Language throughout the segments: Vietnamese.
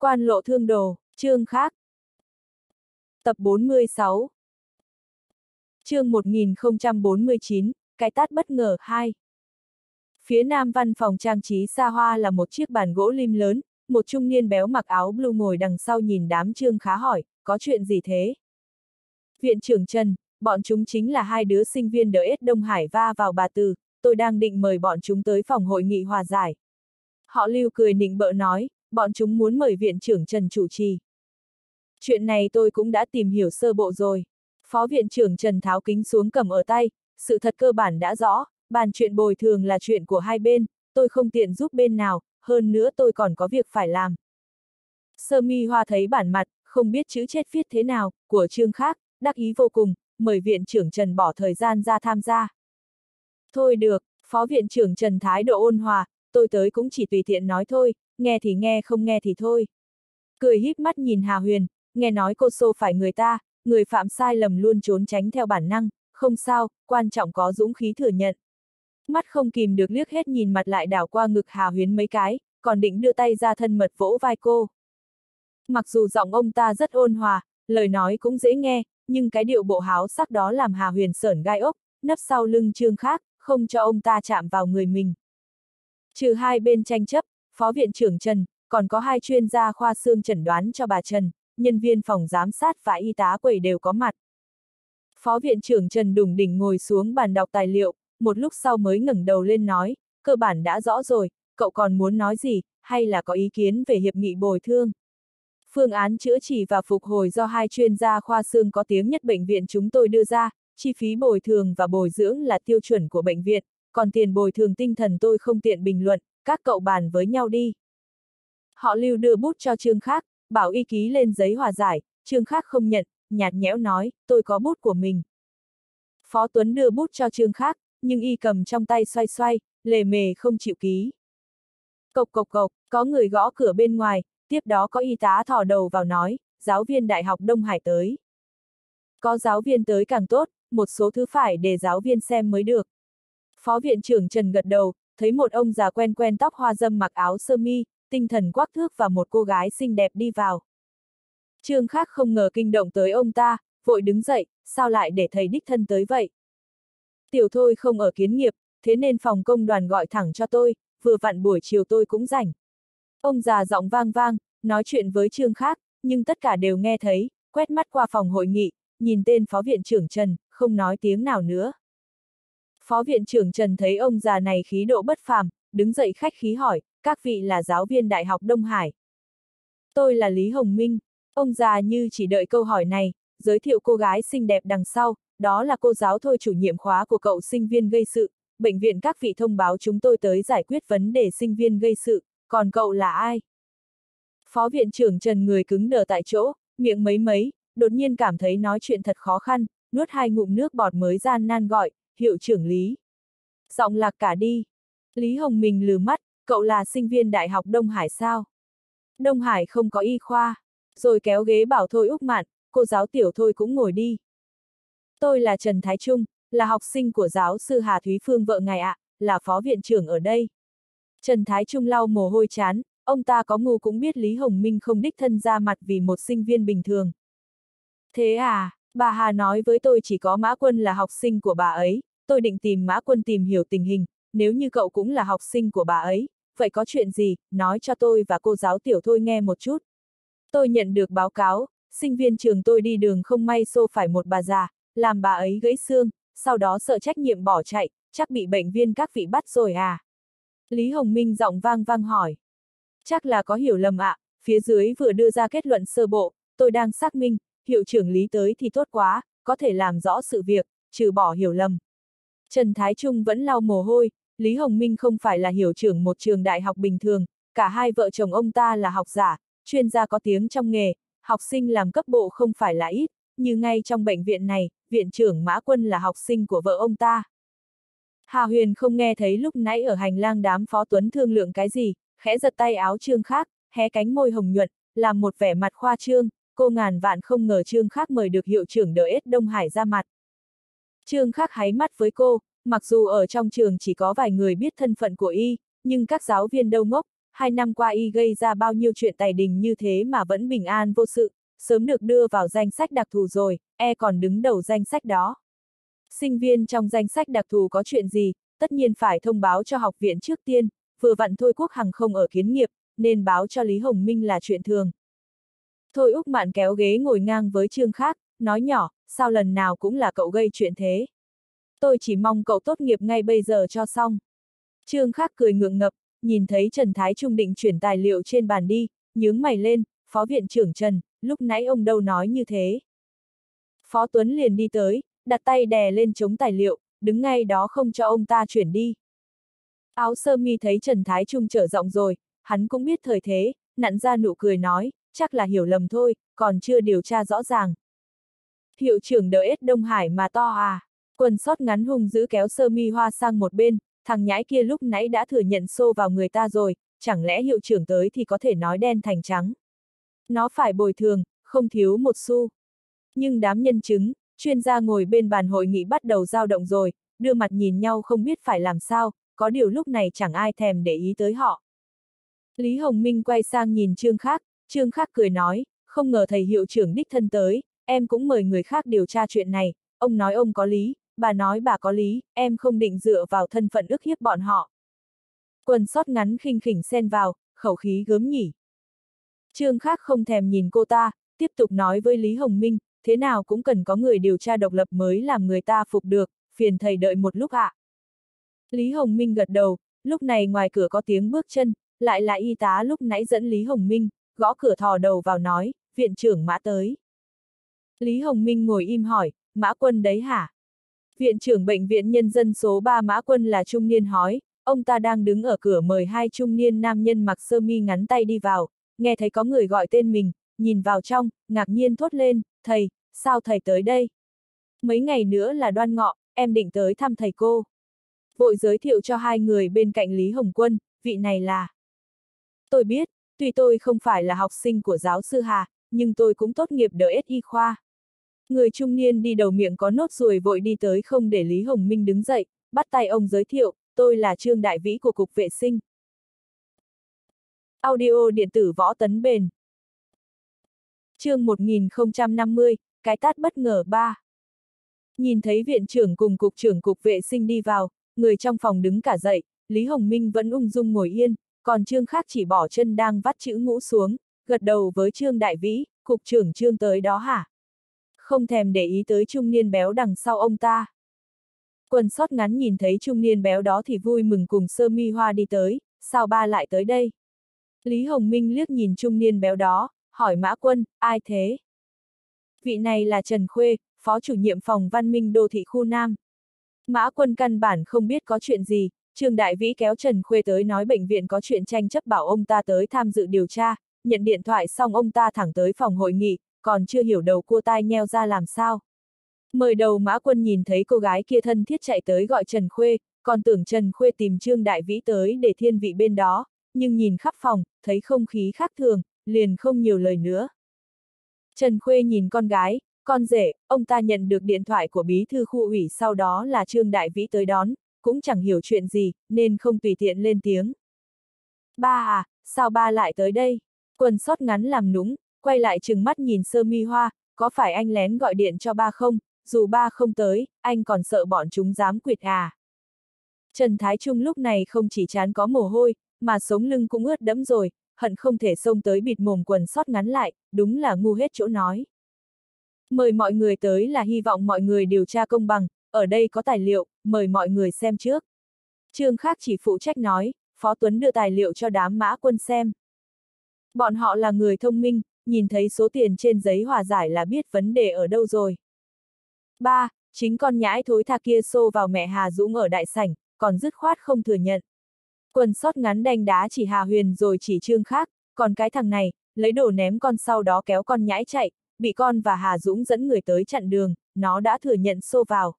Quan lộ thương đồ, chương khác. Tập 46 Chương 1049, cái tát bất ngờ 2 Phía nam văn phòng trang trí xa hoa là một chiếc bàn gỗ lim lớn, một trung niên béo mặc áo blue ngồi đằng sau nhìn đám trương khá hỏi, có chuyện gì thế? Viện trưởng Trần, bọn chúng chính là hai đứa sinh viên đỡ ết Đông Hải va vào bà Từ, tôi đang định mời bọn chúng tới phòng hội nghị hòa giải. Họ lưu cười nịnh bợ nói, bọn chúng muốn mời viện trưởng Trần chủ trì. Chuyện này tôi cũng đã tìm hiểu sơ bộ rồi. Phó viện trưởng Trần tháo kính xuống cầm ở tay, sự thật cơ bản đã rõ, bàn chuyện bồi thường là chuyện của hai bên, tôi không tiện giúp bên nào, hơn nữa tôi còn có việc phải làm. Sơ mi hoa thấy bản mặt, không biết chữ chết viết thế nào, của chương khác, đắc ý vô cùng, mời viện trưởng Trần bỏ thời gian ra tham gia. Thôi được, phó viện trưởng Trần thái độ ôn hòa, tôi tới cũng chỉ tùy tiện nói thôi, nghe thì nghe không nghe thì thôi. Cười híp mắt nhìn Hà Huyền, nghe nói cô xô phải người ta, người phạm sai lầm luôn trốn tránh theo bản năng, không sao, quan trọng có dũng khí thừa nhận. Mắt không kìm được liếc hết nhìn mặt lại đảo qua ngực Hà Huyền mấy cái, còn định đưa tay ra thân mật vỗ vai cô. Mặc dù giọng ông ta rất ôn hòa, lời nói cũng dễ nghe, nhưng cái điệu bộ háo sắc đó làm Hà Huyền sởn gai ốc, nấp sau lưng trương khác, không cho ông ta chạm vào người mình. Trừ hai bên tranh chấp, Phó Viện trưởng Trần, còn có hai chuyên gia khoa xương chẩn đoán cho bà Trần, nhân viên phòng giám sát và y tá quầy đều có mặt. Phó Viện trưởng Trần Đùng Đỉnh ngồi xuống bàn đọc tài liệu, một lúc sau mới ngẩng đầu lên nói, cơ bản đã rõ rồi, cậu còn muốn nói gì, hay là có ý kiến về hiệp nghị bồi thương? Phương án chữa trị và phục hồi do hai chuyên gia khoa xương có tiếng nhất bệnh viện chúng tôi đưa ra, chi phí bồi thường và bồi dưỡng là tiêu chuẩn của bệnh viện, còn tiền bồi thường tinh thần tôi không tiện bình luận, các cậu bàn với nhau đi. Họ lưu đưa bút cho Trương Khác, bảo y ký lên giấy hòa giải, Trương Khác không nhận, nhạt nhẽo nói, tôi có bút của mình. Phó Tuấn đưa bút cho Trương Khác, nhưng y cầm trong tay xoay xoay, lề mề không chịu ký. Cộc cộc cộc, có người gõ cửa bên ngoài, tiếp đó có y tá thò đầu vào nói, giáo viên Đại học Đông Hải tới. Có giáo viên tới càng tốt, một số thứ phải để giáo viên xem mới được. Phó viện trưởng Trần gật đầu, thấy một ông già quen quen tóc hoa dâm mặc áo sơ mi, tinh thần quắc thước và một cô gái xinh đẹp đi vào. Trương khác không ngờ kinh động tới ông ta, vội đứng dậy, sao lại để thầy đích thân tới vậy? Tiểu thôi không ở kiến nghiệp, thế nên phòng công đoàn gọi thẳng cho tôi, vừa vặn buổi chiều tôi cũng rảnh. Ông già giọng vang vang, nói chuyện với Trương khác, nhưng tất cả đều nghe thấy, quét mắt qua phòng hội nghị, nhìn tên phó viện trưởng Trần, không nói tiếng nào nữa. Phó viện trưởng Trần thấy ông già này khí độ bất phàm, đứng dậy khách khí hỏi, các vị là giáo viên Đại học Đông Hải. Tôi là Lý Hồng Minh. Ông già như chỉ đợi câu hỏi này, giới thiệu cô gái xinh đẹp đằng sau, đó là cô giáo thôi chủ nhiệm khóa của cậu sinh viên gây sự. Bệnh viện các vị thông báo chúng tôi tới giải quyết vấn đề sinh viên gây sự, còn cậu là ai? Phó viện trưởng Trần người cứng đờ tại chỗ, miệng mấy mấy, đột nhiên cảm thấy nói chuyện thật khó khăn, nuốt hai ngụm nước bọt mới gian nan gọi, hiệu trưởng Lý. Giọng lạc cả đi. Lý Hồng Minh lừ mắt, cậu là sinh viên Đại học Đông Hải sao? Đông Hải không có y khoa. Rồi kéo ghế bảo Thôi Úc Mạn, cô giáo tiểu Thôi cũng ngồi đi. Tôi là Trần Thái Trung, là học sinh của giáo sư Hà Thúy Phương vợ ngài ạ, là phó viện trưởng ở đây. Trần Thái Trung lau mồ hôi chán, ông ta có ngu cũng biết Lý Hồng Minh không đích thân ra mặt vì một sinh viên bình thường. Thế à, bà Hà nói với tôi chỉ có Mã Quân là học sinh của bà ấy, tôi định tìm Mã Quân tìm hiểu tình hình, nếu như cậu cũng là học sinh của bà ấy, vậy có chuyện gì, nói cho tôi và cô giáo tiểu thôi nghe một chút. Tôi nhận được báo cáo, sinh viên trường tôi đi đường không may xô phải một bà già, làm bà ấy gãy xương, sau đó sợ trách nhiệm bỏ chạy, chắc bị bệnh viên các vị bắt rồi à? Lý Hồng Minh giọng vang vang hỏi. Chắc là có hiểu lầm ạ, à, phía dưới vừa đưa ra kết luận sơ bộ, tôi đang xác minh, hiệu trưởng Lý tới thì tốt quá, có thể làm rõ sự việc, trừ bỏ hiểu lầm. Trần Thái Trung vẫn lau mồ hôi, Lý Hồng Minh không phải là hiệu trưởng một trường đại học bình thường, cả hai vợ chồng ông ta là học giả, chuyên gia có tiếng trong nghề, học sinh làm cấp bộ không phải là ít, như ngay trong bệnh viện này, viện trưởng Mã Quân là học sinh của vợ ông ta. Hà Huyền không nghe thấy lúc nãy ở hành lang đám phó tuấn thương lượng cái gì, khẽ giật tay áo trương khác, hé cánh môi hồng nhuận, làm một vẻ mặt khoa trương, cô ngàn vạn không ngờ trương khác mời được hiệu trưởng đỡ ết Đông Hải ra mặt. Trương Khắc háy mắt với cô, mặc dù ở trong trường chỉ có vài người biết thân phận của y, nhưng các giáo viên đâu ngốc, hai năm qua y gây ra bao nhiêu chuyện tài đình như thế mà vẫn bình an vô sự, sớm được đưa vào danh sách đặc thù rồi, e còn đứng đầu danh sách đó. Sinh viên trong danh sách đặc thù có chuyện gì, tất nhiên phải thông báo cho học viện trước tiên, vừa vặn Thôi Quốc Hằng không ở kiến nghiệp, nên báo cho Lý Hồng Minh là chuyện thường. Thôi Úc Mạn kéo ghế ngồi ngang với Trương Khác, nói nhỏ, sao lần nào cũng là cậu gây chuyện thế. Tôi chỉ mong cậu tốt nghiệp ngay bây giờ cho xong. Trương Khác cười ngượng ngập, nhìn thấy Trần Thái Trung định chuyển tài liệu trên bàn đi, nhướng mày lên, Phó Viện trưởng Trần, lúc nãy ông đâu nói như thế. Phó Tuấn liền đi tới, đặt tay đè lên chống tài liệu, đứng ngay đó không cho ông ta chuyển đi. Áo sơ mi thấy Trần Thái Trung trở giọng rồi, hắn cũng biết thời thế, nặn ra nụ cười nói, chắc là hiểu lầm thôi, còn chưa điều tra rõ ràng. Hiệu trưởng đỡ Đông Hải mà to à, quần sót ngắn hung giữ kéo sơ mi hoa sang một bên, thằng nhãi kia lúc nãy đã thừa nhận xô vào người ta rồi, chẳng lẽ hiệu trưởng tới thì có thể nói đen thành trắng. Nó phải bồi thường, không thiếu một xu. Nhưng đám nhân chứng, chuyên gia ngồi bên bàn hội nghị bắt đầu dao động rồi, đưa mặt nhìn nhau không biết phải làm sao, có điều lúc này chẳng ai thèm để ý tới họ. Lý Hồng Minh quay sang nhìn Trương Khác, Trương Khác cười nói, không ngờ thầy hiệu trưởng đích thân tới, em cũng mời người khác điều tra chuyện này, ông nói ông có lý, bà nói bà có lý, em không định dựa vào thân phận ức hiếp bọn họ. Quần sót ngắn khinh khỉnh xen vào, khẩu khí gớm nhỉ. Trương Khác không thèm nhìn cô ta, tiếp tục nói với Lý Hồng Minh, thế nào cũng cần có người điều tra độc lập mới làm người ta phục được, phiền thầy đợi một lúc ạ. À. Lý Hồng Minh gật đầu, lúc này ngoài cửa có tiếng bước chân, lại là y tá lúc nãy dẫn Lý Hồng Minh, gõ cửa thò đầu vào nói, viện trưởng mã tới. Lý Hồng Minh ngồi im hỏi, mã quân đấy hả? Viện trưởng bệnh viện nhân dân số 3 mã quân là trung niên hói, ông ta đang đứng ở cửa mời hai trung niên nam nhân mặc sơ mi ngắn tay đi vào, nghe thấy có người gọi tên mình, nhìn vào trong, ngạc nhiên thốt lên, thầy, sao thầy tới đây? Mấy ngày nữa là đoan ngọ, em định tới thăm thầy cô. Vội giới thiệu cho hai người bên cạnh Lý Hồng Quân, vị này là. Tôi biết, tuy tôi không phải là học sinh của giáo sư Hà, nhưng tôi cũng tốt nghiệp đỡ y khoa. Người trung niên đi đầu miệng có nốt ruồi vội đi tới không để Lý Hồng Minh đứng dậy, bắt tay ông giới thiệu, tôi là Trương Đại Vĩ của Cục Vệ sinh. Audio điện tử võ tấn bền. chương 1050, cái tát bất ngờ 3. Nhìn thấy viện trưởng cùng cục trưởng cục vệ sinh đi vào, người trong phòng đứng cả dậy, Lý Hồng Minh vẫn ung dung ngồi yên, còn Trương khác chỉ bỏ chân đang vắt chữ ngũ xuống, gật đầu với Trương Đại Vĩ, cục trưởng Trương tới đó hả? Không thèm để ý tới trung niên béo đằng sau ông ta. Quần sót ngắn nhìn thấy trung niên béo đó thì vui mừng cùng sơ mi hoa đi tới, sao ba lại tới đây? Lý Hồng Minh liếc nhìn trung niên béo đó, hỏi Mã Quân, ai thế? Vị này là Trần Khuê, phó chủ nhiệm phòng văn minh đô thị khu Nam. Mã Quân căn bản không biết có chuyện gì, Trương Đại Vĩ kéo Trần Khuê tới nói bệnh viện có chuyện tranh chấp bảo ông ta tới tham dự điều tra, nhận điện thoại xong ông ta thẳng tới phòng hội nghị, còn chưa hiểu đầu cua tai nheo ra làm sao. Mời đầu Mã Quân nhìn thấy cô gái kia thân thiết chạy tới gọi Trần Khuê, còn tưởng Trần Khuê tìm Trương Đại Vĩ tới để thiên vị bên đó, nhưng nhìn khắp phòng, thấy không khí khác thường, liền không nhiều lời nữa. Trần Khuê nhìn con gái, con rể, ông ta nhận được điện thoại của bí thư khu ủy sau đó là Trương Đại Vĩ tới đón, cũng chẳng hiểu chuyện gì, nên không tùy tiện lên tiếng. Ba à, sao ba lại tới đây? Quần sót ngắn làm núng, quay lại chừng mắt nhìn sơ mi hoa, có phải anh lén gọi điện cho ba không? Dù ba không tới, anh còn sợ bọn chúng dám quyệt à? Trần Thái Trung lúc này không chỉ chán có mồ hôi, mà sống lưng cũng ướt đẫm rồi, hận không thể xông tới bịt mồm quần sót ngắn lại, đúng là ngu hết chỗ nói. Mời mọi người tới là hy vọng mọi người điều tra công bằng, ở đây có tài liệu, mời mọi người xem trước. Trương khác chỉ phụ trách nói, Phó Tuấn đưa tài liệu cho đám mã quân xem. Bọn họ là người thông minh, nhìn thấy số tiền trên giấy hòa giải là biết vấn đề ở đâu rồi. Ba, chính con nhãi thối tha kia xô vào mẹ Hà Dũng ở đại sảnh, còn dứt khoát không thừa nhận. Quần sót ngắn đanh đá chỉ Hà Huyền rồi chỉ Trương khác, còn cái thằng này, lấy đồ ném con sau đó kéo con nhãi chạy, bị con và Hà Dũng dẫn người tới chặn đường, nó đã thừa nhận xô vào.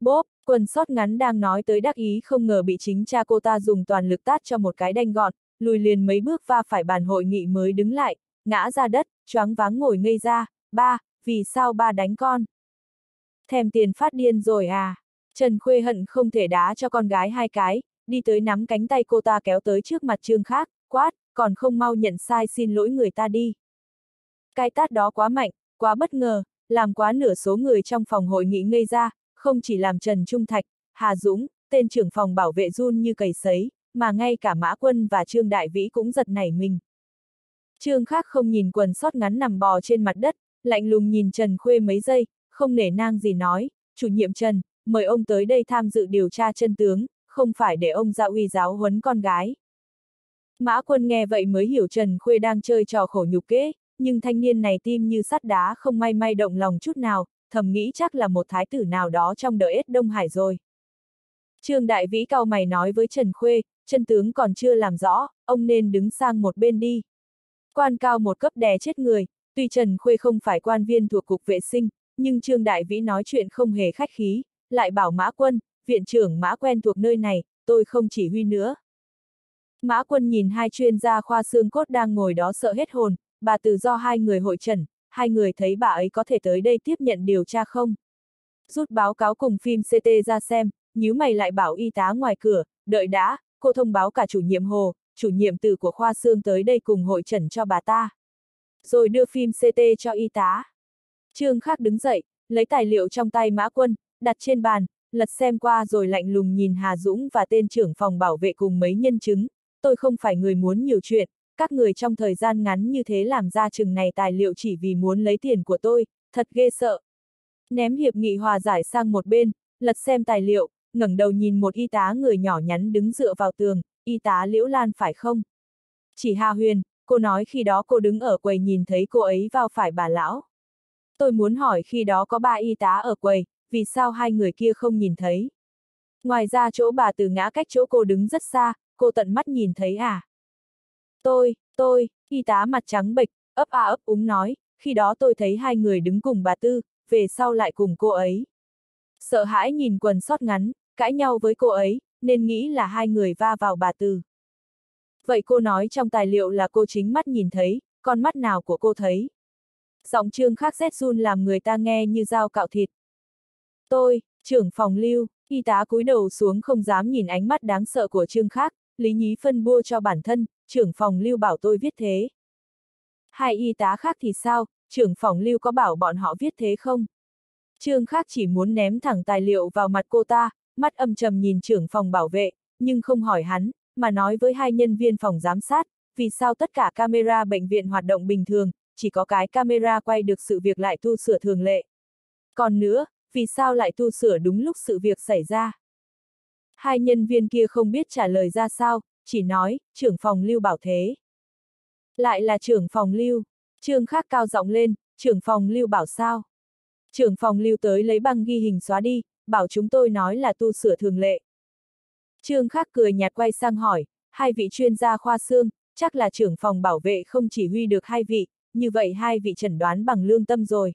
Bốp, quần sót ngắn đang nói tới đắc ý không ngờ bị chính cha cô ta dùng toàn lực tát cho một cái đanh gọn, lùi liền mấy bước va phải bàn hội nghị mới đứng lại, ngã ra đất, choáng váng ngồi ngây ra, ba, vì sao ba đánh con? Thèm tiền phát điên rồi à? Trần Khuê hận không thể đá cho con gái hai cái, đi tới nắm cánh tay cô ta kéo tới trước mặt Trương Khác, quát, còn không mau nhận sai xin lỗi người ta đi. Cái tát đó quá mạnh, quá bất ngờ, làm quá nửa số người trong phòng hội nghị ngây ra, không chỉ làm Trần Trung Thạch, Hà Dũng, tên trưởng phòng bảo vệ run như cầy sấy, mà ngay cả Mã Quân và Trương Đại Vĩ cũng giật nảy mình. Trương khác không nhìn quần sót ngắn nằm bò trên mặt đất, lạnh lùng nhìn Trần Khuê mấy giây, không nể nang gì nói, chủ nhiệm Trần, mời ông tới đây tham dự điều tra chân tướng, không phải để ông ra uy giáo huấn con gái. Mã quân nghe vậy mới hiểu Trần Khuê đang chơi trò khổ nhục kế, nhưng thanh niên này tim như sắt đá không may may động lòng chút nào, thầm nghĩ chắc là một thái tử nào đó trong đời ết Đông Hải rồi. Trương Đại Vĩ cao mày nói với Trần Khuê, chân tướng còn chưa làm rõ, ông nên đứng sang một bên đi. Quan cao một cấp đè chết người, tuy Trần Khuê không phải quan viên thuộc cục vệ sinh, nhưng Trương Đại Vĩ nói chuyện không hề khách khí, lại bảo Mã Quân, viện trưởng Mã quen thuộc nơi này, tôi không chỉ huy nữa. Mã Quân nhìn hai chuyên gia khoa xương cốt đang ngồi đó sợ hết hồn, bà từ do hai người hội trần, hai người thấy bà ấy có thể tới đây tiếp nhận điều tra không? Rút báo cáo cùng phim CT ra xem, nhíu mày lại bảo y tá ngoài cửa, đợi đã, cô thông báo cả chủ nhiệm Hồ, chủ nhiệm từ của khoa xương tới đây cùng hội trần cho bà ta. Rồi đưa phim CT cho y tá. Trương Khắc đứng dậy, lấy tài liệu trong tay Mã Quân, đặt trên bàn, lật xem qua rồi lạnh lùng nhìn Hà Dũng và tên trưởng phòng bảo vệ cùng mấy nhân chứng. Tôi không phải người muốn nhiều chuyện, các người trong thời gian ngắn như thế làm ra chừng này tài liệu chỉ vì muốn lấy tiền của tôi, thật ghê sợ. Ném hiệp nghị hòa giải sang một bên, lật xem tài liệu, ngẩng đầu nhìn một y tá người nhỏ nhắn đứng dựa vào tường, y tá Liễu Lan phải không? Chỉ Hà Huyền, cô nói khi đó cô đứng ở quầy nhìn thấy cô ấy vào phải bà lão. Tôi muốn hỏi khi đó có ba y tá ở quầy, vì sao hai người kia không nhìn thấy? Ngoài ra chỗ bà từ ngã cách chỗ cô đứng rất xa, cô tận mắt nhìn thấy à? Tôi, tôi, y tá mặt trắng bệch, ấp a ấp úng nói, khi đó tôi thấy hai người đứng cùng bà Tư, về sau lại cùng cô ấy. Sợ hãi nhìn quần sót ngắn, cãi nhau với cô ấy, nên nghĩ là hai người va vào bà từ Vậy cô nói trong tài liệu là cô chính mắt nhìn thấy, con mắt nào của cô thấy? Giọng trương khác rét run làm người ta nghe như dao cạo thịt. Tôi, trưởng phòng lưu, y tá cúi đầu xuống không dám nhìn ánh mắt đáng sợ của trương khác, Lý Nhí phân bua cho bản thân, trưởng phòng lưu bảo tôi viết thế. Hai y tá khác thì sao, trưởng phòng lưu có bảo bọn họ viết thế không? Trương khác chỉ muốn ném thẳng tài liệu vào mặt cô ta, mắt âm trầm nhìn trưởng phòng bảo vệ, nhưng không hỏi hắn, mà nói với hai nhân viên phòng giám sát, vì sao tất cả camera bệnh viện hoạt động bình thường, chỉ có cái camera quay được sự việc lại tu sửa thường lệ. Còn nữa, vì sao lại tu sửa đúng lúc sự việc xảy ra? Hai nhân viên kia không biết trả lời ra sao, chỉ nói, trưởng phòng lưu bảo thế. Lại là trưởng phòng lưu, trương khác cao giọng lên, trưởng phòng lưu bảo sao? Trưởng phòng lưu tới lấy băng ghi hình xóa đi, bảo chúng tôi nói là tu sửa thường lệ. Trương khắc cười nhạt quay sang hỏi, hai vị chuyên gia khoa xương, chắc là trưởng phòng bảo vệ không chỉ huy được hai vị, như vậy hai vị chẩn đoán bằng lương tâm rồi.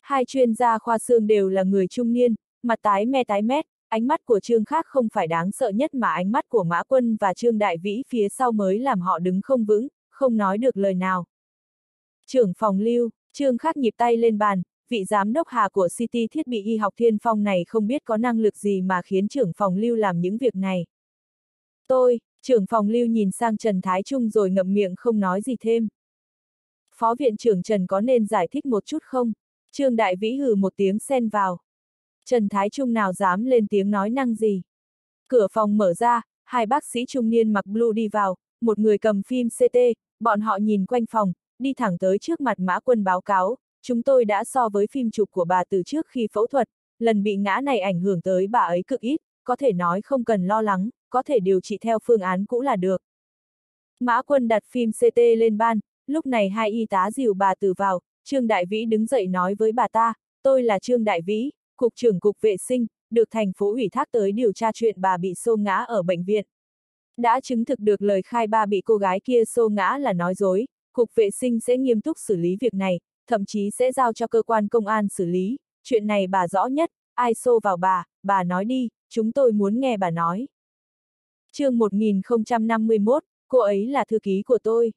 Hai chuyên gia khoa xương đều là người trung niên, mặt tái me tái mét, ánh mắt của Trương khác không phải đáng sợ nhất mà ánh mắt của Mã Quân và Trương Đại Vĩ phía sau mới làm họ đứng không vững, không nói được lời nào. Trưởng phòng lưu, Trương khác nhịp tay lên bàn, vị giám đốc hà của City thiết bị y học thiên phong này không biết có năng lực gì mà khiến trưởng phòng lưu làm những việc này. Tôi, trưởng phòng lưu nhìn sang Trần Thái Trung rồi ngậm miệng không nói gì thêm. Phó viện trưởng Trần có nên giải thích một chút không? Trương Đại Vĩ hừ một tiếng xen vào. Trần Thái Trung nào dám lên tiếng nói năng gì. Cửa phòng mở ra, hai bác sĩ trung niên mặc blue đi vào, một người cầm phim CT, bọn họ nhìn quanh phòng, đi thẳng tới trước mặt mã quân báo cáo, chúng tôi đã so với phim chụp của bà từ trước khi phẫu thuật, lần bị ngã này ảnh hưởng tới bà ấy cực ít, có thể nói không cần lo lắng, có thể điều trị theo phương án cũ là được. Mã quân đặt phim CT lên ban, lúc này hai y tá dìu bà từ vào, Trương Đại Vĩ đứng dậy nói với bà ta, tôi là Trương Đại Vĩ, Cục trưởng Cục Vệ sinh, được thành phố ủy thác tới điều tra chuyện bà bị xô ngã ở bệnh viện. Đã chứng thực được lời khai ba bị cô gái kia xô ngã là nói dối, Cục Vệ sinh sẽ nghiêm túc xử lý việc này, thậm chí sẽ giao cho cơ quan công an xử lý, chuyện này bà rõ nhất, ai xô vào bà, bà nói đi, chúng tôi muốn nghe bà nói. chương 1051, cô ấy là thư ký của tôi.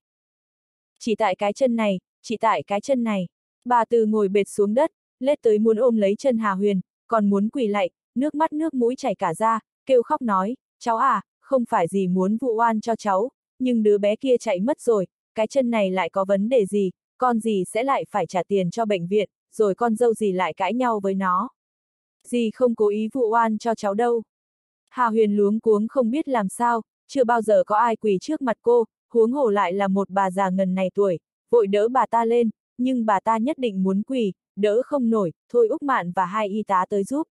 Chỉ tại cái chân này, chỉ tại cái chân này, bà từ ngồi bệt xuống đất, lết tới muốn ôm lấy chân Hà Huyền, còn muốn quỳ lại, nước mắt nước mũi chảy cả ra, kêu khóc nói, cháu à, không phải gì muốn vụ oan cho cháu, nhưng đứa bé kia chạy mất rồi, cái chân này lại có vấn đề gì, con gì sẽ lại phải trả tiền cho bệnh viện, rồi con dâu gì lại cãi nhau với nó. Dì không cố ý vụ oan cho cháu đâu. Hà Huyền luống cuống không biết làm sao, chưa bao giờ có ai quỳ trước mặt cô, huống hồ lại là một bà già ngần này tuổi, vội đỡ bà ta lên, nhưng bà ta nhất định muốn quỳ, đỡ không nổi, thôi Úc Mạn và hai y tá tới giúp.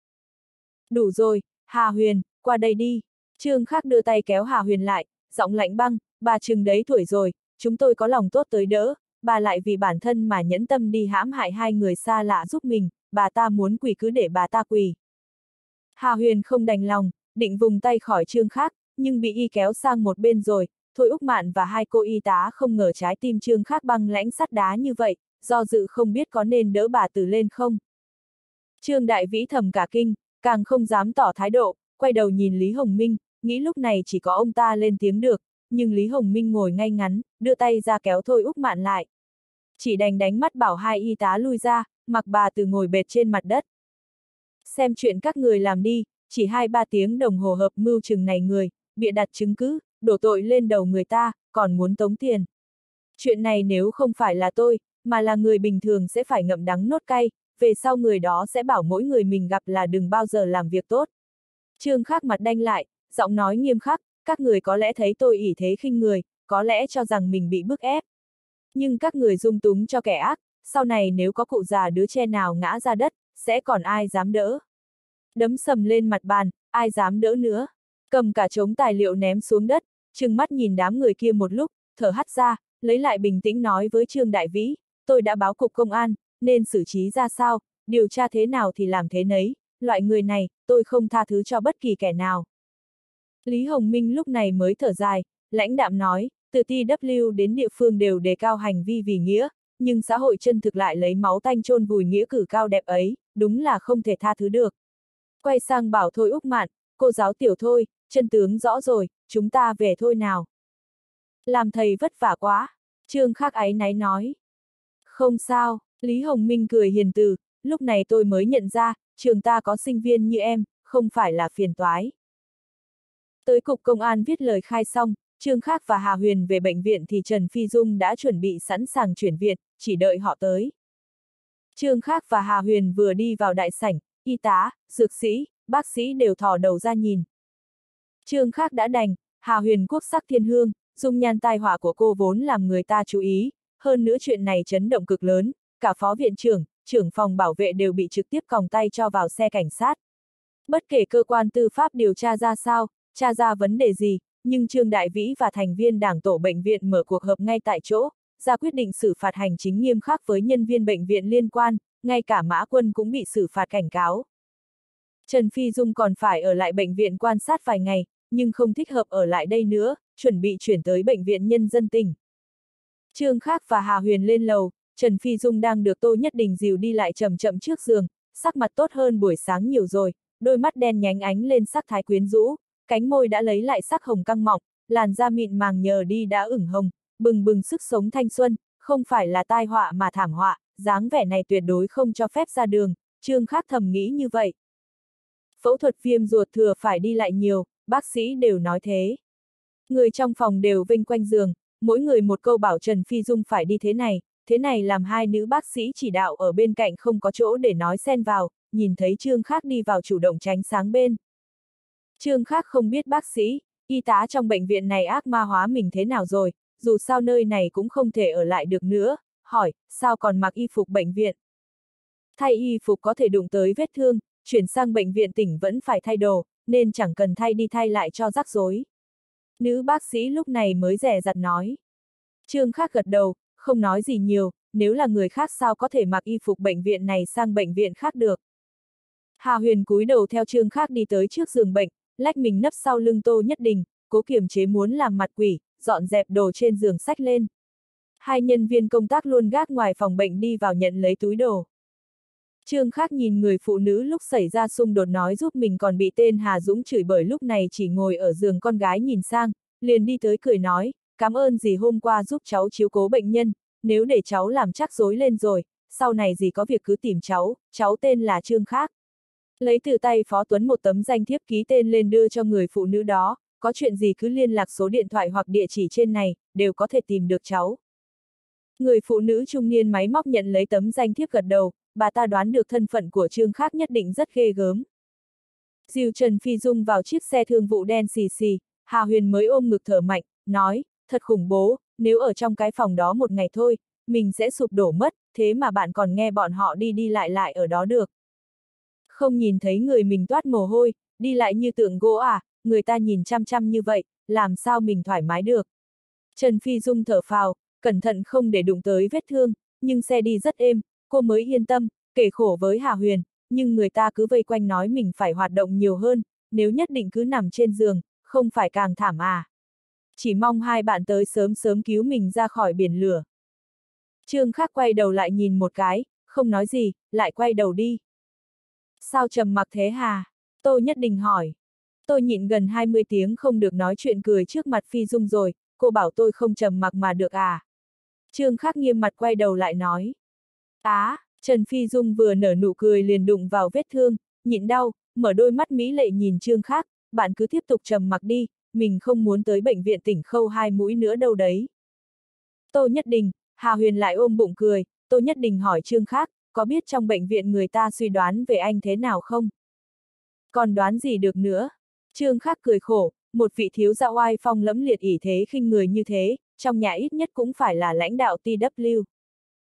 Đủ rồi, Hà Huyền, qua đây đi. Trương Khắc đưa tay kéo Hà Huyền lại, giọng lạnh băng, bà chừng đấy tuổi rồi, chúng tôi có lòng tốt tới đỡ, bà lại vì bản thân mà nhẫn tâm đi hãm hại hai người xa lạ giúp mình, bà ta muốn quỳ cứ để bà ta quỳ. Hà Huyền không đành lòng, định vùng tay khỏi Trương Khắc, nhưng bị y kéo sang một bên rồi, Thôi Úc Mạn và hai cô y tá không ngờ trái tim Trương Khắc băng lãnh sắt đá như vậy, do dự không biết có nên đỡ bà từ lên không. Trương Đại Vĩ thầm cả kinh, càng không dám tỏ thái độ, quay đầu nhìn Lý Hồng Minh, nghĩ lúc này chỉ có ông ta lên tiếng được, nhưng Lý Hồng Minh ngồi ngay ngắn, đưa tay ra kéo Thôi Úc Mạn lại. Chỉ đành đánh mắt bảo hai y tá lui ra, mặc bà từ ngồi bệt trên mặt đất. Xem chuyện các người làm đi, chỉ hai ba tiếng đồng hồ hợp mưu chừng này người, bịa đặt chứng cứ, đổ tội lên đầu người ta, còn muốn tống tiền. Chuyện này nếu không phải là tôi, mà là người bình thường sẽ phải ngậm đắng nốt cay, về sau người đó sẽ bảo mỗi người mình gặp là đừng bao giờ làm việc tốt. Trương khắc mặt đanh lại, giọng nói nghiêm khắc, các người có lẽ thấy tôi ỷ thế khinh người, có lẽ cho rằng mình bị bức ép. Nhưng các người dung túng cho kẻ ác, sau này nếu có cụ già đứa che nào ngã ra đất, sẽ còn ai dám đỡ. Đấm sầm lên mặt bàn, ai dám đỡ nữa. Cầm cả trống tài liệu ném xuống đất, trừng mắt nhìn đám người kia một lúc, thở hắt ra, lấy lại bình tĩnh nói với Trương Đại Vĩ, tôi đã báo cục công an, nên xử trí ra sao, điều tra thế nào thì làm thế nấy, loại người này, tôi không tha thứ cho bất kỳ kẻ nào. Lý Hồng Minh lúc này mới thở dài, lãnh đạm nói, từ TW đến địa phương đều đề cao hành vi vì nghĩa, nhưng xã hội chân thực lại lấy máu tanh chôn vùi nghĩa cử cao đẹp ấy, đúng là không thể tha thứ được. Quay sang bảo thôi Úc Mạn, cô giáo tiểu thôi, chân tướng rõ rồi, chúng ta về thôi nào. Làm thầy vất vả quá, Trương Khắc ấy náy nói. Không sao, Lý Hồng Minh cười hiền từ, lúc này tôi mới nhận ra, trường ta có sinh viên như em, không phải là phiền toái. Tới cục công an viết lời khai xong, Trương Khắc và Hà Huyền về bệnh viện thì Trần Phi Dung đã chuẩn bị sẵn sàng chuyển viện, chỉ đợi họ tới. Trương Khắc và Hà Huyền vừa đi vào đại sảnh, y tá, dược sĩ, bác sĩ đều thò đầu ra nhìn. Trương Khắc đã đành, Hà Huyền quốc sắc thiên hương, dung nhan tai họa của cô vốn làm người ta chú ý, hơn nữa chuyện này chấn động cực lớn, cả phó viện trưởng, trưởng phòng bảo vệ đều bị trực tiếp còng tay cho vào xe cảnh sát. Bất kể cơ quan tư pháp điều tra ra sao, tra ra vấn đề gì, nhưng Trương Đại Vĩ và thành viên đảng tổ bệnh viện mở cuộc họp ngay tại chỗ, ra quyết định xử phạt hành chính nghiêm khắc với nhân viên bệnh viện liên quan, ngay cả Mã Quân cũng bị xử phạt cảnh cáo. Trần Phi Dung còn phải ở lại bệnh viện quan sát vài ngày, nhưng không thích hợp ở lại đây nữa, chuẩn bị chuyển tới bệnh viện nhân dân tỉnh. Trương khác và Hà Huyền lên lầu, Trần Phi Dung đang được Tô Nhất Đình dìu đi lại chậm chậm trước giường, sắc mặt tốt hơn buổi sáng nhiều rồi, đôi mắt đen nhánh ánh lên sắc thái quyến rũ, cánh môi đã lấy lại sắc hồng căng mọng, làn da mịn màng nhờ đi đã ửng hồng, bừng bừng sức sống thanh xuân, không phải là tai họa mà thảm họa, dáng vẻ này tuyệt đối không cho phép ra đường, Trương Khắc thầm nghĩ như vậy. Phẫu thuật viêm ruột thừa phải đi lại nhiều, bác sĩ đều nói thế. Người trong phòng đều vinh quanh giường, mỗi người một câu bảo Trần Phi Dung phải đi thế này, thế này làm hai nữ bác sĩ chỉ đạo ở bên cạnh không có chỗ để nói xen vào, nhìn thấy Trương Khác đi vào chủ động tránh sáng bên. Trương Khác không biết bác sĩ, y tá trong bệnh viện này ác ma hóa mình thế nào rồi, dù sao nơi này cũng không thể ở lại được nữa, hỏi, sao còn mặc y phục bệnh viện? Thay y phục có thể đụng tới vết thương, chuyển sang bệnh viện tỉnh vẫn phải thay đồ, nên chẳng cần thay đi thay lại cho rắc rối. Nữ bác sĩ lúc này mới rẻ rặt nói. Trương Khác gật đầu, không nói gì nhiều, nếu là người khác sao có thể mặc y phục bệnh viện này sang bệnh viện khác được. Hà Huyền cúi đầu theo Trương Khác đi tới trước giường bệnh, lách mình nấp sau lưng Tô Nhất Đình, cố kiềm chế muốn làm mặt quỷ, dọn dẹp đồ trên giường sách lên. Hai nhân viên công tác luôn gác ngoài phòng bệnh đi vào nhận lấy túi đồ. Trương Khác nhìn người phụ nữ lúc xảy ra xung đột nói giúp mình còn bị tên Hà Dũng chửi bởi lúc này chỉ ngồi ở giường con gái nhìn sang, liền đi tới cười nói, cảm ơn dì hôm qua giúp cháu chiếu cố bệnh nhân, nếu để cháu làm chắc rối lên rồi, sau này dì có việc cứ tìm cháu, cháu tên là Trương Khác. Lấy từ tay Phó Tuấn một tấm danh thiếp ký tên lên đưa cho người phụ nữ đó, có chuyện gì cứ liên lạc số điện thoại hoặc địa chỉ trên này, đều có thể tìm được cháu. Người phụ nữ trung niên máy móc nhận lấy tấm danh thiếp gật đầu, bà ta đoán được thân phận của Trương Khác nhất định rất ghê gớm. diêu Trần Phi Dung vào chiếc xe thương vụ đen xì xì, Hà Huyền mới ôm ngực thở mạnh, nói, thật khủng bố, nếu ở trong cái phòng đó một ngày thôi, mình sẽ sụp đổ mất, thế mà bạn còn nghe bọn họ đi đi lại lại ở đó được. Không nhìn thấy người mình toát mồ hôi, đi lại như tượng gỗ à, người ta nhìn chăm chăm như vậy, làm sao mình thoải mái được. Trần Phi Dung thở phào, cẩn thận không để đụng tới vết thương, nhưng xe đi rất êm, cô mới yên tâm, kể khổ với Hà Huyền, nhưng người ta cứ vây quanh nói mình phải hoạt động nhiều hơn, nếu nhất định cứ nằm trên giường, không phải càng thảm à. Chỉ mong hai bạn tới sớm sớm cứu mình ra khỏi biển lửa. Trương Khắc quay đầu lại nhìn một cái, không nói gì, lại quay đầu đi. Sao trầm mặc thế hà? Tôi nhất định hỏi. Tôi nhịn gần 20 tiếng không được nói chuyện cười trước mặt Phi Dung rồi, cô bảo tôi không trầm mặc mà được à? Trương Khắc nghiêm mặt quay đầu lại nói. Á, Trần Phi Dung vừa nở nụ cười liền đụng vào vết thương, nhịn đau, mở đôi mắt mỹ lệ nhìn Trương Khắc, bạn cứ tiếp tục trầm mặc đi, mình không muốn tới bệnh viện tỉnh khâu hai mũi nữa đâu đấy. Tô Nhất Đình, Hà Huyền lại ôm bụng cười, Tô Nhất Đình hỏi Trương Khắc, có biết trong bệnh viện người ta suy đoán về anh thế nào không? Còn đoán gì được nữa? Trương Khắc cười khổ, một vị thiếu gia oai phong lẫm liệt ỷ thế khinh người như thế, trong nhà ít nhất cũng phải là lãnh đạo TW.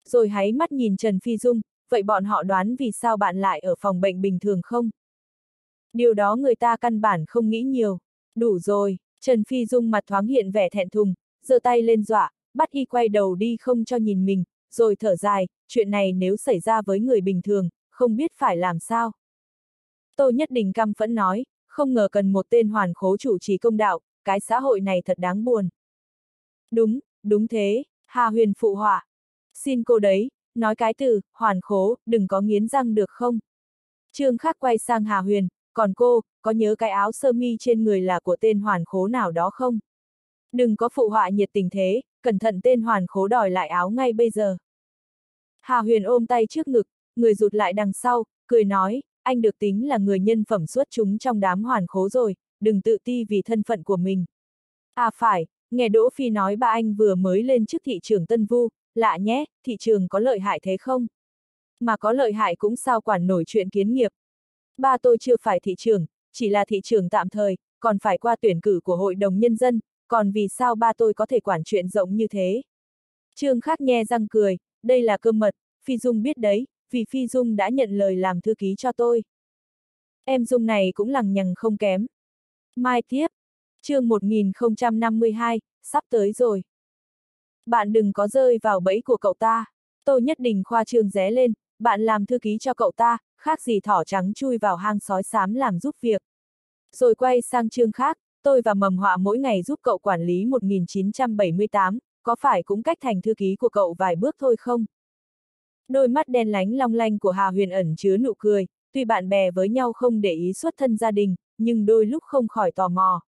Rồi háy mắt nhìn Trần Phi Dung, vậy bọn họ đoán vì sao bạn lại ở phòng bệnh bình thường không? Điều đó người ta căn bản không nghĩ nhiều. Đủ rồi, Trần Phi Dung mặt thoáng hiện vẻ thẹn thùng, giơ tay lên dọa, bắt y quay đầu đi không cho nhìn mình, rồi thở dài, chuyện này nếu xảy ra với người bình thường, không biết phải làm sao. Tô Nhất Đình căm phẫn nói, không ngờ cần một tên hoàn khố chủ trì công đạo, cái xã hội này thật đáng buồn. Đúng, đúng thế, Hà Huyền phụ họa. Xin cô đấy, nói cái từ, hoàn khố, đừng có nghiến răng được không? Trương Khắc quay sang Hà Huyền, còn cô, có nhớ cái áo sơ mi trên người là của tên hoàn khố nào đó không? Đừng có phụ họa nhiệt tình thế, cẩn thận tên hoàn khố đòi lại áo ngay bây giờ. Hà Huyền ôm tay trước ngực, người rụt lại đằng sau, cười nói, anh được tính là người nhân phẩm xuất chúng trong đám hoàn khố rồi, đừng tự ti vì thân phận của mình. À phải, nghe Đỗ Phi nói ba anh vừa mới lên chức thị trường Tân Vu, lạ nhé, thị trường có lợi hại thế không? Mà có lợi hại cũng sao quản nổi chuyện kiến nghiệp. Ba tôi chưa phải thị trường, chỉ là thị trường tạm thời, còn phải qua tuyển cử của Hội đồng Nhân dân, còn vì sao ba tôi có thể quản chuyện rộng như thế? Trương Khắc nghe răng cười, đây là cơ mật, Phi Dung biết đấy, vì Phi Dung đã nhận lời làm thư ký cho tôi. Em Dung này cũng lằng nhằng không kém. Mai tiếp, chương 1052, sắp tới rồi. Bạn đừng có rơi vào bẫy của cậu ta. Tôi nhất định khoa trương ré lên, bạn làm thư ký cho cậu ta, khác gì thỏ trắng chui vào hang sói xám làm giúp việc. Rồi quay sang chương khác, tôi và mầm họa mỗi ngày giúp cậu quản lý 1978, có phải cũng cách thành thư ký của cậu vài bước thôi không? Đôi mắt đen lánh long lanh của Hà Huyền ẩn chứa nụ cười, tuy bạn bè với nhau không để ý xuất thân gia đình, nhưng đôi lúc không khỏi tò mò.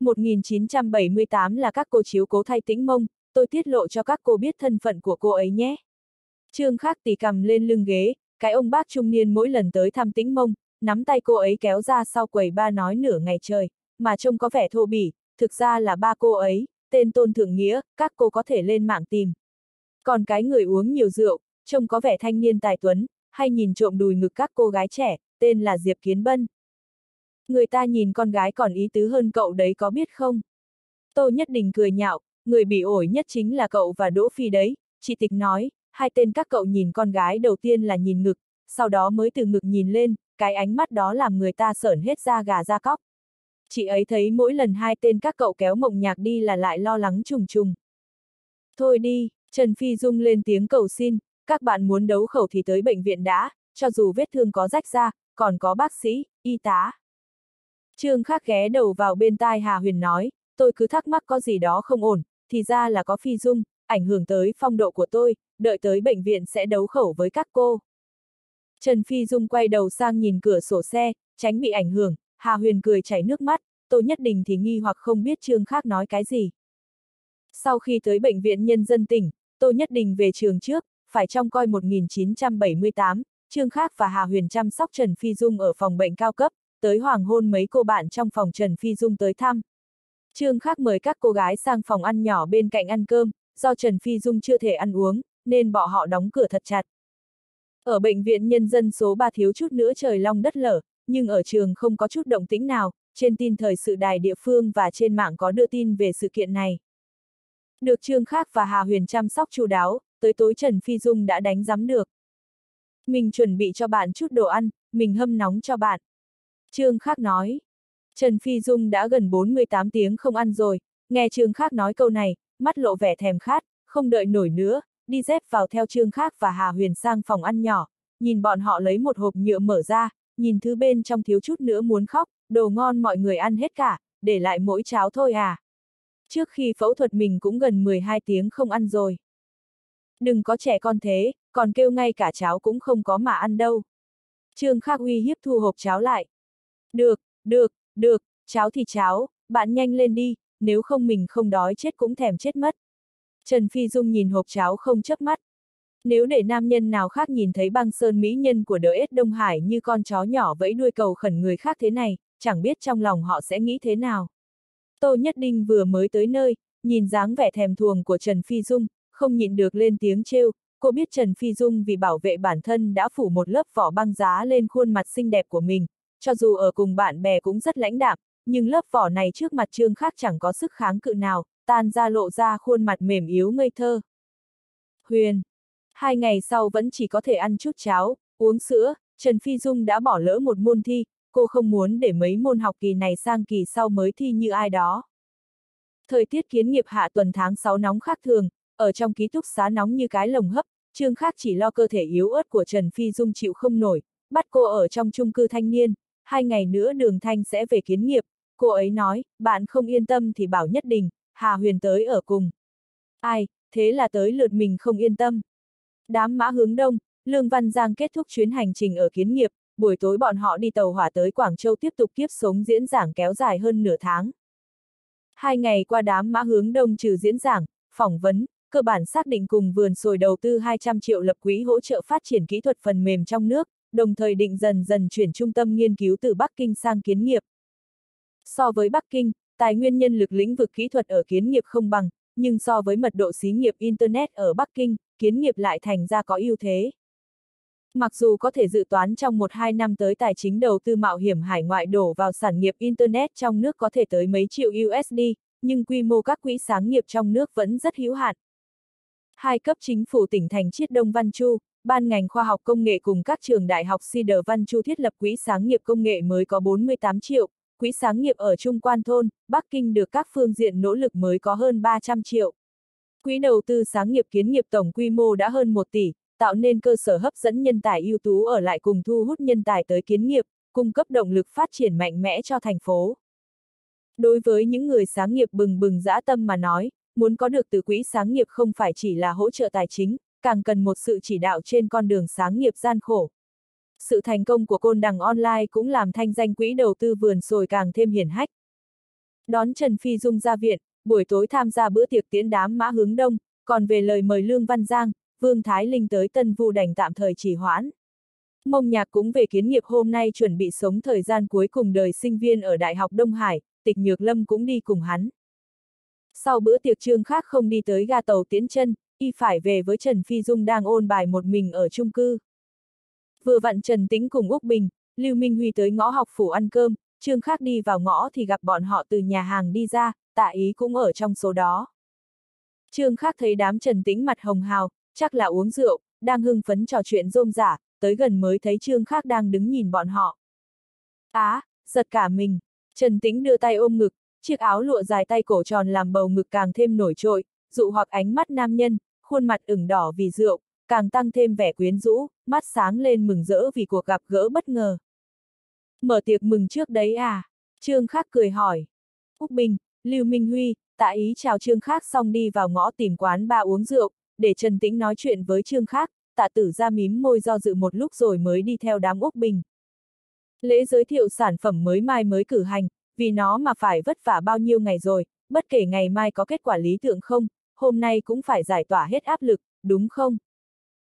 1978 là các cô chiếu cố thay tĩnh mông, tôi tiết lộ cho các cô biết thân phận của cô ấy nhé. Trương Khắc tì cầm lên lưng ghế, cái ông bác trung niên mỗi lần tới thăm tĩnh mông, nắm tay cô ấy kéo ra sau quầy ba nói nửa ngày trời, mà trông có vẻ thô bỉ, thực ra là ba cô ấy, tên Tôn Thượng Nghĩa, các cô có thể lên mạng tìm. Còn cái người uống nhiều rượu, trông có vẻ thanh niên tài tuấn, hay nhìn trộm đùi ngực các cô gái trẻ, tên là Diệp Kiến Bân. Người ta nhìn con gái còn ý tứ hơn cậu đấy có biết không? Tô Nhất Đình cười nhạo, người bị ổi nhất chính là cậu và Đỗ Phi đấy, chị Tịch nói, hai tên các cậu nhìn con gái đầu tiên là nhìn ngực, sau đó mới từ ngực nhìn lên, cái ánh mắt đó làm người ta sởn hết da gà da cóc. Chị ấy thấy mỗi lần hai tên các cậu kéo mộng nhạc đi là lại lo lắng trùng trùng. Thôi đi, Trần Phi Dung lên tiếng cầu xin, các bạn muốn đấu khẩu thì tới bệnh viện đã, cho dù vết thương có rách ra, còn có bác sĩ, y tá. Trương Khắc ghé đầu vào bên tai Hà Huyền nói, tôi cứ thắc mắc có gì đó không ổn, thì ra là có phi dung, ảnh hưởng tới phong độ của tôi, đợi tới bệnh viện sẽ đấu khẩu với các cô. Trần Phi Dung quay đầu sang nhìn cửa sổ xe, tránh bị ảnh hưởng, Hà Huyền cười chảy nước mắt, tôi nhất định thì nghi hoặc không biết Trương Khắc nói cái gì. Sau khi tới bệnh viện nhân dân tỉnh, tôi nhất định về trường trước, phải trong coi 1978, Trương Khác và Hà Huyền chăm sóc Trần Phi Dung ở phòng bệnh cao cấp, tới hoàng hôn mấy cô bạn trong phòng Trần Phi Dung tới thăm. Trương Khắc mời các cô gái sang phòng ăn nhỏ bên cạnh ăn cơm, do Trần Phi Dung chưa thể ăn uống, nên bọn họ đóng cửa thật chặt. Ở bệnh viện nhân dân số 3 thiếu chút nữa trời long đất lở, nhưng ở trường không có chút động tĩnh nào, trên tin thời sự đài địa phương và trên mạng có đưa tin về sự kiện này. Được Trương Khác và Hà Huyền chăm sóc chu đáo, tới tối Trần Phi Dung đã đánh giám được. Mình chuẩn bị cho bạn chút đồ ăn, mình hâm nóng cho bạn. Trương Khác nói. Trần Phi Dung đã gần 48 tiếng không ăn rồi, nghe Trương Khác nói câu này, mắt lộ vẻ thèm khát, không đợi nổi nữa, đi dép vào theo Trương Khác và Hà Huyền sang phòng ăn nhỏ, nhìn bọn họ lấy một hộp nhựa mở ra, nhìn thứ bên trong thiếu chút nữa muốn khóc, đồ ngon mọi người ăn hết cả, để lại mỗi cháo thôi à. Trước khi phẫu thuật mình cũng gần 12 tiếng không ăn rồi. Đừng có trẻ con thế, còn kêu ngay cả cháo cũng không có mà ăn đâu. Trương Khắc uy hiếp thu hộp cháo lại. Được, được, được, cháo thì cháo, bạn nhanh lên đi, nếu không mình không đói chết cũng thèm chết mất. Trần Phi Dung nhìn hộp cháo không chớp mắt. Nếu để nam nhân nào khác nhìn thấy băng sơn mỹ nhân của đỡ ết Đông Hải như con chó nhỏ vẫy đuôi cầu khẩn người khác thế này, chẳng biết trong lòng họ sẽ nghĩ thế nào. Tô Nhất Đinh vừa mới tới nơi, nhìn dáng vẻ thèm thuồng của Trần Phi Dung, không nhịn được lên tiếng trêu, cô biết Trần Phi Dung vì bảo vệ bản thân đã phủ một lớp vỏ băng giá lên khuôn mặt xinh đẹp của mình, cho dù ở cùng bạn bè cũng rất lãnh đạm, nhưng lớp vỏ này trước mặt trương khác chẳng có sức kháng cự nào, tan ra lộ ra khuôn mặt mềm yếu ngây thơ. Huyền. Hai ngày sau vẫn chỉ có thể ăn chút cháo, uống sữa, Trần Phi Dung đã bỏ lỡ một môn thi, cô không muốn để mấy môn học kỳ này sang kỳ sau mới thi như ai đó. Thời tiết kiến nghiệp hạ tuần tháng 6 nóng khác thường, ở trong ký túc xá nóng như cái lồng hấp, Trương Khác chỉ lo cơ thể yếu ớt của Trần Phi Dung chịu không nổi, bắt cô ở trong chung cư thanh niên, hai ngày nữa đường thanh sẽ về kiến nghiệp, cô ấy nói, bạn không yên tâm thì bảo nhất định, Hà Huyền tới ở cùng. Ai, thế là tới lượt mình không yên tâm. Đám mã hướng đông, Lương Văn Giang kết thúc chuyến hành trình ở kiến nghiệp, buổi tối bọn họ đi tàu hỏa tới Quảng Châu tiếp tục kiếp sống diễn giảng kéo dài hơn nửa tháng. Hai ngày qua đám mã hướng đông trừ diễn giảng, phỏng vấn, cơ bản xác định cùng vườn sồi đầu tư 200 triệu lập quỹ hỗ trợ phát triển kỹ thuật phần mềm trong nước, đồng thời định dần dần chuyển trung tâm nghiên cứu từ Bắc Kinh sang kiến nghiệp. So với Bắc Kinh, tài nguyên nhân lực lĩnh vực kỹ thuật ở kiến nghiệp không bằng, nhưng so với mật độ xí nghiệp Internet ở Bắc Kinh, kiến nghiệp lại thành ra có ưu thế. Mặc dù có thể dự toán trong 1-2 năm tới tài chính đầu tư mạo hiểm hải ngoại đổ vào sản nghiệp Internet trong nước có thể tới mấy triệu USD, nhưng quy mô các quỹ sáng nghiệp trong nước vẫn rất hữu hạn. Hai cấp chính phủ tỉnh thành Chiết Đông Văn Chu, ban ngành khoa học công nghệ cùng các trường đại học Cedar Văn Chu thiết lập quỹ sáng nghiệp công nghệ mới có 48 triệu, quỹ sáng nghiệp ở Trung Quan Thôn, Bắc Kinh được các phương diện nỗ lực mới có hơn 300 triệu. Quỹ đầu tư sáng nghiệp kiến nghiệp tổng quy mô đã hơn 1 tỷ, tạo nên cơ sở hấp dẫn nhân tài ưu tú ở lại cùng thu hút nhân tài tới kiến nghiệp, cung cấp động lực phát triển mạnh mẽ cho thành phố. Đối với những người sáng nghiệp bừng bừng dã tâm mà nói, muốn có được từ quỹ sáng nghiệp không phải chỉ là hỗ trợ tài chính, càng cần một sự chỉ đạo trên con đường sáng nghiệp gian khổ. Sự thành công của côn đằng online cũng làm thanh danh quỹ đầu tư vườn sồi càng thêm hiển hách. Đón Trần Phi Dung ra viện, buổi tối tham gia bữa tiệc tiễn đám mã hướng đông, còn về lời mời Lương Văn Giang, Vương Thái Linh tới Tân Vu đành tạm thời trì hoãn. Mông Nhạc cũng về kiến nghiệp hôm nay chuẩn bị sống thời gian cuối cùng đời sinh viên ở Đại học Đông Hải, Tịch Nhược Lâm cũng đi cùng hắn. Sau bữa tiệc trương khác không đi tới ga tàu tiễn chân, y phải về với Trần Phi Dung đang ôn bài một mình ở chung cư. Vừa vặn Trần Tĩnh cùng Úc Bình, Lưu Minh Huy tới ngõ học phủ ăn cơm, trương khác đi vào ngõ thì gặp bọn họ từ nhà hàng đi ra, tạ ý cũng ở trong số đó. Trương khác thấy đám Trần Tĩnh mặt hồng hào, chắc là uống rượu, đang hưng phấn trò chuyện rôm rả, tới gần mới thấy Trương khác đang đứng nhìn bọn họ. Á, giật cả mình, Trần Tĩnh đưa tay ôm ngực, chiếc áo lụa dài tay cổ tròn làm bầu ngực càng thêm nổi trội, dụ hoặc ánh mắt nam nhân, khuôn mặt ửng đỏ vì rượu, càng tăng thêm vẻ quyến rũ, mắt sáng lên mừng rỡ vì cuộc gặp gỡ bất ngờ. Mở tiệc mừng trước đấy à? Trương Khắc cười hỏi. Úc Bình, Lưu Minh Huy, tạ ý chào Trương Khắc xong đi vào ngõ tìm quán ba uống rượu, để Trần Tĩnh nói chuyện với Trương Khắc, tạ tử ra mím môi do dự một lúc rồi mới đi theo đám Úc Bình. Lễ giới thiệu sản phẩm mới mai mới cử hành, vì nó mà phải vất vả bao nhiêu ngày rồi, bất kể ngày mai có kết quả lý tưởng không, hôm nay cũng phải giải tỏa hết áp lực, đúng không?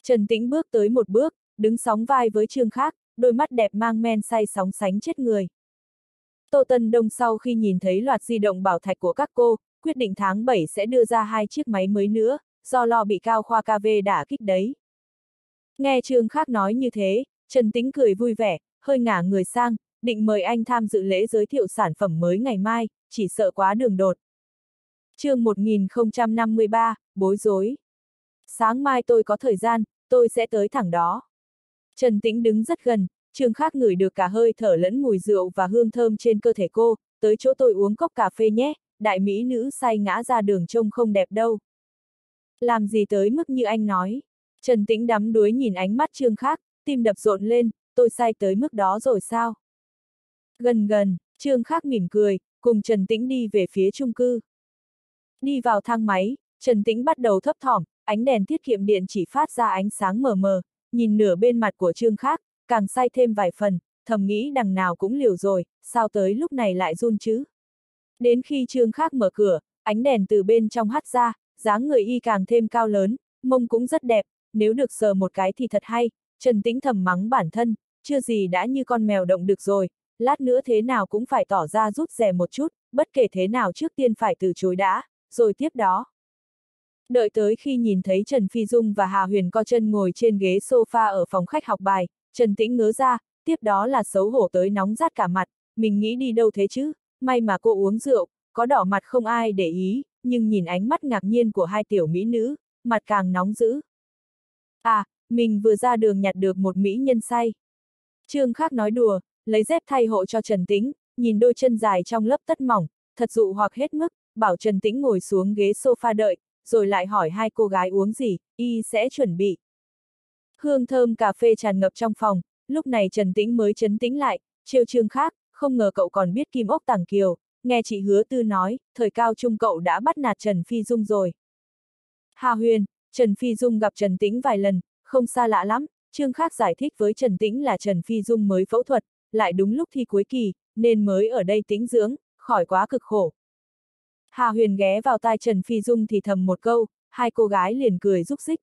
Trần Tĩnh bước tới một bước, đứng sóng vai với Trương Khác, đôi mắt đẹp mang men say sóng sánh chết người. Tô Tân Đông sau khi nhìn thấy loạt di động bảo thạch của các cô, quyết định tháng 7 sẽ đưa ra hai chiếc máy mới nữa, do lo bị cao khoa KV đả kích đấy. Nghe Trương Khác nói như thế, Trần Tĩnh cười vui vẻ, hơi ngả người sang, định mời anh tham dự lễ giới thiệu sản phẩm mới ngày mai, chỉ sợ quá đường đột. chương 1053, bối rối. Sáng mai tôi có thời gian, tôi sẽ tới thẳng đó. Trần Tĩnh đứng rất gần, Trương Khác ngửi được cả hơi thở lẫn mùi rượu và hương thơm trên cơ thể cô, tới chỗ tôi uống cốc cà phê nhé, đại mỹ nữ say ngã ra đường trông không đẹp đâu. Làm gì tới mức như anh nói. Trần Tĩnh đắm đuối nhìn ánh mắt Trương Khác, tim đập rộn lên, tôi say tới mức đó rồi sao? Gần gần, Trương Khác mỉm cười, cùng Trần Tĩnh đi về phía chung cư. Đi vào thang máy, Trần Tĩnh bắt đầu thấp thỏm, ánh đèn tiết kiệm điện chỉ phát ra ánh sáng mờ mờ, nhìn nửa bên mặt của Trương Khác, càng say thêm vài phần, thầm nghĩ đằng nào cũng liều rồi, sao tới lúc này lại run chứ? Đến khi Trương Khác mở cửa, ánh đèn từ bên trong hắt ra, dáng người y càng thêm cao lớn, mông cũng rất đẹp, nếu được sờ một cái thì thật hay, Trần Tĩnh thầm mắng bản thân, chưa gì đã như con mèo động được rồi, lát nữa thế nào cũng phải tỏ ra rút rè một chút, bất kể thế nào trước tiên phải từ chối đã, rồi tiếp đó. Đợi tới khi nhìn thấy Trần Phi Dung và Hà Huyền co chân ngồi trên ghế sofa ở phòng khách học bài, Trần Tĩnh ngớ ra, tiếp đó là xấu hổ tới nóng rát cả mặt, mình nghĩ đi đâu thế chứ, may mà cô uống rượu, có đỏ mặt không ai để ý, nhưng nhìn ánh mắt ngạc nhiên của hai tiểu mỹ nữ, mặt càng nóng dữ. À, mình vừa ra đường nhặt được một mỹ nhân say. Trương Khác nói đùa, lấy dép thay hộ cho Trần Tĩnh, nhìn đôi chân dài trong lớp tất mỏng, thật dụ hoặc hết mức, bảo Trần Tĩnh ngồi xuống ghế sofa đợi, rồi lại hỏi hai cô gái uống gì, y sẽ chuẩn bị. Hương thơm cà phê tràn ngập trong phòng, lúc này Trần Tĩnh mới chấn tĩnh lại, chiêu trương khác, không ngờ cậu còn biết kim ốc tàng kiều, nghe chị hứa tư nói, thời cao trung cậu đã bắt nạt Trần Phi Dung rồi. Hà Huyền, Trần Phi Dung gặp Trần Tĩnh vài lần, không xa lạ lắm, Trương Khác giải thích với Trần Tĩnh là Trần Phi Dung mới phẫu thuật, lại đúng lúc thi cuối kỳ, nên mới ở đây tĩnh dưỡng, khỏi quá cực khổ. Hà Huyền ghé vào tai Trần Phi Dung thì thầm một câu, hai cô gái liền cười rúc xích.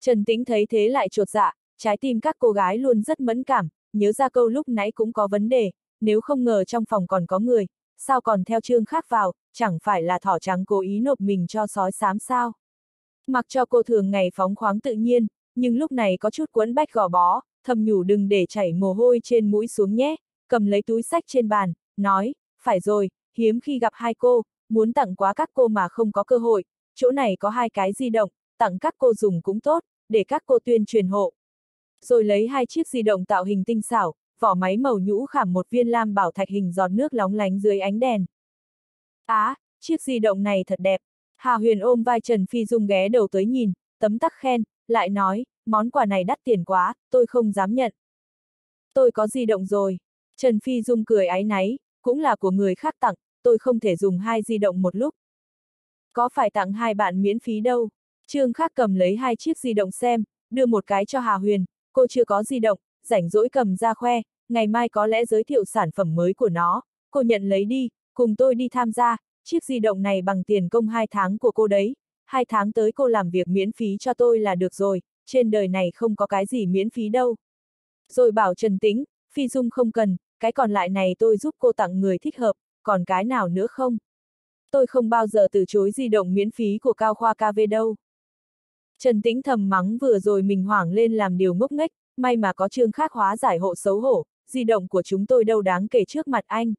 Trần Tĩnh thấy thế lại trột dạ, trái tim các cô gái luôn rất mẫn cảm, nhớ ra câu lúc nãy cũng có vấn đề, nếu không ngờ trong phòng còn có người, sao còn theo trương khác vào, chẳng phải là thỏ trắng cố ý nộp mình cho sói xám sao. Mặc cho cô thường ngày phóng khoáng tự nhiên, nhưng lúc này có chút quấn bách gò bó, thầm nhủ đừng để chảy mồ hôi trên mũi xuống nhé, cầm lấy túi sách trên bàn, nói, phải rồi, hiếm khi gặp hai cô, muốn tặng quá các cô mà không có cơ hội, chỗ này có hai cái di động, tặng các cô dùng cũng tốt, để các cô tuyên truyền hộ. Rồi lấy hai chiếc di động tạo hình tinh xảo, vỏ máy màu nhũ khảm một viên lam bảo thạch hình giọt nước lóng lánh dưới ánh đèn. Á, à, chiếc di động này thật đẹp. Hà Huyền ôm vai Trần Phi Dung ghé đầu tới nhìn, tấm tắc khen, lại nói, món quà này đắt tiền quá, tôi không dám nhận. Tôi có di động rồi. Trần Phi Dung cười ái náy, cũng là của người khác tặng, tôi không thể dùng hai di động một lúc. Có phải tặng hai bạn miễn phí đâu. Trương khắc cầm lấy hai chiếc di động xem, đưa một cái cho Hà Huyền, cô chưa có di động, rảnh rỗi cầm ra khoe, ngày mai có lẽ giới thiệu sản phẩm mới của nó, cô nhận lấy đi, cùng tôi đi tham gia, chiếc di động này bằng tiền công hai tháng của cô đấy, hai tháng tới cô làm việc miễn phí cho tôi là được rồi, trên đời này không có cái gì miễn phí đâu. Rồi bảo Trần Tĩnh, Phi Dung không cần, cái còn lại này tôi giúp cô tặng người thích hợp, còn cái nào nữa không? Tôi không bao giờ từ chối di động miễn phí của Cao Khoa KV đâu. Trần Tĩnh thầm mắng vừa rồi mình hoảng lên làm điều ngốc nghếch, may mà có trương khác hóa giải hộ xấu hổ, di động của chúng tôi đâu đáng kể trước mặt anh.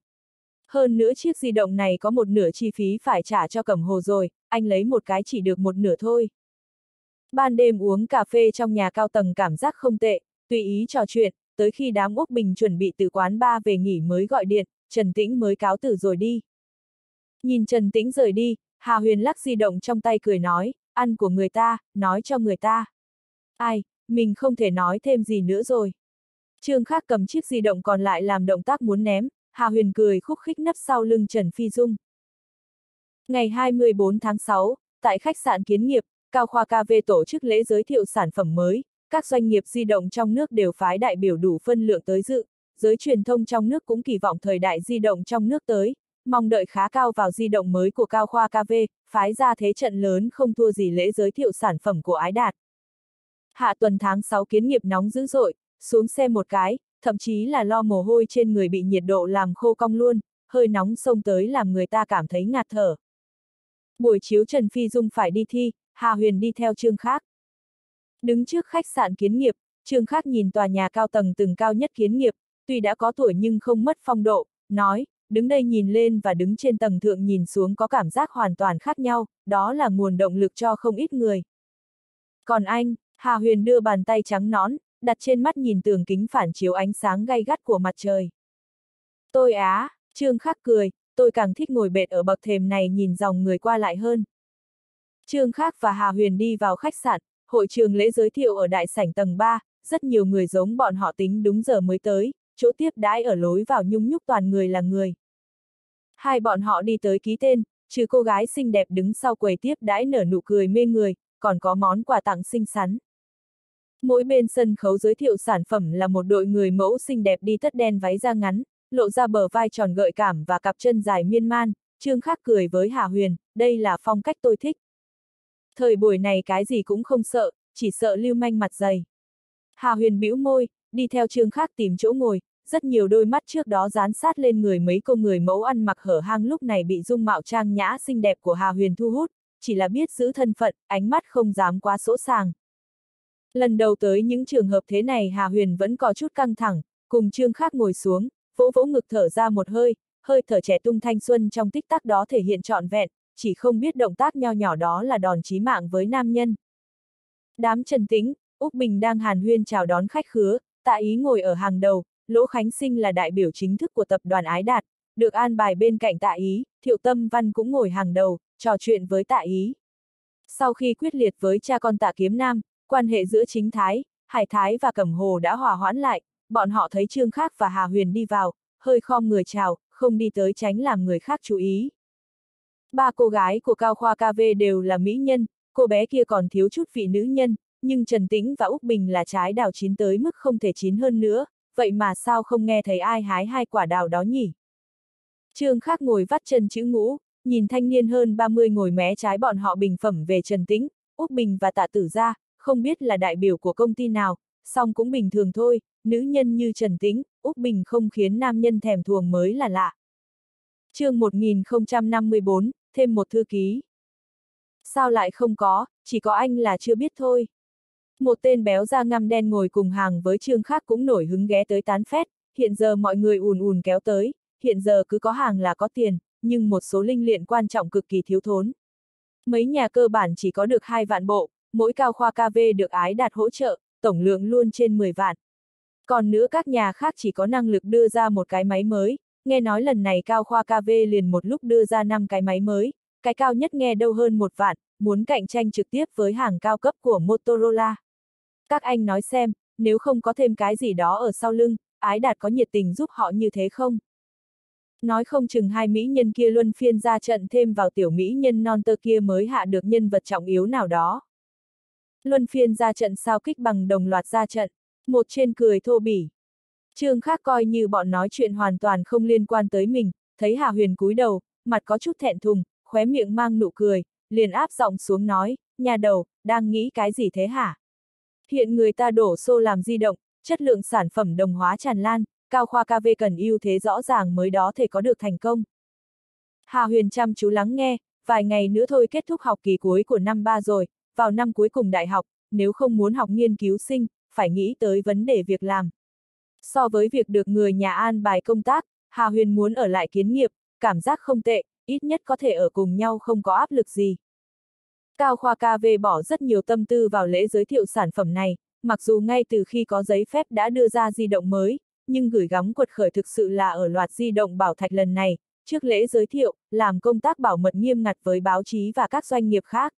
Hơn nữa chiếc di động này có một nửa chi phí phải trả cho cẩm hồ rồi, anh lấy một cái chỉ được một nửa thôi. Ban đêm uống cà phê trong nhà cao tầng cảm giác không tệ, tùy ý trò chuyện, tới khi đám Úc Bình chuẩn bị từ quán ba về nghỉ mới gọi điện, Trần Tĩnh mới cáo tử rồi đi. Nhìn Trần Tĩnh rời đi, Hà Huyền lắc di động trong tay cười nói, ăn của người ta, nói cho người ta. Ai, mình không thể nói thêm gì nữa rồi. Trương Khác cầm chiếc di động còn lại làm động tác muốn ném, Hà Huyền cười khúc khích nấp sau lưng Trần Phi Dung. Ngày 24 tháng 6, tại khách sạn Kiến Nghiệp, Cao Khoa KV tổ chức lễ giới thiệu sản phẩm mới, các doanh nghiệp di động trong nước đều phái đại biểu đủ phân lượng tới dự, giới truyền thông trong nước cũng kỳ vọng thời đại di động trong nước tới, mong đợi khá cao vào di động mới của Cao Khoa KV, phái ra thế trận lớn không thua gì lễ giới thiệu sản phẩm của Ái Đạt. Hạ tuần tháng 6 kiến nghiệp nóng dữ dội, xuống xe một cái, thậm chí là lo mồ hôi trên người bị nhiệt độ làm khô cong luôn, hơi nóng xông tới làm người ta cảm thấy ngạt thở. Buổi chiếu Trần Phi Dung phải đi thi, Hà Huyền đi theo Trương Khác. Đứng trước khách sạn kiến nghiệp, Trương Khác nhìn tòa nhà cao tầng từng cao nhất kiến nghiệp, tuy đã có tuổi nhưng không mất phong độ, nói, đứng đây nhìn lên và đứng trên tầng thượng nhìn xuống có cảm giác hoàn toàn khác nhau, đó là nguồn động lực cho không ít người. Còn anh, Hà Huyền đưa bàn tay trắng nõn, đặt trên mắt nhìn tường kính phản chiếu ánh sáng gay gắt của mặt trời. Tôi á, Trương Khắc cười, tôi càng thích ngồi bệt ở bậc thềm này nhìn dòng người qua lại hơn. Trương Khắc và Hà Huyền đi vào khách sạn, hội trường lễ giới thiệu ở đại sảnh tầng 3, rất nhiều người giống bọn họ tính đúng giờ mới tới, chỗ tiếp đãi ở lối vào nhung nhúc toàn người là người. Hai bọn họ đi tới ký tên, trừ cô gái xinh đẹp đứng sau quầy tiếp đãi nở nụ cười mê người, còn có món quà tặng xinh xắn. Mỗi bên sân khấu giới thiệu sản phẩm là một đội người mẫu xinh đẹp đi tất đen váy da ngắn, lộ ra bờ vai tròn gợi cảm và cặp chân dài miên man, Trương Khắc cười với Hà Huyền, đây là phong cách tôi thích. Thời buổi này cái gì cũng không sợ, chỉ sợ lưu manh mặt dày. Hà Huyền bĩu môi, đi theo Trương Khắc tìm chỗ ngồi, rất nhiều đôi mắt trước đó dán sát lên người mấy cô người mẫu ăn mặc hở hang lúc này bị dung mạo trang nhã xinh đẹp của Hà Huyền thu hút, chỉ là biết giữ thân phận, ánh mắt không dám quá sỗ sàng. Lần đầu tới những trường hợp thế này Hà Huyền vẫn có chút căng thẳng, cùng Trương Khác ngồi xuống, vỗ vỗ ngực thở ra một hơi, hơi thở trẻ tung thanh xuân trong tích tắc đó thể hiện trọn vẹn, chỉ không biết động tác nho nhỏ đó là đòn chí mạng với nam nhân. Đám Trần Tĩnh, Úc Bình đang hàn huyên chào đón khách khứa, tạ ý ngồi ở hàng đầu, Lỗ Khánh Sinh là đại biểu chính thức của tập đoàn Ái Đạt, được an bài bên cạnh tạ ý, Thiệu Tâm Văn cũng ngồi hàng đầu, trò chuyện với tạ ý. Sau khi quyết liệt với cha con tạ kiếm nam, quan hệ giữa chính Thái, Hải Thái và Cẩm Hồ đã hòa hoãn lại, bọn họ thấy Trương Khác và Hà Huyền đi vào, hơi khom người chào, không đi tới tránh làm người khác chú ý. Ba cô gái của Cao Khoa KV đều là mỹ nhân, cô bé kia còn thiếu chút vị nữ nhân, nhưng Trần Tĩnh và Úc Bình là trái đào chín tới mức không thể chín hơn nữa, vậy mà sao không nghe thấy ai hái hai quả đào đó nhỉ? Trương khắc ngồi vắt chân chữ ngũ, nhìn thanh niên hơn 30 ngồi mé trái bọn họ bình phẩm về Trần Tĩnh, Úc Bình và Tạ Tử Gia, không biết là đại biểu của công ty nào, song cũng bình thường thôi, nữ nhân như Trần Tĩnh, Úc Bình không khiến nam nhân thèm thuồng mới là lạ. chương 1054, thêm một thư ký. Sao lại không có, chỉ có anh là chưa biết thôi. Một tên béo da ngăm đen ngồi cùng hàng với trương khác cũng nổi hứng ghé tới tán phét, hiện giờ mọi người ùn ùn kéo tới, hiện giờ cứ có hàng là có tiền, nhưng một số linh luyện quan trọng cực kỳ thiếu thốn. Mấy nhà cơ bản chỉ có được hai vạn bộ, mỗi cao khoa KV được ái đạt hỗ trợ, tổng lượng luôn trên 10 vạn. Còn nữa các nhà khác chỉ có năng lực đưa ra một cái máy mới, nghe nói lần này cao khoa KV liền một lúc đưa ra 5 cái máy mới, cái cao nhất nghe đâu hơn một vạn, muốn cạnh tranh trực tiếp với hàng cao cấp của Motorola. Các anh nói xem, nếu không có thêm cái gì đó ở sau lưng, ái đạt có nhiệt tình giúp họ như thế không? Nói không chừng hai mỹ nhân kia luân phiên ra trận thêm vào tiểu mỹ nhân non tơ kia mới hạ được nhân vật trọng yếu nào đó. Luân phiên ra trận sao kích bằng đồng loạt ra trận, một trên cười thô bỉ. Trương khác coi như bọn nói chuyện hoàn toàn không liên quan tới mình, thấy Hà Huyền cúi đầu, mặt có chút thẹn thùng, khóe miệng mang nụ cười, liền áp giọng xuống nói, nhà đầu, đang nghĩ cái gì thế hả? Hiện người ta đổ xô làm di động, chất lượng sản phẩm đồng hóa tràn lan, cao khoa KV cần ưu thế rõ ràng mới đó thể có được thành công. Hà Huyền chăm chú lắng nghe, vài ngày nữa thôi kết thúc học kỳ cuối của năm ba rồi, vào năm cuối cùng đại học, nếu không muốn học nghiên cứu sinh, phải nghĩ tới vấn đề việc làm. So với việc được người nhà an bài công tác, Hà Huyền muốn ở lại kiến nghiệp, cảm giác không tệ, ít nhất có thể ở cùng nhau không có áp lực gì. Cao Khoa KV bỏ rất nhiều tâm tư vào lễ giới thiệu sản phẩm này, mặc dù ngay từ khi có giấy phép đã đưa ra di động mới, nhưng gửi gắm quật khởi thực sự là ở loạt di động bảo thạch lần này, trước lễ giới thiệu, làm công tác bảo mật nghiêm ngặt với báo chí và các doanh nghiệp khác.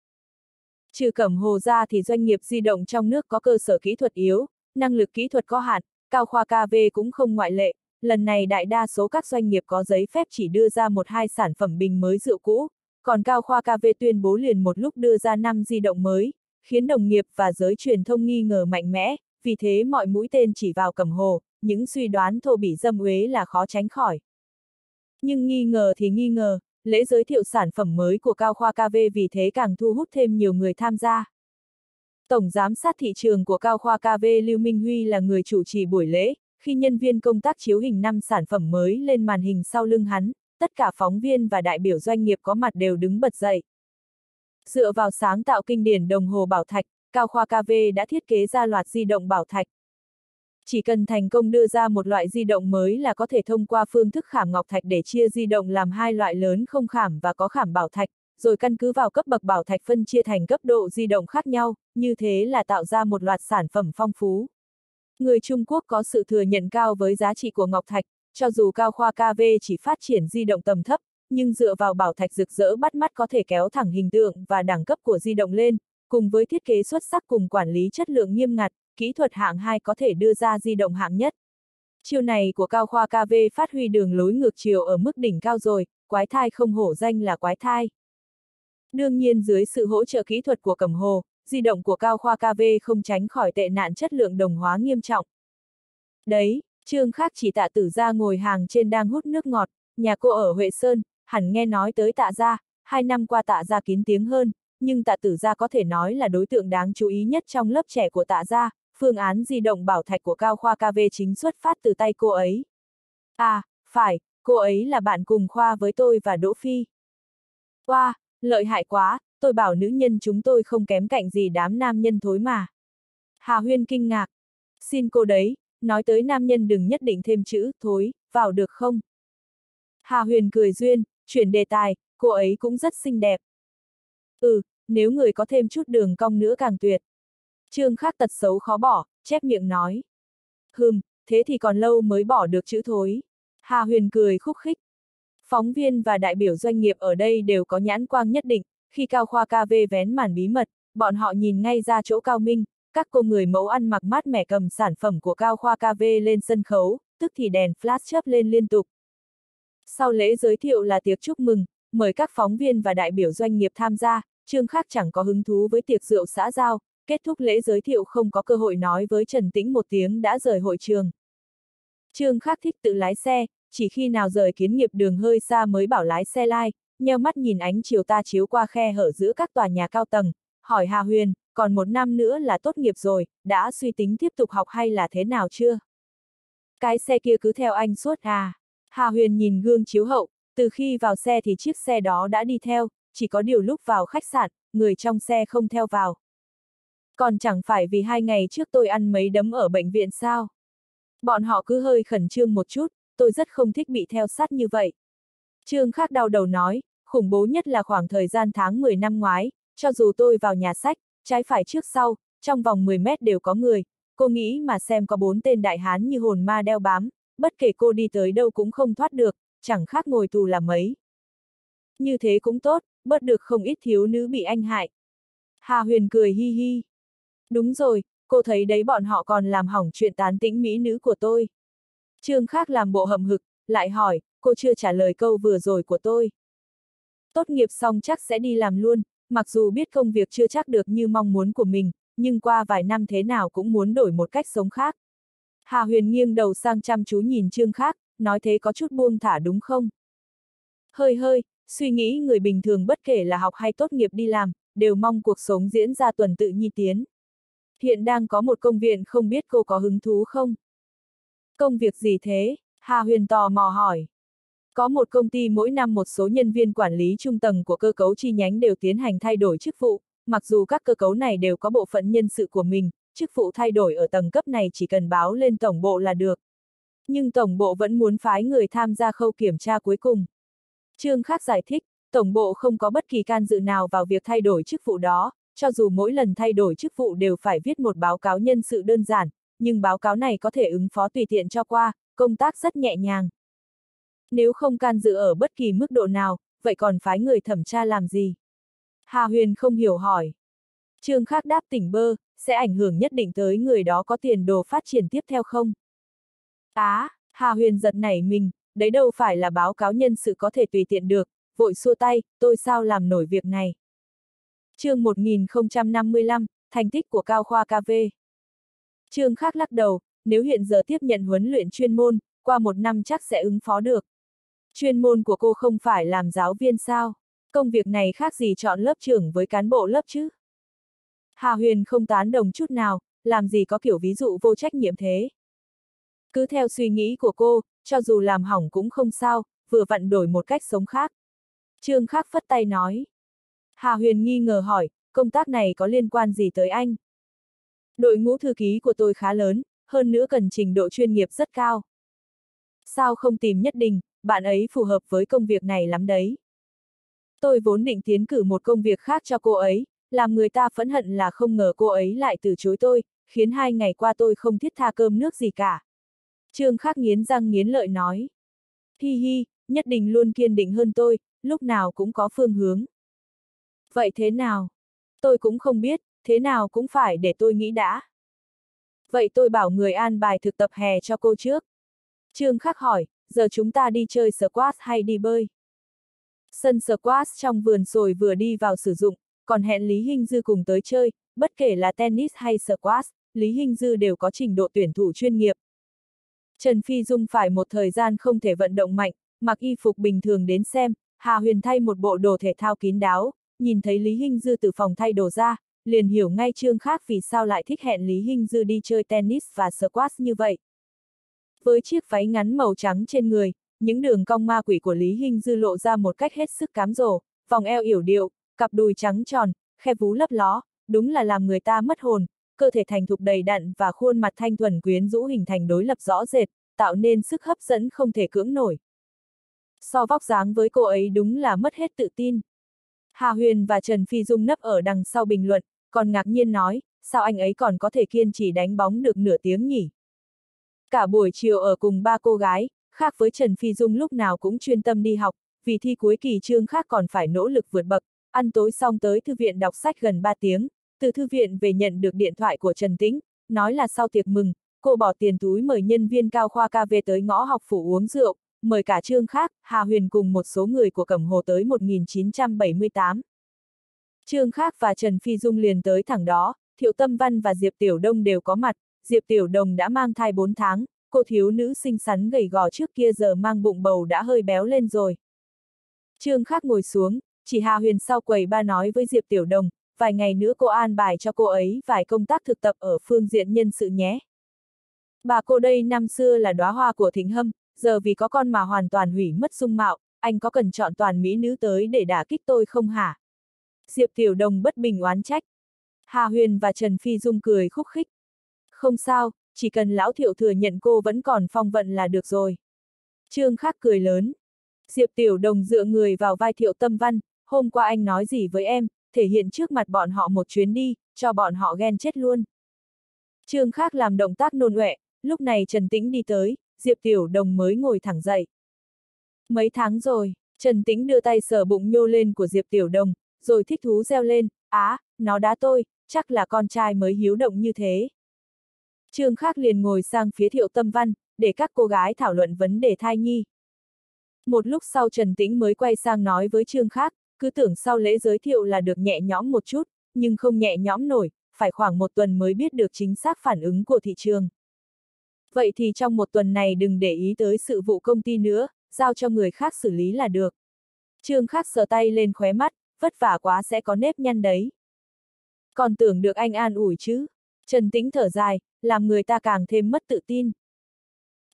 Trừ cẩm hồ ra thì doanh nghiệp di động trong nước có cơ sở kỹ thuật yếu, năng lực kỹ thuật có hạn, cao khoa KV cũng không ngoại lệ, lần này đại đa số các doanh nghiệp có giấy phép chỉ đưa ra một hai sản phẩm bình mới rượu cũ, còn Cao Khoa KV tuyên bố liền một lúc đưa ra năm di động mới, khiến đồng nghiệp và giới truyền thông nghi ngờ mạnh mẽ, vì thế mọi mũi tên chỉ vào cầm hồ, những suy đoán thô bỉ dâm uế là khó tránh khỏi. Nhưng nghi ngờ thì nghi ngờ, lễ giới thiệu sản phẩm mới của Cao Khoa KV vì thế càng thu hút thêm nhiều người tham gia. Tổng giám sát thị trường của Cao Khoa KV Lưu Minh Huy là người chủ trì buổi lễ, khi nhân viên công tác chiếu hình năm sản phẩm mới lên màn hình sau lưng hắn, tất cả phóng viên và đại biểu doanh nghiệp có mặt đều đứng bật dậy. Dựa vào sáng tạo kinh điển đồng hồ bảo thạch, Cao Khoa KV đã thiết kế ra loạt di động bảo thạch. Chỉ cần thành công đưa ra một loại di động mới là có thể thông qua phương thức khảm ngọc thạch để chia di động làm hai loại lớn không khảm và có khảm bảo thạch, rồi căn cứ vào cấp bậc bảo thạch phân chia thành cấp độ di động khác nhau, như thế là tạo ra một loạt sản phẩm phong phú. Người Trung Quốc có sự thừa nhận cao với giá trị của ngọc thạch, cho dù cao khoa KV chỉ phát triển di động tầm thấp, nhưng dựa vào bảo thạch rực rỡ bắt mắt có thể kéo thẳng hình tượng và đẳng cấp của di động lên, cùng với thiết kế xuất sắc cùng quản lý chất lượng nghiêm ngặt, kỹ thuật hạng 2 có thể đưa ra di động hạng nhất. Chiêu này của Cao Khoa KV phát huy đường lối ngược chiều ở mức đỉnh cao rồi, quái thai không hổ danh là quái thai. Đương nhiên dưới sự hỗ trợ kỹ thuật của Cẩm Hồ, di động của Cao Khoa KV không tránh khỏi tệ nạn chất lượng đồng hóa nghiêm trọng. Đấy, Trương khác chỉ tạ tử ra ngồi hàng trên đang hút nước ngọt, nhà cô ở Huệ Sơn, hẳn nghe nói tới tạ gia, hai năm qua tạ gia kín tiếng hơn, nhưng tạ tử gia có thể nói là đối tượng đáng chú ý nhất trong lớp trẻ của tạ gia, phương án di động bảo thạch của Cao Khoa KV chính xuất phát từ tay cô ấy. À, phải, cô ấy là bạn cùng khoa với tôi và Đỗ Phi. Wow, lợi hại quá, tôi bảo nữ nhân chúng tôi không kém cạnh gì đám nam nhân thối mà. Hà Huyên kinh ngạc. Xin cô đấy, nói tới nam nhân đừng nhất định thêm chữ, thối, vào được không? Hà Huyền cười duyên, chuyển đề tài, cô ấy cũng rất xinh đẹp. Ừ, nếu người có thêm chút đường cong nữa càng tuyệt. Trương khác tật xấu khó bỏ, chép miệng nói. Hừm, thế thì còn lâu mới bỏ được chữ thối. Hà Huyền cười khúc khích. Phóng viên và đại biểu doanh nghiệp ở đây đều có nhãn quang nhất định, khi Cao Khoa KV vén màn bí mật, bọn họ nhìn ngay ra chỗ Cao Minh, các cô người mẫu ăn mặc mát mẻ cầm sản phẩm của Cao Khoa KV lên sân khấu, tức thì đèn flash chớp lên liên tục. Sau lễ giới thiệu là tiệc chúc mừng, mời các phóng viên và đại biểu doanh nghiệp tham gia, Trương khắc chẳng có hứng thú với tiệc rượu xã giao, kết thúc lễ giới thiệu không có cơ hội nói với Trần Tĩnh một tiếng đã rời hội trường. Trương khắc thích tự lái xe, chỉ khi nào rời kiến nghiệp đường hơi xa mới bảo lái xe lai, nheo mắt nhìn ánh chiều ta chiếu qua khe hở giữa các tòa nhà cao tầng, hỏi Hà Huyền, còn một năm nữa là tốt nghiệp rồi, đã suy tính tiếp tục học hay là thế nào chưa? Cái xe kia cứ theo anh suốt à? Hà Huyền nhìn gương chiếu hậu, từ khi vào xe thì chiếc xe đó đã đi theo, chỉ có điều lúc vào khách sạn, người trong xe không theo vào. Còn chẳng phải vì hai ngày trước tôi ăn mấy đấm ở bệnh viện sao? Bọn họ cứ hơi khẩn trương một chút, tôi rất không thích bị theo sát như vậy. Trương Khác đau đầu nói, khủng bố nhất là khoảng thời gian tháng 10 năm ngoái, cho dù tôi vào nhà sách, trái phải trước sau, trong vòng 10 mét đều có người, cô nghĩ mà xem có bốn tên đại hán như hồn ma đeo bám, bất kể cô đi tới đâu cũng không thoát được, chẳng khác ngồi tù là mấy. Như thế cũng tốt, bớt được không ít thiếu nữ bị anh hại. Hà Huyền cười hi hi. Đúng rồi, cô thấy đấy bọn họ còn làm hỏng chuyện tán tĩnh mỹ nữ của tôi. Trương khác làm bộ hầm hực, lại hỏi, cô chưa trả lời câu vừa rồi của tôi. Tốt nghiệp xong chắc sẽ đi làm luôn, mặc dù biết công việc chưa chắc được như mong muốn của mình, nhưng qua vài năm thế nào cũng muốn đổi một cách sống khác. Hà Huyền nghiêng đầu sang chăm chú nhìn Trương Khác, nói thế có chút buông thả đúng không? Hơi hơi, suy nghĩ người bình thường bất kể là học hay tốt nghiệp đi làm, đều mong cuộc sống diễn ra tuần tự nhi tiến. Hiện đang có một công viện không biết cô có hứng thú không? Công việc gì thế? Hà Huyền tò mò hỏi. Có một công ty mỗi năm một số nhân viên quản lý trung tầng của cơ cấu chi nhánh đều tiến hành thay đổi chức vụ, mặc dù các cơ cấu này đều có bộ phận nhân sự của mình, chức vụ thay đổi ở tầng cấp này chỉ cần báo lên tổng bộ là được. Nhưng tổng bộ vẫn muốn phái người tham gia khâu kiểm tra cuối cùng. Trương Khắc giải thích, tổng bộ không có bất kỳ can dự nào vào việc thay đổi chức vụ đó, cho dù mỗi lần thay đổi chức vụ đều phải viết một báo cáo nhân sự đơn giản, nhưng báo cáo này có thể ứng phó tùy tiện cho qua, công tác rất nhẹ nhàng. Nếu không can dự ở bất kỳ mức độ nào, vậy còn phái người thẩm tra làm gì? Hà Huyền không hiểu hỏi. Trương Khắc đáp tỉnh bơ, sẽ ảnh hưởng nhất định tới người đó có tiền đồ phát triển tiếp theo không? Á, à, Hà Huyền giật nảy mình, đấy đâu phải là báo cáo nhân sự có thể tùy tiện được, vội xua tay, tôi sao làm nổi việc này. chương 1055, thành tích của Cao Khoa KV. Trương khác lắc đầu, nếu hiện giờ tiếp nhận huấn luyện chuyên môn, qua một năm chắc sẽ ứng phó được. Chuyên môn của cô không phải làm giáo viên sao? Công việc này khác gì chọn lớp trưởng với cán bộ lớp chứ? Hà Huyền không tán đồng chút nào, làm gì có kiểu ví dụ vô trách nhiệm thế. Cứ theo suy nghĩ của cô, cho dù làm hỏng cũng không sao, vừa vặn đổi một cách sống khác. Trương Khắc phất tay nói. Hà Huyền nghi ngờ hỏi, công tác này có liên quan gì tới anh? Đội ngũ thư ký của tôi khá lớn, hơn nữa cần trình độ chuyên nghiệp rất cao. Sao không tìm nhất định, bạn ấy phù hợp với công việc này lắm đấy. Tôi vốn định tiến cử một công việc khác cho cô ấy, làm người ta phẫn hận là không ngờ cô ấy lại từ chối tôi, khiến hai ngày qua tôi không thiết tha cơm nước gì cả. Trương Khắc nghiến răng nghiến lợi nói. Hi hi, nhất định luôn kiên định hơn tôi, lúc nào cũng có phương hướng. Vậy thế nào? Tôi cũng không biết, thế nào cũng phải để tôi nghĩ đã. Vậy tôi bảo người an bài thực tập hè cho cô trước. Trương Khắc hỏi, giờ chúng ta đi chơi squash hay đi bơi? Sân squash trong vườn rồi vừa đi vào sử dụng, còn hẹn Lý Hinh Dư cùng tới chơi, bất kể là tennis hay squash, Lý Hinh Dư đều có trình độ tuyển thủ chuyên nghiệp. Trần Phi Dung phải một thời gian không thể vận động mạnh, mặc y phục bình thường đến xem, Hà Huyền thay một bộ đồ thể thao kín đáo, nhìn thấy Lý Hinh Dư từ phòng thay đồ ra, liền hiểu ngay Trương khác vì sao lại thích hẹn Lý Hinh Dư đi chơi tennis và squash như vậy. Với chiếc váy ngắn màu trắng trên người, những đường cong ma quỷ của Lý Hinh Dư lộ ra một cách hết sức cám dỗ, vòng eo yểu điệu, cặp đùi trắng tròn, khe vú lấp ló, đúng là làm người ta mất hồn, cơ thể thành thục đầy đặn và khuôn mặt thanh thuần quyến rũ hình thành đối lập rõ rệt, tạo nên sức hấp dẫn không thể cưỡng nổi. So vóc dáng với cô ấy đúng là mất hết tự tin. Hà Huyền và Trần Phi Dung nấp ở đằng sau bình luận, còn ngạc nhiên nói, sao anh ấy còn có thể kiên trì đánh bóng được nửa tiếng nhỉ? Cả buổi chiều ở cùng ba cô gái, khác với Trần Phi Dung lúc nào cũng chuyên tâm đi học, vì thi cuối kỳ trương khác còn phải nỗ lực vượt bậc, ăn tối xong tới thư viện đọc sách gần 3 tiếng, từ thư viện về nhận được điện thoại của Trần Tĩnh, nói là sau tiệc mừng, cô bỏ tiền túi mời nhân viên cao khoa ca về tới ngõ học phủ uống rượu, mời cả trương khác, Hà Huyền cùng một số người của Cẩm Hồ tới 1978. Trương Khác và Trần Phi Dung liền tới thẳng đó, Thiệu Tâm Văn và Diệp Tiểu Đông đều có mặt, Diệp Tiểu Đồng đã mang thai 4 tháng, cô thiếu nữ xinh xắn gầy gò trước kia giờ mang bụng bầu đã hơi béo lên rồi. Trương Khắc ngồi xuống, chỉ Hà Huyền sau quầy ba nói với Diệp Tiểu Đồng, vài ngày nữa cô an bài cho cô ấy vài công tác thực tập ở phương diện nhân sự nhé. Bà cô đây năm xưa là đóa hoa của thính hâm, giờ vì có con mà hoàn toàn hủy mất dung mạo, anh có cần chọn toàn mỹ nữ tới để đả kích tôi không hả? Diệp Tiểu Đồng bất bình oán trách. Hà Huyền và Trần Phi Dung cười khúc khích. Không sao, chỉ cần lão thiệu thừa nhận cô vẫn còn phong vận là được rồi. Trương Khắc cười lớn. Diệp Tiểu Đồng dựa người vào vai thiệu tâm văn, hôm qua anh nói gì với em, thể hiện trước mặt bọn họ một chuyến đi, cho bọn họ ghen chết luôn. Trương Khắc làm động tác nôn ọe, lúc này Trần Tĩnh đi tới, Diệp Tiểu Đồng mới ngồi thẳng dậy. Mấy tháng rồi, Trần Tĩnh đưa tay sờ bụng nhô lên của Diệp Tiểu Đồng, rồi thích thú reo lên, á, nó đá tôi, chắc là con trai mới hiếu động như thế. Trương Khác liền ngồi sang phía thiệu tâm văn, để các cô gái thảo luận vấn đề thai nhi. Một lúc sau Trần Tĩnh mới quay sang nói với Trương Khác, cứ tưởng sau lễ giới thiệu là được nhẹ nhõm một chút, nhưng không nhẹ nhõm nổi, phải khoảng một tuần mới biết được chính xác phản ứng của thị trường. Vậy thì trong một tuần này đừng để ý tới sự vụ công ty nữa, giao cho người khác xử lý là được. Trương Khác sờ tay lên khóe mắt, vất vả quá sẽ có nếp nhăn đấy. Còn tưởng được anh an ủi chứ. Trần Tĩnh thở dài, làm người ta càng thêm mất tự tin.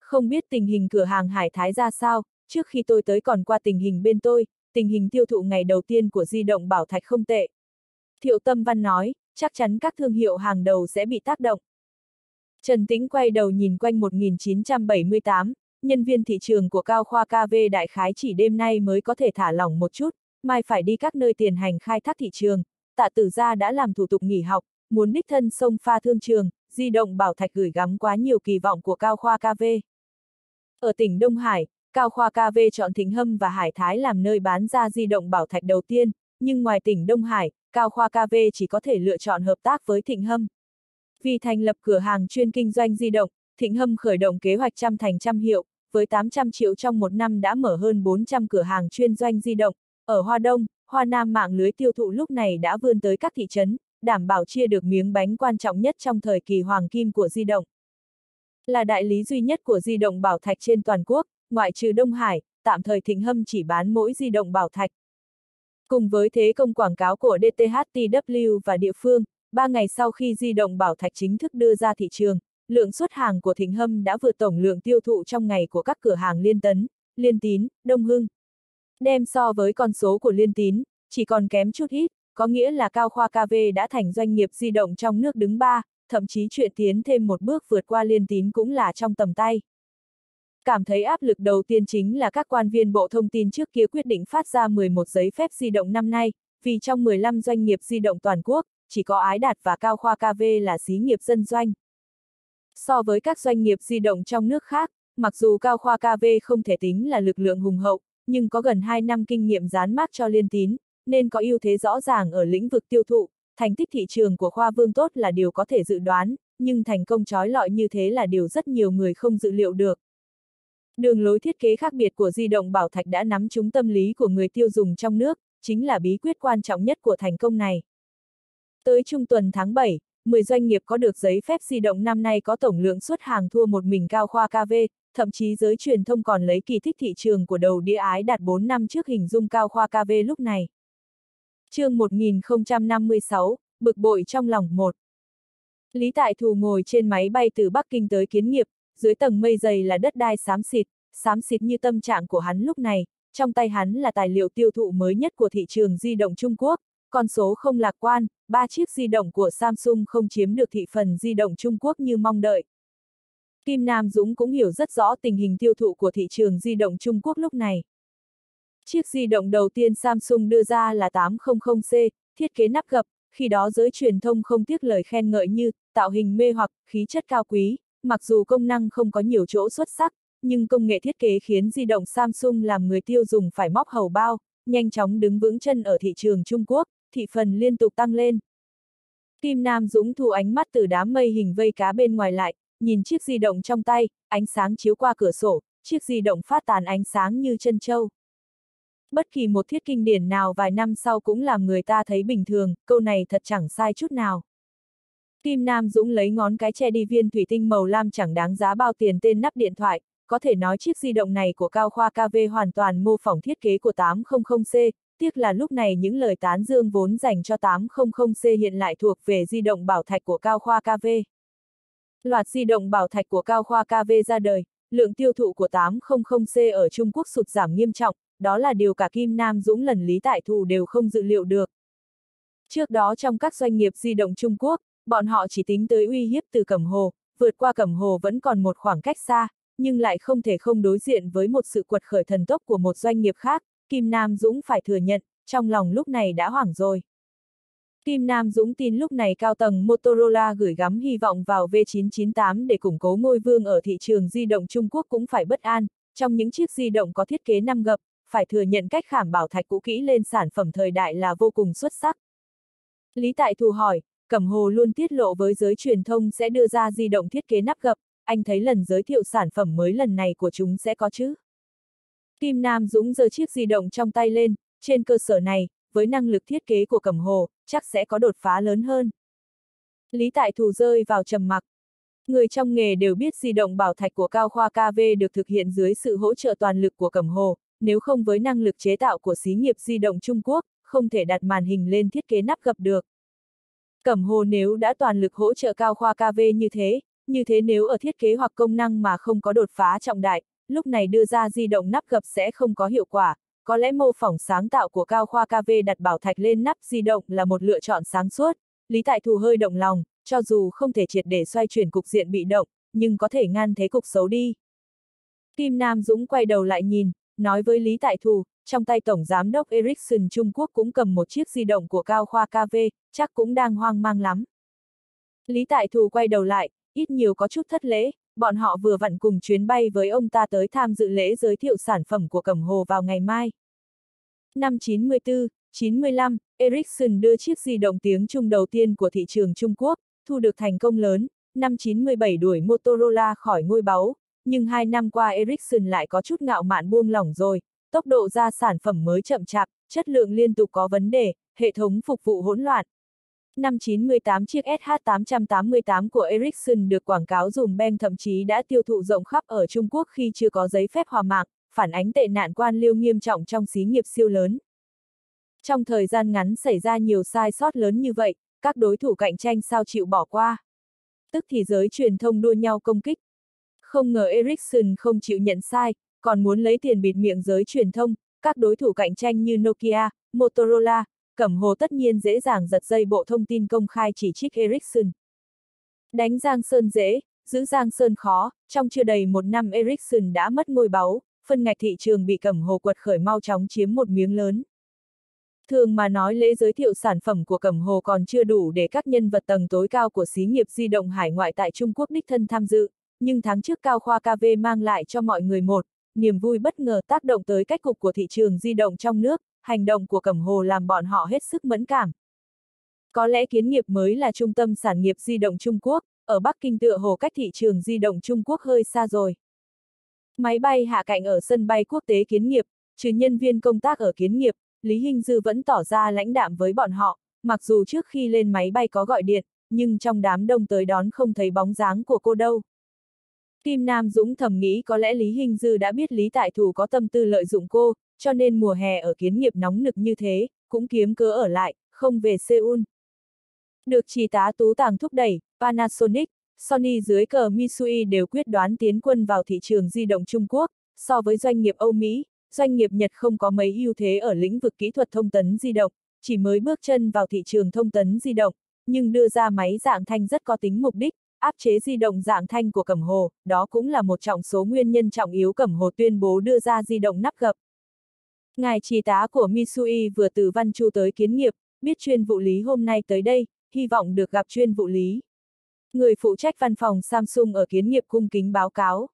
Không biết tình hình cửa hàng Hải Thái ra sao, trước khi tôi tới còn qua tình hình bên tôi, tình hình tiêu thụ ngày đầu tiên của di động bảo thạch không tệ. Thiệu Tâm Văn nói, chắc chắn các thương hiệu hàng đầu sẽ bị tác động. Trần Tĩnh quay đầu nhìn quanh 1978, nhân viên thị trường của Cao Khoa KV đại khái chỉ đêm nay mới có thể thả lỏng một chút, mai phải đi các nơi tiền hành khai thác thị trường, tạ tử gia đã làm thủ tục nghỉ học, muốn đích thân sông pha thương trường, di động bảo thạch gửi gắm quá nhiều kỳ vọng của Cao Khoa KV. Ở tỉnh Đông Hải, Cao Khoa KV chọn Thịnh Hâm và Hải Thái làm nơi bán ra di động bảo thạch đầu tiên, nhưng ngoài tỉnh Đông Hải, Cao Khoa KV chỉ có thể lựa chọn hợp tác với Thịnh Hâm. Vì thành lập cửa hàng chuyên kinh doanh di động, Thịnh Hâm khởi động kế hoạch trăm thành trăm hiệu, với 800 triệu trong một năm đã mở hơn 400 cửa hàng chuyên doanh di động. Ở Hoa Đông, Hoa Nam mạng lưới tiêu thụ lúc này đã vươn tới các thị trấn, đảm bảo chia được miếng bánh quan trọng nhất trong thời kỳ hoàng kim của di động. Là đại lý duy nhất của di động bảo thạch trên toàn quốc, ngoại trừ Đông Hải, tạm thời Thịnh Hâm chỉ bán mỗi di động bảo thạch. Cùng với thế công quảng cáo của DTHTW và địa phương, ba ngày sau khi di động bảo thạch chính thức đưa ra thị trường, lượng xuất hàng của Thịnh Hâm đã vượt tổng lượng tiêu thụ trong ngày của các cửa hàng Liên Tấn, Liên Tín, Đông Hưng. Đem so với con số của Liên Tín, chỉ còn kém chút ít, có nghĩa là Cao Khoa KV đã thành doanh nghiệp di động trong nước đứng ba, thậm chí chuyện tiến thêm một bước vượt qua Liên Tín cũng là trong tầm tay. Cảm thấy áp lực đầu tiên chính là các quan viên Bộ Thông tin trước kia quyết định phát ra 11 giấy phép di động năm nay, vì trong 15 doanh nghiệp di động toàn quốc, chỉ có Ái Đạt và Cao Khoa KV là xí nghiệp dân doanh. So với các doanh nghiệp di động trong nước khác, mặc dù Cao Khoa KV không thể tính là lực lượng hùng hậu, nhưng có gần 2 năm kinh nghiệm dán mát cho liên tín, nên có ưu thế rõ ràng ở lĩnh vực tiêu thụ, thành tích thị trường của Khoa Vương tốt là điều có thể dự đoán, nhưng thành công trói lọi như thế là điều rất nhiều người không dự liệu được. Đường lối thiết kế khác biệt của di động bảo thạch đã nắm trúng tâm lý của người tiêu dùng trong nước, chính là bí quyết quan trọng nhất của thành công này. Tới trung tuần tháng 7, 10 doanh nghiệp có được giấy phép di động năm nay có tổng lượng xuất hàng thua một mình cao khoa KV, thậm chí giới truyền thông còn lấy kỳ thích thị trường của đầu đĩa ái đạt 4 năm trước hình dung cao khoa KV lúc này chương 1056, bực bội trong lòng một. Lý Tại Thù ngồi trên máy bay từ Bắc Kinh tới kiến nghiệp, dưới tầng mây dày là đất đai xám xịt, xám xịt như tâm trạng của hắn lúc này, trong tay hắn là tài liệu tiêu thụ mới nhất của thị trường di động Trung Quốc, con số không lạc quan, ba chiếc di động của Samsung không chiếm được thị phần di động Trung Quốc như mong đợi. Kim Nam Dũng cũng hiểu rất rõ tình hình tiêu thụ của thị trường di động Trung Quốc lúc này. Chiếc di động đầu tiên Samsung đưa ra là 800C, thiết kế nắp gập, khi đó giới truyền thông không tiếc lời khen ngợi như, tạo hình mê hoặc, khí chất cao quý, mặc dù công năng không có nhiều chỗ xuất sắc, nhưng công nghệ thiết kế khiến di động Samsung làm người tiêu dùng phải móc hầu bao, nhanh chóng đứng vững chân ở thị trường Trung Quốc, thị phần liên tục tăng lên. Kim Nam Dũng thu ánh mắt từ đám mây hình vây cá bên ngoài lại, nhìn chiếc di động trong tay, ánh sáng chiếu qua cửa sổ, chiếc di động phát tàn ánh sáng như chân châu. Bất kỳ một thiết kinh điển nào vài năm sau cũng làm người ta thấy bình thường, câu này thật chẳng sai chút nào. Kim Nam Dũng lấy ngón cái che đi viên thủy tinh màu lam chẳng đáng giá bao tiền tên nắp điện thoại, có thể nói chiếc di động này của Cao Khoa KV hoàn toàn mô phỏng thiết kế của 800C, tiếc là lúc này những lời tán dương vốn dành cho 800C hiện lại thuộc về di động bảo thạch của Cao Khoa KV. Loạt di động bảo thạch của Cao Khoa KV ra đời, lượng tiêu thụ của 800C ở Trung Quốc sụt giảm nghiêm trọng, đó là điều cả Kim Nam Dũng lần Lý Tại Thù đều không dự liệu được. Trước đó trong các doanh nghiệp di động Trung Quốc, bọn họ chỉ tính tới uy hiếp từ Cẩm Hồ, vượt qua Cẩm Hồ vẫn còn một khoảng cách xa, nhưng lại không thể không đối diện với một sự quật khởi thần tốc của một doanh nghiệp khác, Kim Nam Dũng phải thừa nhận, trong lòng lúc này đã hoảng rồi. Kim Nam Dũng tin lúc này cao tầng Motorola gửi gắm hy vọng vào V998 để củng cố ngôi vương ở thị trường di động Trung Quốc cũng phải bất an, trong những chiếc di động có thiết kế năm gập, phải thừa nhận cách khảm bảo thạch cũ kỹ lên sản phẩm thời đại là vô cùng xuất sắc. Lý Tại Thù hỏi, Cẩm Hồ luôn tiết lộ với giới truyền thông sẽ đưa ra di động thiết kế nắp gập, anh thấy lần giới thiệu sản phẩm mới lần này của chúng sẽ có chứ? Kim Nam Dũng giơ chiếc di động trong tay lên, trên cơ sở này, với năng lực thiết kế của Cẩm Hồ, chắc sẽ có đột phá lớn hơn. Lý Tại Thù rơi vào trầm mặc. Người trong nghề đều biết di động bảo thạch của Cao Khoa KV được thực hiện dưới sự hỗ trợ toàn lực của Cẩm Hồ, nếu không với năng lực chế tạo của xí nghiệp di động Trung Quốc, không thể đặt màn hình lên thiết kế nắp gập được. Cẩm Hồ nếu đã toàn lực hỗ trợ Cao Khoa KV như thế, như thế nếu ở thiết kế hoặc công năng mà không có đột phá trọng đại, lúc này đưa ra di động nắp gập sẽ không có hiệu quả, có lẽ mô phỏng sáng tạo của Cao Khoa KV đặt bảo thạch lên nắp di động là một lựa chọn sáng suốt. Lý Tại Thù hơi động lòng, cho dù không thể triệt để xoay chuyển cục diện bị động, nhưng có thể ngăn thế cục xấu đi. Kim Nam Dũng quay đầu lại nhìn, nói với Lý Tại Thù, trong tay Tổng Giám đốc Ericsson Trung Quốc cũng cầm một chiếc di động của Cao Khoa KV, chắc cũng đang hoang mang lắm. Lý Tại Thù quay đầu lại, ít nhiều có chút thất lễ, bọn họ vừa vặn cùng chuyến bay với ông ta tới tham dự lễ giới thiệu sản phẩm của Cẩm Hồ vào ngày mai. Năm 94, 95, Ericsson đưa chiếc di động tiếng Trung đầu tiên của thị trường Trung Quốc, thu được thành công lớn, năm 97 đuổi Motorola khỏi ngôi báu, nhưng hai năm qua Ericsson lại có chút ngạo mạn buông lỏng rồi, tốc độ ra sản phẩm mới chậm chạp, chất lượng liên tục có vấn đề, hệ thống phục vụ hỗn loạn, Năm 98 chiếc SH888 của Ericsson được quảng cáo dùng Ben thậm chí đã tiêu thụ rộng khắp ở Trung Quốc khi chưa có giấy phép hòa mạng, phản ánh tệ nạn quan liêu nghiêm trọng trong xí nghiệp siêu lớn. Trong thời gian ngắn xảy ra nhiều sai sót lớn như vậy, các đối thủ cạnh tranh sao chịu bỏ qua. Tức thì giới truyền thông đua nhau công kích. Không ngờ Ericsson không chịu nhận sai, còn muốn lấy tiền bịt miệng giới truyền thông, các đối thủ cạnh tranh như Nokia, Motorola, Cẩm Hồ tất nhiên dễ dàng giật dây bộ thông tin công khai chỉ trích Ericsson. Đánh Giang Sơn dễ, giữ Giang Sơn khó, trong chưa đầy một năm Ericsson đã mất ngôi báu, phân ngạch thị trường bị Cẩm Hồ quật khởi mau chóng chiếm một miếng lớn. Thường mà nói lễ giới thiệu sản phẩm của Cẩm Hồ còn chưa đủ để các nhân vật tầng tối cao của xí nghiệp di động hải ngoại tại Trung Quốc đích thân tham dự, nhưng tháng trước Cao Khoa KV mang lại cho mọi người một, niềm vui bất ngờ tác động tới cách cục của thị trường di động trong nước, hành động của Cẩm Hồ làm bọn họ hết sức mẫn cảm. Có lẽ kiến nghiệp mới là trung tâm sản nghiệp di động Trung Quốc, ở Bắc Kinh tựa hồ cách thị trường di động Trung Quốc hơi xa rồi. Máy bay hạ cạnh ở sân bay quốc tế kiến nghiệp, trừ nhân viên công tác ở kiến nghiệp, Lý Hinh Dư vẫn tỏ ra lãnh đạm với bọn họ, mặc dù trước khi lên máy bay có gọi điện, nhưng trong đám đông tới đón không thấy bóng dáng của cô đâu. Kim Nam Dũng thầm nghĩ có lẽ Lý Hinh Dư đã biết Lý Tại Thủ có tâm tư lợi dụng cô, cho nên mùa hè ở kiến nghiệp nóng nực như thế, cũng kiếm cớ ở lại, không về Seoul. Được chỉ tá tú tàng thúc đẩy, Panasonic, Sony dưới cờ Mitsui đều quyết đoán tiến quân vào thị trường di động Trung Quốc, so với doanh nghiệp Âu Mỹ, doanh nghiệp Nhật không có mấy ưu thế ở lĩnh vực kỹ thuật thông tấn di động, chỉ mới bước chân vào thị trường thông tấn di động, nhưng đưa ra máy dạng thanh rất có tính mục đích, áp chế di động dạng thanh của Cẩm Hồ, đó cũng là một trọng số nguyên nhân trọng yếu Cẩm Hồ tuyên bố đưa ra di động nắp gập. Ngài trì tá của Misui vừa từ Văn Chu tới kiến nghiệp, biết chuyên vụ lý hôm nay tới đây, hy vọng được gặp chuyên vụ lý. Người phụ trách văn phòng Samsung ở kiến nghiệp cung kính báo cáo.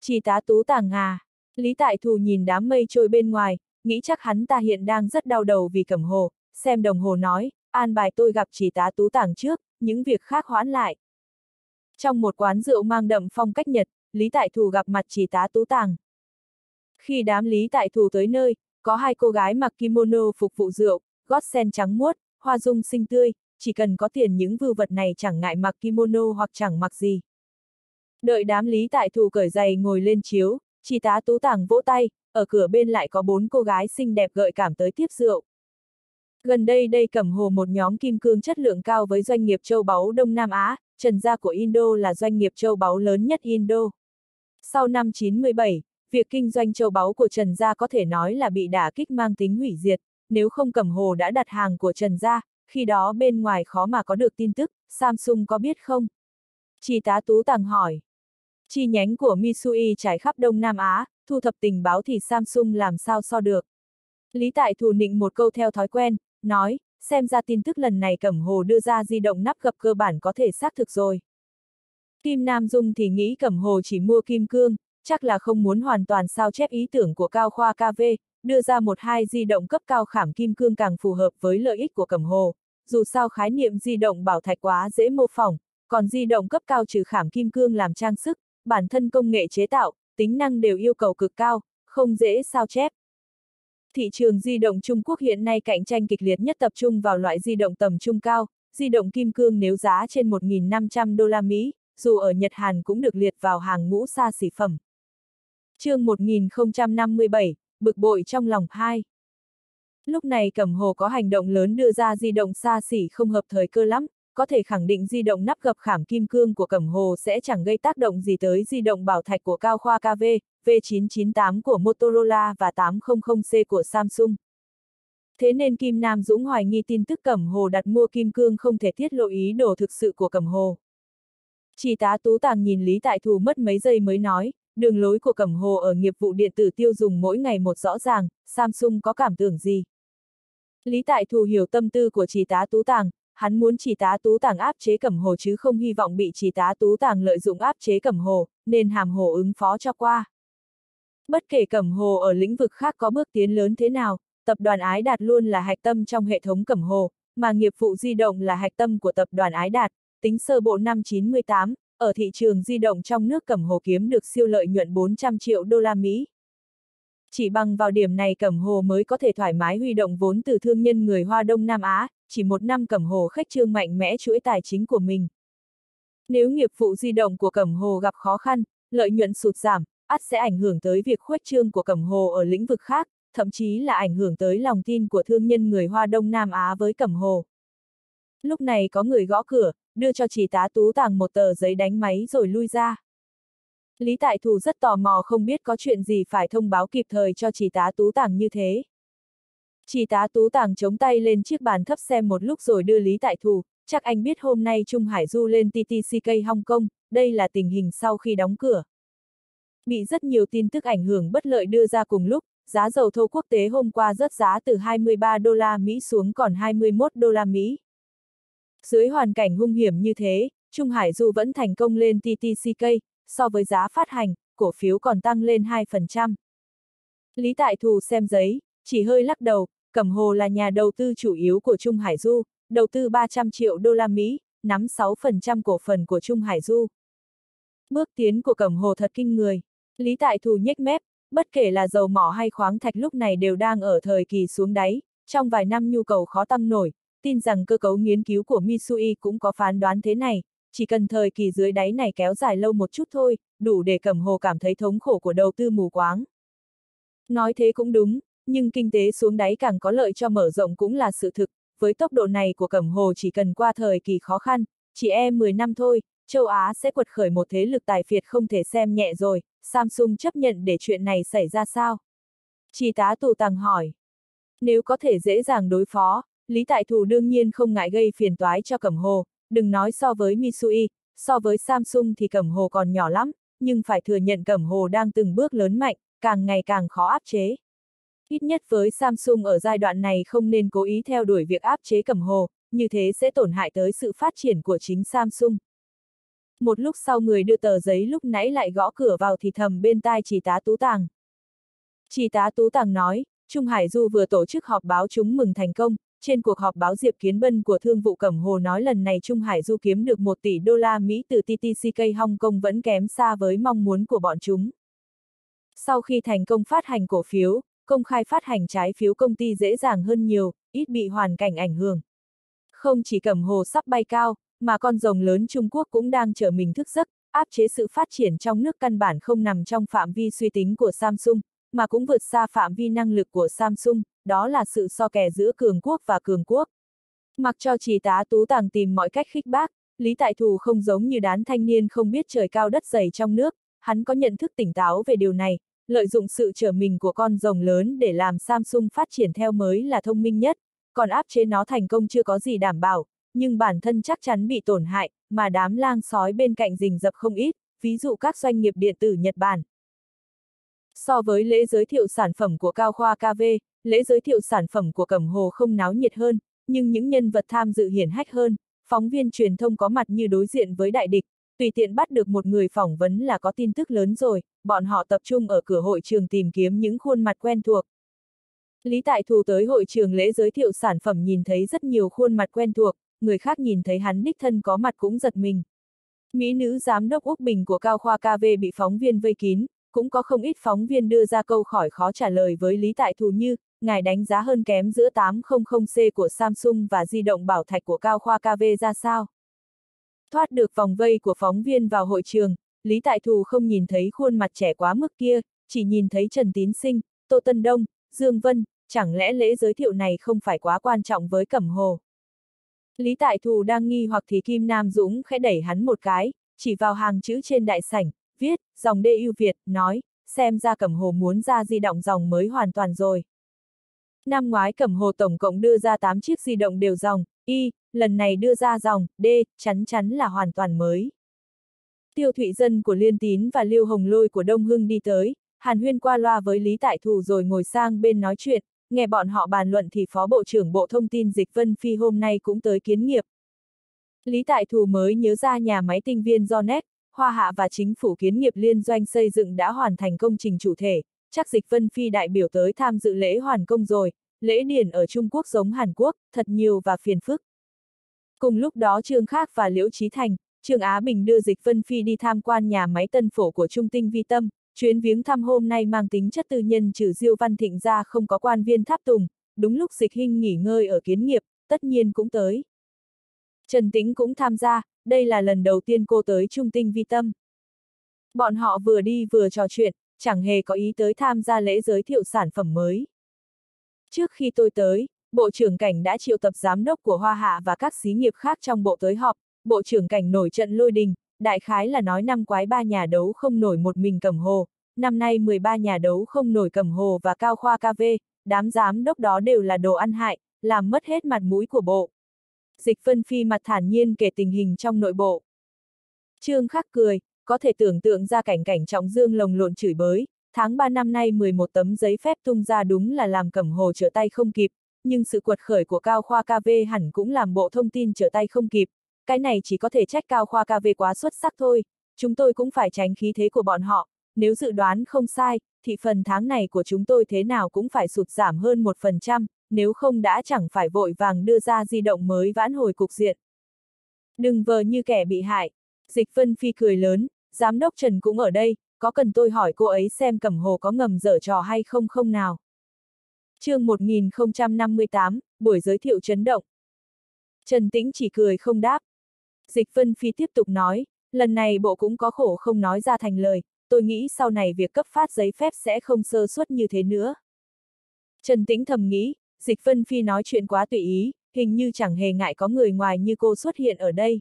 Chỉ tá tú tàng à Lý Tại Thù nhìn đám mây trôi bên ngoài, nghĩ chắc hắn ta hiện đang rất đau đầu vì cẩm hồ, xem đồng hồ nói, an bài tôi gặp chỉ tá tú tàng trước, những việc khác hoãn lại. Trong một quán rượu mang đậm phong cách Nhật, Lý Tại Thù gặp mặt chỉ tá tú tàng. Khi đám Lý Tại thủ tới nơi, có hai cô gái mặc kimono phục vụ rượu, gót sen trắng muốt, hoa dung xinh tươi, chỉ cần có tiền những vưu vật này chẳng ngại mặc kimono hoặc chẳng mặc gì. Đợi đám Lý Tại thủ cởi giày ngồi lên chiếu, chỉ tá tú tảng vỗ tay, ở cửa bên lại có bốn cô gái xinh đẹp gợi cảm tới tiếp rượu. Gần đây đây cầm hồ một nhóm kim cương chất lượng cao với doanh nghiệp châu báu Đông Nam Á, Trần Gia của Indo là doanh nghiệp châu báu lớn nhất Indo. Sau năm 97, việc kinh doanh châu báu của Trần Gia có thể nói là bị đả kích mang tính hủy diệt, nếu không cầm hồ đã đặt hàng của Trần Gia, khi đó bên ngoài khó mà có được tin tức, Samsung có biết không? Chi tá tú tàng hỏi. Chi nhánh của Mitsui trải khắp Đông Nam Á, thu thập tình báo thì Samsung làm sao so được. Lý Tại Thù nịnh một câu theo thói quen, nói, xem ra tin tức lần này Cẩm Hồ đưa ra di động nắp gập cơ bản có thể xác thực rồi. Kim Nam Dung thì nghĩ Cẩm Hồ chỉ mua kim cương, chắc là không muốn hoàn toàn sao chép ý tưởng của Cao Khoa KV, đưa ra một hai di động cấp cao khảm kim cương càng phù hợp với lợi ích của cầm Hồ. Dù sao khái niệm di động bảo thạch quá dễ mô phỏng, còn di động cấp cao trừ khảm kim cương làm trang sức, bản thân công nghệ chế tạo, tính năng đều yêu cầu cực cao, không dễ sao chép. Thị trường di động Trung Quốc hiện nay cạnh tranh kịch liệt nhất tập trung vào loại di động tầm trung cao, di động kim cương nếu giá trên 1.500 đô la Mỹ, dù ở Nhật Hàn cũng được liệt vào hàng ngũ xa xỉ phẩm chương 1057, bực bội trong lòng hai. Lúc này Cẩm Hồ có hành động lớn đưa ra di động xa xỉ không hợp thời cơ lắm, có thể khẳng định di động nắp gập khảm kim cương của Cẩm Hồ sẽ chẳng gây tác động gì tới di động bảo thạch của Cao Khoa KV, V998 của Motorola và 800C của Samsung. Thế nên Kim Nam Dũng hoài nghi tin tức Cẩm Hồ đặt mua kim cương không thể tiết lộ ý đồ thực sự của Cẩm Hồ. Chỉ tá tú tàng nhìn Lý Tại Thù mất mấy giây mới nói, đường lối của Cẩm Hồ ở nghiệp vụ điện tử tiêu dùng mỗi ngày một rõ ràng, Samsung có cảm tưởng gì? Lý Tại Thù hiểu tâm tư của chỉ tá tú tàng, hắn muốn chỉ tá tú tàng áp chế cẩm hồ chứ không hy vọng bị chỉ tá tú tàng lợi dụng áp chế cẩm hồ, nên hàm hồ ứng phó cho qua. Bất kể cẩm hồ ở lĩnh vực khác có bước tiến lớn thế nào, tập đoàn Ái Đạt luôn là hạch tâm trong hệ thống cẩm hồ, mà nghiệp vụ di động là hạch tâm của tập đoàn Ái Đạt, tính sơ bộ năm 98, ở thị trường di động trong nước cẩm hồ kiếm được siêu lợi nhuận 400 triệu đô la Mỹ. Chỉ bằng vào điểm này Cẩm Hồ mới có thể thoải mái huy động vốn từ thương nhân người Hoa Đông Nam Á, chỉ một năm Cẩm Hồ khách trương mạnh mẽ chuỗi tài chính của mình. Nếu nghiệp vụ di động của Cẩm Hồ gặp khó khăn, lợi nhuận sụt giảm, ắt sẽ ảnh hưởng tới việc khuếch trương của Cẩm Hồ ở lĩnh vực khác, thậm chí là ảnh hưởng tới lòng tin của thương nhân người Hoa Đông Nam Á với Cẩm Hồ. Lúc này có người gõ cửa, đưa cho chỉ tá tú tàng một tờ giấy đánh máy rồi lui ra. Lý Tại Thù rất tò mò không biết có chuyện gì phải thông báo kịp thời cho chỉ tá tú tàng như thế. Chỉ tá tú tàng chống tay lên chiếc bàn thấp xem một lúc rồi đưa Lý Tại Thù, chắc anh biết hôm nay Trung Hải Du lên TTCK Hong Kong, đây là tình hình sau khi đóng cửa. Bị rất nhiều tin tức ảnh hưởng bất lợi đưa ra cùng lúc, giá dầu thô quốc tế hôm qua rớt giá từ 23 đô la Mỹ xuống còn 21 đô la Mỹ. Dưới hoàn cảnh hung hiểm như thế, Trung Hải Du vẫn thành công lên TTCK, so với giá phát hành, cổ phiếu còn tăng lên 2%. Lý Tại Thù xem giấy, chỉ hơi lắc đầu, Cẩm Hồ là nhà đầu tư chủ yếu của Trung Hải Du, đầu tư 300 triệu đô la Mỹ, nắm 6% cổ phần của Trung Hải Du. Bước tiến của Cẩm Hồ thật kinh người. Lý Tại Thù nhếch mép, bất kể là dầu mỏ hay khoáng thạch lúc này đều đang ở thời kỳ xuống đáy, trong vài năm nhu cầu khó tăng nổi, tin rằng cơ cấu nghiên cứu của Misui cũng có phán đoán thế này, chỉ cần thời kỳ dưới đáy này kéo dài lâu một chút thôi, đủ để Cẩm Hồ cảm thấy thống khổ của đầu tư mù quáng. Nói thế cũng đúng, nhưng kinh tế xuống đáy càng có lợi cho mở rộng cũng là sự thực, với tốc độ này của Cẩm Hồ chỉ cần qua thời kỳ khó khăn, chỉ e 10 năm thôi, châu Á sẽ quật khởi một thế lực tài phiệt không thể xem nhẹ rồi, Samsung chấp nhận để chuyện này xảy ra sao? Chỉ tá tù tàng hỏi. Nếu có thể dễ dàng đối phó, Lý Tại Thù đương nhiên không ngại gây phiền toái cho Cẩm Hồ, đừng nói so với Misui, so với Samsung thì Cẩm Hồ còn nhỏ lắm, nhưng phải thừa nhận Cẩm Hồ đang từng bước lớn mạnh, càng ngày càng khó áp chế. Ít nhất với Samsung ở giai đoạn này không nên cố ý theo đuổi việc áp chế Cẩm Hồ, như thế sẽ tổn hại tới sự phát triển của chính Samsung. Một lúc sau người đưa tờ giấy lúc nãy lại gõ cửa vào thì thầm bên tai chỉ tá Tú Tàng. Chỉ tá Tú Tàng nói, Trung Hải Du vừa tổ chức họp báo chúng mừng thành công, trên cuộc họp báo Diệp Kiến Bân của Thương vụ Cẩm Hồ nói lần này Trung Hải Du kiếm được 1 tỷ đô la Mỹ từ TTCK Hong Kong vẫn kém xa với mong muốn của bọn chúng. Sau khi thành công phát hành cổ phiếu, công khai phát hành trái phiếu công ty dễ dàng hơn nhiều, ít bị hoàn cảnh ảnh hưởng. Không chỉ Cẩm Hồ sắp bay cao, mà con rồng lớn Trung Quốc cũng đang chờ mình thức giấc, áp chế sự phát triển trong nước căn bản không nằm trong phạm vi suy tính của Samsung, mà cũng vượt xa phạm vi năng lực của Samsung, đó là sự so kè giữa cường quốc và cường quốc. Mặc cho chỉ tá tú tàng tìm mọi cách khích bác, Lý Tại Thù không giống như đán thanh niên không biết trời cao đất dày trong nước, hắn có nhận thức tỉnh táo về điều này, lợi dụng sự trở mình của con rồng lớn để làm Samsung phát triển theo mới là thông minh nhất, còn áp chế nó thành công chưa có gì đảm bảo, nhưng bản thân chắc chắn bị tổn hại, mà đám lang sói bên cạnh rình rập không ít, ví dụ các doanh nghiệp điện tử Nhật Bản. So với lễ giới thiệu sản phẩm của Cao Khoa KV, lễ giới thiệu sản phẩm của Cẩm Hồ không náo nhiệt hơn, nhưng những nhân vật tham dự hiển hách hơn, phóng viên truyền thông có mặt như đối diện với đại địch, tùy tiện bắt được một người phỏng vấn là có tin tức lớn rồi, bọn họ tập trung ở cửa hội trường tìm kiếm những khuôn mặt quen thuộc. Lý Tại Thù tới hội trường lễ giới thiệu sản phẩm nhìn thấy rất nhiều khuôn mặt quen thuộc, người khác nhìn thấy hắn đích thân có mặt cũng giật mình. Mỹ nữ giám đốc Úc Bình của Cao Khoa KV bị phóng viên vây kín, cũng có không ít phóng viên đưa ra câu hỏi khó trả lời với Lý Tại Thù như, ngài đánh giá hơn kém giữa 800C của Samsung và di động bảo thạch của Cao Khoa KV ra sao? Thoát được vòng vây của phóng viên vào hội trường, Lý Tại Thù không nhìn thấy khuôn mặt trẻ quá mức kia, chỉ nhìn thấy Trần Tín Sinh, Tô Tân Đông, Dương Vân, chẳng lẽ lễ giới thiệu này không phải quá quan trọng với Cẩm Hồ? Lý Tại Thù đang nghi hoặc thì Kim Nam Dũng khẽ đẩy hắn một cái, chỉ vào hàng chữ trên đại sảnh, viết, dòng đê ưu Việt, nói, xem ra Cẩm Hồ muốn ra di động dòng mới hoàn toàn rồi. Năm ngoái Cẩm Hồ tổng cộng đưa ra 8 chiếc di động đều dòng, Y, lần này đưa ra dòng, D, chắn chắn là hoàn toàn mới. Tiêu Thụy Dân của Liên Tín và Liêu Hồng Lôi của Đông Hưng đi tới, Hàn Huyên qua loa với Lý Tại Thù rồi ngồi sang bên nói chuyện, nghe bọn họ bàn luận thì Phó Bộ trưởng Bộ Thông tin Dịch Vân Phi hôm nay cũng tới kiến nghiệp. Lý Tại Thù mới nhớ ra nhà máy tinh viên do nét, Hoa Hạ và chính phủ kiến nghiệp liên doanh xây dựng đã hoàn thành công trình chủ thể, chắc Dịch Vân Phi đại biểu tới tham dự lễ hoàn công rồi, lễ điển ở Trung Quốc giống Hàn Quốc, thật nhiều và phiền phức. Cùng lúc đó Trương Khác và Liễu Trí Thành, Trương Á Bình đưa Dịch Vân Phi đi tham quan nhà máy tân phổ của Trung Tinh Vi Tâm, chuyến viếng thăm hôm nay mang tính chất tư nhân trừ Diêu Văn Thịnh ra không có quan viên tháp tùng, đúng lúc Dịch Hinh nghỉ ngơi ở kiến nghiệp, tất nhiên cũng tới. Trần Tĩnh cũng tham gia, đây là lần đầu tiên cô tới Trung Tinh Vi Tâm. Bọn họ vừa đi vừa trò chuyện, chẳng hề có ý tới tham gia lễ giới thiệu sản phẩm mới. Trước khi tôi tới, Bộ trưởng cảnh đã triệu tập giám đốc của Hoa Hạ và các xí nghiệp khác trong bộ tới họp, Bộ trưởng cảnh nổi trận lôi đình, đại khái là nói năm quái ba nhà đấu không nổi một mình cầm hồ, năm nay 13 nhà đấu không nổi cầm hồ và cao khoa KV, đám giám đốc đó đều là đồ ăn hại, làm mất hết mặt mũi của bộ. Dịch phân phi mặt thản nhiên kể tình hình trong nội bộ. Trương khắc cười, có thể tưởng tượng ra cảnh cảnh trọng dương lồng lộn chửi bới, tháng 3 năm nay 11 tấm giấy phép tung ra đúng là làm cẩm hồ trở tay không kịp, nhưng sự quật khởi của Cao Khoa KV hẳn cũng làm bộ thông tin trở tay không kịp, cái này chỉ có thể trách Cao Khoa KV quá xuất sắc thôi, chúng tôi cũng phải tránh khí thế của bọn họ, nếu dự đoán không sai, thì phần tháng này của chúng tôi thế nào cũng phải sụt giảm hơn 1%, nếu không đã chẳng phải vội vàng đưa ra di động mới vãn hồi cục diện. Đừng vờ như kẻ bị hại. Dịch Vân Phi cười lớn, giám đốc Trần cũng ở đây, có cần tôi hỏi cô ấy xem cẩm hồ có ngầm dở trò hay không không nào? chương 1058, buổi giới thiệu chấn động. Trần Tĩnh chỉ cười không đáp. Dịch Vân Phi tiếp tục nói, lần này bộ cũng có khổ không nói ra thành lời, tôi nghĩ sau này việc cấp phát giấy phép sẽ không sơ suất như thế nữa. Trần Tĩnh thầm nghĩ, Dịch Vân Phi nói chuyện quá tùy ý, hình như chẳng hề ngại có người ngoài như cô xuất hiện ở đây.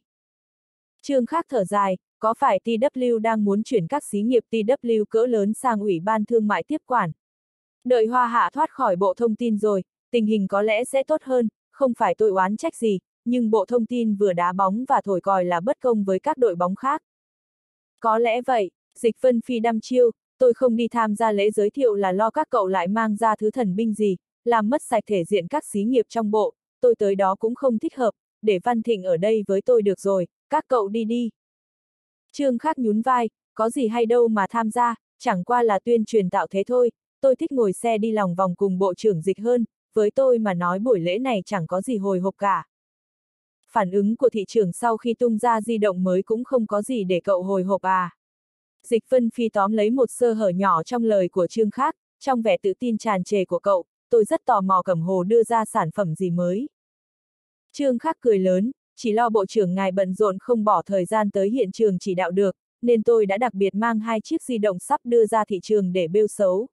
Trương khác thở dài, có phải TW đang muốn chuyển các xí nghiệp TW cỡ lớn sang Ủy ban Thương mại tiếp quản? Đợi Hoa Hạ thoát khỏi Bộ Thông tin rồi, tình hình có lẽ sẽ tốt hơn, không phải tôi oán trách gì, nhưng Bộ Thông tin vừa đá bóng và thổi còi là bất công với các đội bóng khác. Có lẽ vậy, Dịch Vân Phi đăm chiêu, tôi không đi tham gia lễ giới thiệu là lo các cậu lại mang ra thứ thần binh gì, làm mất sạch thể diện các xí nghiệp trong bộ, tôi tới đó cũng không thích hợp, để Văn Thịnh ở đây với tôi được rồi, các cậu đi đi. Trương Khắc nhún vai, có gì hay đâu mà tham gia, chẳng qua là tuyên truyền tạo thế thôi, tôi thích ngồi xe đi lòng vòng cùng bộ trưởng dịch hơn, với tôi mà nói buổi lễ này chẳng có gì hồi hộp cả. Phản ứng của thị trường sau khi tung ra di động mới cũng không có gì để cậu hồi hộp à. Dịch Vân Phi tóm lấy một sơ hở nhỏ trong lời của Trương Khác, trong vẻ tự tin tràn trề của cậu, tôi rất tò mò Cẩm Hồ đưa ra sản phẩm gì mới. Trương Khắc cười lớn, chỉ lo bộ trưởng ngài bận rộn không bỏ thời gian tới hiện trường chỉ đạo được, nên tôi đã đặc biệt mang hai chiếc di động sắp đưa ra thị trường để bêu xấu.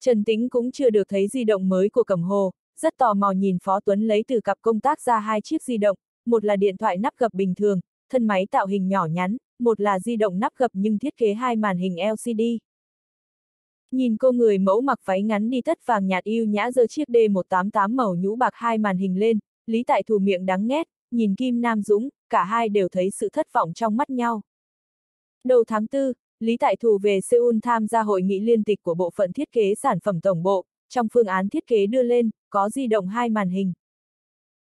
Trần Tĩnh cũng chưa được thấy di động mới của Cẩm Hồ, rất tò mò nhìn Phó Tuấn lấy từ cặp công tác ra hai chiếc di động, một là điện thoại nắp gập bình thường, thân máy tạo hình nhỏ nhắn, một là di động nắp gập nhưng thiết kế hai màn hình LCD. Nhìn cô người mẫu mặc váy ngắn đi tất vàng nhạt yêu nhã giơ chiếc D188 màu nhũ bạc hai màn hình lên, Lý Tại Thủ miệng đắng nghét, nhìn Kim Nam Dũng, cả hai đều thấy sự thất vọng trong mắt nhau. Đầu tháng 4, Lý Tại Thủ về Seoul tham gia hội nghị liên tịch của bộ phận thiết kế sản phẩm tổng bộ, trong phương án thiết kế đưa lên, có di động hai màn hình.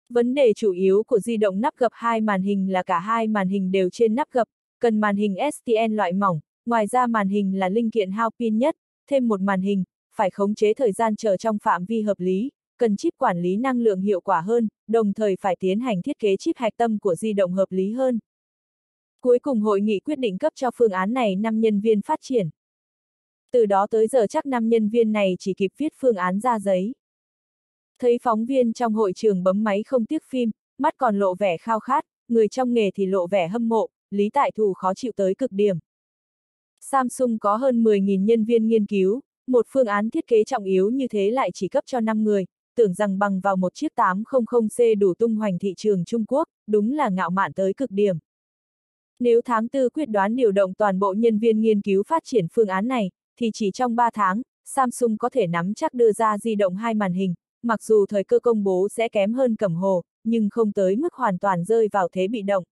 Vấn đề chủ yếu của di động nắp gập hai màn hình là cả hai màn hình đều trên nắp gập, cần màn hình STN loại mỏng, ngoài ra màn hình là linh kiện hao pin nhất, thêm một màn hình, phải khống chế thời gian chờ trong phạm vi hợp lý, cần chip quản lý năng lượng hiệu quả hơn, đồng thời phải tiến hành thiết kế chip hạch tâm của di động hợp lý hơn. Cuối cùng hội nghị quyết định cấp cho phương án này 5 nhân viên phát triển. Từ đó tới giờ chắc 5 nhân viên này chỉ kịp viết phương án ra giấy. Thấy phóng viên trong hội trường bấm máy không tiếc phim, mắt còn lộ vẻ khao khát, người trong nghề thì lộ vẻ hâm mộ, Lý Tại Thù khó chịu tới cực điểm. Samsung có hơn 10.000 nhân viên nghiên cứu, một phương án thiết kế trọng yếu như thế lại chỉ cấp cho 5 người, tưởng rằng bằng vào một chiếc 800C đủ tung hoành thị trường Trung Quốc, đúng là ngạo mạn tới cực điểm. Nếu tháng 4 quyết đoán điều động toàn bộ nhân viên nghiên cứu phát triển phương án này, thì chỉ trong 3 tháng, Samsung có thể nắm chắc đưa ra di động hai màn hình, mặc dù thời cơ công bố sẽ kém hơn cẩm hồ, nhưng không tới mức hoàn toàn rơi vào thế bị động.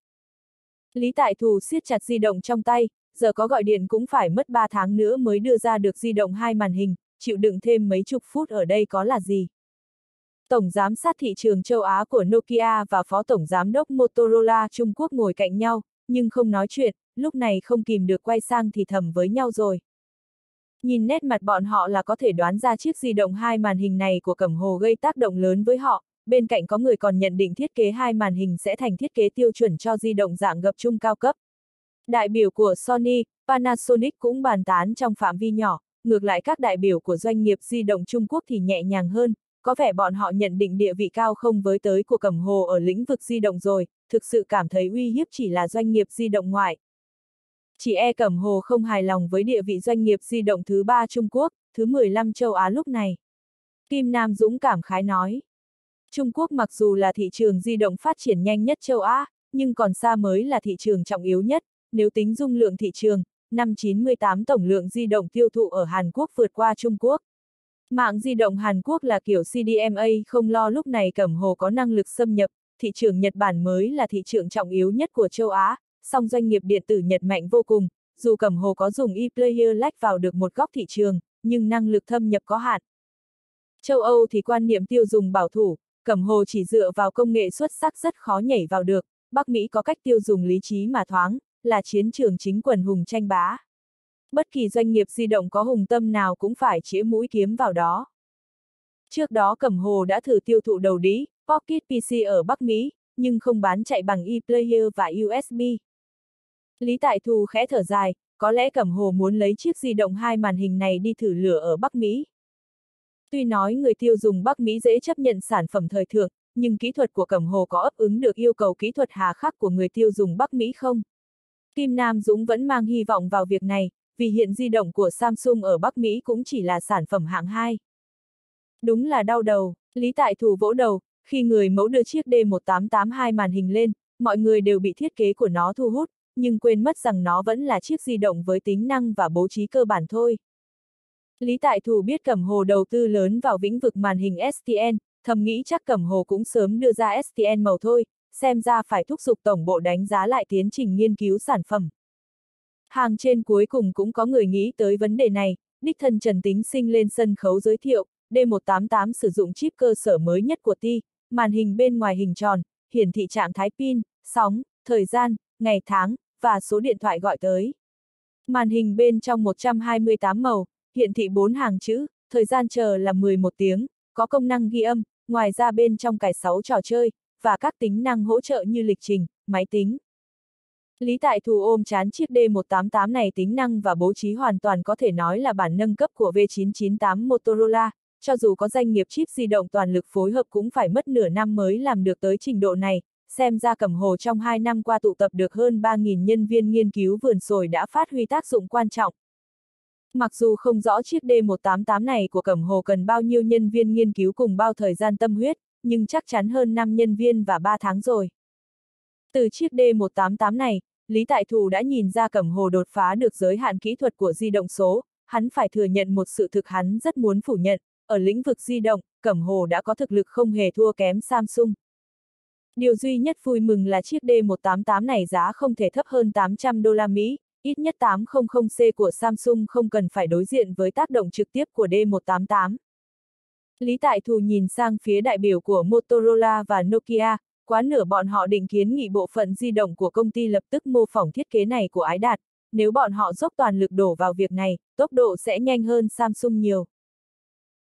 Lý Tại Thù siết chặt di động trong tay, giờ có gọi điện cũng phải mất 3 tháng nữa mới đưa ra được di động hai màn hình, chịu đựng thêm mấy chục phút ở đây có là gì. Tổng giám sát thị trường châu Á của Nokia và Phó Tổng Giám đốc Motorola Trung Quốc ngồi cạnh nhau, nhưng không nói chuyện, lúc này không kìm được quay sang thì thầm với nhau rồi. Nhìn nét mặt bọn họ là có thể đoán ra chiếc di động hai màn hình này của Cẩm Hồ gây tác động lớn với họ, bên cạnh có người còn nhận định thiết kế hai màn hình sẽ thành thiết kế tiêu chuẩn cho di động dạng gập trung cao cấp. Đại biểu của Sony, Panasonic cũng bàn tán trong phạm vi nhỏ, ngược lại các đại biểu của doanh nghiệp di động Trung Quốc thì nhẹ nhàng hơn, có vẻ bọn họ nhận định địa vị cao không với tới của Cẩm Hồ ở lĩnh vực di động rồi, thực sự cảm thấy uy hiếp chỉ là doanh nghiệp di động ngoại. Chỉ e Cẩm Hồ không hài lòng với địa vị doanh nghiệp di động thứ ba Trung Quốc, thứ 15 châu Á lúc này. Kim Nam Dũng cảm khái nói. Trung Quốc mặc dù là thị trường di động phát triển nhanh nhất châu Á, nhưng còn xa mới là thị trường trọng yếu nhất, nếu tính dung lượng thị trường, năm 98 tổng lượng di động tiêu thụ ở Hàn Quốc vượt qua Trung Quốc. Mạng di động Hàn Quốc là kiểu CDMA không lo lúc này Cẩm Hồ có năng lực xâm nhập, thị trường Nhật Bản mới là thị trường trọng yếu nhất của châu Á, song doanh nghiệp điện tử Nhật mạnh vô cùng, dù Cẩm Hồ có dùng e-player lách vào được một góc thị trường, nhưng năng lực thâm nhập có hạn. Châu Âu thì quan niệm tiêu dùng bảo thủ, Cẩm Hồ chỉ dựa vào công nghệ xuất sắc rất khó nhảy vào được, Bắc Mỹ có cách tiêu dùng lý trí mà thoáng, là chiến trường chính quần hùng tranh bá. Bất kỳ doanh nghiệp di động có hùng tâm nào cũng phải chĩa mũi kiếm vào đó. Trước đó Cẩm Hồ đã thử tiêu thụ đầu đĩ, Pocket PC ở Bắc Mỹ, nhưng không bán chạy bằng ePlayer và USB. Lý Tại Thù khẽ thở dài, có lẽ Cẩm Hồ muốn lấy chiếc di động hai màn hình này đi thử lửa ở Bắc Mỹ. Tuy nói người tiêu dùng Bắc Mỹ dễ chấp nhận sản phẩm thời thượng, nhưng kỹ thuật của Cẩm Hồ có ấp ứng được yêu cầu kỹ thuật hà khắc của người tiêu dùng Bắc Mỹ không? Kim Nam Dũng vẫn mang hy vọng vào việc này, vì hiện di động của Samsung ở Bắc Mỹ cũng chỉ là sản phẩm hạng 2. Đúng là đau đầu, Lý Tại Thù vỗ đầu, khi người mẫu đưa chiếc D1882 màn hình lên, mọi người đều bị thiết kế của nó thu hút, nhưng quên mất rằng nó vẫn là chiếc di động với tính năng và bố trí cơ bản thôi. Lý Tại Thù biết Cẩm Hồ đầu tư lớn vào vĩnh vực màn hình STN, thầm nghĩ chắc Cẩm Hồ cũng sớm đưa ra STN màu thôi, xem ra phải thúc giục tổng bộ đánh giá lại tiến trình nghiên cứu sản phẩm. Hàng trên cuối cùng cũng có người nghĩ tới vấn đề này, đích thân Trần Tính Sinh lên sân khấu giới thiệu, D188 sử dụng chip cơ sở mới nhất của Ti, màn hình bên ngoài hình tròn, hiển thị trạng thái pin, sóng, thời gian, ngày tháng, và số điện thoại gọi tới. Màn hình bên trong 128 màu, hiện thị bốn hàng chữ, thời gian chờ là 11 tiếng, có công năng ghi âm, ngoài ra bên trong cài 6 trò chơi, và các tính năng hỗ trợ như lịch trình, máy tính. Lý Tại Thù ôm chán chiếc D188 này tính năng và bố trí hoàn toàn có thể nói là bản nâng cấp của V998 Motorola, cho dù có doanh nghiệp chip di động toàn lực phối hợp cũng phải mất nửa năm mới làm được tới trình độ này, xem ra Cẩm Hồ trong 2 năm qua tụ tập được hơn 3.000 nhân viên nghiên cứu vườn sồi đã phát huy tác dụng quan trọng. Mặc dù không rõ chiếc D188 này của Cẩm Hồ cần bao nhiêu nhân viên nghiên cứu cùng bao thời gian tâm huyết, nhưng chắc chắn hơn 5 nhân viên và 3 tháng rồi. Từ chiếc D188 này, Lý Tại Thù đã nhìn ra Cẩm Hồ đột phá được giới hạn kỹ thuật của di động số, hắn phải thừa nhận một sự thực hắn rất muốn phủ nhận, ở lĩnh vực di động, Cẩm Hồ đã có thực lực không hề thua kém Samsung. Điều duy nhất vui mừng là chiếc D188 này giá không thể thấp hơn 800 đô la Mỹ, ít nhất 800C của Samsung không cần phải đối diện với tác động trực tiếp của D188. Lý Tại Thù nhìn sang phía đại biểu của Motorola và Nokia, quá nửa bọn họ định kiến nghị bộ phận di động của công ty lập tức mô phỏng thiết kế này của Ái Đạt, nếu bọn họ dốc toàn lực đổ vào việc này, tốc độ sẽ nhanh hơn Samsung nhiều.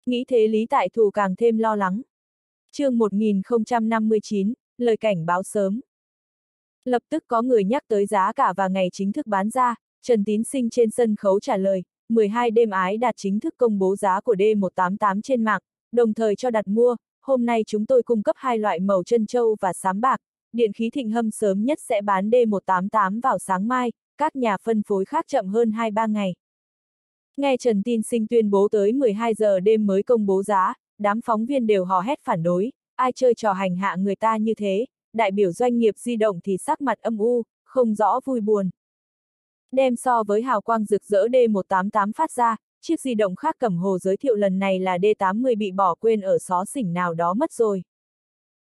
Nghĩ thế Lý Tại Thù càng thêm lo lắng. chương 1059, lời cảnh báo sớm. Lập tức có người nhắc tới giá cả và ngày chính thức bán ra, Trần Tín Sinh trên sân khấu trả lời, 12 đêm ái đạt chính thức công bố giá của D188 trên mạng, đồng thời cho đặt mua, hôm nay chúng tôi cung cấp hai loại màu chân châu và sám bạc, điện khí thịnh hâm sớm nhất sẽ bán D188 vào sáng mai, các nhà phân phối khác chậm hơn 2-3 ngày. Nghe Trần Tin Sinh tuyên bố tới 12 giờ đêm mới công bố giá, đám phóng viên đều hò hét phản đối, ai chơi trò hành hạ người ta như thế, đại biểu doanh nghiệp di động thì sắc mặt âm u, không rõ vui buồn. Đem so với hào quang rực rỡ D188 phát ra, chiếc di động khác cầm hồ giới thiệu lần này là D80 bị bỏ quên ở xó xỉnh nào đó mất rồi.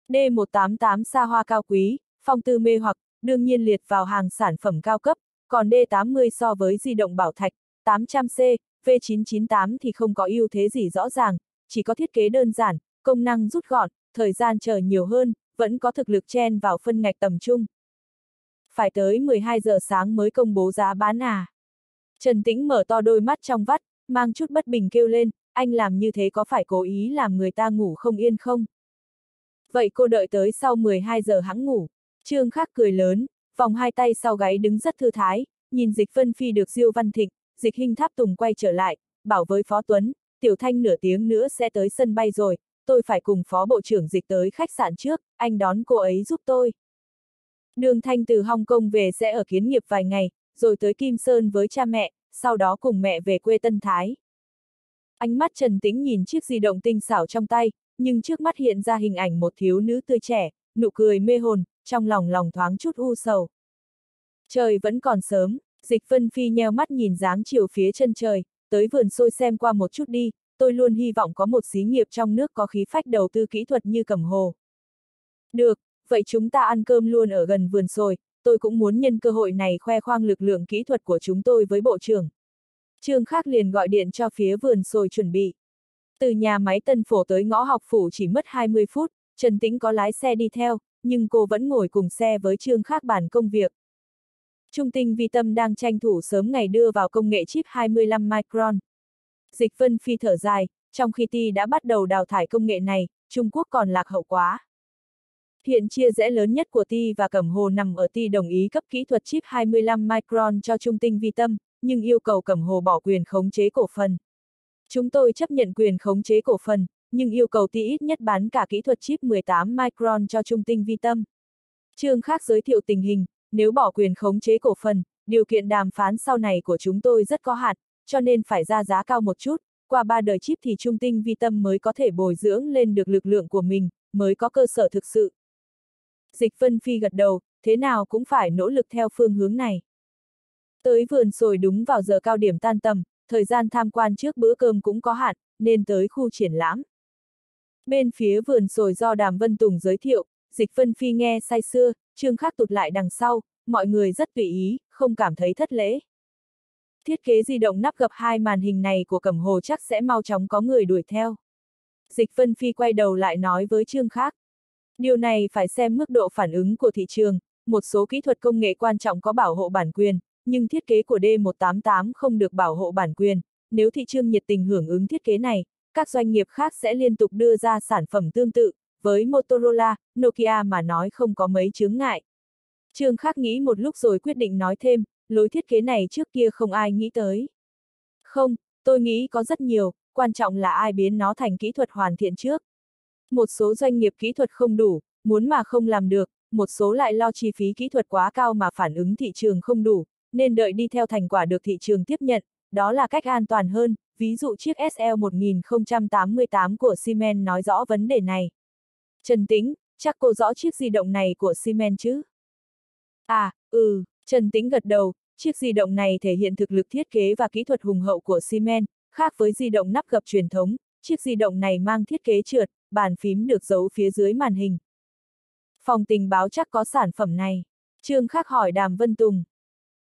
D188 xa hoa cao quý, phong tư mê hoặc, đương nhiên liệt vào hàng sản phẩm cao cấp, còn D80 so với di động bảo thạch, 800C, V998 thì không có ưu thế gì rõ ràng, chỉ có thiết kế đơn giản, công năng rút gọn, thời gian chờ nhiều hơn, vẫn có thực lực chen vào phân ngạch tầm trung. Phải tới 12 giờ sáng mới công bố giá bán à. Trần Tĩnh mở to đôi mắt trong vắt, mang chút bất bình kêu lên, anh làm như thế có phải cố ý làm người ta ngủ không yên không? Vậy cô đợi tới sau 12 giờ hãng ngủ. Trương Khắc cười lớn, vòng hai tay sau gáy đứng rất thư thái, nhìn dịch Vân Phi được Diêu Văn Thịnh, dịch hình tháp tùng quay trở lại, bảo với Phó Tuấn, Tiểu Thanh nửa tiếng nữa sẽ tới sân bay rồi, tôi phải cùng Phó Bộ trưởng dịch tới khách sạn trước, anh đón cô ấy giúp tôi. Đường Thanh từ Hong Kong về sẽ ở kiến nghiệp vài ngày, rồi tới Kim Sơn với cha mẹ, sau đó cùng mẹ về quê Tân Thái. Ánh mắt Trần Tĩnh nhìn chiếc di động tinh xảo trong tay, nhưng trước mắt hiện ra hình ảnh một thiếu nữ tươi trẻ, nụ cười mê hồn, trong lòng lòng thoáng chút u sầu. Trời vẫn còn sớm, dịch vân phi nheo mắt nhìn dáng chiều phía chân trời, tới vườn xôi xem qua một chút đi, tôi luôn hy vọng có một xí nghiệp trong nước có khí phách đầu tư kỹ thuật như cầm hồ. Được, vậy chúng ta ăn cơm luôn ở gần vườn sồi tôi cũng muốn nhân cơ hội này khoe khoang lực lượng kỹ thuật của chúng tôi với bộ trưởng. Trương Khác liền gọi điện cho phía vườn sồi chuẩn bị. Từ nhà máy tân phổ tới ngõ học phủ chỉ mất 20 phút, Trần Tĩnh có lái xe đi theo, nhưng cô vẫn ngồi cùng xe với Trương Khác bàn công việc. Trung tinh vi tâm đang tranh thủ sớm ngày đưa vào công nghệ chip 25 micron. Dịch Vân Phi thở dài, trong khi Ti đã bắt đầu đào thải công nghệ này, Trung Quốc còn lạc hậu quá. Hiện chia rẽ lớn nhất của Ti và Cẩm Hồ nằm ở Ti đồng ý cấp kỹ thuật chip 25 micron cho Trung tinh vi tâm, nhưng yêu cầu Cẩm Hồ bỏ quyền khống chế cổ phần. Chúng tôi chấp nhận quyền khống chế cổ phần, nhưng yêu cầu Ti ít nhất bán cả kỹ thuật chip 18 micron cho Trung tinh vi tâm. Trương khác giới thiệu tình hình, nếu bỏ quyền khống chế cổ phần, điều kiện đàm phán sau này của chúng tôi rất có hạn, cho nên phải ra giá cao một chút, qua ba đời chip thì trung tinh vi tâm mới có thể bồi dưỡng lên được lực lượng của mình, mới có cơ sở thực sự. Dịch Vân Phi gật đầu, thế nào cũng phải nỗ lực theo phương hướng này. Tới vườn sồi đúng vào giờ cao điểm tan tầm, thời gian tham quan trước bữa cơm cũng có hạn, nên tới khu triển lãm. Bên phía vườn sồi do Đàm Vân Tùng giới thiệu, Dịch Vân Phi nghe say xưa, Trương Khắc tụt lại đằng sau, mọi người rất tùy ý, không cảm thấy thất lễ. Thiết kế di động nắp gập hai màn hình này của Cẩm Hồ chắc sẽ mau chóng có người đuổi theo. Dịch Vân Phi quay đầu lại nói với Trương Khác. Điều này phải xem mức độ phản ứng của thị trường, một số kỹ thuật công nghệ quan trọng có bảo hộ bản quyền, nhưng thiết kế của D188 không được bảo hộ bản quyền. Nếu thị trường nhiệt tình hưởng ứng thiết kế này, các doanh nghiệp khác sẽ liên tục đưa ra sản phẩm tương tự, với Motorola, Nokia mà nói không có mấy chướng ngại. Trương Khác nghĩ một lúc rồi quyết định nói thêm, lối thiết kế này trước kia không ai nghĩ tới. Không, tôi nghĩ có rất nhiều, quan trọng là ai biến nó thành kỹ thuật hoàn thiện trước. Một số doanh nghiệp kỹ thuật không đủ, muốn mà không làm được, một số lại lo chi phí kỹ thuật quá cao mà phản ứng thị trường không đủ, nên đợi đi theo thành quả được thị trường tiếp nhận, đó là cách an toàn hơn, ví dụ chiếc SL1088 của Siemens nói rõ vấn đề này. Trần Tĩnh, chắc cô rõ chiếc di động này của Siemens chứ? À, ừ, Trần Tĩnh gật đầu, chiếc di động này thể hiện thực lực thiết kế và kỹ thuật hùng hậu của Siemens, khác với di động nắp gập truyền thống, chiếc di động này mang thiết kế trượt, bàn phím được giấu phía dưới màn hình. Phòng tình báo chắc có sản phẩm này. Trương Khắc hỏi Đàm Vân Tùng.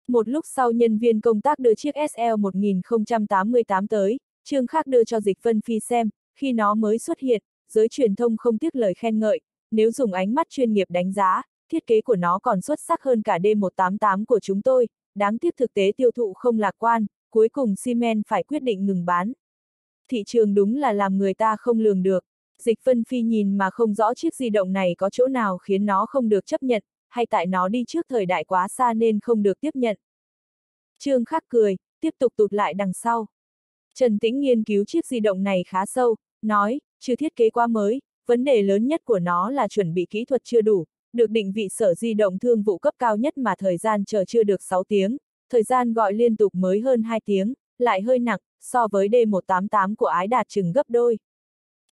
Một lúc sau nhân viên công tác đưa chiếc SL1088 tới, Trương Khắc đưa cho Dịch Vân Phi xem, khi nó mới xuất hiện, giới truyền thông không tiếc lời khen ngợi, nếu dùng ánh mắt chuyên nghiệp đánh giá, thiết kế của nó còn xuất sắc hơn cả D188 của chúng tôi, đáng tiếc thực tế tiêu thụ không lạc quan, cuối cùng Siemens phải quyết định ngừng bán. Thị trường đúng là làm người ta không lường được. Dịch phân Phi nhìn mà không rõ chiếc di động này có chỗ nào khiến nó không được chấp nhận, hay tại nó đi trước thời đại quá xa nên không được tiếp nhận. Trương Khắc cười, tiếp tục tụt lại đằng sau. Trần Tĩnh nghiên cứu chiếc di động này khá sâu, nói, chưa thiết kế quá mới, vấn đề lớn nhất của nó là chuẩn bị kỹ thuật chưa đủ, được định vị sở di động thương vụ cấp cao nhất mà thời gian chờ chưa được 6 tiếng, thời gian gọi liên tục mới hơn 2 tiếng, lại hơi nặng, so với D188 của ái đạt chừng gấp đôi.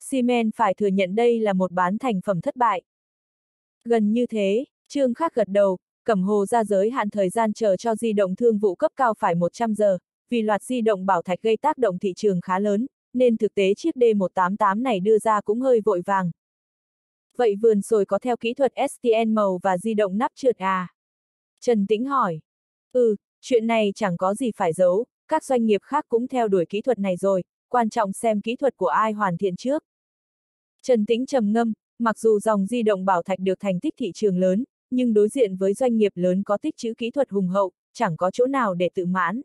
Siemens phải thừa nhận đây là một bán thành phẩm thất bại. Gần như thế, Trương Khác gật đầu, Cẩm Hồ ra giới hạn thời gian chờ cho di động thương vụ cấp cao phải 100 giờ, vì loạt di động bảo thạch gây tác động thị trường khá lớn, nên thực tế chiếc D188 này đưa ra cũng hơi vội vàng. Vậy vườn sồi có theo kỹ thuật STN màu và di động nắp trượt à? Trần Tĩnh hỏi. Ừ, chuyện này chẳng có gì phải giấu, các doanh nghiệp khác cũng theo đuổi kỹ thuật này rồi, quan trọng xem kỹ thuật của ai hoàn thiện trước. Trần Tĩnh trầm ngâm, mặc dù dòng di động bảo thạch được thành tích thị trường lớn, nhưng đối diện với doanh nghiệp lớn có tích chữ kỹ thuật hùng hậu, chẳng có chỗ nào để tự mãn.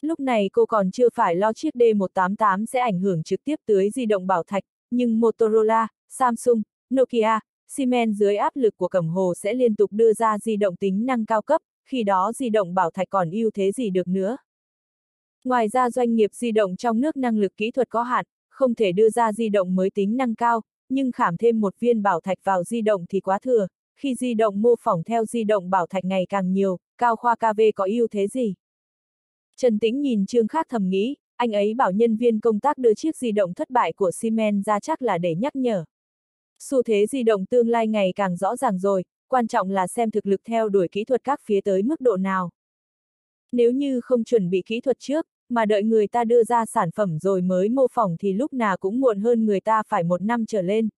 Lúc này cô còn chưa phải lo chiếc D188 sẽ ảnh hưởng trực tiếp tới di động bảo thạch, nhưng Motorola, Samsung, Nokia, Siemens dưới áp lực của Cẩm Hồ sẽ liên tục đưa ra di động tính năng cao cấp, khi đó di động bảo thạch còn ưu thế gì được nữa. Ngoài ra doanh nghiệp di động trong nước năng lực kỹ thuật có hạn, không thể đưa ra di động mới tính năng cao, nhưng khảm thêm một viên bảo thạch vào di động thì quá thừa, khi di động mô phỏng theo di động bảo thạch ngày càng nhiều, cao khoa KV có ưu thế gì? Trần Tĩnh nhìn Trương Khác thầm nghĩ, anh ấy bảo nhân viên công tác đưa chiếc di động thất bại của Siemens ra chắc là để nhắc nhở. Xu thế di động tương lai ngày càng rõ ràng rồi, quan trọng là xem thực lực theo đuổi kỹ thuật các phía tới mức độ nào. Nếu như không chuẩn bị kỹ thuật trước, mà đợi người ta đưa ra sản phẩm rồi mới mô phỏng thì lúc nào cũng muộn hơn người ta phải một năm trở lên.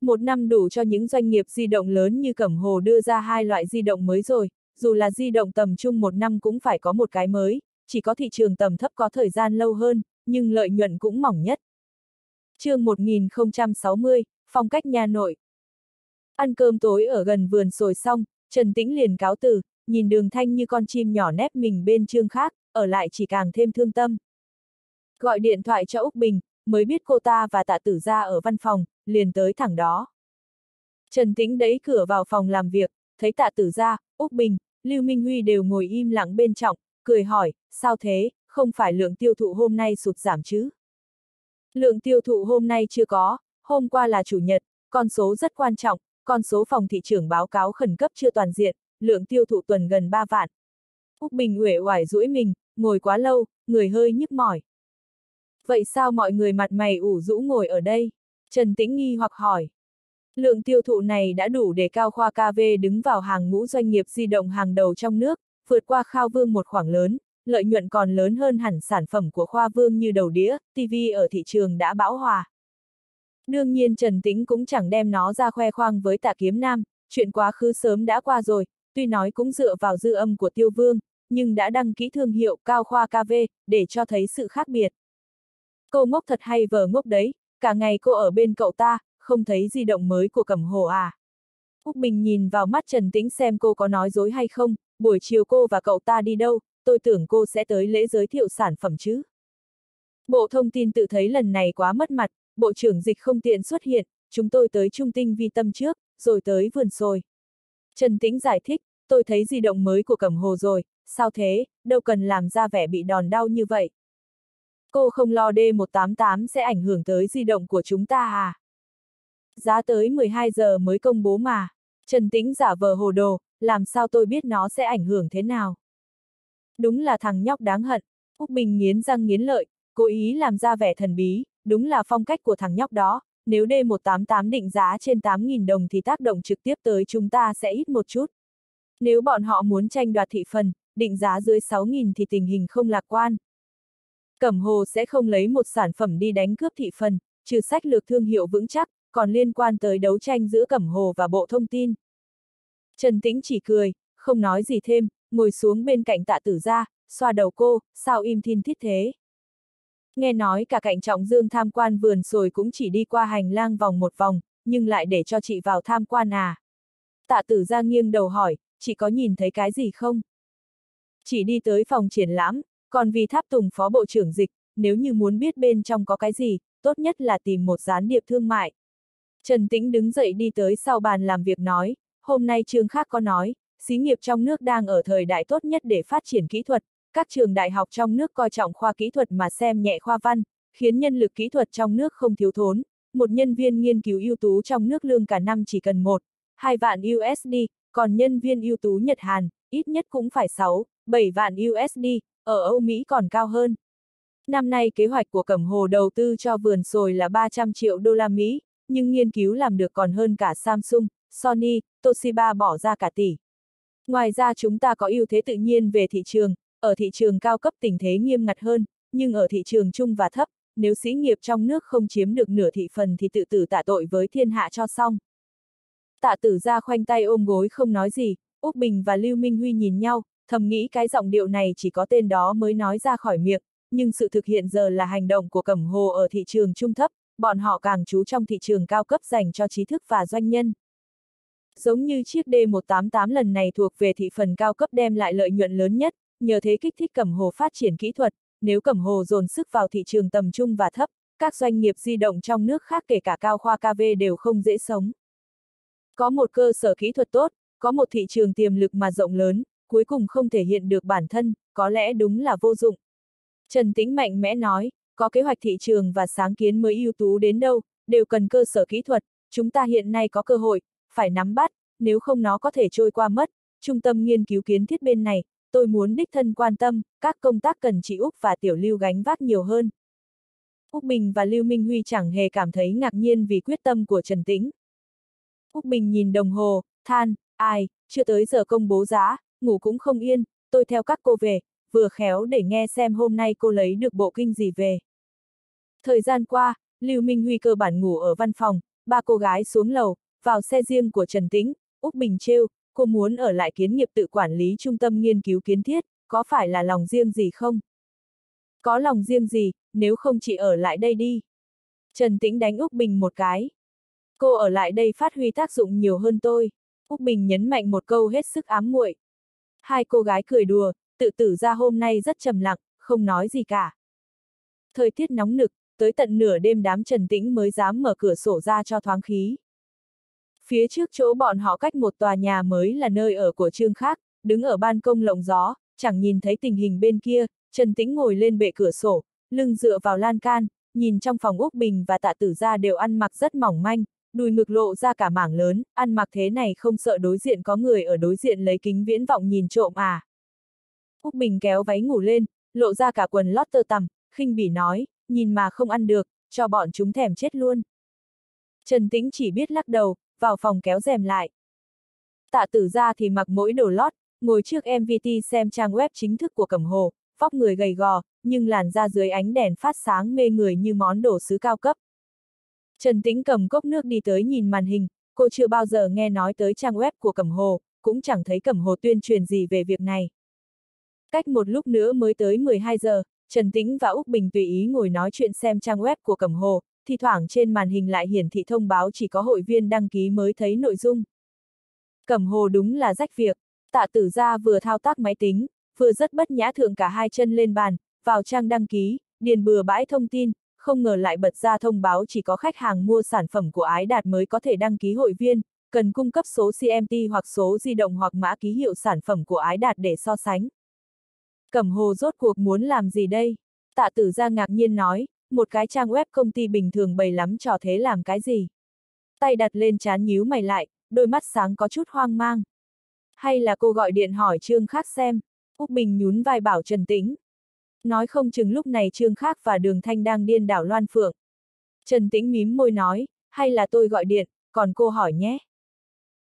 Một năm đủ cho những doanh nghiệp di động lớn như Cẩm Hồ đưa ra hai loại di động mới rồi, dù là di động tầm trung một năm cũng phải có một cái mới, chỉ có thị trường tầm thấp có thời gian lâu hơn, nhưng lợi nhuận cũng mỏng nhất. chương 1060, phong cách nhà nội. Ăn cơm tối ở gần vườn sồi xong, Trần Tĩnh liền cáo từ, nhìn đường thanh như con chim nhỏ nép mình bên trương khác, ở lại chỉ càng thêm thương tâm. Gọi điện thoại cho Úc Bình, mới biết cô ta và tạ tử ra ở văn phòng, liền tới thẳng đó. Trần Tĩnh đẩy cửa vào phòng làm việc, thấy tạ tử ra, Úc Bình, Lưu Minh Huy đều ngồi im lặng bên trọng, cười hỏi, sao thế, không phải lượng tiêu thụ hôm nay sụt giảm chứ? Lượng tiêu thụ hôm nay chưa có, hôm qua là chủ nhật, con số rất quan trọng, con số phòng thị trường báo cáo khẩn cấp chưa toàn diện, lượng tiêu thụ tuần gần 3 vạn. Úc Bình uể oải duỗi mình, ngồi quá lâu, người hơi nhức mỏi. Vậy sao mọi người mặt mày ủ rũ ngồi ở đây? Trần Tĩnh nghi hoặc hỏi. Lượng tiêu thụ này đã đủ để Cao Khoa KV đứng vào hàng ngũ doanh nghiệp di động hàng đầu trong nước, vượt qua Khao Vương một khoảng lớn, lợi nhuận còn lớn hơn hẳn sản phẩm của Khoa Vương như đầu đĩa, TV ở thị trường đã bão hòa. Đương nhiên Trần Tĩnh cũng chẳng đem nó ra khoe khoang với tạ kiếm nam, chuyện quá khứ sớm đã qua rồi, tuy nói cũng dựa vào dư âm của tiêu vương, nhưng đã đăng ký thương hiệu Cao Khoa KV, để cho thấy sự khác biệt. Cô ngốc thật hay vờ ngốc đấy, cả ngày cô ở bên cậu ta, không thấy di động mới của Cẩm Hồ à. Úc Bình nhìn vào mắt Trần Tĩnh xem cô có nói dối hay không, buổi chiều cô và cậu ta đi đâu, tôi tưởng cô sẽ tới lễ giới thiệu sản phẩm chứ. Bộ thông tin tự thấy lần này quá mất mặt, bộ trưởng dịch không tiện xuất hiện, chúng tôi tới trung tinh vi tâm trước, rồi tới vườn sồi. Trần Tĩnh giải thích, tôi thấy di động mới của Cẩm Hồ rồi, sao thế, đâu cần làm ra vẻ bị đòn đau như vậy. Cô không lo D188 sẽ ảnh hưởng tới di động của chúng ta à? Giá tới 12 giờ mới công bố mà. Trần Tĩnh giả vờ hồ đồ, làm sao tôi biết nó sẽ ảnh hưởng thế nào? Đúng là thằng nhóc đáng hận. Úc Bình nghiến răng nghiến lợi, cố ý làm ra vẻ thần bí, đúng là phong cách của thằng nhóc đó, nếu D188 định giá trên 8.000 đồng thì tác động trực tiếp tới chúng ta sẽ ít một chút. Nếu bọn họ muốn tranh đoạt thị phần, định giá dưới 6.000 thì tình hình không lạc quan. Cẩm Hồ sẽ không lấy một sản phẩm đi đánh cướp thị phần, trừ sách lược thương hiệu vững chắc, còn liên quan tới đấu tranh giữa Cẩm Hồ và Bộ Thông tin. Trần Tĩnh chỉ cười, không nói gì thêm, ngồi xuống bên cạnh tạ tử gia, xoa đầu cô, sao im thiên thiết thế. Nghe nói cả cạnh trọng dương tham quan vườn rồi cũng chỉ đi qua hành lang vòng một vòng, nhưng lại để cho chị vào tham quan à. Tạ tử ra nghiêng đầu hỏi, chị có nhìn thấy cái gì không? Chỉ đi tới phòng triển lãm, còn vì tháp tùng phó bộ trưởng dịch, nếu như muốn biết bên trong có cái gì, tốt nhất là tìm một gián điệp thương mại. Trần Tĩnh đứng dậy đi tới sau bàn làm việc nói, hôm nay trương khác có nói, xí nghiệp trong nước đang ở thời đại tốt nhất để phát triển kỹ thuật, các trường đại học trong nước coi trọng khoa kỹ thuật mà xem nhẹ khoa văn, khiến nhân lực kỹ thuật trong nước không thiếu thốn, một nhân viên nghiên cứu ưu tú trong nước lương cả năm chỉ cần một, hai vạn USD, còn nhân viên ưu tú Nhật Hàn, ít nhất cũng phải 6, 7 vạn USD, ở Âu Mỹ còn cao hơn. Năm nay kế hoạch của Cẩm Hồ đầu tư cho vườn sồi là 300 triệu đô la Mỹ, nhưng nghiên cứu làm được còn hơn cả Samsung, Sony, Toshiba bỏ ra cả tỷ. Ngoài ra chúng ta có ưu thế tự nhiên về thị trường, ở thị trường cao cấp tình thế nghiêm ngặt hơn, nhưng ở thị trường trung và thấp, nếu sĩ nghiệp trong nước không chiếm được nửa thị phần thì tự tử tạ tội với thiên hạ cho xong. Tạ tử ra khoanh tay ôm gối không nói gì, Úc Bình và Lưu Minh Huy nhìn nhau, thầm nghĩ cái giọng điệu này chỉ có tên đó mới nói ra khỏi miệng, nhưng sự thực hiện giờ là hành động của Cẩm Hồ ở thị trường trung thấp, bọn họ càng chú trong thị trường cao cấp dành cho trí thức và doanh nhân. Giống như chiếc D188 lần này thuộc về thị phần cao cấp đem lại lợi nhuận lớn nhất, nhờ thế kích thích cầm Hồ phát triển kỹ thuật, nếu cầm Hồ dồn sức vào thị trường tầm trung và thấp, các doanh nghiệp di động trong nước khác kể cả cao khoa KV đều không dễ sống. Có một cơ sở kỹ thuật tốt, có một thị trường tiềm lực mà rộng lớn, cuối cùng không thể hiện được bản thân, có lẽ đúng là vô dụng. Trần Tĩnh mạnh mẽ nói, có kế hoạch thị trường và sáng kiến mới ưu tú đến đâu, đều cần cơ sở kỹ thuật, chúng ta hiện nay có cơ hội, phải nắm bắt, nếu không nó có thể trôi qua mất. Trung tâm nghiên cứu kiến thiết bên này, tôi muốn đích thân quan tâm, các công tác cần chị Úc và Tiểu Lưu gánh vác nhiều hơn. Úc Bình và Lưu Minh Huy chẳng hề cảm thấy ngạc nhiên vì quyết tâm của Trần Tĩnh. Úc Bình nhìn đồng hồ, than, ai, chưa tới giờ công bố giá, ngủ cũng không yên, tôi theo các cô về, vừa khéo để nghe xem hôm nay cô lấy được bộ kinh gì về. Thời gian qua, Lưu Minh Huy cơ bản ngủ ở văn phòng, ba cô gái xuống lầu, vào xe riêng của Trần Tĩnh, Úc Bình trêu, cô muốn ở lại kiến nghiệp tự quản lý trung tâm nghiên cứu kiến thiết, có phải là lòng riêng gì không? Có lòng riêng gì, nếu không chị ở lại đây đi. Trần Tĩnh đánh Úc Bình một cái. Cô ở lại đây phát huy tác dụng nhiều hơn tôi. Úc Bình nhấn mạnh một câu hết sức ám muội. Hai cô gái cười đùa, tự tử ra hôm nay rất trầm lặng, không nói gì cả. Thời tiết nóng nực, tới tận nửa đêm đám Trần Tĩnh mới dám mở cửa sổ ra cho thoáng khí. Phía trước chỗ bọn họ cách một tòa nhà mới là nơi ở của Trương Khác, đứng ở ban công lộng gió, chẳng nhìn thấy tình hình bên kia, Trần Tĩnh ngồi lên bệ cửa sổ, lưng dựa vào lan can, nhìn trong phòng Úc Bình và tạ tử gia đều ăn mặc rất mỏng manh, đùi ngực lộ ra cả mảng lớn, ăn mặc thế này không sợ đối diện có người ở đối diện lấy kính viễn vọng nhìn trộm à. Úc Bình kéo váy ngủ lên, lộ ra cả quần lót tơ tằm, khinh bỉ nói, nhìn mà không ăn được, cho bọn chúng thèm chết luôn. Trần Tĩnh chỉ biết lắc đầu, vào phòng kéo rèm lại. Tạ tử ra thì mặc mỗi đồ lót, ngồi trước MVT xem trang web chính thức của Cẩm Hồ, vóc người gầy gò, nhưng làn da dưới ánh đèn phát sáng mê người như món đồ sứ cao cấp. Trần Tĩnh cầm cốc nước đi tới nhìn màn hình, cô chưa bao giờ nghe nói tới trang web của Cẩm Hồ, cũng chẳng thấy Cẩm Hồ tuyên truyền gì về việc này. Cách một lúc nữa mới tới 12 giờ, Trần Tĩnh và Úc Bình tùy ý ngồi nói chuyện xem trang web của Cẩm Hồ, thi thoảng trên màn hình lại hiển thị thông báo chỉ có hội viên đăng ký mới thấy nội dung. Cẩm Hồ đúng là rách việc, tạ tử gia vừa thao tác máy tính, vừa rất bất nhã thượng cả hai chân lên bàn, vào trang đăng ký, điền bừa bãi thông tin, không ngờ lại bật ra thông báo chỉ có khách hàng mua sản phẩm của Ái Đạt mới có thể đăng ký hội viên, cần cung cấp số CMT hoặc số di động hoặc mã ký hiệu sản phẩm của Ái Đạt để so sánh. Cẩm hồ rốt cuộc muốn làm gì đây? Tạ tử ra ngạc nhiên nói, một cái trang web công ty bình thường bày lắm trò thế làm cái gì? Tay đặt lên chán nhíu mày lại, đôi mắt sáng có chút hoang mang. Hay là cô gọi điện hỏi Trương Khác xem? Úc Bình nhún vai bảo Trần Tĩnh. Nói không chừng lúc này Trương Khác và Đường Thanh đang điên đảo Loan Phượng. Trần Tĩnh mím môi nói, hay là tôi gọi điện, còn cô hỏi nhé.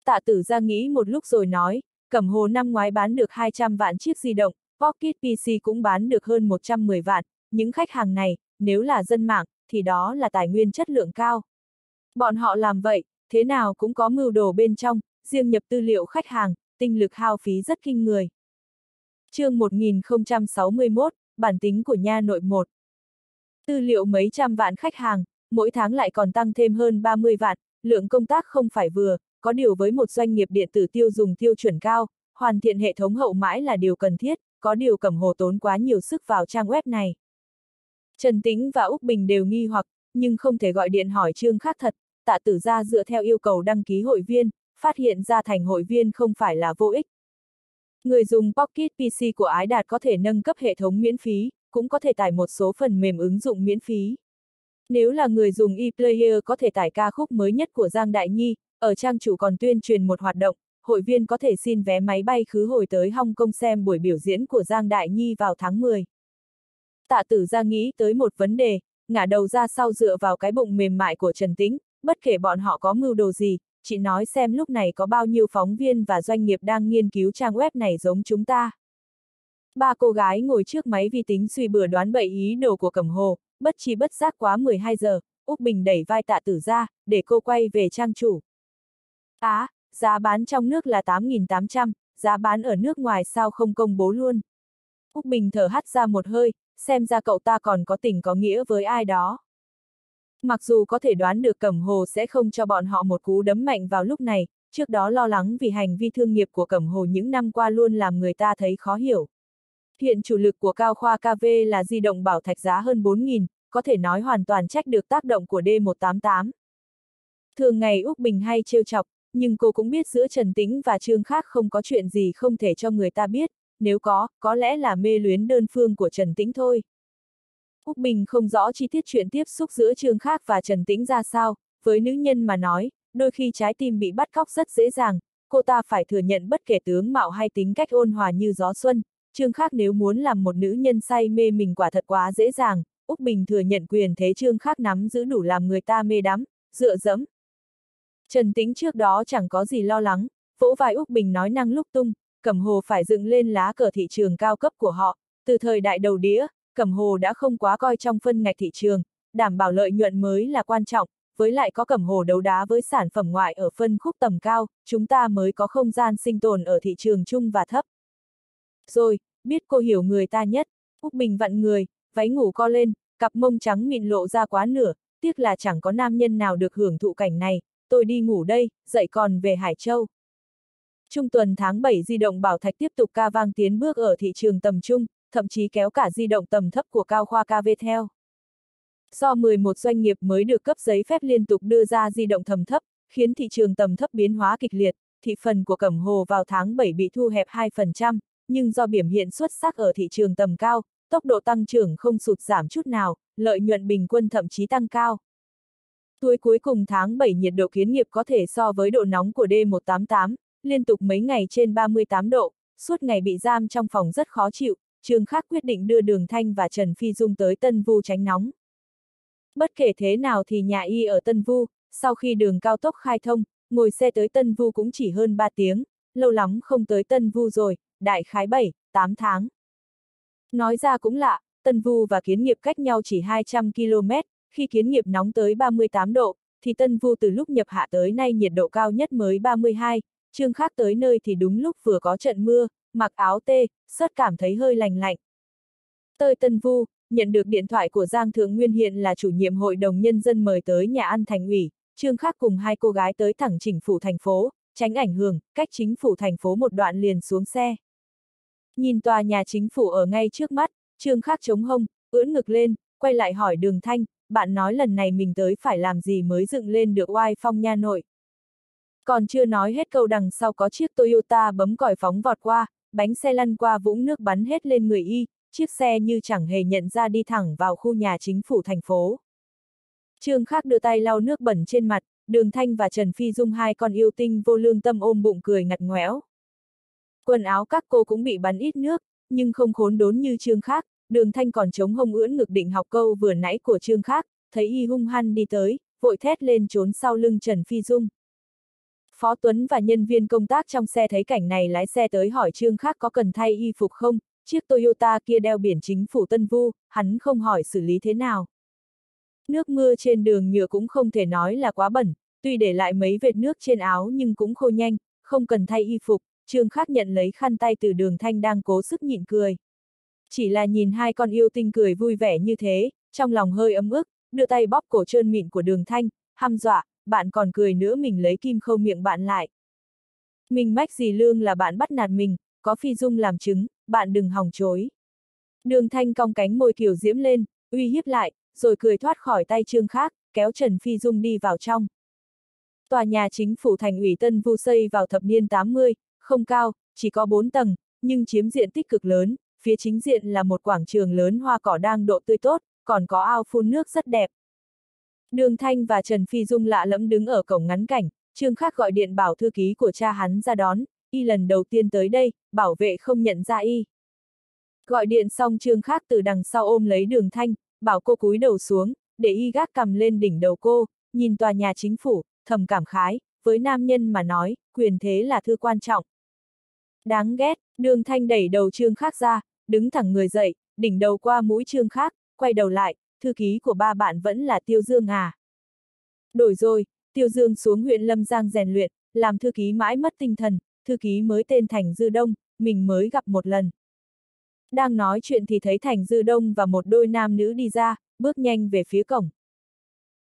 Tạ tử ra nghĩ một lúc rồi nói, cẩm hồ năm ngoái bán được 200 vạn chiếc di động, Pocket PC cũng bán được hơn 110 vạn, những khách hàng này, nếu là dân mạng, thì đó là tài nguyên chất lượng cao. Bọn họ làm vậy, thế nào cũng có mưu đồ bên trong, riêng nhập tư liệu khách hàng, tinh lực hao phí rất kinh người. chương 1061, bản tính của nha nội 1. Tư liệu mấy trăm vạn khách hàng, mỗi tháng lại còn tăng thêm hơn 30 vạn, lượng công tác không phải vừa, có điều với một doanh nghiệp điện tử tiêu dùng tiêu chuẩn cao, hoàn thiện hệ thống hậu mãi là điều cần thiết, có điều cẩm hồ tốn quá nhiều sức vào trang web này. Trần Tĩnh và Úc Bình đều nghi hoặc, nhưng không thể gọi điện hỏi trương khác thật, tạ tử ra dựa theo yêu cầu đăng ký hội viên, phát hiện ra thành hội viên không phải là vô ích. Người dùng Pocket PC của Ái Đạt có thể nâng cấp hệ thống miễn phí, cũng có thể tải một số phần mềm ứng dụng miễn phí. Nếu là người dùng ePlayer có thể tải ca khúc mới nhất của Giang Đại Nhi, ở trang chủ còn tuyên truyền một hoạt động, hội viên có thể xin vé máy bay khứ hồi tới Hong Kong xem buổi biểu diễn của Giang Đại Nhi vào tháng 10. Tạ tử ra nghĩ tới một vấn đề, ngả đầu ra sau dựa vào cái bụng mềm mại của Trần Tĩnh, bất kể bọn họ có mưu đồ gì, chị nói xem lúc này có bao nhiêu phóng viên và doanh nghiệp đang nghiên cứu trang web này giống chúng ta. Ba cô gái ngồi trước máy vi tính suy bừa đoán bậy ý đồ của Cẩm Hồ, bất chi bất giác quá 12 giờ, Úc Bình đẩy vai tạ tử ra, để cô quay về trang chủ. Á, à, giá bán trong nước là 8.800, giá bán ở nước ngoài sao không công bố luôn. Úc Bình thở hắt ra một hơi, xem ra cậu ta còn có tình có nghĩa với ai đó. Mặc dù có thể đoán được Cẩm Hồ sẽ không cho bọn họ một cú đấm mạnh vào lúc này, trước đó lo lắng vì hành vi thương nghiệp của Cẩm Hồ những năm qua luôn làm người ta thấy khó hiểu. Hiện chủ lực của Cao Khoa KV là di động bảo thạch giá hơn 4.000, có thể nói hoàn toàn trách được tác động của D188. Thường ngày Úc Bình hay trêu chọc, nhưng cô cũng biết giữa Trần Tĩnh và Trương Khác không có chuyện gì không thể cho người ta biết, nếu có, có lẽ là mê luyến đơn phương của Trần Tĩnh thôi. Úc Bình không rõ chi tiết chuyện tiếp xúc giữa Trương Khác và Trần Tĩnh ra sao, với nữ nhân mà nói, đôi khi trái tim bị bắt cóc rất dễ dàng, cô ta phải thừa nhận bất kể tướng mạo hay tính cách ôn hòa như gió xuân, Trương Khác nếu muốn làm một nữ nhân say mê mình quả thật quá dễ dàng, Úc Bình thừa nhận quyền thế Trương Khác nắm giữ đủ làm người ta mê đắm, dựa dẫm. Trần Tĩnh trước đó chẳng có gì lo lắng, vỗ vai Úc Bình nói năng lúc tung, Cẩm Hồ phải dựng lên lá cờ thị trường cao cấp của họ, từ thời đại đầu đĩa, Cẩm Hồ đã không quá coi trong phân ngạch thị trường, đảm bảo lợi nhuận mới là quan trọng, với lại có Cẩm Hồ đấu đá với sản phẩm ngoại ở phân khúc tầm cao, chúng ta mới có không gian sinh tồn ở thị trường chung và thấp. Rồi, biết cô hiểu người ta nhất, Úc Bình vặn người, váy ngủ co lên, cặp mông trắng mịn lộ ra quá nửa, tiếc là chẳng có nam nhân nào được hưởng thụ cảnh này, tôi đi ngủ đây, dậy còn về Hải Châu. Trung tuần tháng 7 di động bảo thạch tiếp tục ca vang tiến bước ở thị trường tầm trung, thậm chí kéo cả di động tầm thấp của Cao Khoa KV theo. Do 11 doanh nghiệp mới được cấp giấy phép liên tục đưa ra di động tầm thấp, khiến thị trường tầm thấp biến hóa kịch liệt, thị phần của Cẩm Hồ vào tháng 7 bị thu hẹp 2%, nhưng do biểu hiện xuất sắc ở thị trường tầm cao, tốc độ tăng trưởng không sụt giảm chút nào, lợi nhuận bình quân thậm chí tăng cao. Cuối cuối cùng tháng 7 nhiệt độ kiến nghiệp có thể so với độ nóng của D188, liên tục mấy ngày trên 38 độ, suốt ngày bị giam trong phòng rất khó chịu, Trương Khắc quyết định đưa Đường Thanh và Trần Phi Dung tới Tân Vu tránh nóng. Bất kể thế nào thì nhà y ở Tân Vu, sau khi đường cao tốc khai thông, ngồi xe tới Tân Vu cũng chỉ hơn 3 tiếng, lâu lắm không tới Tân Vu rồi, đại khái 7, 8 tháng. Nói ra cũng lạ, Tân Vu và Kiến Nghiệp cách nhau chỉ 200 km, khi Kiến Nghiệp nóng tới 38 độ, thì Tân Vu từ lúc nhập hạ tới nay nhiệt độ cao nhất mới 32, Trương khác tới nơi thì đúng lúc vừa có trận mưa, mặc áo tê, sớt cảm thấy hơi lành lạnh. Tơi Tân Vu, nhận được điện thoại của Giang Thượng Nguyên hiện là chủ nhiệm hội đồng nhân dân mời tới nhà ăn thành ủy, Trương Khắc cùng hai cô gái tới thẳng chỉnh phủ thành phố, tránh ảnh hưởng, cách chính phủ thành phố một đoạn liền xuống xe. Nhìn tòa nhà chính phủ ở ngay trước mắt, Trương Khắc chống hông, ưỡn ngực lên, quay lại hỏi Đường Thanh, bạn nói lần này mình tới phải làm gì mới dựng lên được oai phong nha nội. Còn chưa nói hết câu đằng sau có chiếc Toyota bấm còi phóng vọt qua, bánh xe lăn qua vũng nước bắn hết lên người y, chiếc xe như chẳng hề nhận ra đi thẳng vào khu nhà chính phủ thành phố. Trương Khắc đưa tay lau nước bẩn trên mặt, Đường Thanh và Trần Phi Dung hai con yêu tinh vô lương tâm ôm bụng cười ngặt ngoéo. Quần áo các cô cũng bị bắn ít nước, nhưng không khốn đốn như Trương Khắc, Đường Thanh còn chống hông ưỡn ngực định học câu vừa nãy của Trương Khắc, thấy y hung hăng đi tới, vội thét lên trốn sau lưng Trần Phi Dung. Phó Tuấn và nhân viên công tác trong xe thấy cảnh này lái xe tới hỏi Trương Khắc có cần thay y phục không, chiếc Toyota kia đeo biển chính phủ Tân Vu, hắn không hỏi xử lý thế nào. Nước mưa trên đường nhựa cũng không thể nói là quá bẩn, tuy để lại mấy vệt nước trên áo nhưng cũng khô nhanh, không cần thay y phục, Trương Khắc nhận lấy khăn tay từ đường thanh đang cố sức nhịn cười. Chỉ là nhìn hai con yêu tinh cười vui vẻ như thế, trong lòng hơi ấm ức, đưa tay bóp cổ trơn mịn của đường thanh, hăm dọa, bạn còn cười nữa mình lấy kim khâu miệng bạn lại. Mình mách gì lương là bạn bắt nạt mình, có phi dung làm chứng, bạn đừng hòng chối. Đường thanh cong cánh môi kiểu diễm lên, uy hiếp lại, rồi cười thoát khỏi tay trương khác, kéo Trần Phi Dung đi vào trong. Tòa nhà chính phủ thành ủy Tân Vu xây vào thập niên 80, không cao, chỉ có 4 tầng, nhưng chiếm diện tích cực lớn, phía chính diện là một quảng trường lớn hoa cỏ đang độ tươi tốt, còn có ao phun nước rất đẹp. Đường Thanh và Trần Phi Dung lạ lẫm đứng ở cổng ngắn cảnh, Trương Khắc gọi điện bảo thư ký của cha hắn ra đón, y lần đầu tiên tới đây, bảo vệ không nhận ra y. Gọi điện xong Trương Khắc từ đằng sau ôm lấy đường Thanh, bảo cô cúi đầu xuống, để y gác cầm lên đỉnh đầu cô, nhìn tòa nhà chính phủ, thầm cảm khái, với nam nhân mà nói, quyền thế là thư quan trọng. Đáng ghét, đường thanh đẩy đầu trương khác ra, đứng thẳng người dậy, đỉnh đầu qua mũi trương khác, quay đầu lại, thư ký của ba bạn vẫn là Tiêu Dương à. Đổi rồi, Tiêu Dương xuống huyện Lâm Giang rèn luyện, làm thư ký mãi mất tinh thần, thư ký mới tên Thành Dư Đông, mình mới gặp một lần. Đang nói chuyện thì thấy Thành Dư Đông và một đôi nam nữ đi ra, bước nhanh về phía cổng.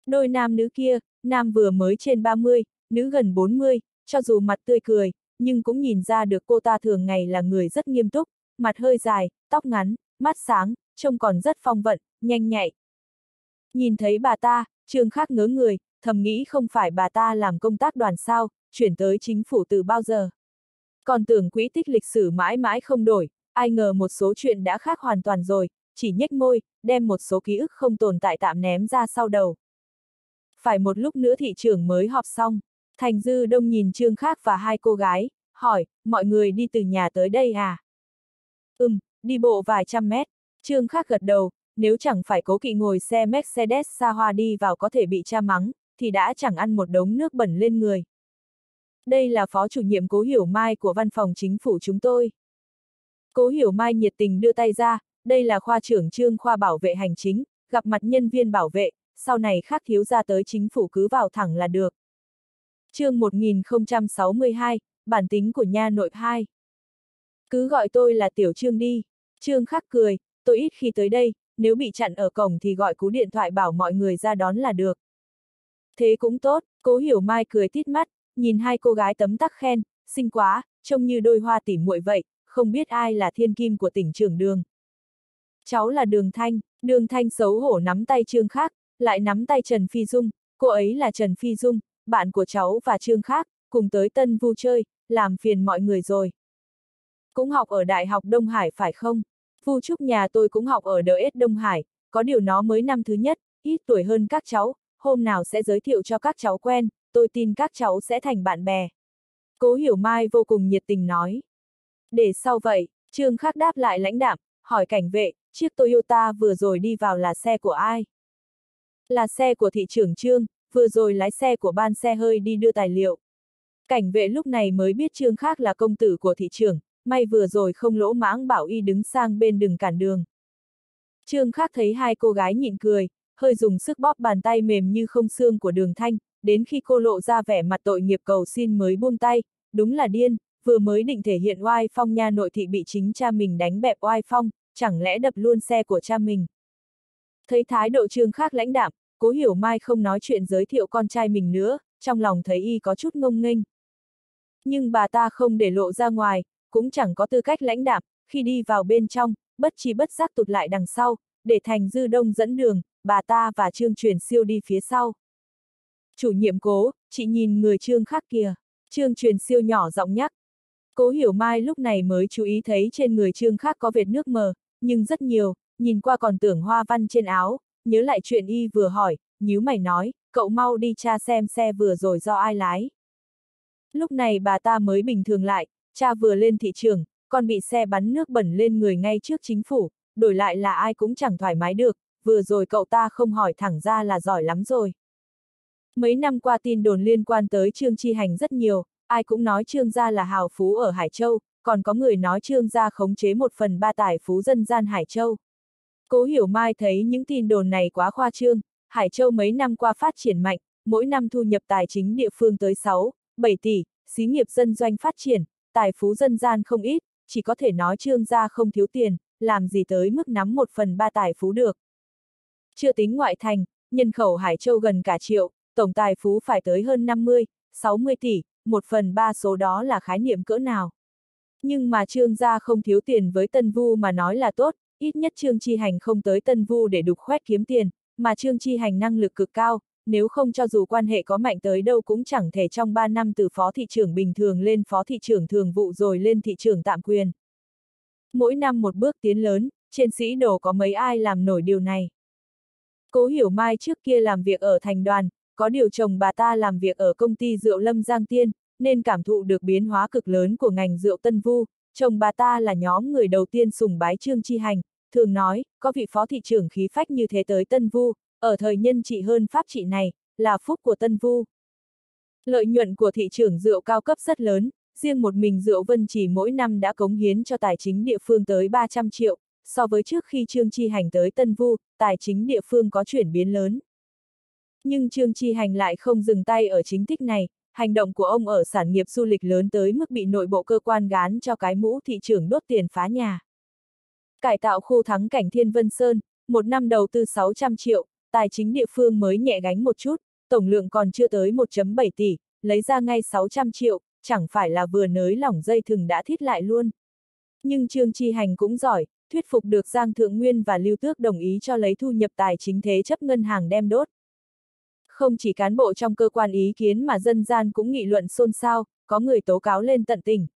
Đôi nam nữ kia, nam vừa mới trên 30, nữ gần 40, cho dù mặt tươi cười, nhưng cũng nhìn ra được cô ta thường ngày là người rất nghiêm túc, mặt hơi dài, tóc ngắn, mắt sáng, trông còn rất phong vận, nhanh nhạy. Nhìn thấy bà ta, Trương Khắc ngớ người, thầm nghĩ không phải bà ta làm công tác đoàn sao, chuyển tới chính phủ từ bao giờ. Còn tưởng quỹ tích lịch sử mãi mãi không đổi, ai ngờ một số chuyện đã khác hoàn toàn rồi, chỉ nhếch môi, đem một số ký ức không tồn tại tạm ném ra sau đầu. Phải một lúc nữa thị trưởng mới họp xong. Thành Dư Đông nhìn Trương Khác và hai cô gái, hỏi, mọi người đi từ nhà tới đây à? Ừm, đi bộ vài trăm mét. Trương Khác gật đầu, nếu chẳng phải cố kỵ ngồi xe Mercedes xa hoa đi vào có thể bị cha mắng, thì đã chẳng ăn một đống nước bẩn lên người. Đây là phó chủ nhiệm Cố Hiểu Mai của văn phòng chính phủ chúng tôi. Cố Hiểu Mai nhiệt tình đưa tay ra, đây là khoa trưởng trương khoa bảo vệ hành chính, gặp mặt nhân viên bảo vệ, sau này khác thiếu ra tới chính phủ cứ vào thẳng là được. chương 1062, bản tính của nha nội 2. Cứ gọi tôi là Tiểu Trương đi. Trương khắc cười, tôi ít khi tới đây, nếu bị chặn ở cổng thì gọi cú điện thoại bảo mọi người ra đón là được. Thế cũng tốt, cố hiểu mai cười tít mắt, nhìn hai cô gái tấm tắc khen, xinh quá, trông như đôi hoa tỉ muội vậy, không biết ai là thiên kim của tỉnh trưởng đường. Cháu là Đường Thanh, Đường Thanh xấu hổ nắm tay Trương Khác, lại nắm tay Trần Phi Dung, cô ấy là Trần Phi Dung, bạn của cháu và Trương Khác, cùng tới Tân Vu chơi, làm phiền mọi người rồi. Cũng học ở Đại học Đông Hải phải không? Vu Trúc nhà tôi cũng học ở DS Đông Hải, có điều nó mới năm thứ nhất, ít tuổi hơn các cháu, hôm nào sẽ giới thiệu cho các cháu quen, tôi tin các cháu sẽ thành bạn bè. Cố Hiểu Mai vô cùng nhiệt tình nói. Để sau vậy, Trương Khắc đáp lại lãnh đạm, hỏi cảnh vệ, chiếc Toyota vừa rồi đi vào là xe của ai? Là xe của thị trưởng Trương, vừa rồi lái xe của ban xe hơi đi đưa tài liệu. Cảnh vệ lúc này mới biết Trương Khắc là công tử của thị trưởng, may vừa rồi không lỗ mãng bảo y đứng sang bên đừng cản đường. Trương Khác thấy hai cô gái nhịn cười, hơi dùng sức bóp bàn tay mềm như không xương của đường thanh, đến khi cô lộ ra vẻ mặt tội nghiệp cầu xin mới buông tay, đúng là điên, vừa mới định thể hiện oai phong nha nội thị bị chính cha mình đánh bẹp oai phong, chẳng lẽ đập luôn xe của cha mình. Thấy thái độ trương khác lãnh đạm, cố hiểu mai không nói chuyện giới thiệu con trai mình nữa, trong lòng thấy y có chút ngông nghênh. Nhưng bà ta không để lộ ra ngoài, cũng chẳng có tư cách lãnh đạm, khi đi vào bên trong, bất chi bất giác tụt lại đằng sau, để thành dư đông dẫn đường, bà ta và trương truyền siêu đi phía sau. Chủ nhiệm cố, chị nhìn người trương khác kìa, trương truyền siêu nhỏ giọng nhắc. Cố hiểu mai lúc này mới chú ý thấy trên người trương khác có vệt nước mờ, nhưng rất nhiều, nhìn qua còn tưởng hoa văn trên áo, nhớ lại chuyện y vừa hỏi, nhíu mày nói, cậu mau đi tra xem xe vừa rồi do ai lái. Lúc này bà ta mới bình thường lại, cha vừa lên thị trường, còn bị xe bắn nước bẩn lên người ngay trước chính phủ, đổi lại là ai cũng chẳng thoải mái được, vừa rồi cậu ta không hỏi thẳng ra là giỏi lắm rồi. Mấy năm qua tin đồn liên quan tới Trương Chi Hành rất nhiều, ai cũng nói Trương gia là hào phú ở Hải Châu, còn có người nói Trương gia khống chế một phần ba tài phú dân gian Hải Châu. Cố Hiểu Mai thấy những tin đồn này quá khoa trương, Hải Châu mấy năm qua phát triển mạnh, mỗi năm thu nhập tài chính địa phương tới 6, 7 tỷ, xí nghiệp dân doanh phát triển, tài phú dân gian không ít, chỉ có thể nói trương gia không thiếu tiền, làm gì tới mức nắm một phần ba tài phú được. Chưa tính ngoại thành, nhân khẩu Hải Châu gần cả triệu, tổng tài phú phải tới hơn 50, 60 tỷ, một phần ba số đó là khái niệm cỡ nào. Nhưng mà trương gia không thiếu tiền với Tân Vu mà nói là tốt, ít nhất trương chi hành không tới Tân Vu để đục khoét kiếm tiền, mà trương chi hành năng lực cực cao, nếu không cho dù quan hệ có mạnh tới đâu cũng chẳng thể trong 3 năm từ phó thị trưởng bình thường lên phó thị trưởng thường vụ rồi lên thị trưởng tạm quyền. Mỗi năm một bước tiến lớn, trên sĩ đồ có mấy ai làm nổi điều này. Cố Hiểu Mai trước kia làm việc ở thành đoàn, có điều chồng bà ta làm việc ở công ty rượu Lâm Giang Tiên, nên cảm thụ được biến hóa cực lớn của ngành rượu Tân Vu. Chồng bà ta là nhóm người đầu tiên sùng bái Trương Chi Hành, thường nói, có vị phó thị trưởng khí phách như thế tới Tân Vu, ở thời nhân trị hơn pháp trị này, là phúc của Tân Vu. Lợi nhuận của thị trường rượu cao cấp rất lớn, riêng một mình rượu Vân chỉ mỗi năm đã cống hiến cho tài chính địa phương tới 300 triệu, so với trước khi Trương Chi Hành tới Tân Vu, tài chính địa phương có chuyển biến lớn. Nhưng Trương Chi Hành lại không dừng tay ở chính tích này, hành động của ông ở sản nghiệp du lịch lớn tới mức bị nội bộ cơ quan gán cho cái mũ thị trường đốt tiền phá nhà. Cải tạo khu thắng cảnh Thiên Vân Sơn, một năm đầu tư 600 triệu, tài chính địa phương mới nhẹ gánh một chút, tổng lượng còn chưa tới 1.7 tỷ, lấy ra ngay 600 triệu, chẳng phải là vừa nới lỏng dây thừng đã thiết lại luôn. Nhưng Trương Chi Hành cũng giỏi, thuyết phục được Giang Thượng Nguyên và Lưu Tước đồng ý cho lấy thu nhập tài chính thế chấp ngân hàng đem đốt. Không chỉ cán bộ trong cơ quan ý kiến mà dân gian cũng nghị luận xôn xao, có người tố cáo lên tận tỉnh.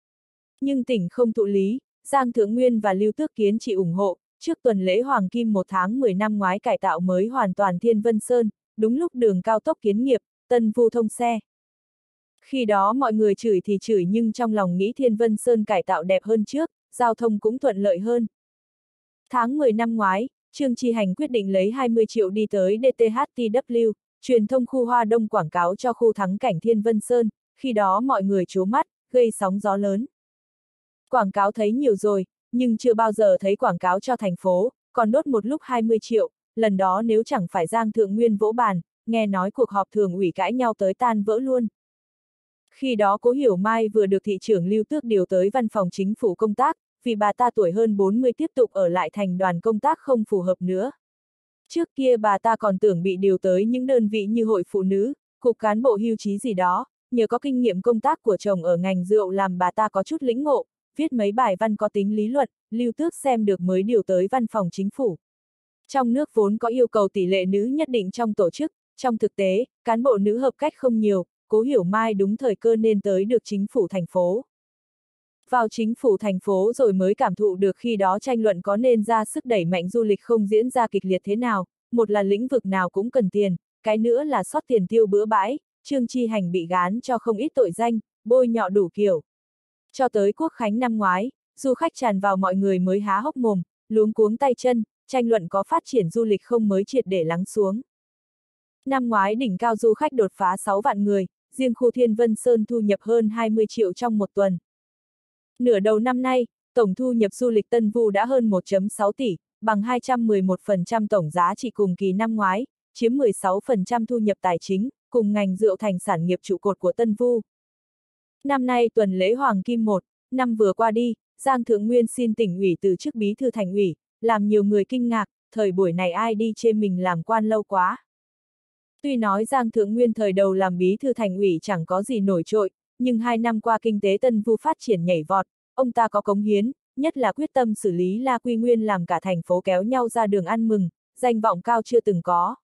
Nhưng tỉnh không thụ lý, Giang Thượng Nguyên và Lưu Tước Kiến chỉ ủng hộ, trước tuần lễ Hoàng Kim một tháng 10 năm ngoái cải tạo mới hoàn toàn Thiên Vân Sơn, đúng lúc đường cao tốc kiến nghiệp, tân vu thông xe. Khi đó mọi người chửi thì chửi nhưng trong lòng nghĩ Thiên Vân Sơn cải tạo đẹp hơn trước, giao thông cũng thuận lợi hơn. Tháng 10 năm ngoái, Trương tri Hành quyết định lấy 20 triệu đi tới DTHTW, truyền thông khu Hoa Đông quảng cáo cho khu thắng cảnh Thiên Vân Sơn, khi đó mọi người chố mắt, gây sóng gió lớn. Quảng cáo thấy nhiều rồi, nhưng chưa bao giờ thấy quảng cáo cho thành phố, còn đốt một lúc 20 triệu, lần đó nếu chẳng phải Giang Thượng Nguyên vỗ bàn, nghe nói cuộc họp thường ủy cãi nhau tới tan vỡ luôn. Khi đó Cố Hiểu Mai vừa được thị trưởng Lưu Tước điều tới văn phòng chính phủ công tác, vì bà ta tuổi hơn 40 tiếp tục ở lại thành đoàn công tác không phù hợp nữa. Trước kia bà ta còn tưởng bị điều tới những đơn vị như hội phụ nữ, cục cán bộ hưu trí gì đó, nhờ có kinh nghiệm công tác của chồng ở ngành rượu làm bà ta có chút lĩnh ngộ, viết mấy bài văn có tính lý luận, lưu tước xem được mới điều tới văn phòng chính phủ. Trong nước vốn có yêu cầu tỷ lệ nữ nhất định trong tổ chức, trong thực tế, cán bộ nữ hợp cách không nhiều, cố hiểu mai đúng thời cơ nên tới được chính phủ thành phố. Vào chính phủ thành phố rồi mới cảm thụ được khi đó tranh luận có nên ra sức đẩy mạnh du lịch không diễn ra kịch liệt thế nào, một là lĩnh vực nào cũng cần tiền, cái nữa là sót tiền tiêu bữa bãi, Trương Chi Hành bị gán cho không ít tội danh, bôi nhọ đủ kiểu. Cho tới quốc khánh năm ngoái, du khách tràn vào mọi người mới há hốc mồm, luống cuống tay chân, tranh luận có phát triển du lịch không mới triệt để lắng xuống. Năm ngoái đỉnh cao du khách đột phá 6 vạn người, riêng khu Thiên Vân Sơn thu nhập hơn 20 triệu trong một tuần. Nửa đầu năm nay, tổng thu nhập du lịch Tân Vu đã hơn 1.6 tỷ, bằng 211% tổng giá trị cùng kỳ năm ngoái, chiếm 16% thu nhập tài chính, cùng ngành rượu thành sản nghiệp trụ cột của Tân Vu. Năm nay tuần lễ Hoàng Kim 1, năm vừa qua đi, Giang Thượng Nguyên xin tỉnh ủy từ chức bí thư thành ủy, làm nhiều người kinh ngạc, thời buổi này ai đi chê mình làm quan lâu quá. Tuy nói Giang Thượng Nguyên thời đầu làm bí thư thành ủy chẳng có gì nổi trội, nhưng hai năm qua kinh tế Tân Vu phát triển nhảy vọt, ông ta có cống hiến, nhất là quyết tâm xử lý La Quy Nguyên làm cả thành phố kéo nhau ra đường ăn mừng, danh vọng cao chưa từng có.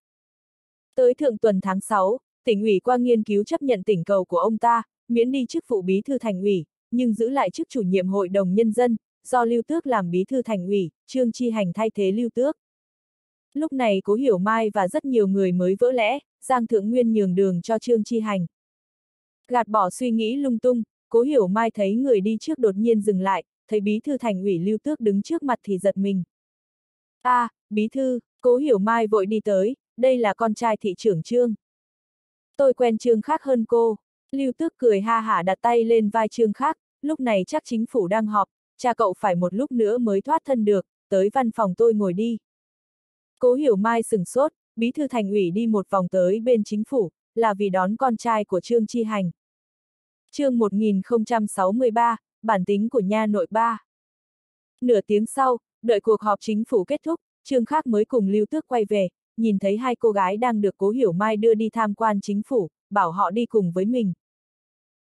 Tới thượng tuần tháng 6, tỉnh ủy qua nghiên cứu chấp nhận tỉnh cầu của ông ta, miễn đi chức vụ bí thư thành ủy, nhưng giữ lại chức chủ nhiệm hội đồng nhân dân, do Lưu Tước làm bí thư thành ủy, Trương Chi Hành thay thế Lưu Tước. Lúc này Cố Hiểu Mai và rất nhiều người mới vỡ lẽ, Giang Thượng Nguyên nhường đường cho Trương Chi Hành. Gạt bỏ suy nghĩ lung tung, Cố Hiểu Mai thấy người đi trước đột nhiên dừng lại, thấy bí thư thành ủy Lưu Tước đứng trước mặt thì giật mình. a à, bí thư, Cố Hiểu Mai vội đi tới, đây là con trai thị trưởng Trương. Tôi quen Trương khác hơn cô. Lưu Tước cười ha hả đặt tay lên vai Trương khác, lúc này chắc chính phủ đang họp, cha cậu phải một lúc nữa mới thoát thân được, tới văn phòng tôi ngồi đi. Cố Hiểu Mai sừng sốt, bí thư thành ủy đi một vòng tới bên chính phủ, là vì đón con trai của Trương Chi Hành. chương 1063, bản tính của nha nội ba. Nửa tiếng sau, đợi cuộc họp chính phủ kết thúc, Trương Khác mới cùng Lưu Tước quay về, nhìn thấy hai cô gái đang được Cố Hiểu Mai đưa đi tham quan chính phủ, bảo họ đi cùng với mình.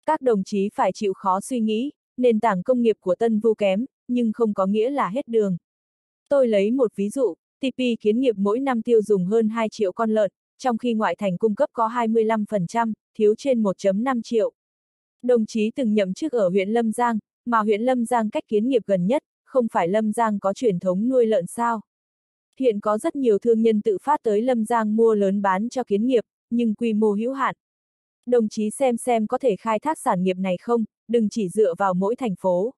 Các đồng chí phải chịu khó suy nghĩ, nền tảng công nghiệp của Tân Vu kém, nhưng không có nghĩa là hết đường. Tôi lấy một ví dụ, TP kiến nghiệp mỗi năm tiêu dùng hơn 2 triệu con lợn, trong khi ngoại thành cung cấp có 25%, thiếu trên 1.5 triệu. Đồng chí từng nhậm chức ở huyện Lâm Giang, mà huyện Lâm Giang cách kiến nghiệp gần nhất, không phải Lâm Giang có truyền thống nuôi lợn sao. Hiện có rất nhiều thương nhân tự phát tới Lâm Giang mua lớn bán cho kiến nghiệp, nhưng quy mô hữu hạn. Đồng chí xem xem có thể khai thác sản nghiệp này không, đừng chỉ dựa vào mỗi thành phố.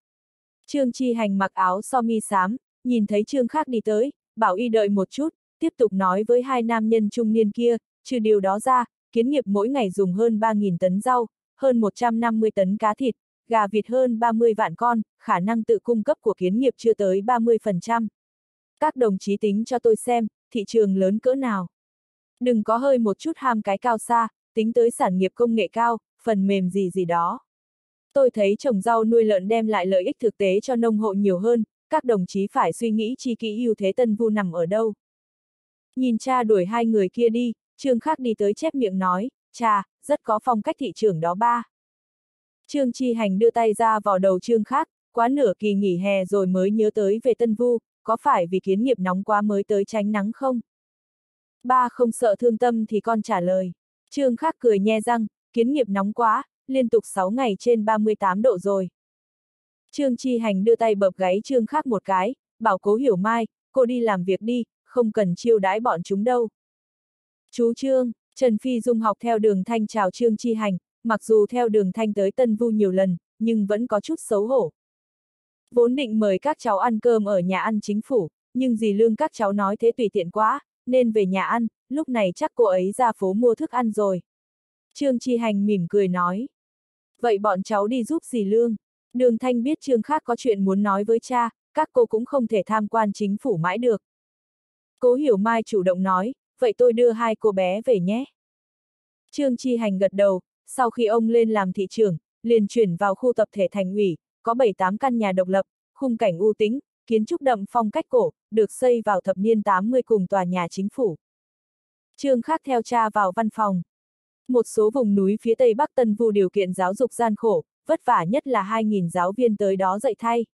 Trương Chi Hành mặc áo so mi xám, nhìn thấy Trương khác đi tới, bảo y đợi một chút, tiếp tục nói với hai nam nhân trung niên kia, trừ điều đó ra, kiến nghiệp mỗi ngày dùng hơn 3.000 tấn rau, hơn 150 tấn cá thịt, gà vịt hơn 30 vạn con, khả năng tự cung cấp của kiến nghiệp chưa tới 30%. Các đồng chí tính cho tôi xem, thị trường lớn cỡ nào. Đừng có hơi một chút ham cái cao xa, tính tới sản nghiệp công nghệ cao, phần mềm gì gì đó. Tôi thấy trồng rau nuôi lợn đem lại lợi ích thực tế cho nông hộ nhiều hơn, các đồng chí phải suy nghĩ chi kỹ ưu thế tân vu nằm ở đâu. Nhìn cha đuổi hai người kia đi, Trương khắc đi tới chép miệng nói, cha, rất có phong cách thị trường đó ba. Trương Chi Hành đưa tay ra vào đầu Trương khắc quá nửa kỳ nghỉ hè rồi mới nhớ tới về Tân Vu, có phải vì kiến nghiệp nóng quá mới tới tránh nắng không? Ba không sợ thương tâm thì con trả lời. Trương Khắc cười nhe răng, kiến nghiệp nóng quá, liên tục 6 ngày trên 38 độ rồi. Trương Chi Hành đưa tay bập gáy Trương Khắc một cái, bảo cố hiểu mai, cô đi làm việc đi, không cần chiêu đãi bọn chúng đâu. Chú Trương, Trần Phi Dung học theo đường thanh chào Trương Chi Hành, mặc dù theo đường thanh tới Tân Vu nhiều lần, nhưng vẫn có chút xấu hổ. Vốn định mời các cháu ăn cơm ở nhà ăn chính phủ, nhưng dì lương các cháu nói thế tùy tiện quá, nên về nhà ăn, lúc này chắc cô ấy ra phố mua thức ăn rồi. Trương Chi Hành mỉm cười nói. Vậy bọn cháu đi giúp dì lương. Đường Thanh biết Trương khác có chuyện muốn nói với cha, các cô cũng không thể tham quan chính phủ mãi được. Cố Hiểu Mai chủ động nói, vậy tôi đưa hai cô bé về nhé. Trương Chi Hành gật đầu, sau khi ông lên làm thị trưởng, liền chuyển vào khu tập thể thành ủy, có 7-8 căn nhà độc lập, khung cảnh u tính, kiến trúc đậm phong cách cổ, được xây vào thập niên 80 cùng tòa nhà chính phủ. Trương khác theo cha vào văn phòng. Một số vùng núi phía tây bắc Tân Vu điều kiện giáo dục gian khổ, vất vả nhất là 2.000 giáo viên tới đó dạy thay.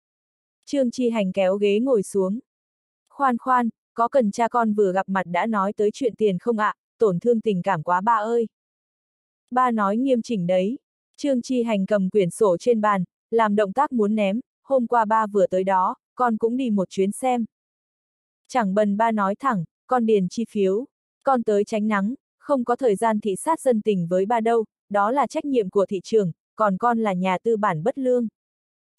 Trương Chi Hành kéo ghế ngồi xuống. Khoan khoan, có cần cha con vừa gặp mặt đã nói tới chuyện tiền không ạ, à? tổn thương tình cảm quá ba ơi. Ba nói nghiêm chỉnh đấy. Trương Chi Hành cầm quyển sổ trên bàn, làm động tác muốn ném, hôm qua ba vừa tới đó, con cũng đi một chuyến xem. Chẳng bần ba nói thẳng, con điền chi phiếu, con tới tránh nắng, không có thời gian thị sát dân tình với ba đâu, đó là trách nhiệm của thị trường, còn con là nhà tư bản bất lương.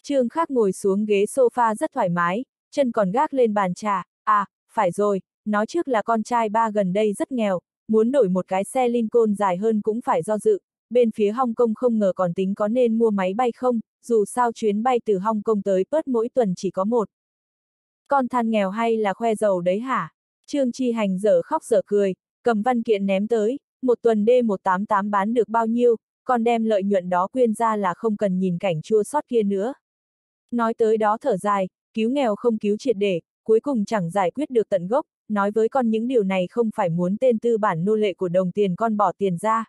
Trương Khắc ngồi xuống ghế sofa rất thoải mái, chân còn gác lên bàn trà, à, phải rồi, nói trước là con trai ba gần đây rất nghèo, muốn đổi một cái xe Lincoln dài hơn cũng phải do dự, bên phía Hong Kong không ngờ còn tính có nên mua máy bay không, dù sao chuyến bay từ Hong Kong tới Perth mỗi tuần chỉ có một. Con than nghèo hay là khoe giàu đấy hả? Trương Chi Hành dở khóc dở cười, cầm văn kiện ném tới, một tuần D188 bán được bao nhiêu, còn đem lợi nhuận đó quyên ra là không cần nhìn cảnh chua sót kia nữa. Nói tới đó thở dài, cứu nghèo không cứu triệt để, cuối cùng chẳng giải quyết được tận gốc, nói với con những điều này không phải muốn tên tư bản nô lệ của đồng tiền con bỏ tiền ra.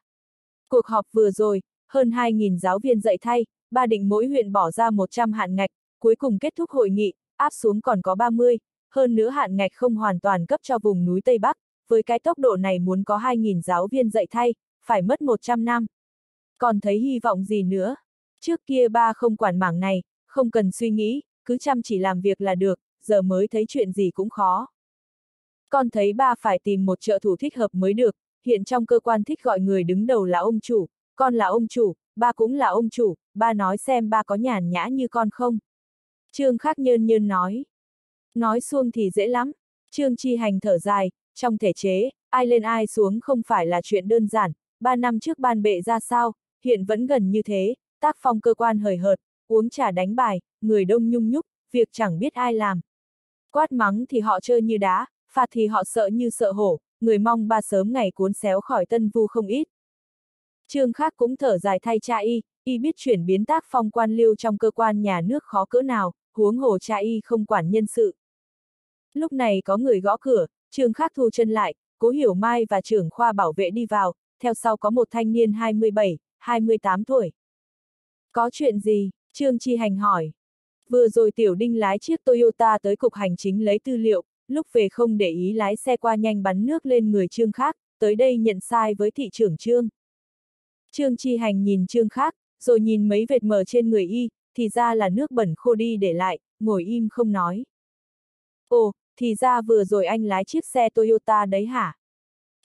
Cuộc họp vừa rồi, hơn 2.000 giáo viên dạy thay, ba định mỗi huyện bỏ ra 100 hạn ngạch, cuối cùng kết thúc hội nghị, áp xuống còn có 30, hơn nữa hạn ngạch không hoàn toàn cấp cho vùng núi Tây Bắc, với cái tốc độ này muốn có 2.000 giáo viên dạy thay, phải mất 100 năm. Còn thấy hy vọng gì nữa? Trước kia ba không quản mảng này, không cần suy nghĩ, cứ chăm chỉ làm việc là được, giờ mới thấy chuyện gì cũng khó. Con thấy ba phải tìm một trợ thủ thích hợp mới được, hiện trong cơ quan thích gọi người đứng đầu là ông chủ, con là ông chủ, ba cũng là ông chủ, ba nói xem ba có nhàn nhã như con không. Trương Khắc Nhơn Nhơn nói. Nói xuông thì dễ lắm, Trương Chi Hành thở dài, trong thể chế, ai lên ai xuống không phải là chuyện đơn giản, ba năm trước ban bệ ra sao, hiện vẫn gần như thế, tác phong cơ quan hời hợt, uống trà đánh bài, người đông nhung nhúc, việc chẳng biết ai làm. Quát mắng thì họ chơi như đá, phạt thì họ sợ như sợ hổ, người mong ba sớm ngày cuốn xéo khỏi tân vu không ít. Trương khác cũng thở dài thay cha y, y biết chuyển biến tác phong quan liêu trong cơ quan nhà nước khó cỡ nào, huống hồ cha y không quản nhân sự. Lúc này có người gõ cửa, Trương Khắc thu chân lại, Cố Hiểu Mai và trưởng khoa bảo vệ đi vào, theo sau có một thanh niên 27, 28 tuổi. Có chuyện gì? Trương Chi Hành hỏi. Vừa rồi Tiểu Đinh lái chiếc Toyota tới cục hành chính lấy tư liệu, lúc về không để ý lái xe qua nhanh bắn nước lên người Trương khác, tới đây nhận sai với thị trưởng Trương. Trương Chi Hành nhìn Trương khác, rồi nhìn mấy vệt mờ trên người y, thì ra là nước bẩn khô đi để lại, ngồi im không nói. Ồ, thì ra vừa rồi anh lái chiếc xe Toyota đấy hả?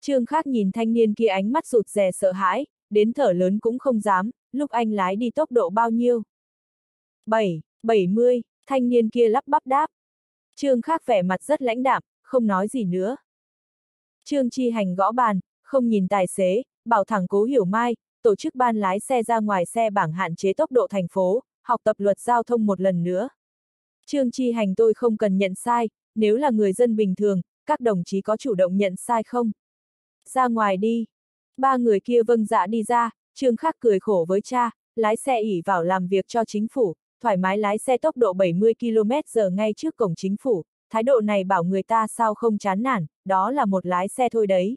Trương Khắc nhìn thanh niên kia ánh mắt rụt rè sợ hãi, đến thở lớn cũng không dám, lúc anh lái đi tốc độ bao nhiêu? 7, 70, thanh niên kia lắp bắp đáp. Trương Khắc vẻ mặt rất lãnh đạm, không nói gì nữa. Trương Chi Hành gõ bàn, không nhìn tài xế, bảo thẳng cố hiểu mai, tổ chức ban lái xe ra ngoài xe bảng hạn chế tốc độ thành phố, học tập luật giao thông một lần nữa. Trương Chi Hành tôi không cần nhận sai, nếu là người dân bình thường, các đồng chí có chủ động nhận sai không? Ra ngoài đi. Ba người kia vâng dạ đi ra, Trương Khắc cười khổ với cha, lái xe ỉ vào làm việc cho chính phủ, thoải mái lái xe tốc độ 70 km h ngay trước cổng chính phủ, thái độ này bảo người ta sao không chán nản, đó là một lái xe thôi đấy.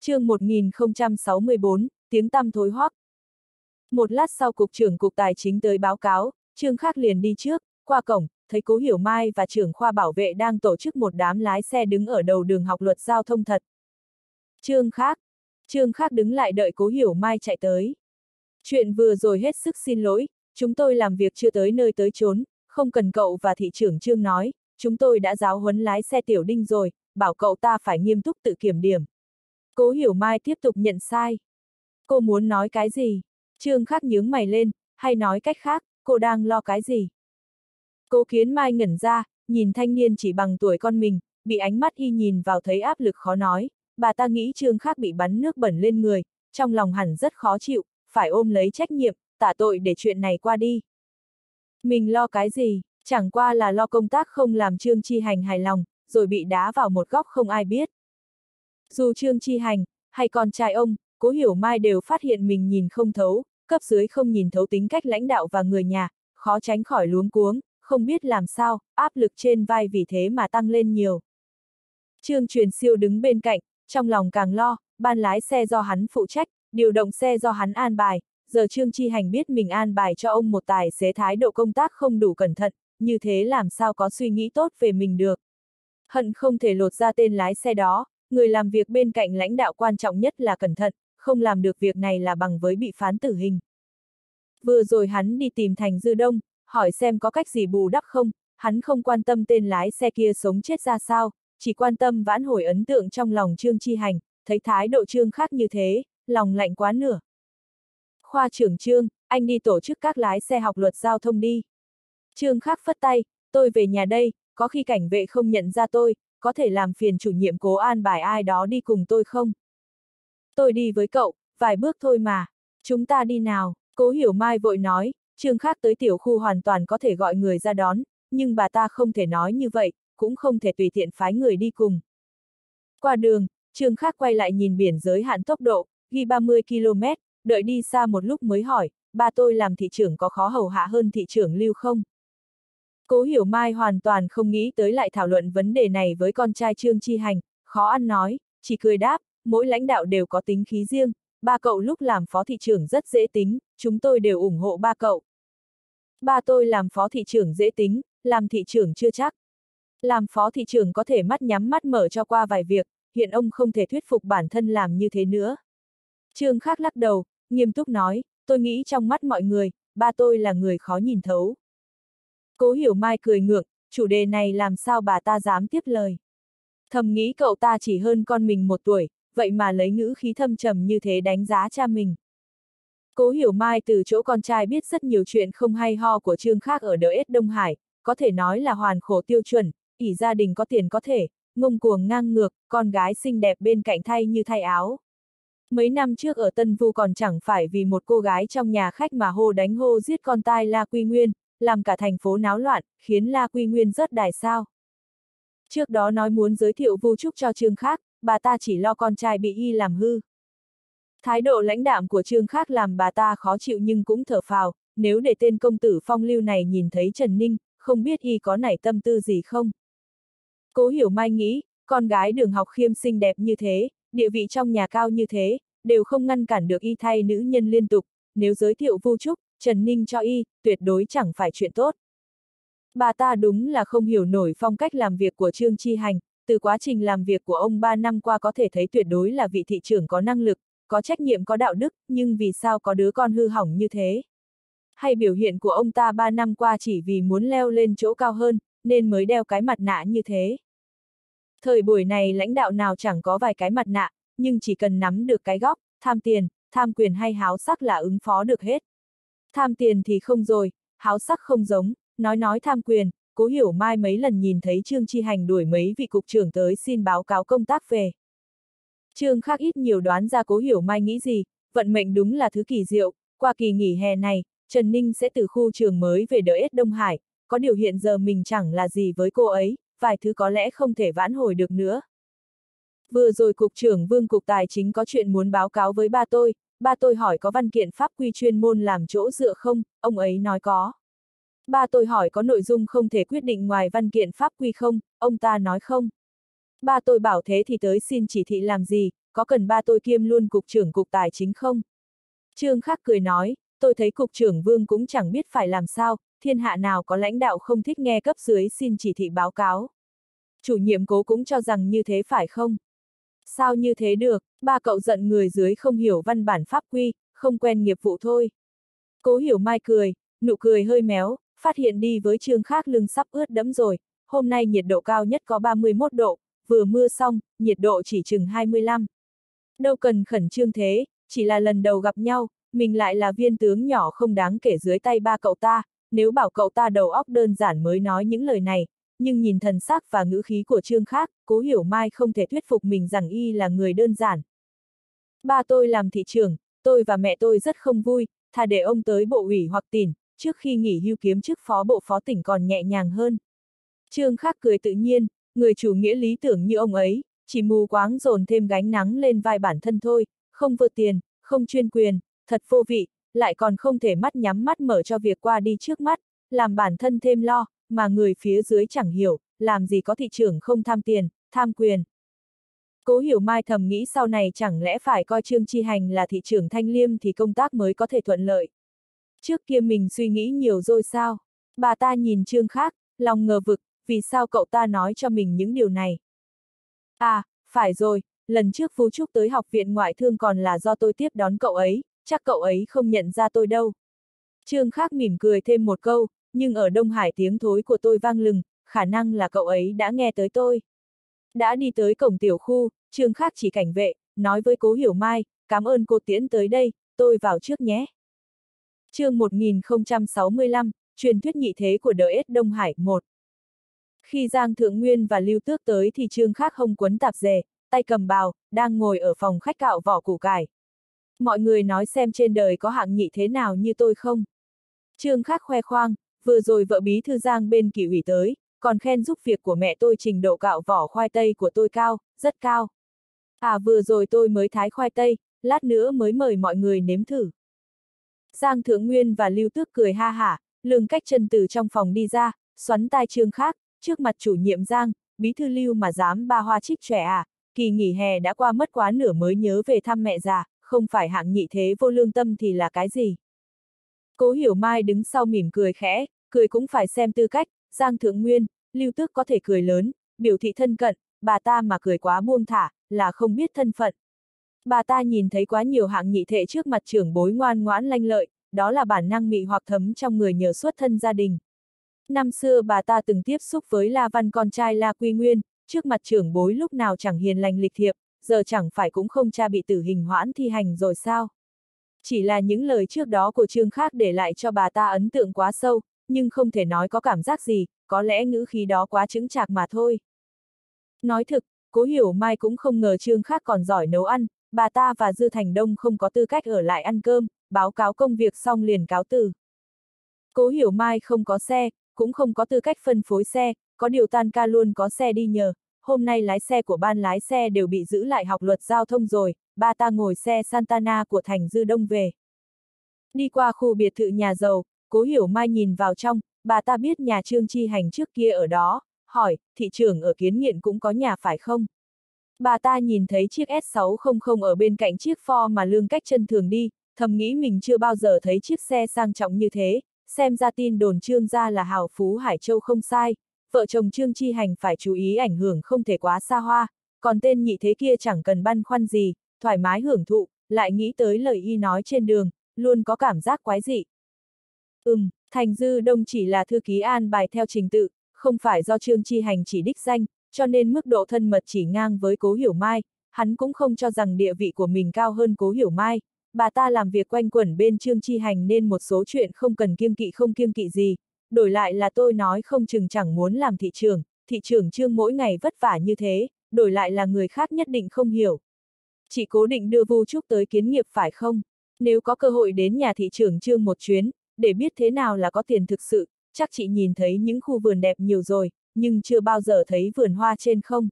chương 1064, tiếng tăm thối hoắc. Một lát sau Cục trưởng Cục Tài chính tới báo cáo, Trương Khắc liền đi trước, qua cổng, thấy Cố Hiểu Mai và trưởng khoa bảo vệ đang tổ chức một đám lái xe đứng ở đầu đường học luật giao thông thật. Trương Khắc. Trương Khắc đứng lại đợi Cố Hiểu Mai chạy tới. Chuyện vừa rồi hết sức xin lỗi, chúng tôi làm việc chưa tới nơi tới chốn, không cần cậu và thị trưởng Trương nói, chúng tôi đã giáo huấn lái xe tiểu đinh rồi, bảo cậu ta phải nghiêm túc tự kiểm điểm. Cố Hiểu Mai tiếp tục nhận sai. Cô muốn nói cái gì? Trương Khắc nhướng mày lên, hay nói cách khác, cô đang lo cái gì? Cô Kiến Mai ngẩn ra, nhìn thanh niên chỉ bằng tuổi con mình, bị ánh mắt y nhìn vào thấy áp lực khó nói, bà ta nghĩ Trương Khắc bị bắn nước bẩn lên người, trong lòng hẳn rất khó chịu, phải ôm lấy trách nhiệm, tả tội để chuyện này qua đi. Mình lo cái gì, chẳng qua là lo công tác không làm Trương Chi Hành hài lòng, rồi bị đá vào một góc không ai biết. Dù Trương Chi Hành, hay con trai ông, Cố Hiểu Mai đều phát hiện mình nhìn không thấu, cấp dưới không nhìn thấu tính cách lãnh đạo và người nhà, khó tránh khỏi luống cuống, không biết làm sao, áp lực trên vai vì thế mà tăng lên nhiều. Trương Truyền Siêu đứng bên cạnh, trong lòng càng lo, ban lái xe do hắn phụ trách, điều động xe do hắn an bài, giờ Trương Chi Hành biết mình an bài cho ông một tài xế thái độ công tác không đủ cẩn thận, như thế làm sao có suy nghĩ tốt về mình được. Hận không thể lột ra tên lái xe đó, người làm việc bên cạnh lãnh đạo quan trọng nhất là cẩn thận, không làm được việc này là bằng với bị phán tử hình. Vừa rồi hắn đi tìm Thành Dư Đông, hỏi xem có cách gì bù đắp không, hắn không quan tâm tên lái xe kia sống chết ra sao, chỉ quan tâm vãn hồi ấn tượng trong lòng Trương Chi Hành, thấy thái độ Trương khác như thế, lòng lạnh quá nửa. Khoa trưởng Trương, anh đi tổ chức các lái xe học luật giao thông đi. Trương khác phất tay, tôi về nhà đây, có khi cảnh vệ không nhận ra tôi, có thể làm phiền chủ nhiệm cố an bài ai đó đi cùng tôi không? Tôi đi với cậu, vài bước thôi mà. Chúng ta đi nào, cố hiểu mai vội nói, Trương khác tới tiểu khu hoàn toàn có thể gọi người ra đón, nhưng bà ta không thể nói như vậy, cũng không thể tùy tiện phái người đi cùng. Qua đường, Trương khác quay lại nhìn biển giới hạn tốc độ, ghi 30 km, đợi đi xa một lúc mới hỏi, ba tôi làm thị trưởng có khó hầu hạ hơn thị trưởng lưu không? Cố Hiểu Mai hoàn toàn không nghĩ tới lại thảo luận vấn đề này với con trai Trương Chi Hành, khó ăn nói, chỉ cười đáp, mỗi lãnh đạo đều có tính khí riêng, ba cậu lúc làm phó thị trưởng rất dễ tính, chúng tôi đều ủng hộ ba cậu. Ba tôi làm phó thị trưởng dễ tính, làm thị trưởng chưa chắc. Làm phó thị trưởng có thể mắt nhắm mắt mở cho qua vài việc, hiện ông không thể thuyết phục bản thân làm như thế nữa. Trương Khác lắc đầu, nghiêm túc nói, tôi nghĩ trong mắt mọi người, ba tôi là người khó nhìn thấu. Cố hiểu mai cười ngược, chủ đề này làm sao bà ta dám tiếp lời. Thầm nghĩ cậu ta chỉ hơn con mình một tuổi, vậy mà lấy ngữ khí thâm trầm như thế đánh giá cha mình. Cố hiểu mai từ chỗ con trai biết rất nhiều chuyện không hay ho của Trương khác ở đỡ ết Đông Hải, có thể nói là hoàn khổ tiêu chuẩn, ỷ gia đình có tiền có thể, ngông cuồng ngang ngược, con gái xinh đẹp bên cạnh thay như thay áo. Mấy năm trước ở Tân Vu còn chẳng phải vì một cô gái trong nhà khách mà hô đánh hô giết con tai La Quy Nguyên, làm cả thành phố náo loạn, khiến La Quy Nguyên rất đài sao. Trước đó nói muốn giới thiệu Vu Trúc cho Trương Khác, bà ta chỉ lo con trai bị y làm hư. Thái độ lãnh đạm của Trương Khác làm bà ta khó chịu nhưng cũng thở phào, nếu để tên công tử phong lưu này nhìn thấy Trần Ninh, không biết y có nảy tâm tư gì không. Cố hiểu mai nghĩ, con gái đường học khiêm xinh đẹp như thế, địa vị trong nhà cao như thế, đều không ngăn cản được y thay nữ nhân liên tục, nếu giới thiệu Vu Trúc, Trần Ninh cho y, tuyệt đối chẳng phải chuyện tốt. Bà ta đúng là không hiểu nổi phong cách làm việc của Trương Chi Hành, từ quá trình làm việc của ông 3 năm qua có thể thấy tuyệt đối là vị thị trưởng có năng lực, có trách nhiệm có đạo đức, nhưng vì sao có đứa con hư hỏng như thế? Hay biểu hiện của ông ta ba năm qua chỉ vì muốn leo lên chỗ cao hơn, nên mới đeo cái mặt nạ như thế? Thời buổi này lãnh đạo nào chẳng có vài cái mặt nạ, nhưng chỉ cần nắm được cái góc, tham tiền, tham quyền hay háo sắc là ứng phó được hết. Tham tiền thì không rồi, háo sắc không giống, nói nói tham quyền, cố hiểu mai mấy lần nhìn thấy Trương Chi Hành đuổi mấy vị cục trưởng tới xin báo cáo công tác về. Trương khác ít nhiều đoán ra cố hiểu mai nghĩ gì, vận mệnh đúng là thứ kỳ diệu, qua kỳ nghỉ hè này, Trần Ninh sẽ từ khu trường mới về đỡ ết Đông Hải, có điều hiện giờ mình chẳng là gì với cô ấy, vài thứ có lẽ không thể vãn hồi được nữa. Vừa rồi Cục trưởng Vương Cục Tài chính có chuyện muốn báo cáo với ba tôi, ba tôi hỏi có văn kiện pháp quy chuyên môn làm chỗ dựa không, ông ấy nói có. Ba tôi hỏi có nội dung không thể quyết định ngoài văn kiện pháp quy không, ông ta nói không. Ba tôi bảo thế thì tới xin chỉ thị làm gì, có cần ba tôi kiêm luôn cục trưởng cục tài chính không? Trương Khắc cười nói, tôi thấy cục trưởng Vương cũng chẳng biết phải làm sao, thiên hạ nào có lãnh đạo không thích nghe cấp dưới xin chỉ thị báo cáo. Chủ nhiệm cố cũng cho rằng như thế phải không? Sao như thế được, ba cậu giận người dưới không hiểu văn bản pháp quy, không quen nghiệp vụ thôi. Cố hiểu mai cười, nụ cười hơi méo, phát hiện đi với trương khác lưng sắp ướt đẫm rồi, hôm nay nhiệt độ cao nhất có 31 độ, vừa mưa xong, nhiệt độ chỉ chừng 25. Đâu cần khẩn trương thế, chỉ là lần đầu gặp nhau, mình lại là viên tướng nhỏ không đáng kể dưới tay ba cậu ta, nếu bảo cậu ta đầu óc đơn giản mới nói những lời này, nhưng nhìn thần sắc và ngữ khí của Trương khác, cố hiểu Mai không thể thuyết phục mình rằng y là người đơn giản. Ba tôi làm thị trưởng, tôi và mẹ tôi rất không vui, thà để ông tới bộ ủy hoặc tỉnh, trước khi nghỉ hưu kiếm chức phó bộ phó tỉnh còn nhẹ nhàng hơn. Trương Khắc cười tự nhiên, người chủ nghĩa lý tưởng như ông ấy, chỉ mù quáng dồn thêm gánh nắng lên vai bản thân thôi, không vượt tiền, không chuyên quyền, thật vô vị, lại còn không thể mắt nhắm mắt mở cho việc qua đi trước mắt, làm bản thân thêm lo, mà người phía dưới chẳng hiểu, làm gì có thị trường không tham tiền, tham quyền. Cố hiểu mai thầm nghĩ sau này chẳng lẽ phải coi Trương Chi Hành là thị trường thanh liêm thì công tác mới có thể thuận lợi. Trước kia mình suy nghĩ nhiều rồi sao? Bà ta nhìn Trương khác, lòng ngờ vực, vì sao cậu ta nói cho mình những điều này? À, phải rồi, lần trước Phú Trúc tới học viện ngoại thương còn là do tôi tiếp đón cậu ấy, chắc cậu ấy không nhận ra tôi đâu. Trương Khác mỉm cười thêm một câu, nhưng ở Đông Hải tiếng thối của tôi vang lừng, khả năng là cậu ấy đã nghe tới tôi. Đã đi tới cổng tiểu khu, Trương Khác chỉ cảnh vệ, nói với Cố Hiểu Mai, cảm ơn cô tiễn tới đây, tôi vào trước nhé. chương 1065, truyền thuyết nhị thế của đợi Đông Hải 1. Khi Giang Thượng Nguyên và Lưu Tước tới thì Trương Khác Hồng quấn tạp dề, tay cầm bào, đang ngồi ở phòng khách cạo vỏ củ cải. Mọi người nói xem trên đời có hạng nhị thế nào như tôi không? Trương Khác khoe khoang, vừa rồi vợ bí thư Giang bên kỷ ủy tới, còn khen giúp việc của mẹ tôi trình độ cạo vỏ khoai tây của tôi cao, rất cao. À vừa rồi tôi mới thái khoai tây, lát nữa mới mời mọi người nếm thử. Giang Thượng Nguyên và Lưu Tước cười ha hả, lường cách chân từ trong phòng đi ra, xoắn tai trương khác, trước mặt chủ nhiệm Giang, bí thư Lưu mà dám ba hoa trích trẻ à, kỳ nghỉ hè đã qua mất quá nửa mới nhớ về thăm mẹ già, không phải hạng nhị thế vô lương tâm thì là cái gì. Cố hiểu mai đứng sau mỉm cười khẽ, cười cũng phải xem tư cách, Giang Thượng Nguyên, Lưu Tước có thể cười lớn, biểu thị thân cận, bà ta mà cười quá buông thả, là không biết thân phận. Bà ta nhìn thấy quá nhiều hạng nhị thể trước mặt trưởng bối ngoan ngoãn lanh lợi, đó là bản năng mị hoặc thấm trong người nhờ xuất thân gia đình. Năm xưa bà ta từng tiếp xúc với La Văn con trai La Quy Nguyên, trước mặt trưởng bối lúc nào chẳng hiền lành lịch thiệp, giờ chẳng phải cũng không cha bị tử hình hoãn thi hành rồi sao? Chỉ là những lời trước đó của Trương Khác để lại cho bà ta ấn tượng quá sâu, nhưng không thể nói có cảm giác gì, có lẽ ngữ khí đó quá chứng chạc mà thôi. Nói thực, cố hiểu Mai cũng không ngờ Trương Khác còn giỏi nấu ăn, bà ta và Dư Thành Đông không có tư cách ở lại ăn cơm, báo cáo công việc xong liền cáo từ. Cố hiểu Mai không có xe, cũng không có tư cách phân phối xe, có điều tan ca luôn có xe đi nhờ, hôm nay lái xe của ban lái xe đều bị giữ lại học luật giao thông rồi, ba ta ngồi xe Santana của Thành Dư Đông về. Đi qua khu biệt thự nhà giàu, cố hiểu mai nhìn vào trong, bà ta biết nhà Trương Chi Hành trước kia ở đó, hỏi, thị trường ở kiến nghiện cũng có nhà phải không? Bà ta nhìn thấy chiếc S600 ở bên cạnh chiếc Ford mà lương cách chân thường đi, thầm nghĩ mình chưa bao giờ thấy chiếc xe sang trọng như thế, xem ra tin đồn Trương gia là hào phú Hải Châu không sai, vợ chồng Trương Chi Hành phải chú ý ảnh hưởng không thể quá xa hoa, còn tên nhị thế kia chẳng cần băn khoăn gì, thoải mái hưởng thụ, lại nghĩ tới lời y nói trên đường, luôn có cảm giác quái dị. Ừm, Thành Dư Đông chỉ là thư ký an bài theo trình tự, không phải do Trương Chi Hành chỉ đích danh, cho nên mức độ thân mật chỉ ngang với Cố Hiểu Mai, hắn cũng không cho rằng địa vị của mình cao hơn Cố Hiểu Mai, bà ta làm việc quanh quẩn bên Trương Chi Hành nên một số chuyện không cần kiêng kỵ không kiêng kỵ gì, đổi lại là tôi nói không chừng chẳng muốn làm thị trường, thị trường Trương mỗi ngày vất vả như thế, đổi lại là người khác nhất định không hiểu. Chị cố định đưa Vu Trúc tới kiến nghiệp phải không? Nếu có cơ hội đến nhà thị trường Trương một chuyến, để biết thế nào là có tiền thực sự, chắc chị nhìn thấy những khu vườn đẹp nhiều rồi, nhưng chưa bao giờ thấy vườn hoa trên không.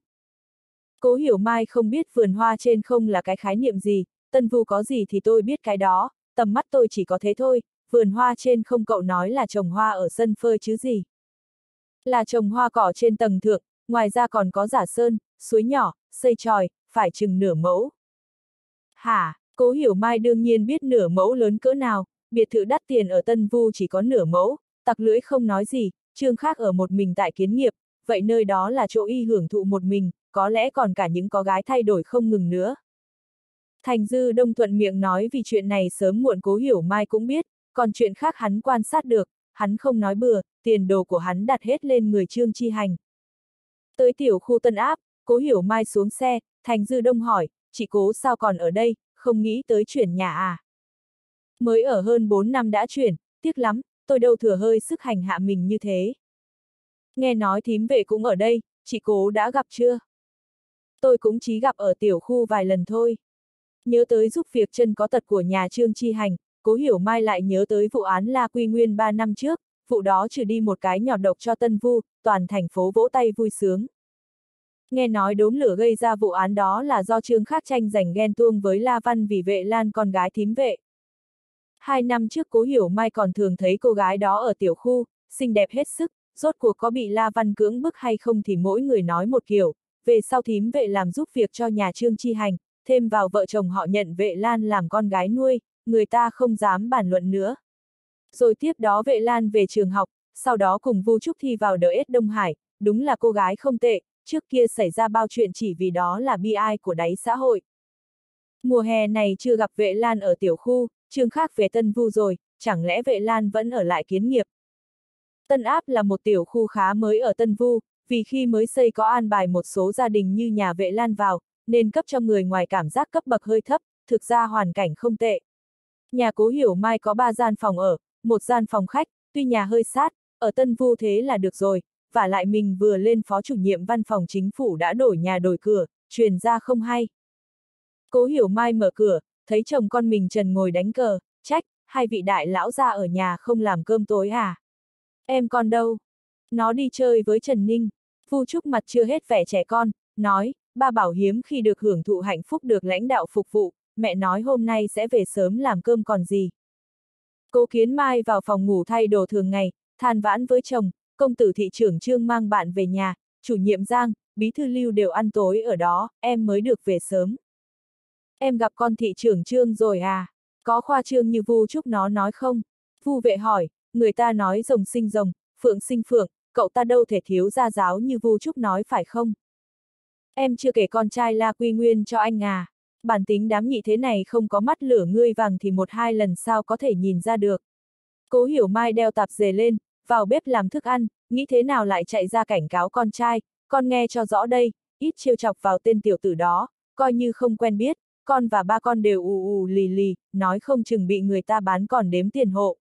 Cố hiểu mai không biết vườn hoa trên không là cái khái niệm gì, tân vu có gì thì tôi biết cái đó, tầm mắt tôi chỉ có thế thôi, vườn hoa trên không cậu nói là trồng hoa ở sân phơi chứ gì. Là trồng hoa cỏ trên tầng thượng, ngoài ra còn có giả sơn, suối nhỏ, xây tròi, phải chừng nửa mẫu. Hả, cố hiểu mai đương nhiên biết nửa mẫu lớn cỡ nào, biệt thự đắt tiền ở Tân Vu chỉ có nửa mẫu, tặc lưỡi không nói gì, trương khác ở một mình tại kiến nghiệp, vậy nơi đó là chỗ y hưởng thụ một mình, có lẽ còn cả những có gái thay đổi không ngừng nữa. Thành Dư Đông thuận miệng nói vì chuyện này sớm muộn cố hiểu mai cũng biết, còn chuyện khác hắn quan sát được, hắn không nói bừa, tiền đồ của hắn đặt hết lên người Trương Chi Hành. Tới tiểu khu Tân Áp, cố hiểu mai xuống xe, Thành Dư Đông hỏi, chị cố sao còn ở đây, không nghĩ tới chuyển nhà à? Mới ở hơn 4 năm đã chuyển, tiếc lắm, tôi đâu thừa hơi sức hành hạ mình như thế. Nghe nói thím vệ cũng ở đây, chị cố đã gặp chưa? Tôi cũng chỉ gặp ở tiểu khu vài lần thôi. Nhớ tới giúp việc chân có tật của nhà Trương Chi Hành, cố hiểu mai lại nhớ tới vụ án La Quy Nguyên 3 năm trước, vụ đó trừ đi một cái nhỏ độc cho Tân Vu, toàn thành phố vỗ tay vui sướng. Nghe nói đốm lửa gây ra vụ án đó là do Trương Khắc tranh giành ghen tuông với La Văn vì vệ lan con gái thím vệ. Hai năm trước cố hiểu mai còn thường thấy cô gái đó ở tiểu khu, xinh đẹp hết sức, rốt cuộc có bị La Văn cưỡng bức hay không thì mỗi người nói một kiểu, về sau thím vệ làm giúp việc cho nhà Trương Chi Hành, thêm vào vợ chồng họ nhận vệ Lan làm con gái nuôi, người ta không dám bàn luận nữa. Rồi tiếp đó vệ Lan về trường học, sau đó cùng Vu Trúc thi vào DS Đông Hải, đúng là cô gái không tệ, trước kia xảy ra bao chuyện chỉ vì đó là bi ai của đáy xã hội. Mùa hè này chưa gặp vệ Lan ở tiểu khu, trường khác về Tân Vu rồi, chẳng lẽ vệ Lan vẫn ở lại kiến nghiệp. Tân Áp là một tiểu khu khá mới ở Tân Vu, vì khi mới xây có an bài một số gia đình như nhà vệ Lan vào, nên cấp cho người ngoài cảm giác cấp bậc hơi thấp, thực ra hoàn cảnh không tệ. Nhà cố hiểu mai có ba gian phòng ở, một gian phòng khách, tuy nhà hơi sát, ở Tân Vu thế là được rồi, và lại mình vừa lên phó chủ nhiệm văn phòng chính phủ đã đổi nhà đổi cửa, truyền ra không hay. Cố hiểu mai mở cửa, thấy chồng con mình trần ngồi đánh cờ, trách, hai vị đại lão ra ở nhà không làm cơm tối à? Em con đâu? Nó đi chơi với Trần Ninh. Vu Trúc mặt chưa hết vẻ trẻ con, nói, ba bảo hiếm khi được hưởng thụ hạnh phúc được lãnh đạo phục vụ, mẹ nói hôm nay sẽ về sớm làm cơm còn gì. Cố Kiến Mai vào phòng ngủ thay đồ thường ngày, than vãn với chồng, công tử thị trưởng Trương mang bạn về nhà, chủ nhiệm Giang, bí thư Lưu đều ăn tối ở đó, em mới được về sớm. Em gặp con thị trưởng Trương rồi à? Có khoa trương như Vu Trúc nó nói không? Vu vệ hỏi, người ta nói rồng sinh rồng, phượng sinh phượng, cậu ta đâu thể thiếu gia giáo như Vu Trúc nói phải không? Em chưa kể con trai La Quy Nguyên cho anh à. Bản tính đám nhị thế này không có mắt lửa ngươi vàng thì một hai lần sao có thể nhìn ra được. Cố hiểu mai đeo tạp dề lên, vào bếp làm thức ăn, nghĩ thế nào lại chạy ra cảnh cáo con trai, con nghe cho rõ đây, ít chiêu chọc vào tên tiểu tử đó, coi như không quen biết, con và ba con đều ù ù lì lì, nói không chừng bị người ta bán còn đếm tiền hộ.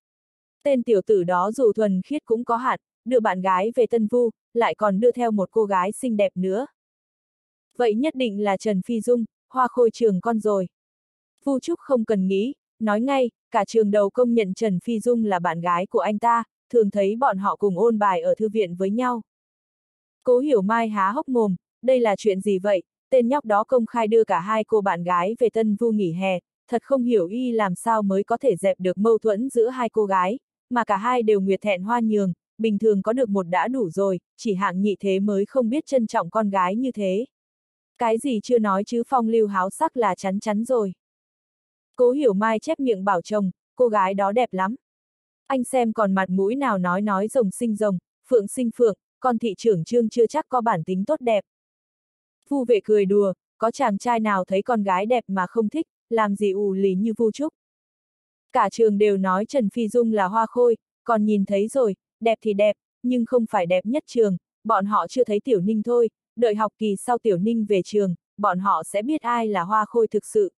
Tên tiểu tử đó dù thuần khiết cũng có hạn, đưa bạn gái về Tân Vu, lại còn đưa theo một cô gái xinh đẹp nữa. Vậy nhất định là Trần Phi Dung, hoa khôi trường con rồi. Vu Trúc không cần nghĩ, nói ngay, cả trường đầu công nhận Trần Phi Dung là bạn gái của anh ta, thường thấy bọn họ cùng ôn bài ở thư viện với nhau. Cố hiểu mai há hốc mồm, đây là chuyện gì vậy, tên nhóc đó công khai đưa cả hai cô bạn gái về Tân Vu nghỉ hè, thật không hiểu y làm sao mới có thể dẹp được mâu thuẫn giữa hai cô gái, mà cả hai đều nguyệt thẹn hoa nhường, bình thường có được một đã đủ rồi, chỉ hạng nhị thế mới không biết trân trọng con gái như thế. Cái gì chưa nói chứ phong lưu háo sắc là chắn chắn rồi. Cố hiểu mai chép miệng bảo chồng, cô gái đó đẹp lắm. Anh xem còn mặt mũi nào nói nói rồng sinh rồng, phượng sinh phượng, con thị trưởng trương chưa chắc có bản tính tốt đẹp. Phu vệ cười đùa, có chàng trai nào thấy con gái đẹp mà không thích, làm gì ù lì như vu trúc. Cả trường đều nói Trần Phi Dung là hoa khôi, còn nhìn thấy rồi, đẹp thì đẹp, nhưng không phải đẹp nhất trường, bọn họ chưa thấy Tiểu Ninh thôi, đợi học kỳ sau Tiểu Ninh về trường, bọn họ sẽ biết ai là hoa khôi thực sự.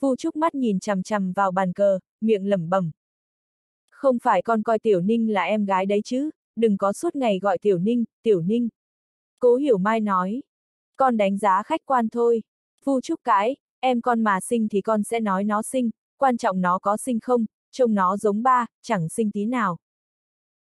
Vu Trúc mắt nhìn chằm chằm vào bàn cờ, miệng lẩm bẩm. Không phải con coi Tiểu Ninh là em gái đấy chứ, đừng có suốt ngày gọi Tiểu Ninh, Tiểu Ninh. Cố Hiểu Mai nói. Con đánh giá khách quan thôi. Vu Trúc cãi, em con mà sinh thì con sẽ nói nó sinh, quan trọng nó có sinh không, trông nó giống ba, chẳng sinh tí nào.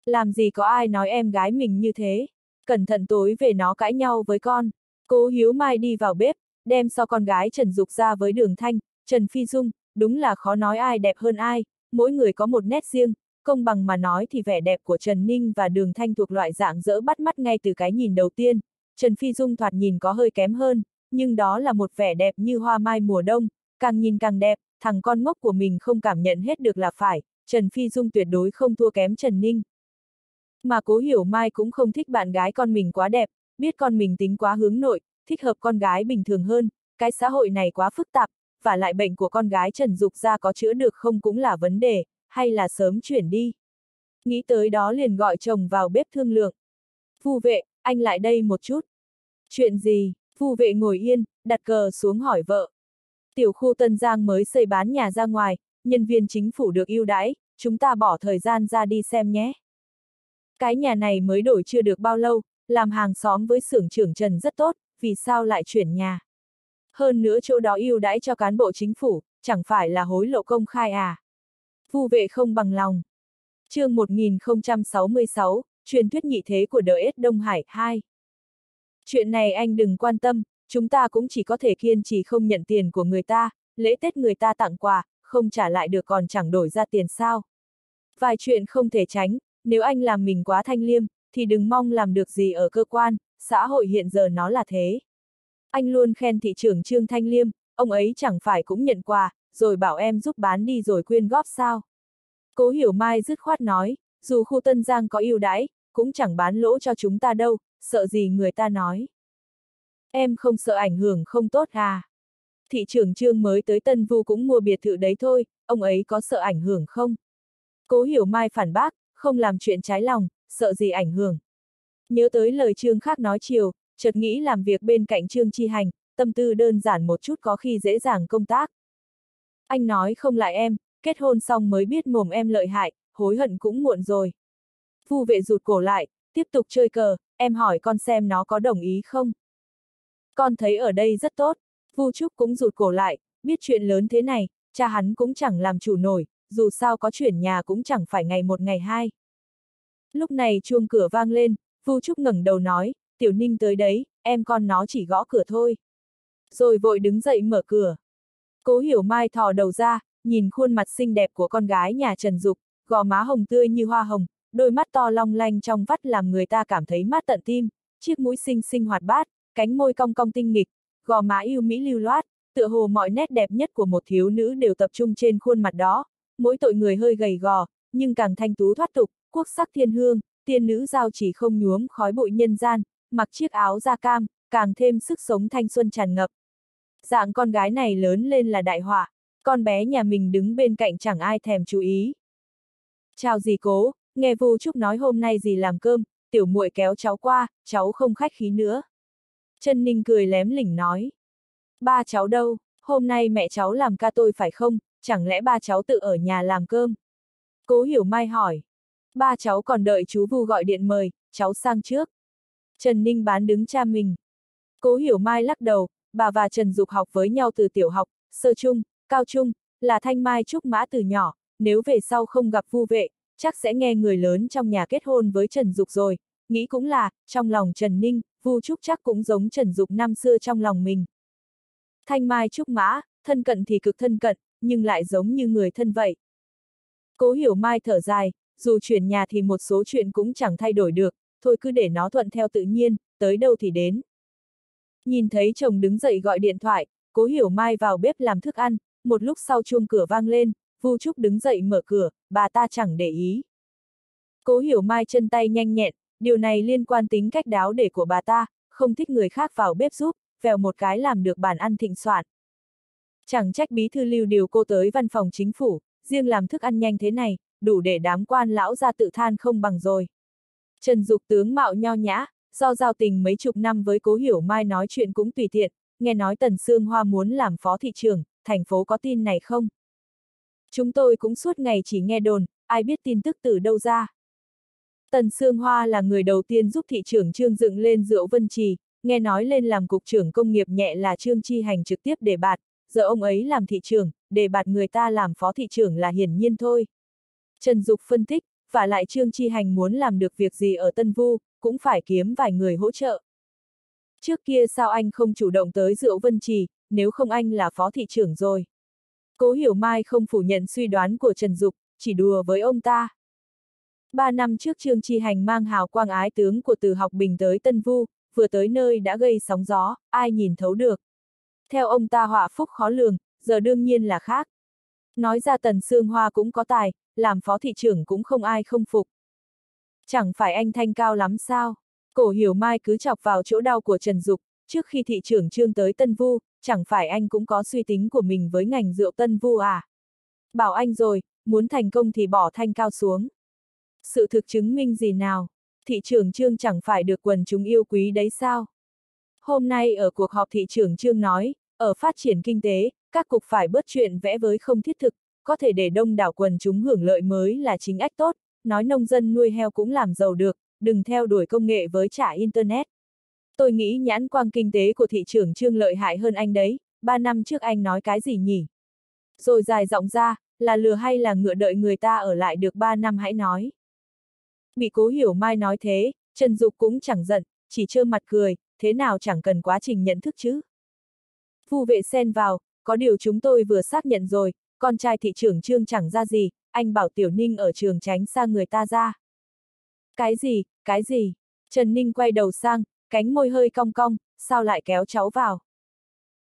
Làm gì có ai nói em gái mình như thế? Cẩn thận tối về nó cãi nhau với con. Cố Hiếu Mai đi vào bếp, đem so con gái Trần Dục ra với đường thanh, Trần Phi Dung, đúng là khó nói ai đẹp hơn ai, mỗi người có một nét riêng, công bằng mà nói thì vẻ đẹp của Trần Ninh và đường thanh thuộc loại dạng dỡ bắt mắt ngay từ cái nhìn đầu tiên, Trần Phi Dung thoạt nhìn có hơi kém hơn, nhưng đó là một vẻ đẹp như hoa mai mùa đông, càng nhìn càng đẹp, thằng con ngốc của mình không cảm nhận hết được là phải, Trần Phi Dung tuyệt đối không thua kém Trần Ninh. Mà cố hiểu Mai cũng không thích bạn gái con mình quá đẹp, biết con mình tính quá hướng nội, thích hợp con gái bình thường hơn, cái xã hội này quá phức tạp, và lại bệnh của con gái Trần Dục ra có chữa được không cũng là vấn đề, hay là sớm chuyển đi. Nghĩ tới đó liền gọi chồng vào bếp thương lượng. Phu vệ, anh lại đây một chút. Chuyện gì? Phu vệ ngồi yên, đặt cờ xuống hỏi vợ. Tiểu khu Tân Giang mới xây bán nhà ra ngoài, nhân viên chính phủ được ưu đãi, chúng ta bỏ thời gian ra đi xem nhé. Cái nhà này mới đổi chưa được bao lâu, làm hàng xóm với xưởng trưởng Trần rất tốt, vì sao lại chuyển nhà? Hơn nữa chỗ đó ưu đãi cho cán bộ chính phủ, chẳng phải là hối lộ công khai à? Vu vệ không bằng lòng. chương 1066, truyền thuyết nhị thế của đời Đông Hải 2. Chuyện này anh đừng quan tâm, chúng ta cũng chỉ có thể kiên trì không nhận tiền của người ta, lễ Tết người ta tặng quà, không trả lại được còn chẳng đổi ra tiền sao. Vài chuyện không thể tránh, nếu anh làm mình quá thanh liêm, thì đừng mong làm được gì ở cơ quan, xã hội hiện giờ nó là thế. Anh luôn khen thị trưởng Trương Thanh Liêm, ông ấy chẳng phải cũng nhận quà, rồi bảo em giúp bán đi rồi quyên góp sao. Cố Hiểu Mai dứt khoát nói, dù khu Tân Giang có ưu đãi, cũng chẳng bán lỗ cho chúng ta đâu, sợ gì người ta nói. Em không sợ ảnh hưởng không tốt à? Thị trưởng Trương mới tới Tân Vu cũng mua biệt thự đấy thôi, ông ấy có sợ ảnh hưởng không? Cố Hiểu Mai phản bác, không làm chuyện trái lòng, sợ gì ảnh hưởng. Nhớ tới lời Trương khác nói chiều, chợt nghĩ làm việc bên cạnh Trương Chi Hành, tâm tư đơn giản một chút có khi dễ dàng công tác. Anh nói không lại em, kết hôn xong mới biết mồm em lợi hại, hối hận cũng muộn rồi. Phu vệ rụt cổ lại, tiếp tục chơi cờ, em hỏi con xem nó có đồng ý không? Con thấy ở đây rất tốt. Vu Trúc cũng rụt cổ lại, biết chuyện lớn thế này, cha hắn cũng chẳng làm chủ nổi, dù sao có chuyển nhà cũng chẳng phải ngày một ngày hai. Lúc này chuông cửa vang lên, Vu Trúc ngẩng đầu nói, Tiểu Ninh tới đấy, em con nó chỉ gõ cửa thôi. Rồi vội đứng dậy mở cửa. Cố Hiểu Mai thò đầu ra, nhìn khuôn mặt xinh đẹp của con gái nhà Trần Dục, gò má hồng tươi như hoa hồng, đôi mắt to long lanh trong vắt làm người ta cảm thấy mát tận tim, chiếc mũi xinh xinh hoạt bát, cánh môi cong cong tinh nghịch, gò má yêu mỹ lưu loát, tựa hồ mọi nét đẹp nhất của một thiếu nữ đều tập trung trên khuôn mặt đó, mỗi tội người hơi gầy gò, nhưng càng thanh tú thoát tục, quốc sắc thiên hương, tiên nữ giao chỉ không nhuốm khói bụi nhân gian, mặc chiếc áo da cam, càng thêm sức sống thanh xuân tràn ngập. Dạng con gái này lớn lên là đại họa, con bé nhà mình đứng bên cạnh chẳng ai thèm chú ý. Chào dì cố, nghe Vu Trúc nói hôm nay dì làm cơm, tiểu muội kéo cháu qua, cháu không khách khí nữa. Trần Ninh cười lém lỉnh nói. Ba cháu đâu, hôm nay mẹ cháu làm ca tôi phải không, chẳng lẽ ba cháu tự ở nhà làm cơm? Cố hiểu mai hỏi. Ba cháu còn đợi chú Vu gọi điện mời, cháu sang trước. Trần Ninh bán đứng cha mình. Cố hiểu mai lắc đầu, bà và Trần Dục học với nhau từ tiểu học, sơ trung, cao trung, là thanh mai trúc mã từ nhỏ, nếu về sau không gặp vu vệ, chắc sẽ nghe người lớn trong nhà kết hôn với Trần Dục rồi, nghĩ cũng là, trong lòng Trần Ninh, Vu Trúc chắc cũng giống Trần Dục năm xưa trong lòng mình. Thanh Mai Trúc Mã, thân cận thì cực thân cận, nhưng lại giống như người thân vậy. Cố hiểu Mai thở dài, dù chuyển nhà thì một số chuyện cũng chẳng thay đổi được, thôi cứ để nó thuận theo tự nhiên, tới đâu thì đến. Nhìn thấy chồng đứng dậy gọi điện thoại, cố hiểu Mai vào bếp làm thức ăn, một lúc sau chuông cửa vang lên, Vu Trúc đứng dậy mở cửa, bà ta chẳng để ý. Cố hiểu Mai chân tay nhanh nhẹn, điều này liên quan tính cách đáo để của bà ta, không thích người khác vào bếp giúp, vèo một cái làm được bàn ăn thịnh soạn. Chẳng trách bí thư lưu điều cô tới văn phòng chính phủ, riêng làm thức ăn nhanh thế này, đủ để đám quan lão ra tự than không bằng rồi. Trần Dục tướng mạo nho nhã, do giao tình mấy chục năm với cố hiểu mai nói chuyện cũng tùy tiện, nghe nói Tần Sương Hoa muốn làm phó thị trưởng, thành phố có tin này không? Chúng tôi cũng suốt ngày chỉ nghe đồn, ai biết tin tức từ đâu ra. Tần Sương Hoa là người đầu tiên giúp thị trưởng Trương dựng lên rượu Vân Trì, nghe nói lên làm cục trưởng công nghiệp nhẹ là Trương Chi Hành trực tiếp đề bạt, giờ ông ấy làm thị trưởng, để bạt người ta làm phó thị trưởng là hiển nhiên thôi. Trần Dục phân tích, và lại Trương Chi Hành muốn làm được việc gì ở Tân Vu, cũng phải kiếm vài người hỗ trợ. Trước kia sao anh không chủ động tới rượu Vân Trì, nếu không anh là phó thị trưởng rồi. Cố Hiểu Mai không phủ nhận suy đoán của Trần Dục, chỉ đùa với ông ta. Ba năm trước Trương Chi Hành mang hào quang ái tướng của từ học bình tới Tân Vu, vừa tới nơi đã gây sóng gió, ai nhìn thấu được. Theo ông ta họa phúc khó lường, giờ đương nhiên là khác. Nói ra Tần Sương Hoa cũng có tài, làm phó thị trưởng cũng không ai không phục. Chẳng phải anh thanh cao lắm sao? Cổ hiểu mai cứ chọc vào chỗ đau của Trần Dục, trước khi thị trưởng trương tới Tân Vu, chẳng phải anh cũng có suy tính của mình với ngành rượu Tân Vu à? Bảo anh rồi, muốn thành công thì bỏ thanh cao xuống. Sự thực chứng minh gì nào? Thị trưởng trương chẳng phải được quần chúng yêu quý đấy sao? Hôm nay ở cuộc họp thị trưởng trương nói, ở phát triển kinh tế, các cục phải bớt chuyện vẽ với không thiết thực, có thể để đông đảo quần chúng hưởng lợi mới là chính ách tốt, nói nông dân nuôi heo cũng làm giàu được, đừng theo đuổi công nghệ với trả Internet. Tôi nghĩ nhãn quang kinh tế của thị trường trương lợi hại hơn anh đấy, ba năm trước anh nói cái gì nhỉ? Rồi dài giọng ra, là lừa hay là ngựa đợi người ta ở lại được ba năm hãy nói. Bị cố hiểu mai nói thế, Trần Dục cũng chẳng giận, chỉ trơ mặt cười, thế nào chẳng cần quá trình nhận thức chứ. Phu vệ xen vào, có điều chúng tôi vừa xác nhận rồi, con trai thị trưởng trương chẳng ra gì, anh bảo Tiểu Ninh ở trường tránh xa người ta ra. Cái gì, cái gì? Trần Ninh quay đầu sang, cánh môi hơi cong cong, sao lại kéo cháu vào?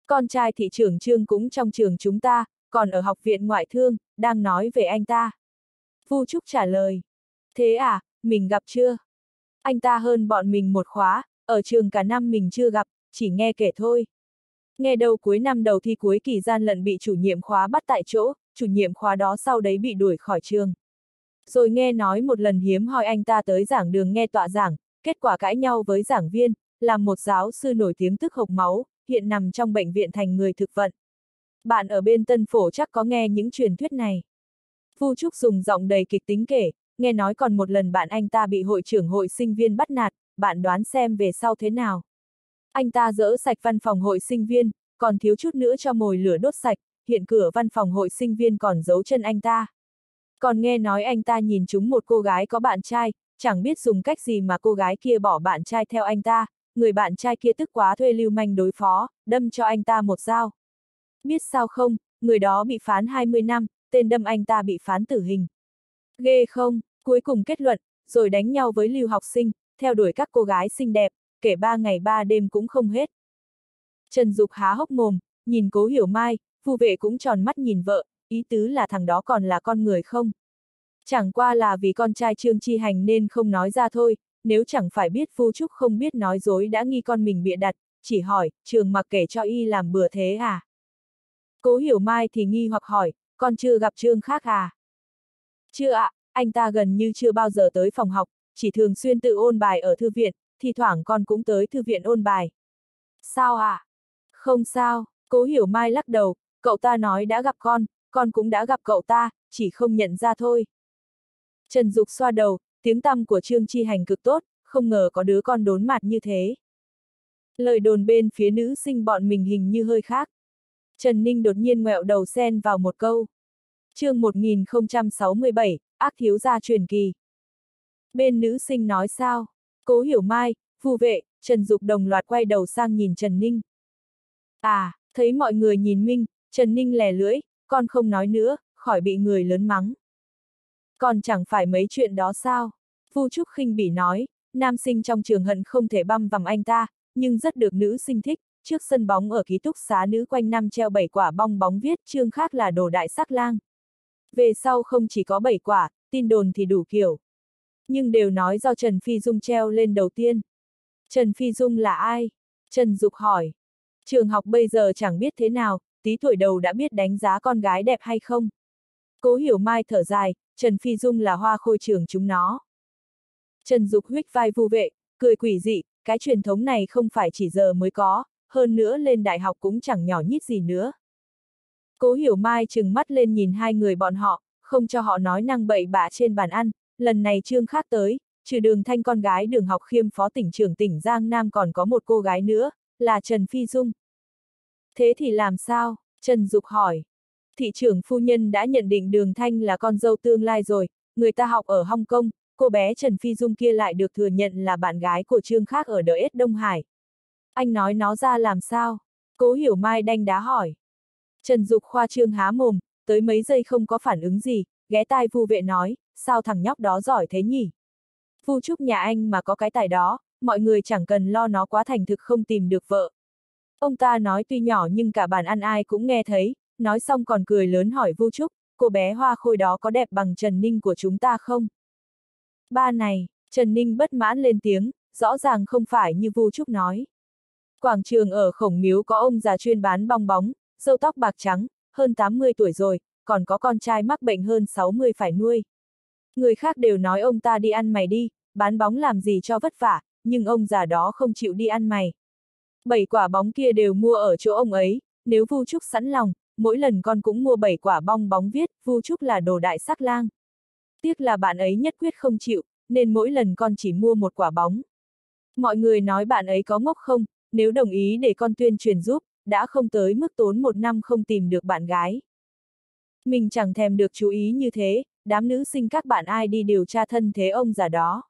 Con trai thị trưởng trương cũng trong trường chúng ta, còn ở học viện ngoại thương, đang nói về anh ta. Vu Trúc trả lời. Thế à, mình gặp chưa? Anh ta hơn bọn mình một khóa, ở trường cả năm mình chưa gặp, chỉ nghe kể thôi. Nghe đầu cuối năm đầu thi cuối kỳ gian lận bị chủ nhiệm khóa bắt tại chỗ, chủ nhiệm khóa đó sau đấy bị đuổi khỏi trường. Rồi nghe nói một lần hiếm hỏi anh ta tới giảng đường nghe tọa giảng, kết quả cãi nhau với giảng viên, làm một giáo sư nổi tiếng tức hộc máu, hiện nằm trong bệnh viện thành người thực vận. Bạn ở bên Tân Phổ chắc có nghe những truyền thuyết này. Vu Trúc dùng giọng đầy kịch tính kể, nghe nói còn một lần bạn anh ta bị hội trưởng hội sinh viên bắt nạt, bạn đoán xem về sau thế nào. Anh ta dỡ sạch văn phòng hội sinh viên, còn thiếu chút nữa cho mồi lửa đốt sạch, hiện cửa văn phòng hội sinh viên còn giấu chân anh ta. Còn nghe nói anh ta nhìn chúng một cô gái có bạn trai, chẳng biết dùng cách gì mà cô gái kia bỏ bạn trai theo anh ta, người bạn trai kia tức quá thuê lưu manh đối phó, đâm cho anh ta một dao. Biết sao không, người đó bị phán 20 năm, tên đâm anh ta bị phán tử hình. Ghê không, cuối cùng kết luận, rồi đánh nhau với lưu học sinh, theo đuổi các cô gái xinh đẹp, kể ba ngày ba đêm cũng không hết. Trần Dục há hốc mồm, nhìn cố hiểu mai, phu vệ cũng tròn mắt nhìn vợ, ý tứ là thằng đó còn là con người không? Chẳng qua là vì con trai Trương Chi Hành nên không nói ra thôi, nếu chẳng phải biết Phu Trúc không biết nói dối đã nghi con mình bịa đặt, chỉ hỏi, trường mặc kể cho y làm bừa thế à? Cố hiểu mai thì nghi hoặc hỏi, con chưa gặp Trương khác à? Chưa ạ, à, anh ta gần như chưa bao giờ tới phòng học, chỉ thường xuyên tự ôn bài ở thư viện, thì thoảng con cũng tới thư viện ôn bài. Sao à? Không sao, cố hiểu mai lắc đầu, cậu ta nói đã gặp con, con cũng đã gặp cậu ta, chỉ không nhận ra thôi. Trần Dục xoa đầu, tiếng tăm của Trương Chi Hành cực tốt, không ngờ có đứa con đốn mặt như thế. Lời đồn bên phía nữ sinh bọn mình hình như hơi khác. Trần Ninh đột nhiên ngoẹo đầu sen vào một câu. chương 1067, ác thiếu gia truyền kỳ. Bên nữ sinh nói sao? Cố hiểu mai, phù vệ, Trần Dục đồng loạt quay đầu sang nhìn Trần Ninh. À, thấy mọi người nhìn Minh, Trần Ninh lè lưỡi, con không nói nữa, khỏi bị người lớn mắng. Còn chẳng phải mấy chuyện đó sao? Phu Trúc khinh bỉ nói, nam sinh trong trường hận không thể băm vằm anh ta, nhưng rất được nữ sinh thích, trước sân bóng ở ký túc xá nữ quanh năm treo bảy quả bong bóng viết chương khác là đồ đại sắc lang. Về sau không chỉ có bảy quả, tin đồn thì đủ kiểu. Nhưng đều nói do Trần Phi Dung treo lên đầu tiên. Trần Phi Dung là ai? Trần Dục hỏi. Trường học bây giờ chẳng biết thế nào, tí tuổi đầu đã biết đánh giá con gái đẹp hay không. Cố hiểu mai thở dài, Trần Phi Dung là hoa khôi trường chúng nó. Trần Dục huyết vai vu vệ, cười quỷ dị, cái truyền thống này không phải chỉ giờ mới có, hơn nữa lên đại học cũng chẳng nhỏ nhít gì nữa. Cố hiểu mai trừng mắt lên nhìn hai người bọn họ, không cho họ nói năng bậy bạ trên bàn ăn, lần này trương khác tới, trừ đường thanh con gái đường học khiêm phó tỉnh trưởng tỉnh Giang Nam còn có một cô gái nữa, là Trần Phi Dung. Thế thì làm sao? Trần Dục hỏi. Thị trưởng phu nhân đã nhận định đường thanh là con dâu tương lai rồi, người ta học ở Hong Kong, cô bé Trần Phi Dung kia lại được thừa nhận là bạn gái của trương khác ở đợi ết Đông Hải. Anh nói nó ra làm sao? Cố hiểu mai đanh đá hỏi. Trần Dục khoa trương há mồm, tới mấy giây không có phản ứng gì, ghé tai vu vệ nói, sao thằng nhóc đó giỏi thế nhỉ? Vu Trúc nhà anh mà có cái tài đó, mọi người chẳng cần lo nó quá thành thực không tìm được vợ. Ông ta nói tuy nhỏ nhưng cả bàn ăn ai cũng nghe thấy, nói xong còn cười lớn hỏi Vu Trúc, cô bé hoa khôi đó có đẹp bằng Trần Ninh của chúng ta không? Ba này, Trần Ninh bất mãn lên tiếng, rõ ràng không phải như Vu Trúc nói. Quảng trường ở khổng miếu có ông già chuyên bán bong bóng, râu tóc bạc trắng, hơn 80 tuổi rồi, còn có con trai mắc bệnh hơn 60 phải nuôi. Người khác đều nói ông ta đi ăn mày đi, bán bóng làm gì cho vất vả, nhưng ông già đó không chịu đi ăn mày. Bảy quả bóng kia đều mua ở chỗ ông ấy, nếu Vu Trúc sẵn lòng, mỗi lần con cũng mua bảy quả bong bóng viết, Vu Trúc là đồ đại sắc lang. Tiếc là bạn ấy nhất quyết không chịu, nên mỗi lần con chỉ mua một quả bóng. Mọi người nói bạn ấy có ngốc không, nếu đồng ý để con tuyên truyền giúp, đã không tới mức tốn một năm không tìm được bạn gái. Mình chẳng thèm được chú ý như thế, đám nữ sinh các bạn ai đi điều tra thân thế ông già đó.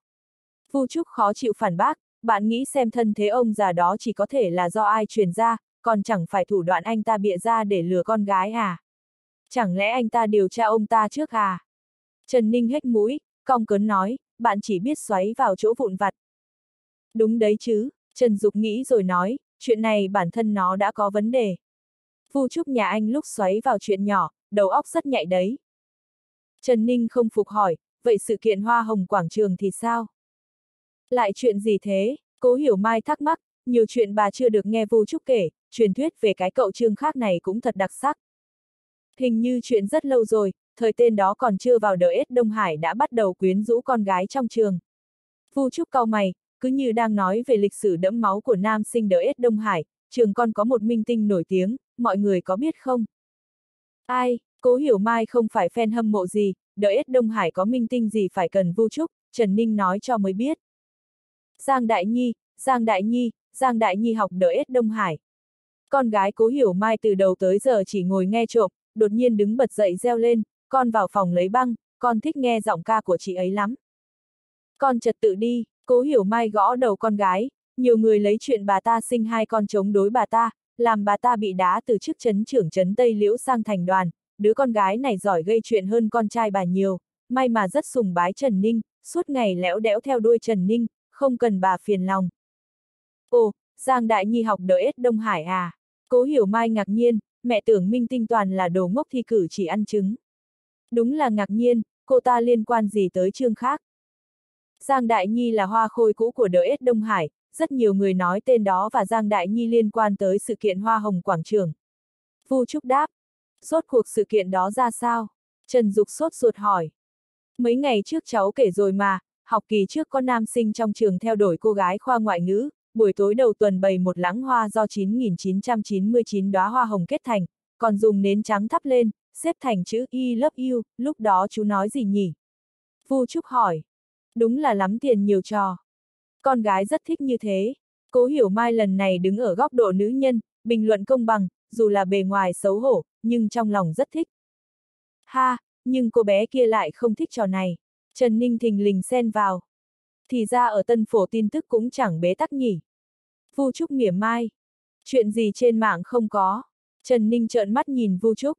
Vu Trúc khó chịu phản bác, bạn nghĩ xem thân thế ông già đó chỉ có thể là do ai truyền ra, còn chẳng phải thủ đoạn anh ta bịa ra để lừa con gái à? Chẳng lẽ anh ta điều tra ông ta trước à? Trần Ninh hết mũi, cong cớn nói, bạn chỉ biết xoáy vào chỗ vụn vặt. Đúng đấy chứ, Trần Dục nghĩ rồi nói, chuyện này bản thân nó đã có vấn đề. Vu Trúc nhà anh lúc xoáy vào chuyện nhỏ, đầu óc rất nhạy đấy. Trần Ninh không phục hỏi, vậy sự kiện hoa hồng quảng trường thì sao? Lại chuyện gì thế? Cố hiểu mai thắc mắc, nhiều chuyện bà chưa được nghe Vu Trúc kể, truyền thuyết về cái cậu trương khác này cũng thật đặc sắc. Hình như chuyện rất lâu rồi, thời tên đó còn chưa vào đời ết Đông Hải đã bắt đầu quyến rũ con gái trong trường. Vu Trúc cau mày, cứ như đang nói về lịch sử đẫm máu của nam sinh đời ết Đông Hải, trường con có một minh tinh nổi tiếng, mọi người có biết không? Ai, cố hiểu mai không phải fan hâm mộ gì, đợi ít Đông Hải có minh tinh gì phải cần Vu Trúc, Trần Ninh nói cho mới biết. Giang Đại Nhi, Giang Đại Nhi, Giang Đại Nhi học đợi ít Đông Hải. Con gái cố hiểu mai từ đầu tới giờ chỉ ngồi nghe trộm, đột nhiên đứng bật dậy reo lên, con vào phòng lấy băng, con thích nghe giọng ca của chị ấy lắm. Con trật tự đi, cố hiểu mai gõ đầu con gái, nhiều người lấy chuyện bà ta sinh hai con chống đối bà ta, làm bà ta bị đá từ chức chấn trưởng chấn Tây Liễu sang thành đoàn, đứa con gái này giỏi gây chuyện hơn con trai bà nhiều, may mà rất sùng bái Trần Ninh, suốt ngày lẽo đẽo theo đuôi Trần Ninh, không cần bà phiền lòng. Ồ, Giang Đại Nhi học đỡ ết Đông Hải à? Cố hiểu mai ngạc nhiên, mẹ tưởng Minh Tinh toàn là đồ ngốc thi cử chỉ ăn trứng. Đúng là ngạc nhiên, cô ta liên quan gì tới chương khác. Giang Đại Nhi là hoa khôi cũ của đỡ ết Đông Hải, rất nhiều người nói tên đó và Giang Đại Nhi liên quan tới sự kiện Hoa Hồng Quảng Trường. Vu Trúc đáp, sốt cuộc sự kiện đó ra sao? Trần Dục sốt ruột hỏi. Mấy ngày trước cháu kể rồi mà, học kỳ trước có nam sinh trong trường theo đuổi cô gái khoa ngoại ngữ, buổi tối đầu tuần bày một lãng hoa do 9.999 đóa hoa hồng kết thành, còn dùng nến trắng thắp lên, xếp thành chữ I love you, lúc đó chú nói gì nhỉ? Vu Trúc hỏi. Đúng là lắm tiền nhiều trò. Con gái rất thích như thế. Cố hiểu mai lần này đứng ở góc độ nữ nhân, bình luận công bằng, dù là bề ngoài xấu hổ, nhưng trong lòng rất thích. Ha, nhưng cô bé kia lại không thích trò này. Trần Ninh thình lình xen vào. Thì ra ở tân phổ tin tức cũng chẳng bế tắc nhỉ. Vu Trúc mỉa mai. Chuyện gì trên mạng không có. Trần Ninh trợn mắt nhìn Vu Trúc.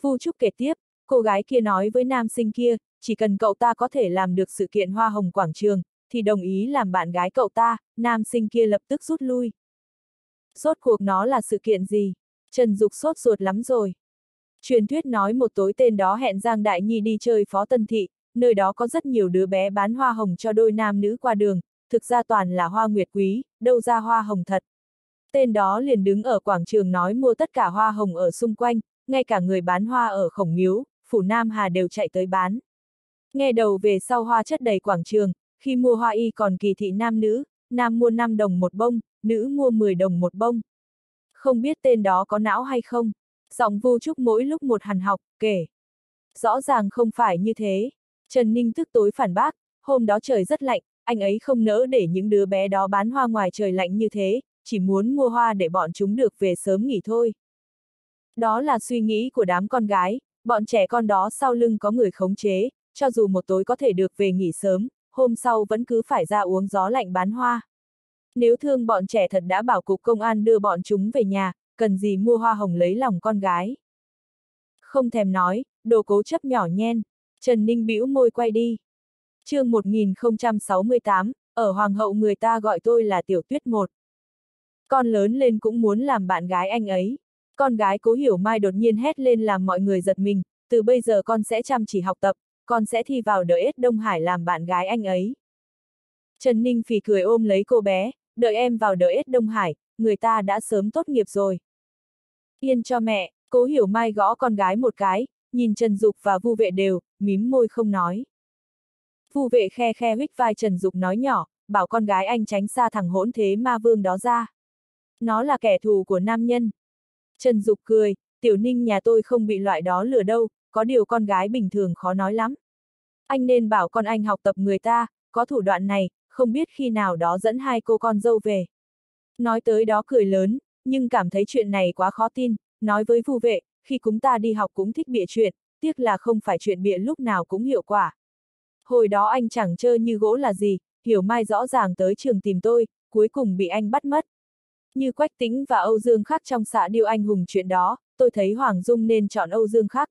Vu Trúc kể tiếp, cô gái kia nói với nam sinh kia, chỉ cần cậu ta có thể làm được sự kiện hoa hồng quảng trường, thì đồng ý làm bạn gái cậu ta, nam sinh kia lập tức rút lui. Rốt cuộc nó là sự kiện gì? Trần Dục sốt ruột lắm rồi. Truyền thuyết nói một tối tên đó hẹn Giang Đại Nhi đi chơi phó tân thị, nơi đó có rất nhiều đứa bé bán hoa hồng cho đôi nam nữ qua đường, thực ra toàn là hoa nguyệt quý, đâu ra hoa hồng thật. Tên đó liền đứng ở quảng trường nói mua tất cả hoa hồng ở xung quanh, ngay cả người bán hoa ở khổng miếu, phủ Nam Hà đều chạy tới bán. Nghe đầu về sau hoa chất đầy quảng trường, khi mua hoa y còn kỳ thị nam nữ, nam mua 5 đồng một bông, nữ mua 10 đồng một bông. Không biết tên đó có não hay không? Giọng vu trúc mỗi lúc một hàn học, kể. Rõ ràng không phải như thế. Trần Ninh tức tối phản bác, hôm đó trời rất lạnh, anh ấy không nỡ để những đứa bé đó bán hoa ngoài trời lạnh như thế, chỉ muốn mua hoa để bọn chúng được về sớm nghỉ thôi. Đó là suy nghĩ của đám con gái, bọn trẻ con đó sau lưng có người khống chế, cho dù một tối có thể được về nghỉ sớm, hôm sau vẫn cứ phải ra uống gió lạnh bán hoa. Nếu thương bọn trẻ thật đã bảo cục công an đưa bọn chúng về nhà, cần gì mua hoa hồng lấy lòng con gái. Không thèm nói, đồ cố chấp nhỏ nhen. Trần Ninh bĩu môi quay đi. chương 1068, ở Hoàng hậu người ta gọi tôi là Tiểu Tuyết một. Con lớn lên cũng muốn làm bạn gái anh ấy. Con gái cố hiểu mai đột nhiên hét lên làm mọi người giật mình, từ bây giờ con sẽ chăm chỉ học tập, con sẽ thi vào đợi ết Đông Hải làm bạn gái anh ấy. Trần Ninh phì cười ôm lấy cô bé, đợi em vào đợi ết Đông Hải, người ta đã sớm tốt nghiệp rồi. Yên cho mẹ, cố hiểu mai gõ con gái một cái, nhìn Trần Dục và Vu Vệ đều, mím môi không nói. Vu Vệ khe khe huyết vai Trần Dục nói nhỏ, bảo con gái anh tránh xa thằng hỗn thế ma vương đó ra. Nó là kẻ thù của nam nhân. Trần Dục cười, tiểu ninh nhà tôi không bị loại đó lừa đâu, có điều con gái bình thường khó nói lắm. Anh nên bảo con anh học tập người ta, có thủ đoạn này, không biết khi nào đó dẫn hai cô con dâu về. Nói tới đó cười lớn, nhưng cảm thấy chuyện này quá khó tin, nói với vu vệ, khi chúng ta đi học cũng thích bịa chuyện, tiếc là không phải chuyện bịa lúc nào cũng hiệu quả. Hồi đó anh chẳng chơi như gỗ là gì, hiểu mai rõ ràng tới trường tìm tôi, cuối cùng bị anh bắt mất. Như Quách Tĩnh và Âu Dương Khắc trong xã điêu anh hùng chuyện đó, tôi thấy Hoàng Dung nên chọn Âu Dương Khắc.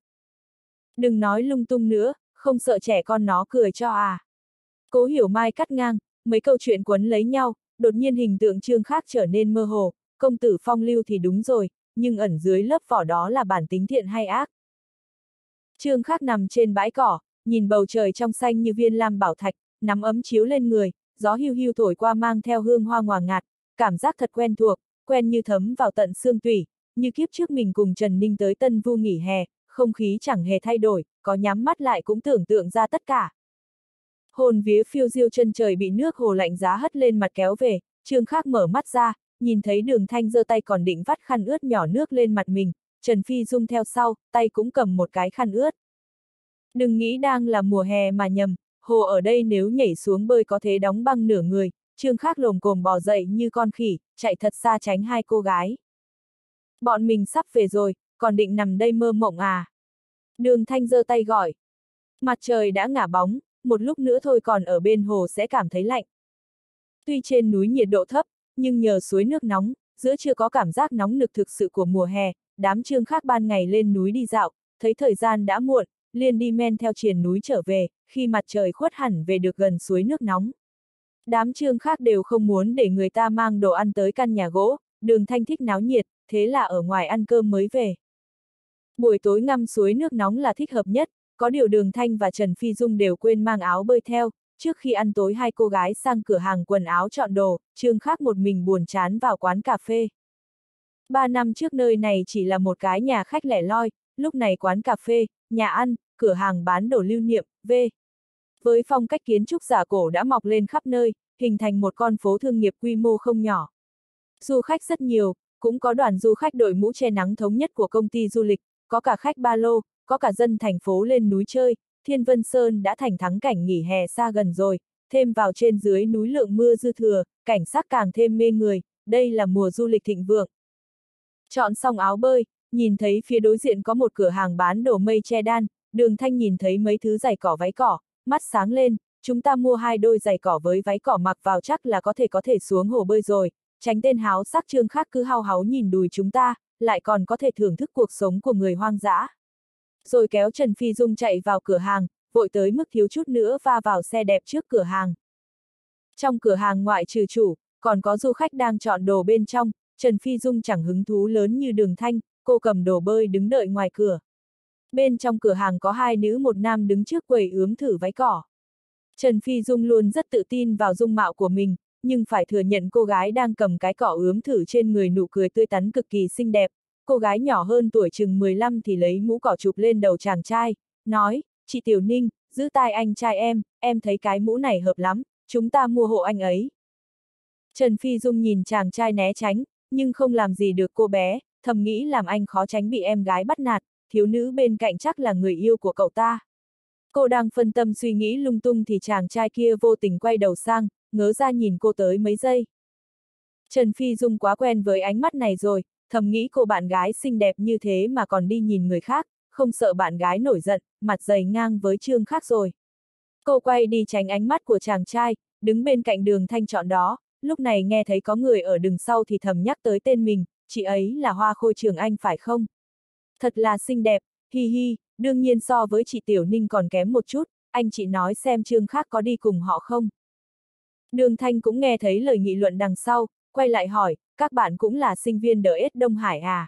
Đừng nói lung tung nữa, không sợ trẻ con nó cười cho à. Cố hiểu mai cắt ngang, mấy câu chuyện quấn lấy nhau, đột nhiên hình tượng trương khác trở nên mơ hồ, công tử phong lưu thì đúng rồi, nhưng ẩn dưới lớp vỏ đó là bản tính thiện hay ác. Trương khác nằm trên bãi cỏ, nhìn bầu trời trong xanh như viên lam bảo thạch, nắm ấm chiếu lên người, gió hưu hưu thổi qua mang theo hương hoa ngoà ngạt, cảm giác thật quen thuộc, quen như thấm vào tận xương tủy, như kiếp trước mình cùng Trần Ninh tới Tân Vu nghỉ hè, không khí chẳng hề thay đổi, có nhắm mắt lại cũng tưởng tượng ra tất cả. Hồn vía phiêu diêu chân trời bị nước hồ lạnh giá hất lên mặt kéo về, Trương Khác mở mắt ra, nhìn thấy đường thanh giơ tay còn định vắt khăn ướt nhỏ nước lên mặt mình, Trần Phi Dung theo sau, tay cũng cầm một cái khăn ướt. Đừng nghĩ đang là mùa hè mà nhầm, hồ ở đây nếu nhảy xuống bơi có thể đóng băng nửa người, Trương Khác lồm cồm bò dậy như con khỉ, chạy thật xa tránh hai cô gái. Bọn mình sắp về rồi, còn định nằm đây mơ mộng à? Đường Thanh giơ tay gọi. Mặt trời đã ngả bóng, một lúc nữa thôi còn ở bên hồ sẽ cảm thấy lạnh. Tuy trên núi nhiệt độ thấp, nhưng nhờ suối nước nóng, giữa chưa có cảm giác nóng nực thực sự của mùa hè, đám trương khác ban ngày lên núi đi dạo, thấy thời gian đã muộn, liền đi men theo triền núi trở về, khi mặt trời khuất hẳn về được gần suối nước nóng. Đám trương khác đều không muốn để người ta mang đồ ăn tới căn nhà gỗ, đường thanh thích náo nhiệt, thế là ở ngoài ăn cơm mới về. Buổi tối ngâm suối nước nóng là thích hợp nhất, có điều đường thanh và Trần Phi Dung đều quên mang áo bơi theo, trước khi ăn tối hai cô gái sang cửa hàng quần áo chọn đồ, Trương Khác một mình buồn chán vào quán cà phê. Ba năm trước nơi này chỉ là một cái nhà khách lẻ loi, lúc này quán cà phê, nhà ăn, cửa hàng bán đồ lưu niệm, v. Với phong cách kiến trúc giả cổ đã mọc lên khắp nơi, hình thành một con phố thương nghiệp quy mô không nhỏ. Du khách rất nhiều, cũng có đoàn du khách đội mũ che nắng thống nhất của công ty du lịch, có cả khách ba lô, có cả dân thành phố lên núi chơi, Thiên Vân Sơn đã thành thắng cảnh nghỉ hè xa gần rồi, thêm vào trên dưới núi lượng mưa dư thừa, cảnh sắc càng thêm mê người, đây là mùa du lịch thịnh vượng. Chọn xong áo bơi, nhìn thấy phía đối diện có một cửa hàng bán đồ mây che đan, đường thanh nhìn thấy mấy thứ giày cỏ váy cỏ, mắt sáng lên, chúng ta mua hai đôi giày cỏ với váy cỏ mặc vào chắc là có thể có thể xuống hồ bơi rồi, tránh tên háo sắc trương khác cứ hao háo nhìn đùi chúng ta, lại còn có thể thưởng thức cuộc sống của người hoang dã. Rồi kéo Trần Phi Dung chạy vào cửa hàng, vội tới mức thiếu chút nữa va vào xe đẹp trước cửa hàng. Trong cửa hàng ngoại trừ chủ, còn có du khách đang chọn đồ bên trong, Trần Phi Dung chẳng hứng thú lớn như đường thanh, cô cầm đồ bơi đứng đợi ngoài cửa. Bên trong cửa hàng có hai nữ một nam đứng trước quầy ướm thử váy cỏ. Trần Phi Dung luôn rất tự tin vào dung mạo của mình, nhưng phải thừa nhận cô gái đang cầm cái cỏ ướm thử trên người nụ cười tươi tắn cực kỳ xinh đẹp. Cô gái nhỏ hơn tuổi chừng 15 thì lấy mũ cỏ chụp lên đầu chàng trai, nói, chị Tiểu Ninh, giữ tai anh trai em, em thấy cái mũ này hợp lắm, chúng ta mua hộ anh ấy. Trần Phi Dung nhìn chàng trai né tránh, nhưng không làm gì được cô bé, thầm nghĩ làm anh khó tránh bị em gái bắt nạt, thiếu nữ bên cạnh chắc là người yêu của cậu ta. Cô đang phân tâm suy nghĩ lung tung thì chàng trai kia vô tình quay đầu sang, ngớ ra nhìn cô tới mấy giây. Trần Phi Dung quá quen với ánh mắt này rồi, thầm nghĩ cô bạn gái xinh đẹp như thế mà còn đi nhìn người khác, không sợ bạn gái nổi giận, mặt dày ngang với trương khác rồi. Cô quay đi tránh ánh mắt của chàng trai, đứng bên cạnh đường thanh trọn đó, lúc này nghe thấy có người ở đường sau thì thầm nhắc tới tên mình, chị ấy là Hoa Khôi Trường Anh phải không? Thật là xinh đẹp, hi hi, đương nhiên so với chị Tiểu Ninh còn kém một chút, anh chị nói xem trương khác có đi cùng họ không? Đường Thanh cũng nghe thấy lời nghị luận đằng sau, quay lại hỏi, các bạn cũng là sinh viên đợi ết Đông Hải à?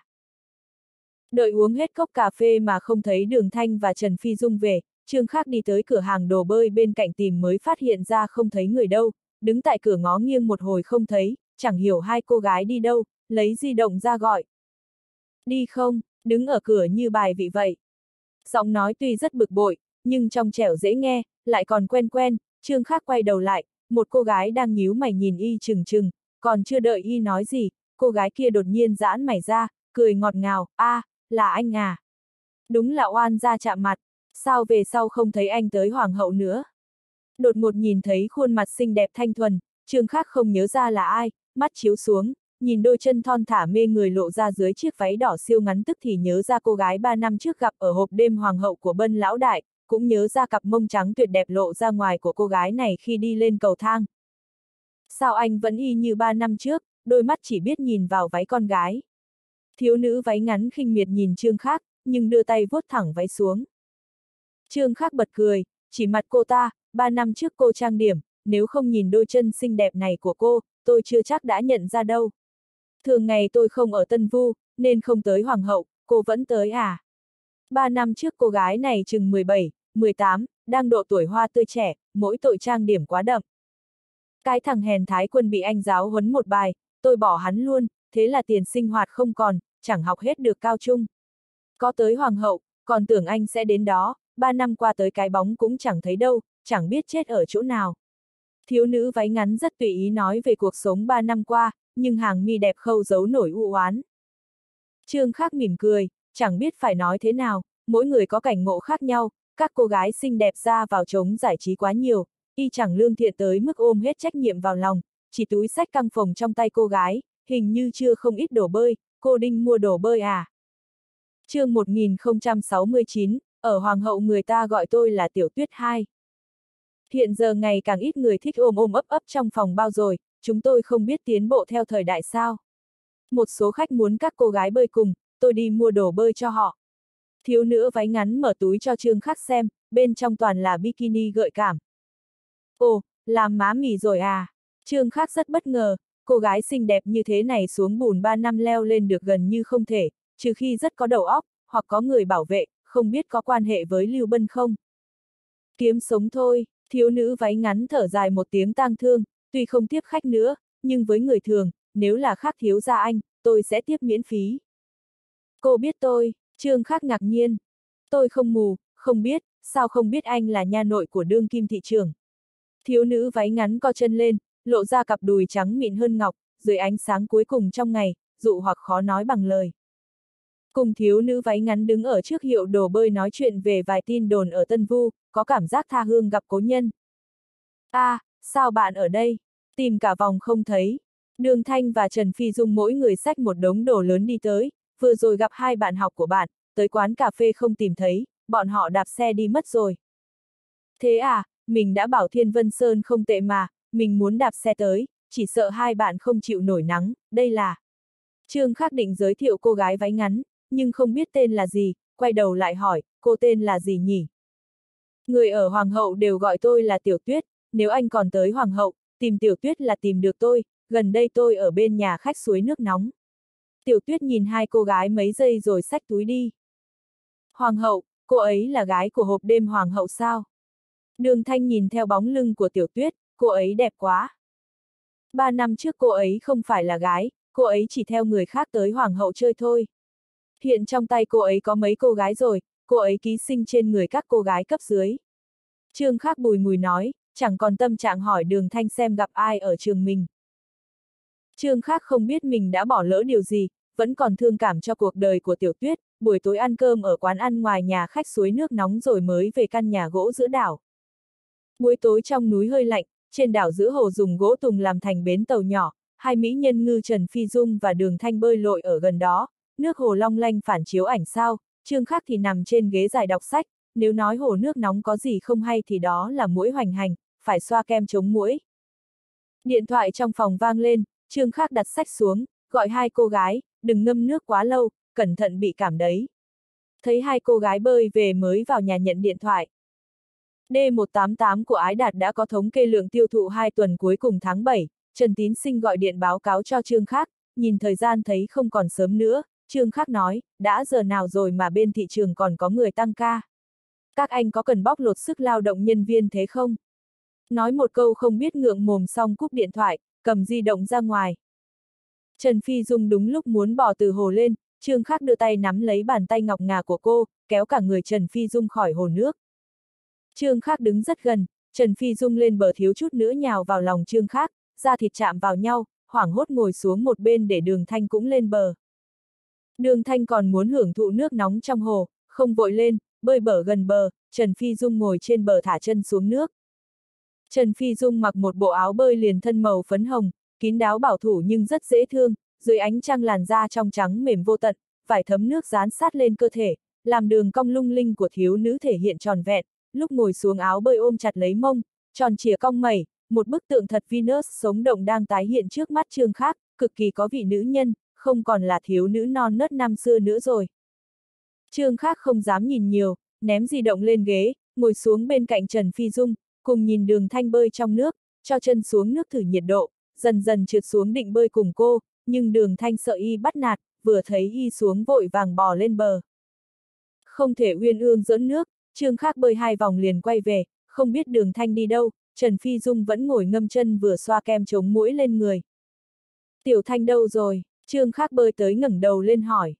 Đợi uống hết cốc cà phê mà không thấy Đường Thanh và Trần Phi Dung về, Trương Khác đi tới cửa hàng đồ bơi bên cạnh tìm mới phát hiện ra không thấy người đâu, đứng tại cửa ngó nghiêng một hồi không thấy, chẳng hiểu hai cô gái đi đâu, lấy di động ra gọi. Đi không, đứng ở cửa như bài vị vậy. Giọng nói tuy rất bực bội, nhưng trong trẻo dễ nghe, lại còn quen quen, Trương Khác quay đầu lại, một cô gái đang nhíu mày nhìn y chừng chừng, còn chưa đợi y nói gì, cô gái kia đột nhiên giãn mày ra, cười ngọt ngào, a, à, là anh à? Đúng là oan ra chạm mặt, sao về sau không thấy anh tới hoàng hậu nữa? Đột ngột nhìn thấy khuôn mặt xinh đẹp thanh thuần, Trương Khắc không nhớ ra là ai, mắt chiếu xuống, nhìn đôi chân thon thả mê người lộ ra dưới chiếc váy đỏ siêu ngắn tức thì nhớ ra cô gái ba năm trước gặp ở hộp đêm hoàng hậu của bân lão đại, cũng nhớ ra cặp mông trắng tuyệt đẹp lộ ra ngoài của cô gái này khi đi lên cầu thang. Sao anh vẫn y như ba năm trước, đôi mắt chỉ biết nhìn vào váy con gái. Thiếu nữ váy ngắn khinh miệt nhìn Trương Khắc, nhưng đưa tay vuốt thẳng váy xuống. Trương Khắc bật cười, chỉ mặt cô ta, ba năm trước cô trang điểm, nếu không nhìn đôi chân xinh đẹp này của cô, tôi chưa chắc đã nhận ra đâu. Thường ngày tôi không ở Tân Vu, nên không tới Hoàng hậu, cô vẫn tới à? Ba năm trước cô gái này chừng 17, 18, đang độ tuổi hoa tươi trẻ, mỗi tội trang điểm quá đậm. Cái thằng hèn thái quân bị anh giáo huấn một bài, tôi bỏ hắn luôn, thế là tiền sinh hoạt không còn, chẳng học hết được cao trung. Có tới hoàng hậu, còn tưởng anh sẽ đến đó, ba năm qua tới cái bóng cũng chẳng thấy đâu, chẳng biết chết ở chỗ nào. Thiếu nữ váy ngắn rất tùy ý nói về cuộc sống ba năm qua, nhưng hàng mi đẹp khâu giấu nổi u oán. Trương Khắc mỉm cười, chẳng biết phải nói thế nào, mỗi người có cảnh ngộ khác nhau, các cô gái xinh đẹp ra vào trống giải trí quá nhiều, y chẳng lương thiện tới mức ôm hết trách nhiệm vào lòng, chỉ túi sách căng phòng trong tay cô gái, hình như chưa không ít đồ bơi, cô Đinh mua đồ bơi à. chương 1069, ở Hoàng hậu người ta gọi tôi là Tiểu Tuyết 2. Hiện giờ ngày càng ít người thích ôm ôm ấp ấp trong phòng bao rồi, chúng tôi không biết tiến bộ theo thời đại sao. Một số khách muốn các cô gái bơi cùng, tôi đi mua đồ bơi cho họ. Thiếu nữ váy ngắn mở túi cho Trương Khắc xem, bên trong toàn là bikini gợi cảm. Ồ, làm má mì rồi à? Trương Khắc rất bất ngờ, cô gái xinh đẹp như thế này xuống bùn 3 năm leo lên được gần như không thể, trừ khi rất có đầu óc, hoặc có người bảo vệ, không biết có quan hệ với Lưu Bân không. Kiếm sống thôi, thiếu nữ váy ngắn thở dài một tiếng tang thương, tuy không tiếp khách nữa, nhưng với người thường, nếu là khác thiếu gia anh, tôi sẽ tiếp miễn phí. Cô biết tôi, Trương Khắc ngạc nhiên. Tôi không mù, không biết, sao không biết anh là nha nội của đương kim thị trường. Thiếu nữ váy ngắn co chân lên, lộ ra cặp đùi trắng mịn hơn ngọc, dưới ánh sáng cuối cùng trong ngày, dụ hoặc khó nói bằng lời. Cùng thiếu nữ váy ngắn đứng ở trước hiệu đồ bơi nói chuyện về vài tin đồn ở Tân Vu, có cảm giác tha hương gặp cố nhân. a à, sao bạn ở đây? Tìm cả vòng không thấy. Đường Thanh và Trần Phi Dung mỗi người xách một đống đồ lớn đi tới, vừa rồi gặp hai bạn học của bạn, tới quán cà phê không tìm thấy, bọn họ đạp xe đi mất rồi. Thế à, mình đã bảo Thiên Vân Sơn không tệ mà, mình muốn đạp xe tới, chỉ sợ hai bạn không chịu nổi nắng, đây là... Trương Khắc định giới thiệu cô gái váy ngắn, nhưng không biết tên là gì, quay đầu lại hỏi, cô tên là gì nhỉ? Người ở Hoàng hậu đều gọi tôi là Tiểu Tuyết, nếu anh còn tới Hoàng hậu, tìm Tiểu Tuyết là tìm được tôi, gần đây tôi ở bên nhà khách suối nước nóng. Tiểu Tuyết nhìn hai cô gái mấy giây rồi xách túi đi. Hoàng hậu, cô ấy là gái của hộp đêm Hoàng hậu sao? Đường Thanh nhìn theo bóng lưng của Tiểu Tuyết, cô ấy đẹp quá. Ba năm trước cô ấy không phải là gái, cô ấy chỉ theo người khác tới Hoàng hậu chơi thôi. Hiện trong tay cô ấy có mấy cô gái rồi, cô ấy ký sinh trên người các cô gái cấp dưới. Trương Khắc bùi mùi nói, chẳng còn tâm trạng hỏi đường thanh xem gặp ai ở trường mình. Trương Khắc không biết mình đã bỏ lỡ điều gì, vẫn còn thương cảm cho cuộc đời của tiểu tuyết, buổi tối ăn cơm ở quán ăn ngoài nhà khách suối nước nóng rồi mới về căn nhà gỗ giữa đảo. Buổi tối trong núi hơi lạnh, trên đảo giữa hồ dùng gỗ tùng làm thành bến tàu nhỏ, hai mỹ nhân ngư Trần Phi Dung và Đường Thanh bơi lội ở gần đó, nước hồ long lanh phản chiếu ảnh sao, Trương Khắc thì nằm trên ghế dài đọc sách, nếu nói hồ nước nóng có gì không hay thì đó là mũi hoành hành, phải xoa kem chống mũi. Điện thoại trong phòng vang lên, Trương Khắc đặt sách xuống, gọi hai cô gái, đừng ngâm nước quá lâu, cẩn thận bị cảm đấy. Thấy hai cô gái bơi về mới vào nhà nhận điện thoại. D188 của Ái Đạt đã có thống kê lượng tiêu thụ 2 tuần cuối cùng tháng 7, Trần Tín Sinh gọi điện báo cáo cho Trương Khắc, nhìn thời gian thấy không còn sớm nữa, Trương Khắc nói, đã giờ nào rồi mà bên thị trường còn có người tăng ca. Các anh có cần bóc lột sức lao động nhân viên thế không? Nói một câu không biết ngượng mồm xong cúp điện thoại, cầm di động ra ngoài. Trần Phi Dung đúng lúc muốn bỏ từ hồ lên, Trương Khắc đưa tay nắm lấy bàn tay ngọc ngà của cô, kéo cả người Trần Phi Dung khỏi hồ nước. Trương Khắc đứng rất gần, Trần Phi Dung lên bờ thiếu chút nữa nhào vào lòng Trương Khắc, da thịt chạm vào nhau, hoảng hốt ngồi xuống một bên để đường thanh cũng lên bờ. Đường Thanh còn muốn hưởng thụ nước nóng trong hồ, không vội lên, bơi bờ gần bờ, Trần Phi Dung ngồi trên bờ thả chân xuống nước. Trần Phi Dung mặc một bộ áo bơi liền thân màu phấn hồng, kín đáo bảo thủ nhưng rất dễ thương, dưới ánh trăng làn da trong trắng mềm vô tận, vải thấm nước dán sát lên cơ thể, làm đường cong lung linh của thiếu nữ thể hiện tròn vẹn, lúc ngồi xuống áo bơi ôm chặt lấy mông, tròn chìa cong mẩy, một bức tượng thật Venus sống động đang tái hiện trước mắt trương khác, cực kỳ có vị nữ nhân, không còn là thiếu nữ non nớt năm xưa nữa rồi. Trương khác không dám nhìn nhiều, ném di động lên ghế, ngồi xuống bên cạnh Trần Phi Dung, cùng nhìn đường thanh bơi trong nước, cho chân xuống nước thử nhiệt độ, dần dần trượt xuống định bơi cùng cô, nhưng đường thanh sợ y bắt nạt, vừa thấy y xuống vội vàng bò lên bờ. Không thể uyên ương dẫn nước, trương khác bơi hai vòng liền quay về, không biết đường thanh đi đâu, Trần Phi Dung vẫn ngồi ngâm chân vừa xoa kem chống mũi lên người. Tiểu thanh đâu rồi? Trương khác bơi tới ngẩng đầu lên hỏi.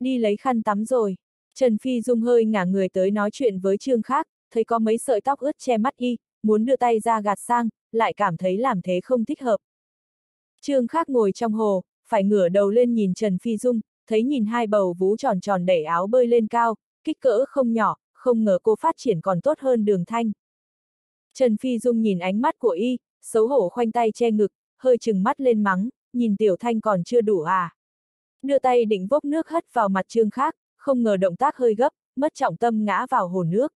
Đi lấy khăn tắm rồi. Trần Phi Dung hơi ngả người tới nói chuyện với Trương khác, thấy có mấy sợi tóc ướt che mắt y, muốn đưa tay ra gạt sang, lại cảm thấy làm thế không thích hợp. Trương khác ngồi trong hồ, phải ngửa đầu lên nhìn Trần Phi Dung, thấy nhìn hai bầu vú tròn tròn đẩy áo bơi lên cao, kích cỡ không nhỏ, không ngờ cô phát triển còn tốt hơn đường thanh. Trần Phi Dung nhìn ánh mắt của y, xấu hổ khoanh tay che ngực, hơi chừng mắt lên mắng, nhìn tiểu thanh còn chưa đủ à. Đưa tay định vốc nước hất vào mặt trương khác, không ngờ động tác hơi gấp, mất trọng tâm ngã vào hồ nước.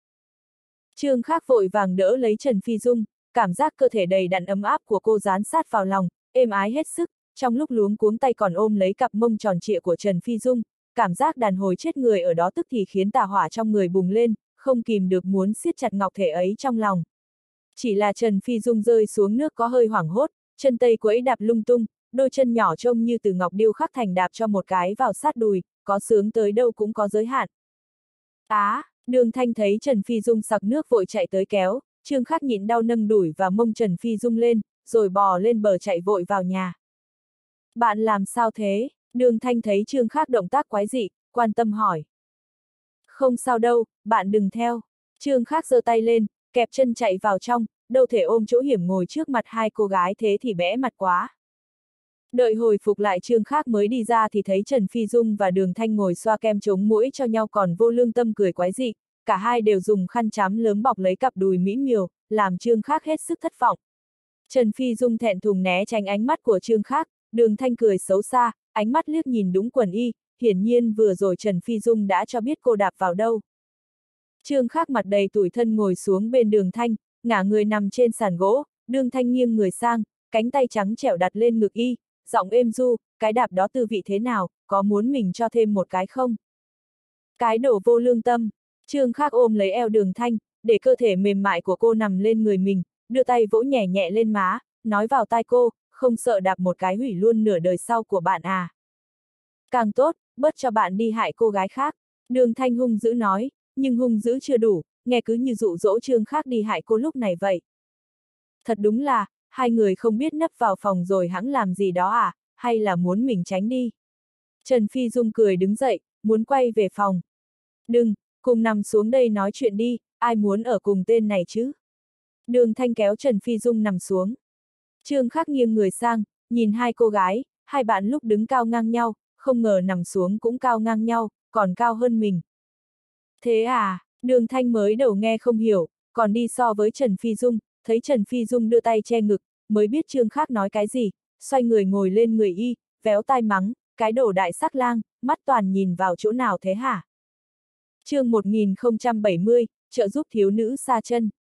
Trương khác vội vàng đỡ lấy Trần Phi Dung, cảm giác cơ thể đầy đặn ấm áp của cô dán sát vào lòng, êm ái hết sức, trong lúc luống cuống tay còn ôm lấy cặp mông tròn trịa của Trần Phi Dung, cảm giác đàn hồi chết người ở đó tức thì khiến tà hỏa trong người bùng lên, không kìm được muốn siết chặt ngọc thể ấy trong lòng. Chỉ là Trần Phi Dung rơi xuống nước có hơi hoảng hốt, chân tây quẫy đạp lung tung, đôi chân nhỏ trông như từ ngọc điêu khắc thành đạp cho một cái vào sát đùi, có sướng tới đâu cũng có giới hạn. Á, đường thanh thấy Trần Phi Dung sặc nước vội chạy tới kéo, trương khắc nhịn đau nâng đuổi và mông Trần Phi Dung lên, rồi bò lên bờ chạy vội vào nhà. Bạn làm sao thế? Đường thanh thấy trương khắc động tác quái dị, quan tâm hỏi. Không sao đâu, bạn đừng theo. Trương khắc giơ tay lên, kẹp chân chạy vào trong, đâu thể ôm chỗ hiểm ngồi trước mặt hai cô gái thế thì bẽ mặt quá. Đợi hồi phục lại trương khác mới đi ra thì thấy Trần Phi Dung và Đường Thanh ngồi xoa kem chống mũi cho nhau còn vô lương tâm cười quái dị, cả hai đều dùng khăn chám lớn bọc lấy cặp đùi mỹ miều, làm trương khác hết sức thất vọng. Trần Phi Dung thẹn thùng né tránh ánh mắt của trương khác, Đường Thanh cười xấu xa, ánh mắt liếc nhìn đúng quần y, hiển nhiên vừa rồi Trần Phi Dung đã cho biết cô đạp vào đâu. Trương khác mặt đầy tủi thân ngồi xuống bên đường Thanh, ngả người nằm trên sàn gỗ, đường Thanh nghiêng người sang, cánh tay trắng trẻo đặt lên ngực y, giọng êm du, cái đạp đó tư vị thế nào, có muốn mình cho thêm một cái không? Cái đổ vô lương tâm, Trương khắc ôm lấy eo đường thanh, để cơ thể mềm mại của cô nằm lên người mình, đưa tay vỗ nhẹ nhẹ lên má, nói vào tai cô, không sợ đạp một cái hủy luôn nửa đời sau của bạn à. Càng tốt, bớt cho bạn đi hại cô gái khác. Đường thanh hung dữ nói, nhưng hung dữ chưa đủ, nghe cứ như dụ dỗ trương khác đi hại cô lúc này vậy. Thật đúng là, hai người không biết nấp vào phòng rồi hãng làm gì đó à, hay là muốn mình tránh đi. Trần Phi Dung cười đứng dậy, muốn quay về phòng. Đừng, cùng nằm xuống đây nói chuyện đi, ai muốn ở cùng tên này chứ? Đường Thanh kéo Trần Phi Dung nằm xuống. Trương Khắc nghiêng người sang, nhìn hai cô gái, hai bạn lúc đứng cao ngang nhau, không ngờ nằm xuống cũng cao ngang nhau, còn cao hơn mình. Thế à, đường Thanh mới đầu nghe không hiểu, còn đi so với Trần Phi Dung, thấy Trần Phi Dung đưa tay che ngực, mới biết Trương Khác nói cái gì, xoay người ngồi lên người y, véo tai mắng, cái đồ đại sắc lang, mắt toàn nhìn vào chỗ nào thế hả? chương 1070, trợ giúp thiếu nữ xa chân.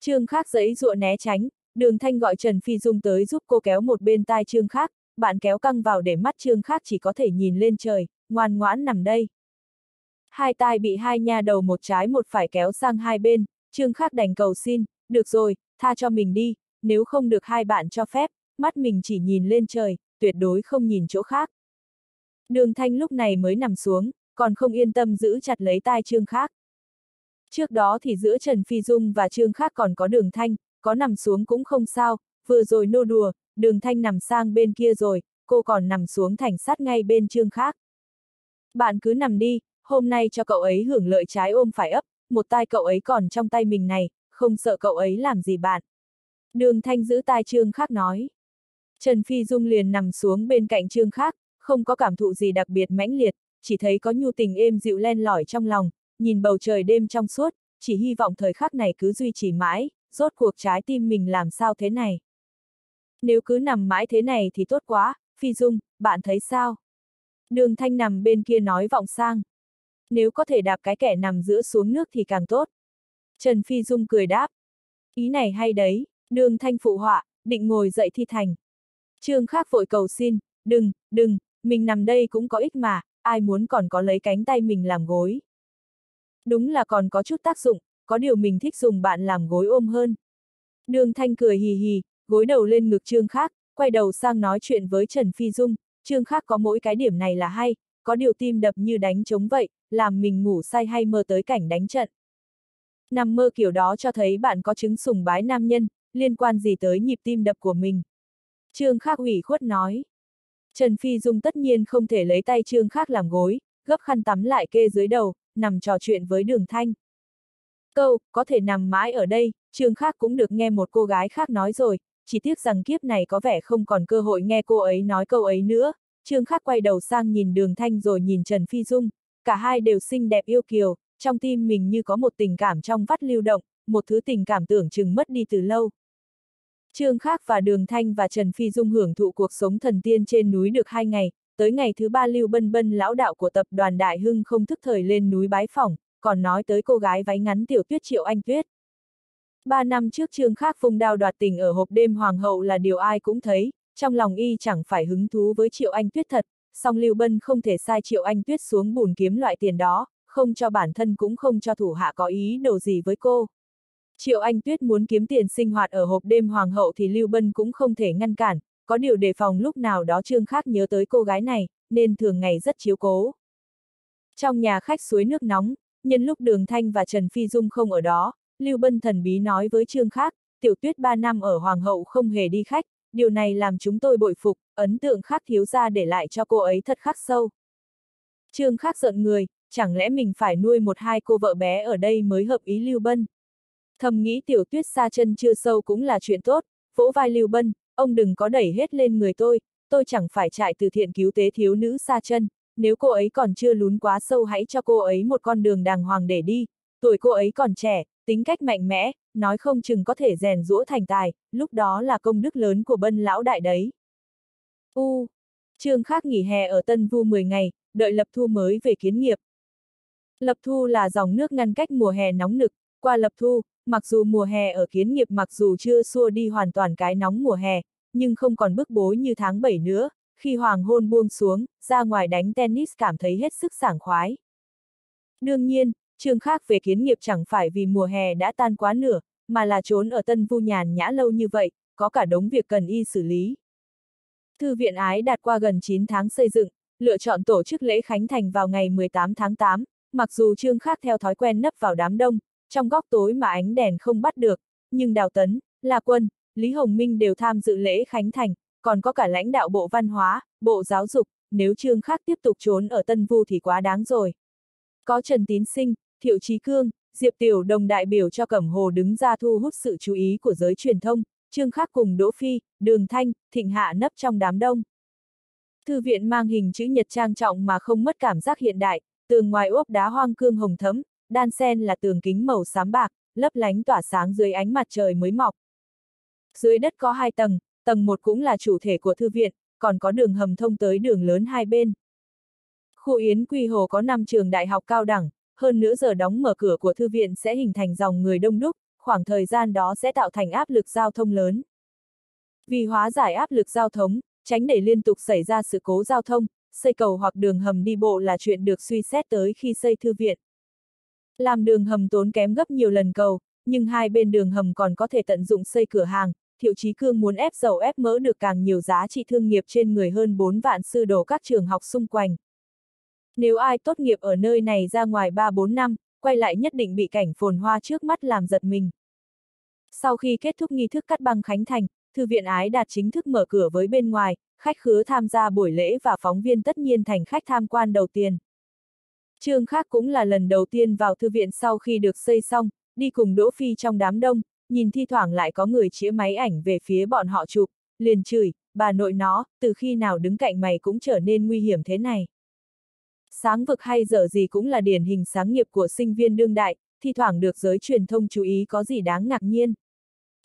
Trương Khác giấy ruộ né tránh, đường thanh gọi Trần Phi Dung tới giúp cô kéo một bên tai Trương Khác, bạn kéo căng vào để mắt Trương Khác chỉ có thể nhìn lên trời, ngoan ngoãn nằm đây. Hai tai bị hai nha đầu một trái một phải kéo sang hai bên, Trương Khác đành cầu xin, được rồi, tha cho mình đi, nếu không được hai bạn cho phép, mắt mình chỉ nhìn lên trời, tuyệt đối không nhìn chỗ khác. Đường Thanh lúc này mới nằm xuống, còn không yên tâm giữ chặt lấy tai Trương Khác. Trước đó thì giữa Trần Phi Dung và Trương Khác còn có đường Thanh, có nằm xuống cũng không sao, vừa rồi nô đùa, đường Thanh nằm sang bên kia rồi, cô còn nằm xuống thành sát ngay bên Trương Khác. Bạn cứ nằm đi, hôm nay cho cậu ấy hưởng lợi trái ôm phải ấp, một tai cậu ấy còn trong tay mình này, không sợ cậu ấy làm gì bạn. Đường Thanh giữ tai Trương khắc nói. Trần Phi Dung liền nằm xuống bên cạnh Trương khắc, không có cảm thụ gì đặc biệt mãnh liệt, chỉ thấy có nhu tình êm dịu len lỏi trong lòng, nhìn bầu trời đêm trong suốt, chỉ hy vọng thời khắc này cứ duy trì mãi, rốt cuộc trái tim mình làm sao thế này. Nếu cứ nằm mãi thế này thì tốt quá, Phi Dung, bạn thấy sao? Đường Thanh nằm bên kia nói vọng sang. Nếu có thể đạp cái kẻ nằm giữa xuống nước thì càng tốt. Trần Phi Dung cười đáp. Ý này hay đấy, đường Thanh phụ họa, định ngồi dậy thi thành. Trương Khác vội cầu xin, đừng, đừng, mình nằm đây cũng có ích mà, ai muốn còn có lấy cánh tay mình làm gối. Đúng là còn có chút tác dụng, có điều mình thích dùng bạn làm gối ôm hơn. Đường Thanh cười hì hì, gối đầu lên ngực Trương Khác, quay đầu sang nói chuyện với Trần Phi Dung, Trương Khác có mỗi cái điểm này là hay, có điều tim đập như đánh trống vậy, làm mình ngủ say hay mơ tới cảnh đánh trận. Nằm mơ kiểu đó cho thấy bạn có chứng sùng bái nam nhân, liên quan gì tới nhịp tim đập của mình. Trương Khác ủy khuất nói. Trần Phi Dung tất nhiên không thể lấy tay Trương Khác làm gối, gấp khăn tắm lại kê dưới đầu, nằm trò chuyện với đường thanh. Câu, có thể nằm mãi ở đây, Trương Khác cũng được nghe một cô gái khác nói rồi, chỉ tiếc rằng kiếp này có vẻ không còn cơ hội nghe cô ấy nói câu ấy nữa. Trương Khác quay đầu sang nhìn đường thanh rồi nhìn Trần Phi Dung, cả hai đều xinh đẹp yêu kiều, trong tim mình như có một tình cảm trong vắt lưu động, một thứ tình cảm tưởng chừng mất đi từ lâu. Trương Khác và Đường Thanh và Trần Phi Dung hưởng thụ cuộc sống thần tiên trên núi được hai ngày, tới ngày thứ ba Lưu Bân Bân lão đạo của tập đoàn Đại Hưng không thức thời lên núi bái phỏng, còn nói tới cô gái váy ngắn tiểu tuyết Triệu Anh Tuyết. Ba năm trước Trương Khác phung đao đoạt tình ở hộp đêm Hoàng hậu là điều ai cũng thấy, trong lòng y chẳng phải hứng thú với Triệu Anh Tuyết thật, song Lưu Bân không thể sai Triệu Anh Tuyết xuống bùn kiếm loại tiền đó, không cho bản thân cũng không cho thủ hạ có ý đồ gì với cô. Triệu Anh Tuyết muốn kiếm tiền sinh hoạt ở hộp đêm hoàng hậu thì Lưu Bân cũng không thể ngăn cản, có điều đề phòng lúc nào đó Trương Khác nhớ tới cô gái này, nên thường ngày rất chiếu cố. Trong nhà khách suối nước nóng, nhân lúc Đường Thanh và Trần Phi Dung không ở đó, Lưu Bân thần bí nói với Trương Khác, tiểu tuyết ba năm ở Hoàng hậu không hề đi khách, điều này làm chúng tôi bội phục, ấn tượng khác thiếu ra để lại cho cô ấy thật khắc sâu. Trương Khác giận người, chẳng lẽ mình phải nuôi một hai cô vợ bé ở đây mới hợp ý Lưu Bân. Thầm nghĩ tiểu tuyết xa chân chưa sâu cũng là chuyện tốt, vỗ vai Lưu Bân, ông đừng có đẩy hết lên người tôi, tôi chẳng phải chạy từ thiện cứu tế thiếu nữ xa chân, nếu cô ấy còn chưa lún quá sâu hãy cho cô ấy một con đường đàng hoàng để đi, tuổi cô ấy còn trẻ, tính cách mạnh mẽ, nói không chừng có thể rèn rũa thành tài, lúc đó là công đức lớn của bân lão đại đấy. U. Trương Khác nghỉ hè ở Tân Vu 10 ngày, đợi Lập Thu mới về kiến nghiệp. Lập Thu là dòng nước ngăn cách mùa hè nóng nực, qua Lập Thu, mặc dù mùa hè ở kiến nghiệp mặc dù chưa xua đi hoàn toàn cái nóng mùa hè, nhưng không còn bức bối như tháng 7 nữa, khi hoàng hôn buông xuống, ra ngoài đánh tennis cảm thấy hết sức sảng khoái. Đương nhiên, trường khác về kiến nghiệp chẳng phải vì mùa hè đã tan quá nửa, mà là trốn ở tân vu nhàn nhã lâu như vậy, có cả đống việc cần y xử lý. Thư viện ái đạt qua gần 9 tháng xây dựng, lựa chọn tổ chức lễ khánh thành vào ngày 18 tháng 8, mặc dù trương khác theo thói quen nấp vào đám đông, trong góc tối mà ánh đèn không bắt được, nhưng Đào Tấn, La Quân, Lý Hồng Minh đều tham dự lễ khánh thành, còn có cả lãnh đạo Bộ Văn hóa, Bộ Giáo dục, nếu Trương Khác tiếp tục trốn ở Tân Vu thì quá đáng rồi. Có Trần Tín Sinh, Thiệu Trí Cương, Diệp Tiểu Đồng đại biểu cho Cẩm Hồ đứng ra thu hút sự chú ý của giới truyền thông, Trương Khác cùng Đỗ Phi, Đường Thanh, Thịnh Hạ nấp trong đám đông. Thư viện mang hình chữ nhật trang trọng mà không mất cảm giác hiện đại, tường ngoài ốp đá hoang cương hồng thấm, đan sen là tường kính màu xám bạc, lấp lánh tỏa sáng dưới ánh mặt trời mới mọc. Dưới đất có hai tầng, tầng một cũng là chủ thể của thư viện, còn có đường hầm thông tới đường lớn hai bên. Khu Yến Quy Hồ có 5 trường đại học cao đẳng, hơn nữa giờ đóng mở cửa của thư viện sẽ hình thành dòng người đông đúc, khoảng thời gian đó sẽ tạo thành áp lực giao thông lớn. Vì hóa giải áp lực giao thông, tránh để liên tục xảy ra sự cố giao thông, xây cầu hoặc đường hầm đi bộ là chuyện được suy xét tới khi xây thư viện. Làm đường hầm tốn kém gấp nhiều lần cầu, nhưng hai bên đường hầm còn có thể tận dụng xây cửa hàng, Thiệu Chí Cương muốn ép dầu ép mỡ được càng nhiều giá trị thương nghiệp trên người hơn 4 vạn sư đồ các trường học xung quanh. Nếu ai tốt nghiệp ở nơi này ra ngoài 3-4 năm, quay lại nhất định bị cảnh phồn hoa trước mắt làm giật mình. Sau khi kết thúc nghi thức cắt băng khánh thành, Thư viện Ái đạt chính thức mở cửa với bên ngoài, khách khứa tham gia buổi lễ và phóng viên tất nhiên thành khách tham quan đầu tiên. Trương Khác cũng là lần đầu tiên vào thư viện sau khi được xây xong, đi cùng Đỗ Phi trong đám đông, nhìn thi thoảng lại có người chĩa máy ảnh về phía bọn họ chụp, liền chửi, bà nội nó, từ khi nào đứng cạnh mày cũng trở nên nguy hiểm thế này. Sáng vực hay dở gì cũng là điển hình sáng nghiệp của sinh viên đương đại, thi thoảng được giới truyền thông chú ý có gì đáng ngạc nhiên.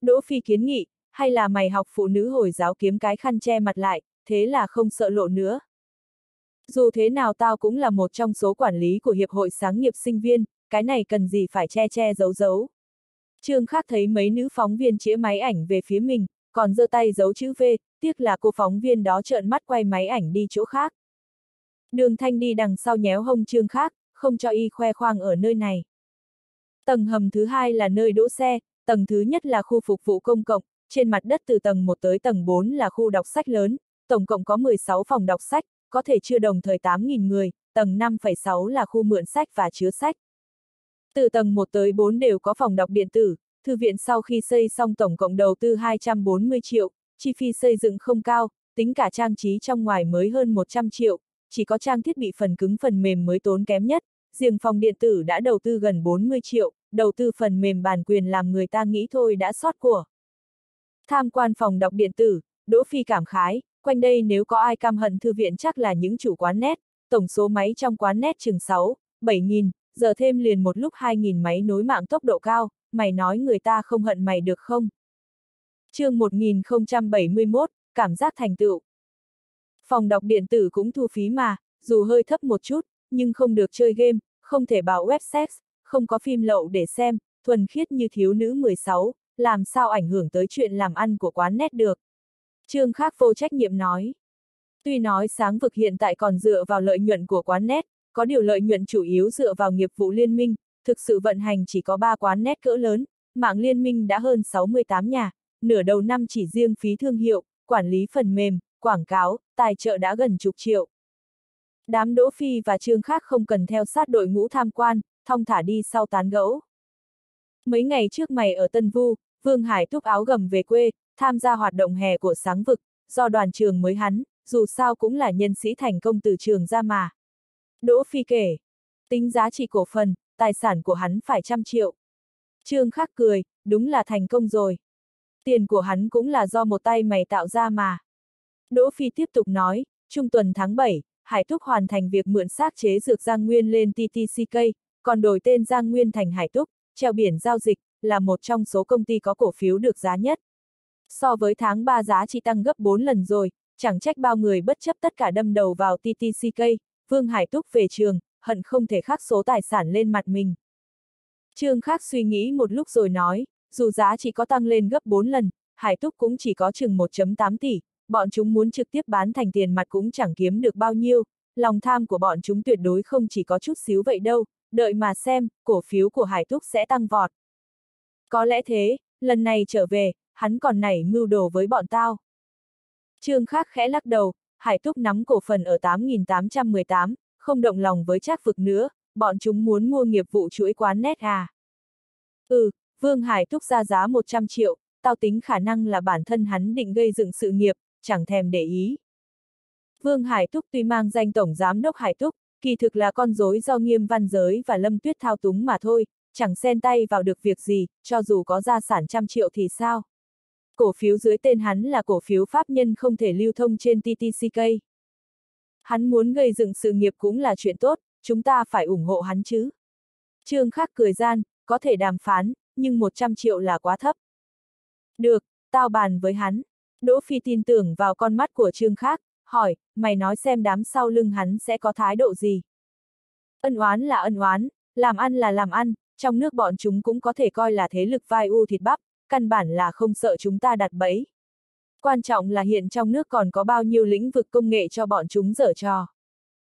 Đỗ Phi kiến nghị, hay là mày học phụ nữ Hồi giáo kiếm cái khăn che mặt lại, thế là không sợ lộ nữa. Dù thế nào tao cũng là một trong số quản lý của Hiệp hội Sáng nghiệp sinh viên, cái này cần gì phải che che giấu giấu. Trương Khắc thấy mấy nữ phóng viên chĩa máy ảnh về phía mình, còn giơ tay giấu chữ V, tiếc là cô phóng viên đó trợn mắt quay máy ảnh đi chỗ khác. Đường Thanh đi đằng sau nhéo hông Trương Khắc, không cho y khoe khoang ở nơi này. Tầng hầm thứ hai là nơi đỗ xe, tầng thứ nhất là khu phục vụ công cộng, trên mặt đất từ tầng 1 tới tầng 4 là khu đọc sách lớn, tổng cộng có 16 phòng đọc sách, có thể chưa đồng thời 8.000 người, tầng 5,6 là khu mượn sách và chứa sách. Từ tầng 1 tới 4 đều có phòng đọc điện tử, thư viện sau khi xây xong tổng cộng đầu tư 240 triệu, chi phí xây dựng không cao, tính cả trang trí trong ngoài mới hơn 100 triệu, chỉ có trang thiết bị phần cứng phần mềm mới tốn kém nhất, riêng phòng điện tử đã đầu tư gần 40 triệu, đầu tư phần mềm bản quyền làm người ta nghĩ thôi đã sót của. Tham quan phòng đọc điện tử, Đỗ Phi cảm khái, quanh đây nếu có ai cam hận thư viện chắc là những chủ quán nét, tổng số máy trong quán nét chừng 6, 7 nghìn, giờ thêm liền một lúc 2.000 máy nối mạng tốc độ cao, mày nói người ta không hận mày được không? chương 1071, cảm giác thành tựu. Phòng đọc điện tử cũng thu phí mà, dù hơi thấp một chút, nhưng không được chơi game, không thể bảo web sex, không có phim lậu để xem, thuần khiết như thiếu nữ 16, làm sao ảnh hưởng tới chuyện làm ăn của quán nét được. Trương Khác vô trách nhiệm nói. Tuy nói sáng vực hiện tại còn dựa vào lợi nhuận của quán nét, có điều lợi nhuận chủ yếu dựa vào nghiệp vụ liên minh, thực sự vận hành chỉ có 3 quán nét cỡ lớn, mạng liên minh đã hơn 68 nhà, nửa đầu năm chỉ riêng phí thương hiệu, quản lý phần mềm, quảng cáo, tài trợ đã gần chục triệu. Đám Đỗ Phi và Trương Khác không cần theo sát đội ngũ tham quan, thong thả đi sau tán gẫu. Mấy ngày trước mày ở Tân Vu, Vương Hải Thúc áo gầm về quê, tham gia hoạt động hè của sáng vực, do đoàn trường mới hắn, dù sao cũng là nhân sĩ thành công từ trường ra mà. Đỗ Phi kể, tính giá trị cổ phần, tài sản của hắn phải trăm triệu. Trương Khắc cười, đúng là thành công rồi. Tiền của hắn cũng là do một tay mày tạo ra mà. Đỗ Phi tiếp tục nói, trung tuần tháng 7, Hải Túc hoàn thành việc mượn xác chế dược Giang Nguyên lên TTCK, còn đổi tên Giang Nguyên thành Hải Túc, treo biển giao dịch, là một trong số công ty có cổ phiếu được giá nhất. So với tháng 3 giá chỉ tăng gấp 4 lần rồi, chẳng trách bao người bất chấp tất cả đâm đầu vào TTCK, Vương Hải Túc về trường, hận không thể khắc số tài sản lên mặt mình. Trương Khắc suy nghĩ một lúc rồi nói, dù giá chỉ có tăng lên gấp 4 lần, Hải Túc cũng chỉ có chừng 1.8 tỷ, bọn chúng muốn trực tiếp bán thành tiền mặt cũng chẳng kiếm được bao nhiêu, lòng tham của bọn chúng tuyệt đối không chỉ có chút xíu vậy đâu, đợi mà xem, cổ phiếu của Hải Túc sẽ tăng vọt. Có lẽ thế, lần này trở về, hắn còn nảy mưu đồ với bọn tao. Trương Khắc khẽ lắc đầu, Hải Túc nắm cổ phần ở 8.818, không động lòng với trác vực nữa, bọn chúng muốn mua nghiệp vụ chuỗi quán nét à. Ừ, Vương Hải Túc ra giá 100 triệu, tao tính khả năng là bản thân hắn định gây dựng sự nghiệp, chẳng thèm để ý. Vương Hải Túc tuy mang danh Tổng Giám đốc Hải Túc, kỳ thực là con rối do nghiêm văn giới và lâm tuyết thao túng mà thôi, chẳng xen tay vào được việc gì, cho dù có gia sản trăm triệu thì sao. Cổ phiếu dưới tên hắn là cổ phiếu pháp nhân không thể lưu thông trên TTCK. Hắn muốn gây dựng sự nghiệp cũng là chuyện tốt, chúng ta phải ủng hộ hắn chứ. Trương Khắc cười gian, có thể đàm phán, nhưng 100 triệu là quá thấp. Được, tao bàn với hắn. Đỗ Phi tin tưởng vào con mắt của Trương Khắc, hỏi, mày nói xem đám sau lưng hắn sẽ có thái độ gì. Ân oán là ân oán, làm ăn là làm ăn, trong nước bọn chúng cũng có thể coi là thế lực vai u thịt bắp, căn bản là không sợ chúng ta đặt bẫy. Quan trọng là hiện trong nước còn có bao nhiêu lĩnh vực công nghệ cho bọn chúng dở trò.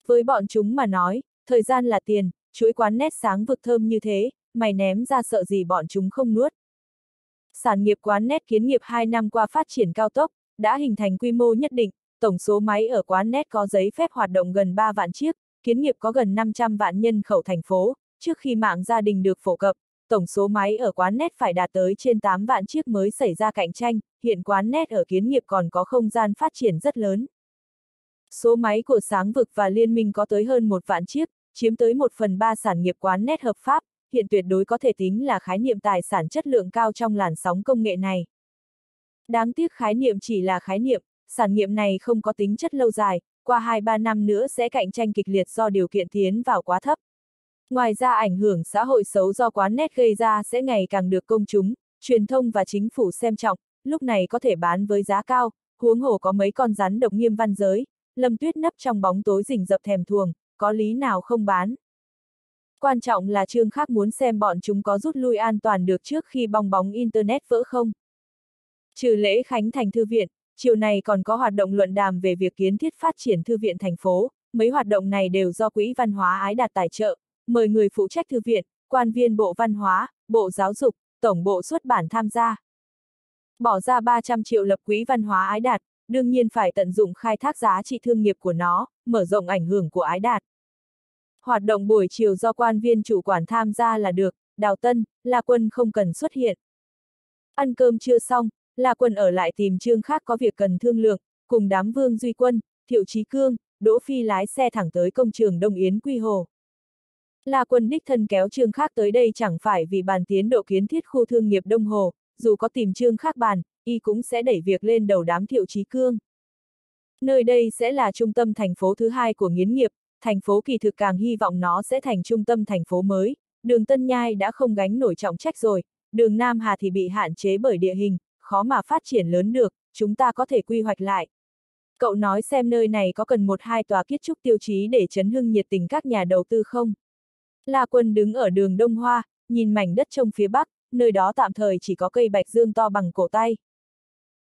Với bọn chúng mà nói, thời gian là tiền, chuỗi quán nét sáng vực thơm như thế, mày ném ra sợ gì bọn chúng không nuốt. Sản nghiệp quán nét kiến nghiệp 2 năm qua phát triển cao tốc, đã hình thành quy mô nhất định, tổng số máy ở quán nét có giấy phép hoạt động gần 3 vạn chiếc, kiến nghiệp có gần 500 vạn nhân khẩu thành phố, trước khi mạng gia đình được phổ cập, tổng số máy ở quán nét phải đạt tới trên 8 vạn chiếc mới xảy ra cạnh tranh, hiện quán nét ở kiến nghiệp còn có không gian phát triển rất lớn. Số máy của sáng vực và liên minh có tới hơn một vạn chiếc, chiếm tới một phần ba sản nghiệp quán nét hợp pháp, hiện tuyệt đối có thể tính là khái niệm tài sản chất lượng cao trong làn sóng công nghệ này. Đáng tiếc khái niệm chỉ là khái niệm, sản nghiệm này không có tính chất lâu dài, qua 2-3 năm nữa sẽ cạnh tranh kịch liệt do điều kiện tiến vào quá thấp. Ngoài ra ảnh hưởng xã hội xấu do quán nét gây ra sẽ ngày càng được công chúng, truyền thông và chính phủ xem trọng, lúc này có thể bán với giá cao, huống hồ có mấy con rắn độc nghiêm văn giới, lâm tuyết nấp trong bóng tối rình rập thèm thuồng, có lý nào không bán. Quan trọng là Trương Khác muốn xem bọn chúng có rút lui an toàn được trước khi bong bóng Internet vỡ không. Trừ lễ khánh thành thư viện, chiều này còn có hoạt động luận đàm về việc kiến thiết phát triển thư viện thành phố, mấy hoạt động này đều do Quỹ Văn hóa Ái Đạt tài trợ, mời người phụ trách thư viện, quan viên Bộ Văn hóa, Bộ Giáo dục, Tổng bộ xuất bản tham gia. Bỏ ra 300 triệu lập Quỹ Văn hóa Ái Đạt, đương nhiên phải tận dụng khai thác giá trị thương nghiệp của nó, mở rộng ảnh hưởng của Ái Đạt. Hoạt động buổi chiều do quan viên chủ quản tham gia là được, Đào Tân, La Quân không cần xuất hiện. Ăn cơm chưa xong, La Quân ở lại tìm Trương Khác có việc cần thương lượng, cùng đám Vương Duy Quân, Thiệu Chí Cương, Đỗ Phi lái xe thẳng tới công trường Đông Yến Quy Hồ là Quân đích thân kéo Trương Khác tới đây chẳng phải vì bàn tiến độ kiến thiết khu thương nghiệp Đông Hồ, dù có tìm Trương Khác bàn, y cũng sẽ đẩy việc lên đầu đám Thiệu trí Cương. Nơi đây sẽ là trung tâm thành phố thứ hai của nghiến nghiệp, thành phố kỳ thực càng hy vọng nó sẽ thành trung tâm thành phố mới, đường Tân Nhai đã không gánh nổi trọng trách rồi, đường Nam Hà thì bị hạn chế bởi địa hình, khó mà phát triển lớn được, chúng ta có thể quy hoạch lại. Cậu nói xem nơi này có cần một hai tòa kiến trúc tiêu chí để chấn hưng nhiệt tình các nhà đầu tư không? La Quân đứng ở đường Đông Hoa, nhìn mảnh đất trông phía bắc, nơi đó tạm thời chỉ có cây bạch dương to bằng cổ tay.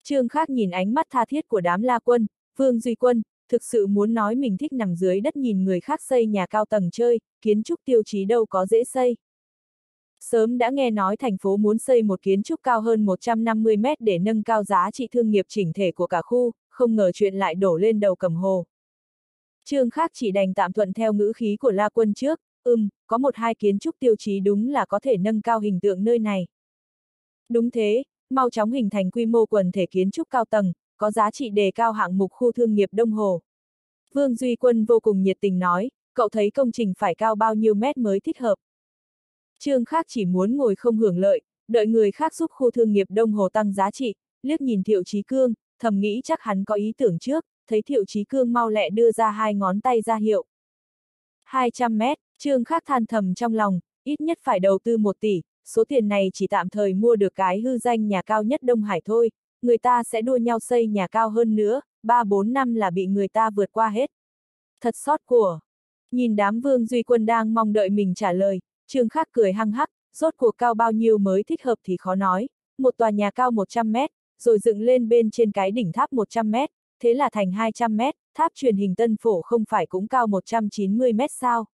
Trương Khác nhìn ánh mắt tha thiết của đám La Quân, Vương Duy Quân, thực sự muốn nói mình thích nằm dưới đất nhìn người khác xây nhà cao tầng chơi, kiến trúc tiêu chí đâu có dễ xây. Sớm đã nghe nói thành phố muốn xây một kiến trúc cao hơn 150 mét để nâng cao giá trị thương nghiệp chỉnh thể của cả khu, không ngờ chuyện lại đổ lên đầu cầm hồ. Trương khác chỉ đành tạm thuận theo ngữ khí của La Quân trước, ừm, có một hai kiến trúc tiêu chí đúng là có thể nâng cao hình tượng nơi này. Đúng thế, mau chóng hình thành quy mô quần thể kiến trúc cao tầng, có giá trị đề cao hạng mục khu thương nghiệp Đông Hồ. Vương Duy Quân vô cùng nhiệt tình nói, cậu thấy công trình phải cao bao nhiêu mét mới thích hợp. Trương khác chỉ muốn ngồi không hưởng lợi, đợi người khác giúp khu thương nghiệp Đông Hồ tăng giá trị, liếc nhìn Thiệu Chí Cương, thầm nghĩ chắc hắn có ý tưởng trước, thấy Thiệu Chí Cương mau lẹ đưa ra hai ngón tay ra hiệu. 200 mét, Trương khác than thầm trong lòng, ít nhất phải đầu tư một tỷ, số tiền này chỉ tạm thời mua được cái hư danh nhà cao nhất Đông Hải thôi, người ta sẽ đua nhau xây nhà cao hơn nữa, 3-4 năm là bị người ta vượt qua hết. Thật sót của. Nhìn đám vương duy quân đang mong đợi mình trả lời, Trương Khắc cười hăng hắc, rốt cuộc cao bao nhiêu mới thích hợp thì khó nói, một tòa nhà cao 100 mét, rồi dựng lên bên trên cái đỉnh tháp 100 mét, thế là thành 200 mét, tháp truyền hình tân phổ không phải cũng cao 190 mét sao?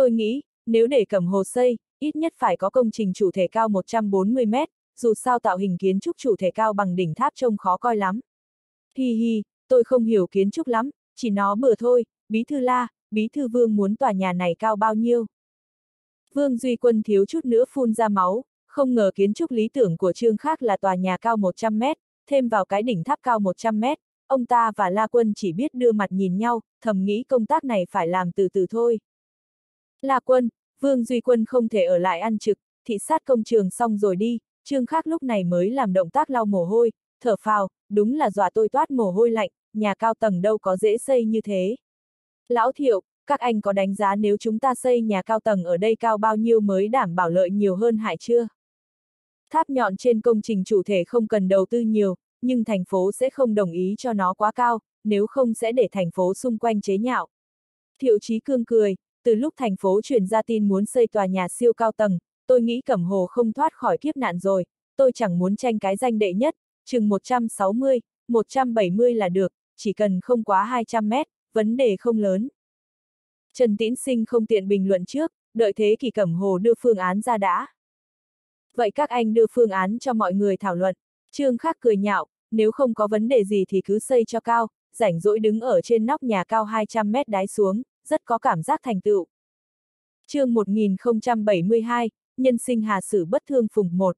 Tôi nghĩ, nếu để cầm hồ xây, ít nhất phải có công trình chủ thể cao 140 mét, dù sao tạo hình kiến trúc chủ thể cao bằng đỉnh tháp trông khó coi lắm. Hi hi, tôi không hiểu kiến trúc lắm, chỉ nó bừa thôi, bí thư la, bí thư vương muốn tòa nhà này cao bao nhiêu. Vương Duy Quân thiếu chút nữa phun ra máu, không ngờ kiến trúc lý tưởng của Trương khác là tòa nhà cao 100 mét, thêm vào cái đỉnh tháp cao 100 mét, ông ta và La Quân chỉ biết đưa mặt nhìn nhau, thầm nghĩ công tác này phải làm từ từ thôi. La Quân, Vương Duy Quân không thể ở lại ăn trực, thị sát công trường xong rồi đi, Trương Khác lúc này mới làm động tác lau mồ hôi, thở phào, đúng là dọa tôi toát mồ hôi lạnh, nhà cao tầng đâu có dễ xây như thế. Lão Thiệu, các anh có đánh giá nếu chúng ta xây nhà cao tầng ở đây cao bao nhiêu mới đảm bảo lợi nhiều hơn hại chưa? Tháp nhọn trên công trình chủ thể không cần đầu tư nhiều, nhưng thành phố sẽ không đồng ý cho nó quá cao, nếu không sẽ để thành phố xung quanh chế nhạo. Thiệu Chí Cương cười, từ lúc thành phố truyền ra tin muốn xây tòa nhà siêu cao tầng, tôi nghĩ Cẩm Hồ không thoát khỏi kiếp nạn rồi, tôi chẳng muốn tranh cái danh đệ nhất, chừng 160, 170 là được, chỉ cần không quá 200 mét, vấn đề không lớn. Trần Tĩnh Sinh không tiện bình luận trước, đợi thế kỳ Cẩm Hồ đưa phương án ra đã. Vậy các anh đưa phương án cho mọi người thảo luận. Trương Khắc cười nhạo, nếu không có vấn đề gì thì cứ xây cho cao, rảnh rỗi đứng ở trên nóc nhà cao 200 mét đáy xuống, rất có cảm giác thành tựu. chương 1072, nhân sinh hà sử bất thương phùng một.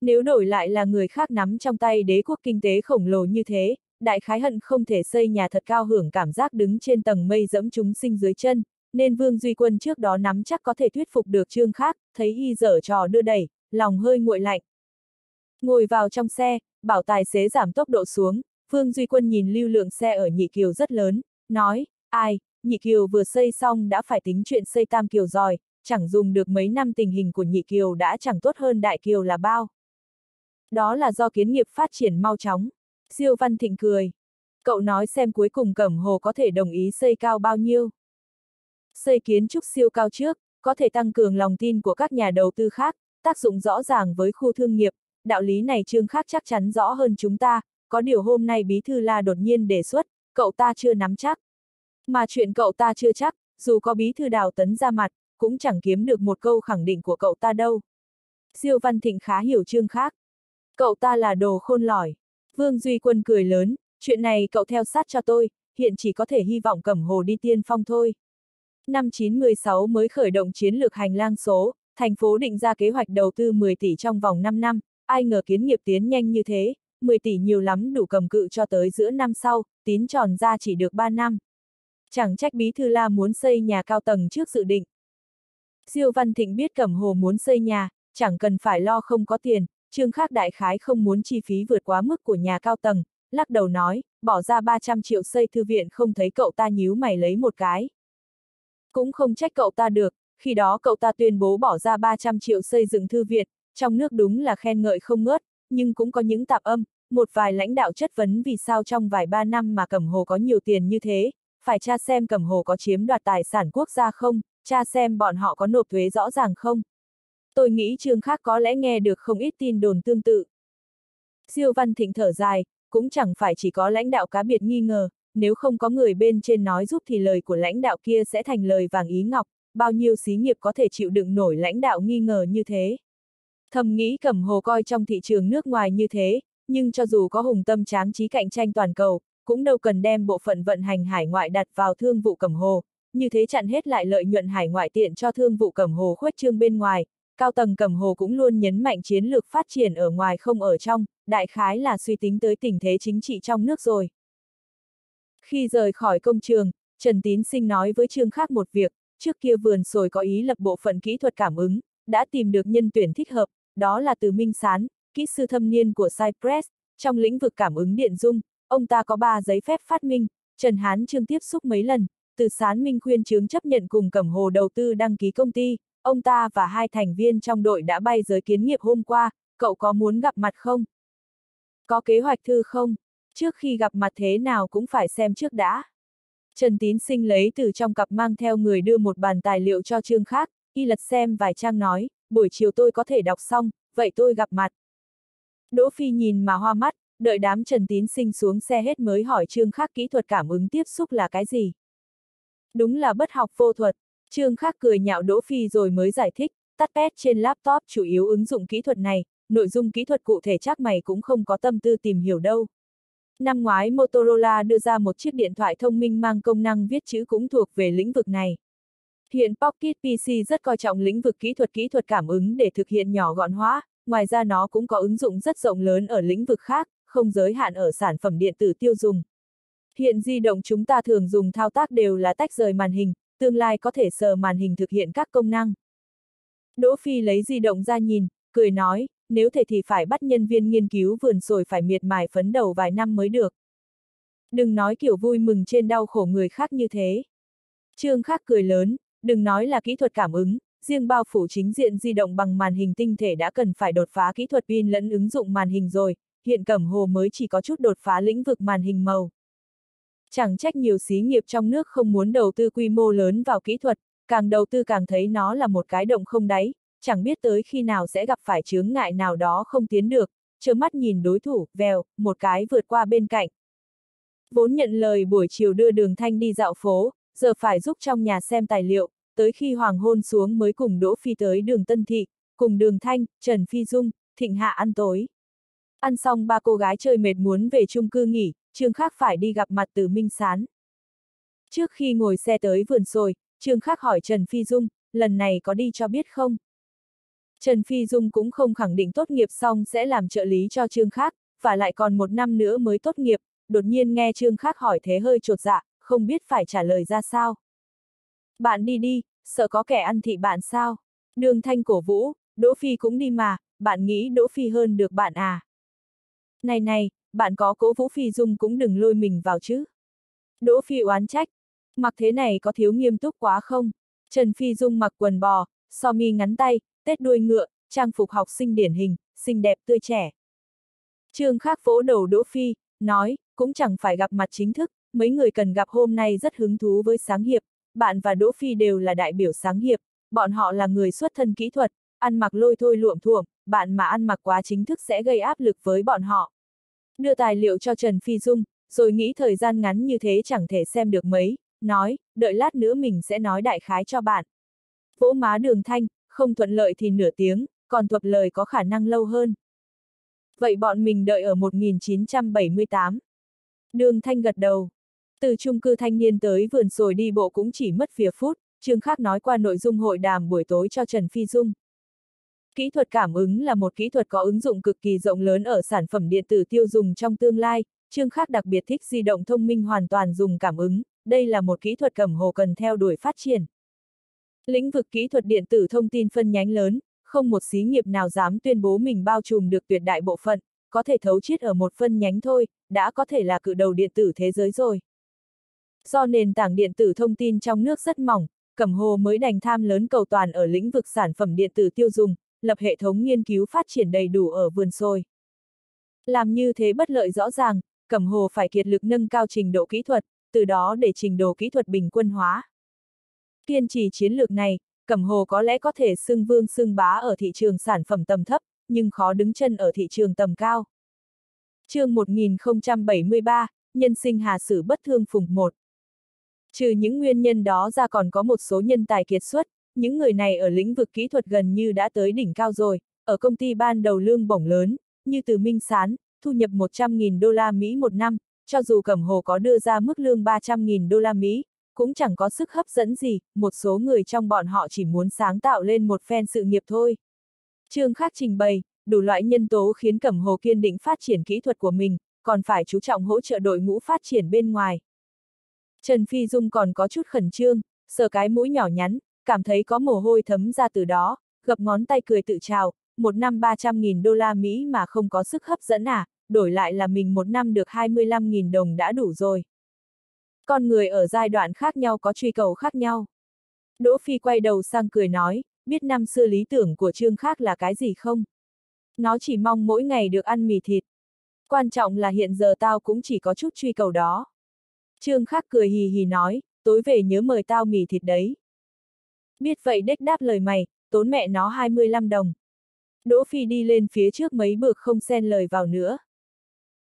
Nếu đổi lại là người khác nắm trong tay đế quốc kinh tế khổng lồ như thế, đại khái hận không thể xây nhà thật cao hưởng cảm giác đứng trên tầng mây dẫm chúng sinh dưới chân, nên Vương Duy Quân trước đó nắm chắc có thể thuyết phục được trương khác, thấy y dở trò đưa đẩy, lòng hơi nguội lạnh. Ngồi vào trong xe, bảo tài xế giảm tốc độ xuống, Vương Duy Quân nhìn lưu lượng xe ở Nhị Kiều rất lớn, nói, ai, Nhị Kiều vừa xây xong đã phải tính chuyện xây Tam Kiều rồi, chẳng dùng được mấy năm tình hình của Nhị Kiều đã chẳng tốt hơn Đại Kiều là bao. Đó là do kiến nghiệp phát triển mau chóng. Siêu Văn Thịnh cười. Cậu nói xem cuối cùng Cẩm Hồ có thể đồng ý xây cao bao nhiêu. Xây kiến trúc siêu cao trước, có thể tăng cường lòng tin của các nhà đầu tư khác, tác dụng rõ ràng với khu thương nghiệp, đạo lý này Trương Khác chắc chắn rõ hơn chúng ta, có điều hôm nay Bí Thư La đột nhiên đề xuất, cậu ta chưa nắm chắc. Mà chuyện cậu ta chưa chắc, dù có Bí Thư Đào Tấn ra mặt, cũng chẳng kiếm được một câu khẳng định của cậu ta đâu. Siêu Văn Thịnh khá hiểu Trương Khác. Cậu ta là đồ khôn lỏi. Vương Duy Quân cười lớn, chuyện này cậu theo sát cho tôi, hiện chỉ có thể hy vọng Cẩm Hồ đi tiên phong thôi. Năm 916 mới khởi động chiến lược hành lang số, thành phố định ra kế hoạch đầu tư 10 tỷ trong vòng 5 năm, ai ngờ kiến nghiệp tiến nhanh như thế, 10 tỷ nhiều lắm đủ cầm cự cho tới giữa năm sau, tín tròn ra chỉ được 3 năm. Chẳng trách Bí Thư La muốn xây nhà cao tầng trước dự định. Siêu Văn Thịnh biết Cẩm Hồ muốn xây nhà, chẳng cần phải lo không có tiền, Trương Khác Đại Khái không muốn chi phí vượt quá mức của nhà cao tầng, lắc đầu nói, bỏ ra 300 triệu xây thư viện không thấy cậu ta nhíu mày lấy một cái. Cũng không trách cậu ta được, khi đó cậu ta tuyên bố bỏ ra 300 triệu xây dựng thư viện, trong nước đúng là khen ngợi không ngớt, nhưng cũng có những tạp âm, một vài lãnh đạo chất vấn vì sao trong vài ba năm mà Cẩm Hồ có nhiều tiền như thế, phải tra xem Cẩm Hồ có chiếm đoạt tài sản quốc gia không, tra xem bọn họ có nộp thuế rõ ràng không. Tôi nghĩ Trương Khác có lẽ nghe được không ít tin đồn tương tự. Siêu Văn Thịnh thở dài, cũng chẳng phải chỉ có lãnh đạo cá biệt nghi ngờ, nếu không có người bên trên nói giúp thì lời của lãnh đạo kia sẽ thành lời vàng ý ngọc, bao nhiêu xí nghiệp có thể chịu đựng nổi lãnh đạo nghi ngờ như thế. Thầm nghĩ Cẩm Hồ coi trong thị trường nước ngoài như thế, nhưng cho dù có hùng tâm tráng trí cạnh tranh toàn cầu, cũng đâu cần đem bộ phận vận hành hải ngoại đặt vào thương vụ Cẩm Hồ, như thế chặn hết lại lợi nhuận hải ngoại tiện cho thương vụ Cẩm Hồ khuếch trương bên ngoài, cao tầng Cẩm Hồ cũng luôn nhấn mạnh chiến lược phát triển ở ngoài không ở trong, đại khái là suy tính tới tình thế chính trị trong nước rồi. Khi rời khỏi công trường, Trần Tín Sinh nói với Trương Khác một việc, trước kia vườn sồi có ý lập bộ phận kỹ thuật cảm ứng, đã tìm được nhân tuyển thích hợp, đó là từ Minh Sán, kỹ sư thâm niên của Cypress, trong lĩnh vực cảm ứng điện dung, ông ta có ba giấy phép phát minh, Trần Hán Trương tiếp xúc mấy lần, từ Sán Minh khuyên chướng chấp nhận cùng Cẩm Hồ đầu tư đăng ký công ty, ông ta và hai thành viên trong đội đã bay giới kiến nghiệp hôm qua, cậu có muốn gặp mặt không? Có kế hoạch thư không? Trước khi gặp mặt thế nào cũng phải xem trước đã. Trần Tín Sinh lấy từ trong cặp mang theo người đưa một bàn tài liệu cho Trương khác, y lật xem vài trang nói, buổi chiều tôi có thể đọc xong, vậy tôi gặp mặt. Đỗ Phi nhìn mà hoa mắt, đợi đám Trần Tín Sinh xuống xe hết mới hỏi Trương Khắc kỹ thuật cảm ứng tiếp xúc là cái gì. Đúng là bất học vô thuật, Trương Khắc cười nhạo Đỗ Phi rồi mới giải thích, tắt pet trên laptop chủ yếu ứng dụng kỹ thuật này, nội dung kỹ thuật cụ thể chắc mày cũng không có tâm tư tìm hiểu đâu. Năm ngoái Motorola đưa ra một chiếc điện thoại thông minh mang công năng viết chữ cũng thuộc về lĩnh vực này. Hiện Pocket PC rất coi trọng lĩnh vực kỹ thuật kỹ thuật cảm ứng để thực hiện nhỏ gọn hóa, ngoài ra nó cũng có ứng dụng rất rộng lớn ở lĩnh vực khác, không giới hạn ở sản phẩm điện tử tiêu dùng. Hiện di động chúng ta thường dùng thao tác đều là tách rời màn hình, tương lai có thể sờ màn hình thực hiện các công năng. Đỗ Phi lấy di động ra nhìn, cười nói, nếu thể thì phải bắt nhân viên nghiên cứu vườn sồi phải miệt mài phấn đầu vài năm mới được. Đừng nói kiểu vui mừng trên đau khổ người khác như thế. Trương Khắc cười lớn, đừng nói là kỹ thuật cảm ứng, riêng bao phủ chính diện di động bằng màn hình tinh thể đã cần phải đột phá kỹ thuật pin lẫn ứng dụng màn hình rồi, hiện Cẩm Hồ mới chỉ có chút đột phá lĩnh vực màn hình màu. Chẳng trách nhiều xí nghiệp trong nước không muốn đầu tư quy mô lớn vào kỹ thuật, càng đầu tư càng thấy nó là một cái động không đáy, chẳng biết tới khi nào sẽ gặp phải chướng ngại nào đó không tiến được, trơ mắt nhìn đối thủ, vèo, một cái vượt qua bên cạnh. Vốn nhận lời buổi chiều đưa đường thanh đi dạo phố, giờ phải giúp trong nhà xem tài liệu, tới khi hoàng hôn xuống mới cùng Đỗ Phi tới đường Tân Thị, cùng đường Thanh, Trần Phi Dung, Thịnh Hạ ăn tối. Ăn xong ba cô gái chơi mệt muốn về chung cư nghỉ, Trương Khắc phải đi gặp mặt từ Minh Sán. Trước khi ngồi xe tới vườn rồi, Trương Khắc hỏi Trần Phi Dung, lần này có đi cho biết không? Trần Phi Dung cũng không khẳng định tốt nghiệp xong sẽ làm trợ lý cho Trương Khắc, và lại còn một năm nữa mới tốt nghiệp, đột nhiên nghe Trương Khắc hỏi thế hơi trột dạ, không biết phải trả lời ra sao. Bạn đi đi, sợ có kẻ ăn thị bạn sao? Đường thanh cổ vũ, Đỗ Phi cũng đi mà, bạn nghĩ Đỗ Phi hơn được bạn à? Này này, bạn có cố Vũ Phi Dung cũng đừng lôi mình vào chứ. Đỗ Phi oán trách, mặc thế này có thiếu nghiêm túc quá không? Trần Phi Dung mặc quần bò, so mi ngắn tay, tết đuôi ngựa, trang phục học sinh điển hình, xinh đẹp tươi trẻ. Trương Khắc vỗ đầu Đỗ Phi, nói, cũng chẳng phải gặp mặt chính thức, mấy người cần gặp hôm nay rất hứng thú với sáng hiệp, bạn và Đỗ Phi đều là đại biểu sáng hiệp, bọn họ là người xuất thân kỹ thuật, ăn mặc lôi thôi luộm thuộm, bạn mà ăn mặc quá chính thức sẽ gây áp lực với bọn họ. Đưa tài liệu cho Trần Phi Dung, rồi nghĩ thời gian ngắn như thế chẳng thể xem được mấy, nói, đợi lát nữa mình sẽ nói đại khái cho bạn. Vỗ má đường thanh, không thuận lợi thì nửa tiếng, còn thuật lời có khả năng lâu hơn. Vậy bọn mình đợi ở 1978. Đường thanh gật đầu. Từ trung cư thanh niên tới vườn sồi đi bộ cũng chỉ mất vỉa phút, Trương Khác nói qua nội dung hội đàm buổi tối cho Trần Phi Dung. Kỹ thuật cảm ứng là một kỹ thuật có ứng dụng cực kỳ rộng lớn ở sản phẩm điện tử tiêu dùng trong tương lai, Trương Khắc đặc biệt thích di động thông minh hoàn toàn dùng cảm ứng, đây là một kỹ thuật cầm hồ cần theo đuổi phát triển. Lĩnh vực kỹ thuật điện tử thông tin phân nhánh lớn, không một xí nghiệp nào dám tuyên bố mình bao trùm được tuyệt đại bộ phận, có thể thấu chiết ở một phân nhánh thôi, đã có thể là cự đầu điện tử thế giới rồi. Do nền tảng điện tử thông tin trong nước rất mỏng, Cẩm Hồ mới đành tham lớn cầu toàn ở lĩnh vực sản phẩm điện tử tiêu dùng, lập hệ thống nghiên cứu phát triển đầy đủ ở vườn sôi. Làm như thế bất lợi rõ ràng, Cẩm Hồ phải kiệt lực nâng cao trình độ kỹ thuật, từ đó để trình độ kỹ thuật bình quân hóa. Kiên trì chiến lược này, Cẩm Hồ có lẽ có thể xưng vương xưng bá ở thị trường sản phẩm tầm thấp, nhưng khó đứng chân ở thị trường tầm cao. chương 1073, Nhân sinh hà sử bất thương phùng 1. Trừ những nguyên nhân đó ra còn có một số nhân tài kiệt xuất, những người này ở lĩnh vực kỹ thuật gần như đã tới đỉnh cao rồi, ở công ty ban đầu lương bổng lớn, như từ Minh Sán, thu nhập 100.000 đô la Mỹ một năm, cho dù Cẩm Hồ có đưa ra mức lương 300.000 đô la Mỹ, cũng chẳng có sức hấp dẫn gì, một số người trong bọn họ chỉ muốn sáng tạo lên một phen sự nghiệp thôi. Trương Khắc trình bày, đủ loại nhân tố khiến Cẩm Hồ kiên định phát triển kỹ thuật của mình, còn phải chú trọng hỗ trợ đội ngũ phát triển bên ngoài. Trần Phi Dung còn có chút khẩn trương, sờ cái mũi nhỏ nhắn, cảm thấy có mồ hôi thấm ra từ đó, gập ngón tay cười tự chào, một năm 300.000 đô la Mỹ mà không có sức hấp dẫn à, đổi lại là mình một năm được 25.000 đồng đã đủ rồi. Con người ở giai đoạn khác nhau có truy cầu khác nhau. Đỗ Phi quay đầu sang cười nói, biết năm xưa lý tưởng của Trương khác là cái gì không? Nó chỉ mong mỗi ngày được ăn mì thịt. Quan trọng là hiện giờ tao cũng chỉ có chút truy cầu đó. Trương Khắc cười hì hì nói, tối về nhớ mời tao mì thịt đấy. Biết vậy đếch đáp lời mày, tốn mẹ nó 25 đồng. Đỗ Phi đi lên phía trước mấy bước không xen lời vào nữa.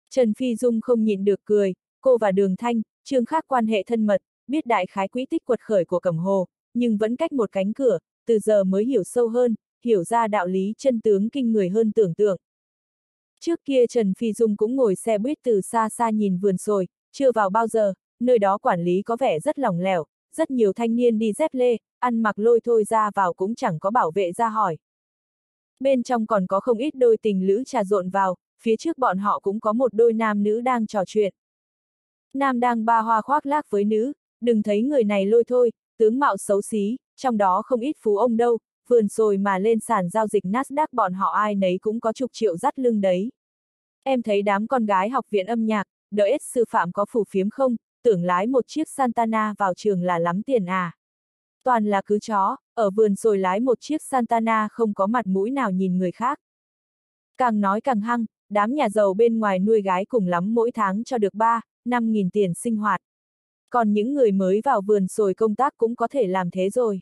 Trần Phi Dung không nhịn được cười, cô và Đường Thanh, Trương khác quan hệ thân mật, biết đại khái quỹ tích quật khởi của Cẩm Hồ, nhưng vẫn cách một cánh cửa, từ giờ mới hiểu sâu hơn, hiểu ra đạo lý chân tướng kinh người hơn tưởng tượng. Trước kia Trần Phi Dung cũng ngồi xe buýt từ xa xa nhìn vườn sồi, chưa vào bao giờ, nơi đó quản lý có vẻ rất lỏng lẻo, rất nhiều thanh niên đi dép lê, ăn mặc lôi thôi ra vào cũng chẳng có bảo vệ ra hỏi. Bên trong còn có không ít đôi tình lữ trà rộn vào, phía trước bọn họ cũng có một đôi nam nữ đang trò chuyện. Nam đang ba hoa khoác lác với nữ, đừng thấy người này lôi thôi, tướng mạo xấu xí, trong đó không ít phú ông đâu, vườn rồi mà lên sàn giao dịch Nasdaq bọn họ ai nấy cũng có chục triệu dắt lưng đấy. Em thấy đám con gái học viện âm nhạc, đợi ít sư phạm có phủ phiếm không, tưởng lái một chiếc Santana vào trường là lắm tiền à. Toàn là cứ chó, ở vườn rồi lái một chiếc Santana không có mặt mũi nào nhìn người khác. Càng nói càng hăng, đám nhà giàu bên ngoài nuôi gái cùng lắm mỗi tháng cho được 3, 5 nghìn tiền sinh hoạt. Còn những người mới vào vườn sồi công tác cũng có thể làm thế rồi.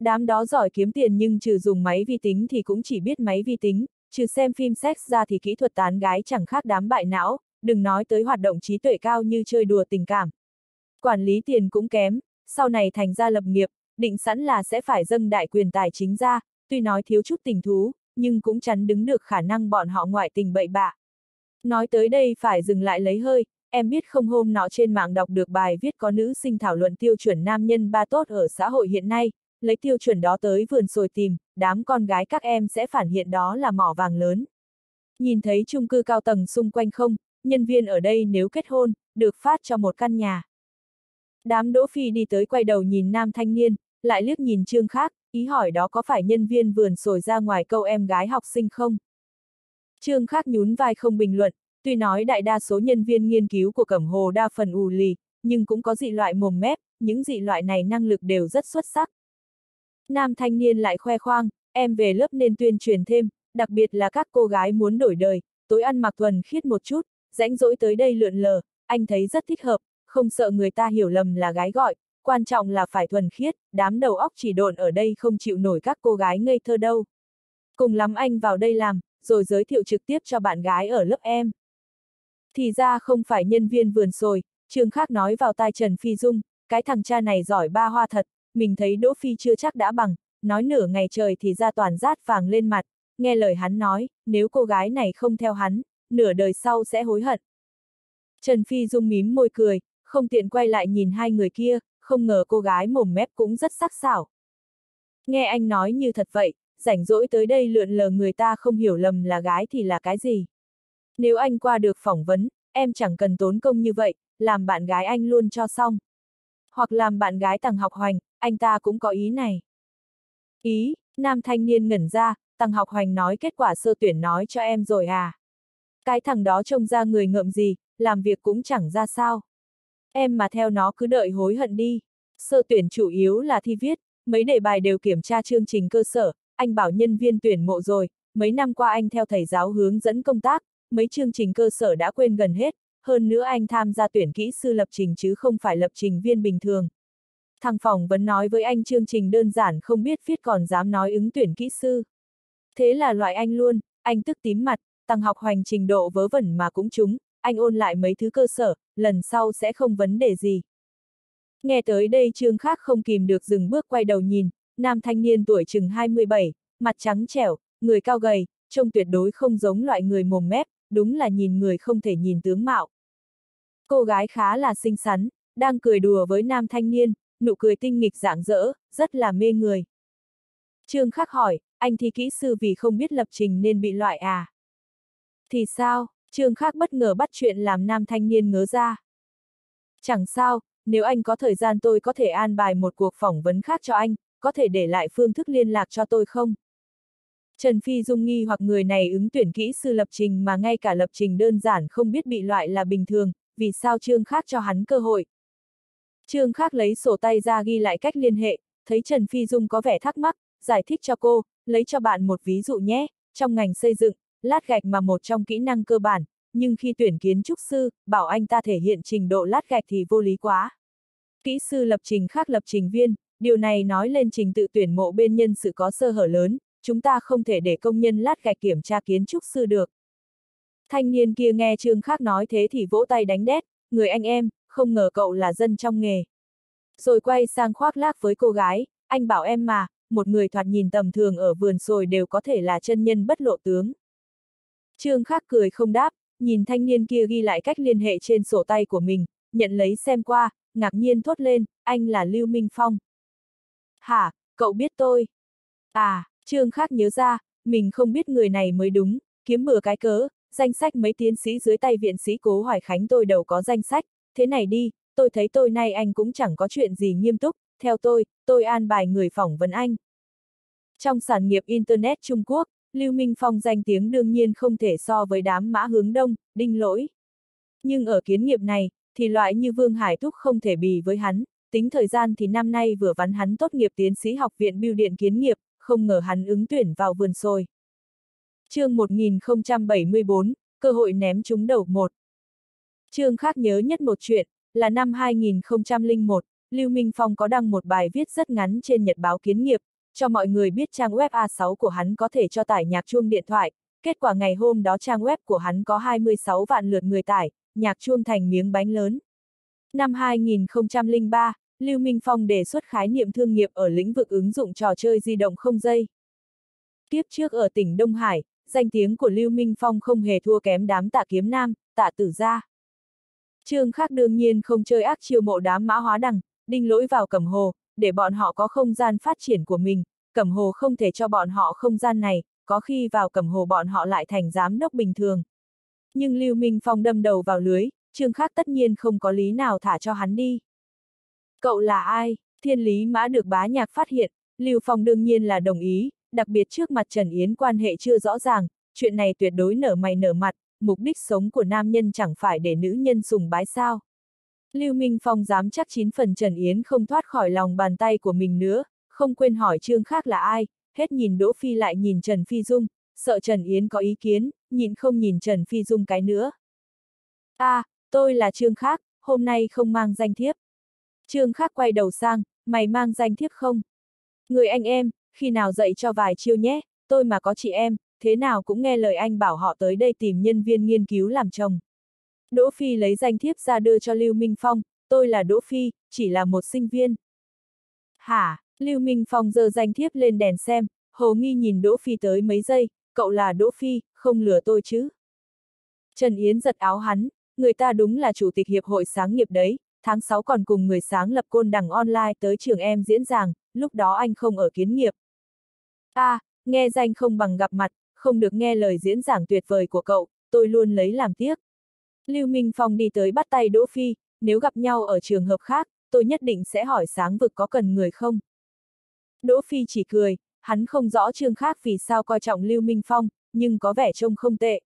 Đám đó giỏi kiếm tiền nhưng trừ dùng máy vi tính thì cũng chỉ biết máy vi tính, trừ xem phim sex ra thì kỹ thuật tán gái chẳng khác đám bại não, đừng nói tới hoạt động trí tuệ cao như chơi đùa tình cảm. Quản lý tiền cũng kém, sau này thành ra lập nghiệp, định sẵn là sẽ phải dâng đại quyền tài chính ra, tuy nói thiếu chút tình thú, nhưng cũng chắn đứng được khả năng bọn họ ngoại tình bậy bạ. Nói tới đây phải dừng lại lấy hơi, em biết không hôm nọ trên mạng đọc được bài viết có nữ sinh thảo luận tiêu chuẩn nam nhân ba tốt ở xã hội hiện nay, lấy tiêu chuẩn đó tới vườn sồi tìm, đám con gái các em sẽ phản hiện đó là mỏ vàng lớn. Nhìn thấy chung cư cao tầng xung quanh không, nhân viên ở đây nếu kết hôn, được phát cho một căn nhà. Đám Đỗ Phi đi tới quay đầu nhìn nam thanh niên, lại liếc nhìn Trương khác, ý hỏi đó có phải nhân viên vườn sồi ra ngoài câu em gái học sinh không? Trương khác nhún vai không bình luận, Tuy nói đại đa số nhân viên nghiên cứu của Cẩm Hồ đa phần ù lì, nhưng cũng có dị loại mồm mép, những dị loại này năng lực đều rất xuất sắc. Nam thanh niên lại khoe khoang, em về lớp nên tuyên truyền thêm, đặc biệt là các cô gái muốn đổi đời, tối ăn mặc thuần khiết một chút, rãnh rỗi tới đây lượn lờ, anh thấy rất thích hợp, không sợ người ta hiểu lầm là gái gọi, quan trọng là phải thuần khiết, đám đầu óc chỉ độn ở đây không chịu nổi các cô gái ngây thơ đâu. Cùng lắm anh vào đây làm, rồi giới thiệu trực tiếp cho bạn gái ở lớp em. Thì ra không phải nhân viên vườn sồi, Trương Khác nói vào tai Trần Phi Dung, cái thằng cha này giỏi ba hoa thật, mình thấy Đỗ Phi chưa chắc đã bằng, nói nửa ngày trời thì ra toàn rát vàng lên mặt, nghe lời hắn nói, nếu cô gái này không theo hắn, nửa đời sau sẽ hối hận. Trần Phi Dung mím môi cười, không tiện quay lại nhìn hai người kia, không ngờ cô gái mồm mép cũng rất sắc sảo. Nghe anh nói như thật vậy, rảnh rỗi tới đây lượn lờ người ta không hiểu lầm là gái thì là cái gì. Nếu anh qua được phỏng vấn, em chẳng cần tốn công như vậy, làm bạn gái anh luôn cho xong. Hoặc làm bạn gái tầng Học Hoành, anh ta cũng có ý này. Ý, nam thanh niên ngẩn ra, tầng Học Hoành nói kết quả sơ tuyển nói cho em rồi à. Cái thằng đó trông ra người ngợm gì, làm việc cũng chẳng ra sao. Em mà theo nó cứ đợi hối hận đi. Sơ tuyển chủ yếu là thi viết, mấy đề bài đều kiểm tra chương trình cơ sở, anh bảo nhân viên tuyển mộ rồi, mấy năm qua anh theo thầy giáo hướng dẫn công tác, mấy chương trình cơ sở đã quên gần hết, hơn nữa anh tham gia tuyển kỹ sư lập trình chứ không phải lập trình viên bình thường. Thằng phòng vẫn nói với anh chương trình đơn giản không biết viết còn dám nói ứng tuyển kỹ sư. Thế là loại anh luôn, anh tức tím mặt, tăng học hoành trình độ vớ vẩn mà cũng trúng, anh ôn lại mấy thứ cơ sở, lần sau sẽ không vấn đề gì. Nghe tới đây trương khác không kìm được dừng bước quay đầu nhìn, nam thanh niên tuổi chừng 27, mặt trắng trẻo, người cao gầy, trông tuyệt đối không giống loại người mồm mép, đúng là nhìn người không thể nhìn tướng mạo. Cô gái khá là xinh xắn, đang cười đùa với nam thanh niên, nụ cười tinh nghịch dạng dỡ, rất là mê người. Trương Khắc hỏi, anh thi kỹ sư vì không biết lập trình nên bị loại à? Thì sao, Trương khác bất ngờ bắt chuyện làm nam thanh niên ngớ ra. Chẳng sao, nếu anh có thời gian tôi có thể an bài một cuộc phỏng vấn khác cho anh, có thể để lại phương thức liên lạc cho tôi không? Trần Phi Dung nghi hoặc người này ứng tuyển kỹ sư lập trình mà ngay cả lập trình đơn giản không biết bị loại là bình thường, vì sao Trương Khác cho hắn cơ hội. Trương Khác lấy sổ tay ra ghi lại cách liên hệ, thấy Trần Phi Dung có vẻ thắc mắc, giải thích cho cô, lấy cho bạn một ví dụ nhé, trong ngành xây dựng, lát gạch mà một trong kỹ năng cơ bản, nhưng khi tuyển kiến trúc sư, bảo anh ta thể hiện trình độ lát gạch thì vô lý quá. Kỹ sư lập trình khác lập trình viên, điều này nói lên trình tự tuyển mộ bên nhân sự có sơ hở lớn, chúng ta không thể để công nhân lát gạch kiểm tra kiến trúc sư được. Thanh niên kia nghe Trương Khác nói thế thì vỗ tay đánh đét, người anh em, không ngờ cậu là dân trong nghề. Rồi quay sang khoác lác với cô gái, anh bảo em mà, một người thoạt nhìn tầm thường ở vườn sồi đều có thể là chân nhân bất lộ tướng. Trương Khắc cười không đáp, nhìn thanh niên kia ghi lại cách liên hệ trên sổ tay của mình, nhận lấy xem qua, ngạc nhiên thốt lên, anh là Lưu Minh Phong. Hả, cậu biết tôi? À, Trương Khắc nhớ ra, mình không biết người này mới đúng, kiếm bừa cái cớ, danh sách mấy tiến sĩ dưới tay viện sĩ Cố Hoài Khánh tôi đầu có danh sách, thế này đi, tôi thấy tôi nay anh cũng chẳng có chuyện gì nghiêm túc, theo tôi, tôi an bài người phỏng vấn anh. Trong sản nghiệp Internet Trung Quốc, Lưu Minh Phong danh tiếng đương nhiên không thể so với đám mã hướng đông, đinh lỗi. Nhưng ở kiến nghiệp này, thì loại như Vương Hải Thúc không thể bì với hắn, tính thời gian thì năm nay vừa vắn hắn tốt nghiệp tiến sĩ học viện Biêu điện kiến nghiệp, không ngờ hắn ứng tuyển vào vườn sôi. chương 1074, cơ hội ném trúng đầu một. Trương khác nhớ nhất một chuyện, là năm 2001, Lưu Minh Phong có đăng một bài viết rất ngắn trên Nhật báo Kiến nghiệp, cho mọi người biết trang web A6 của hắn có thể cho tải nhạc chuông điện thoại. Kết quả ngày hôm đó trang web của hắn có 26 vạn lượt người tải, nhạc chuông thành miếng bánh lớn. Năm 2003, Lưu Minh Phong đề xuất khái niệm thương nghiệp ở lĩnh vực ứng dụng trò chơi di động không dây. Tiếp trước ở tỉnh Đông Hải, danh tiếng của Lưu Minh Phong không hề thua kém đám tạ kiếm nam, tạ tử gia. Trương khác đương nhiên không chơi ác chiêu mộ đám mã hóa đằng, đinh lỗi vào cẩm hồ, để bọn họ có không gian phát triển của mình, cẩm hồ không thể cho bọn họ không gian này, có khi vào cẩm hồ bọn họ lại thành giám đốc bình thường. Nhưng Lưu Minh Phong đâm đầu vào lưới, Trương khác tất nhiên không có lý nào thả cho hắn đi. Cậu là ai? Thiên lý mã được bá nhạc phát hiện, Lưu Phong đương nhiên là đồng ý, đặc biệt trước mặt Trần Yến quan hệ chưa rõ ràng, chuyện này tuyệt đối nở mày nở mặt, mục đích sống của nam nhân chẳng phải để nữ nhân sùng bái sao. Lưu Minh Phong dám chắc chín phần Trần Yến không thoát khỏi lòng bàn tay của mình nữa, không quên hỏi Trương khác là ai, hết nhìn Đỗ Phi lại nhìn Trần Phi Dung, sợ Trần Yến có ý kiến, nhìn không nhìn Trần Phi Dung cái nữa. a à, tôi là Trương khác, hôm nay không mang danh thiếp. Trương khác quay đầu sang, mày mang danh thiếp không? Người anh em, khi nào dạy cho vài chiêu nhé, tôi mà có chị em, thế nào cũng nghe lời anh bảo họ tới đây tìm nhân viên nghiên cứu làm chồng. Đỗ Phi lấy danh thiếp ra đưa cho Lưu Minh Phong, tôi là Đỗ Phi, chỉ là một sinh viên. Hả, Lưu Minh Phong giơ danh thiếp lên đèn xem, hồ nghi nhìn Đỗ Phi tới mấy giây, cậu là Đỗ Phi, không lừa tôi chứ. Trần Yến giật áo hắn, người ta đúng là chủ tịch hiệp hội sáng nghiệp đấy, tháng 6 còn cùng người sáng lập côn đằng online tới trường em diễn giảng, lúc đó anh không ở kiến nghiệp. a à, nghe danh không bằng gặp mặt, không được nghe lời diễn giảng tuyệt vời của cậu, tôi luôn lấy làm tiếc. Lưu Minh Phong đi tới bắt tay Đỗ Phi, nếu gặp nhau ở trường hợp khác, tôi nhất định sẽ hỏi sáng vực có cần người không. Đỗ Phi chỉ cười, hắn không rõ trương khác vì sao coi trọng Lưu Minh Phong, nhưng có vẻ trông không tệ.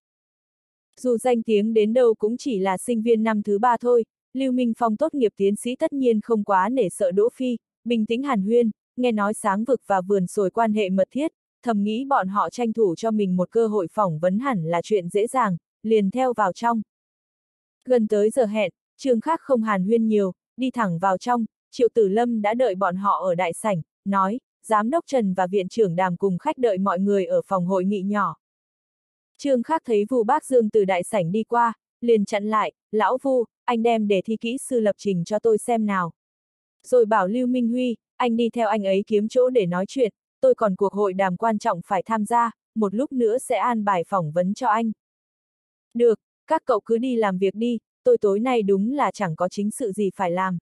Dù danh tiếng đến đâu cũng chỉ là sinh viên năm thứ ba thôi, Lưu Minh Phong tốt nghiệp tiến sĩ tất nhiên không quá nể sợ Đỗ Phi, bình tĩnh hàn huyên, nghe nói sáng vực và vườn sồi quan hệ mật thiết, thầm nghĩ bọn họ tranh thủ cho mình một cơ hội phỏng vấn hẳn là chuyện dễ dàng, liền theo vào trong. Gần tới giờ hẹn, trường khác không hàn huyên nhiều, đi thẳng vào trong, Triệu Tử Lâm đã đợi bọn họ ở đại sảnh, nói, Giám đốc Trần và Viện trưởng Đàm cùng khách đợi mọi người ở phòng hội nghị nhỏ. Trương Khác thấy Vu Bác Dương từ đại sảnh đi qua, liền chặn lại, lão Vu, anh đem để thi kỹ sư lập trình cho tôi xem nào. Rồi bảo Lưu Minh Huy, anh đi theo anh ấy kiếm chỗ để nói chuyện, tôi còn cuộc hội đàm quan trọng phải tham gia, một lúc nữa sẽ an bài phỏng vấn cho anh. Được, các cậu cứ đi làm việc đi, tôi tối nay đúng là chẳng có chính sự gì phải làm.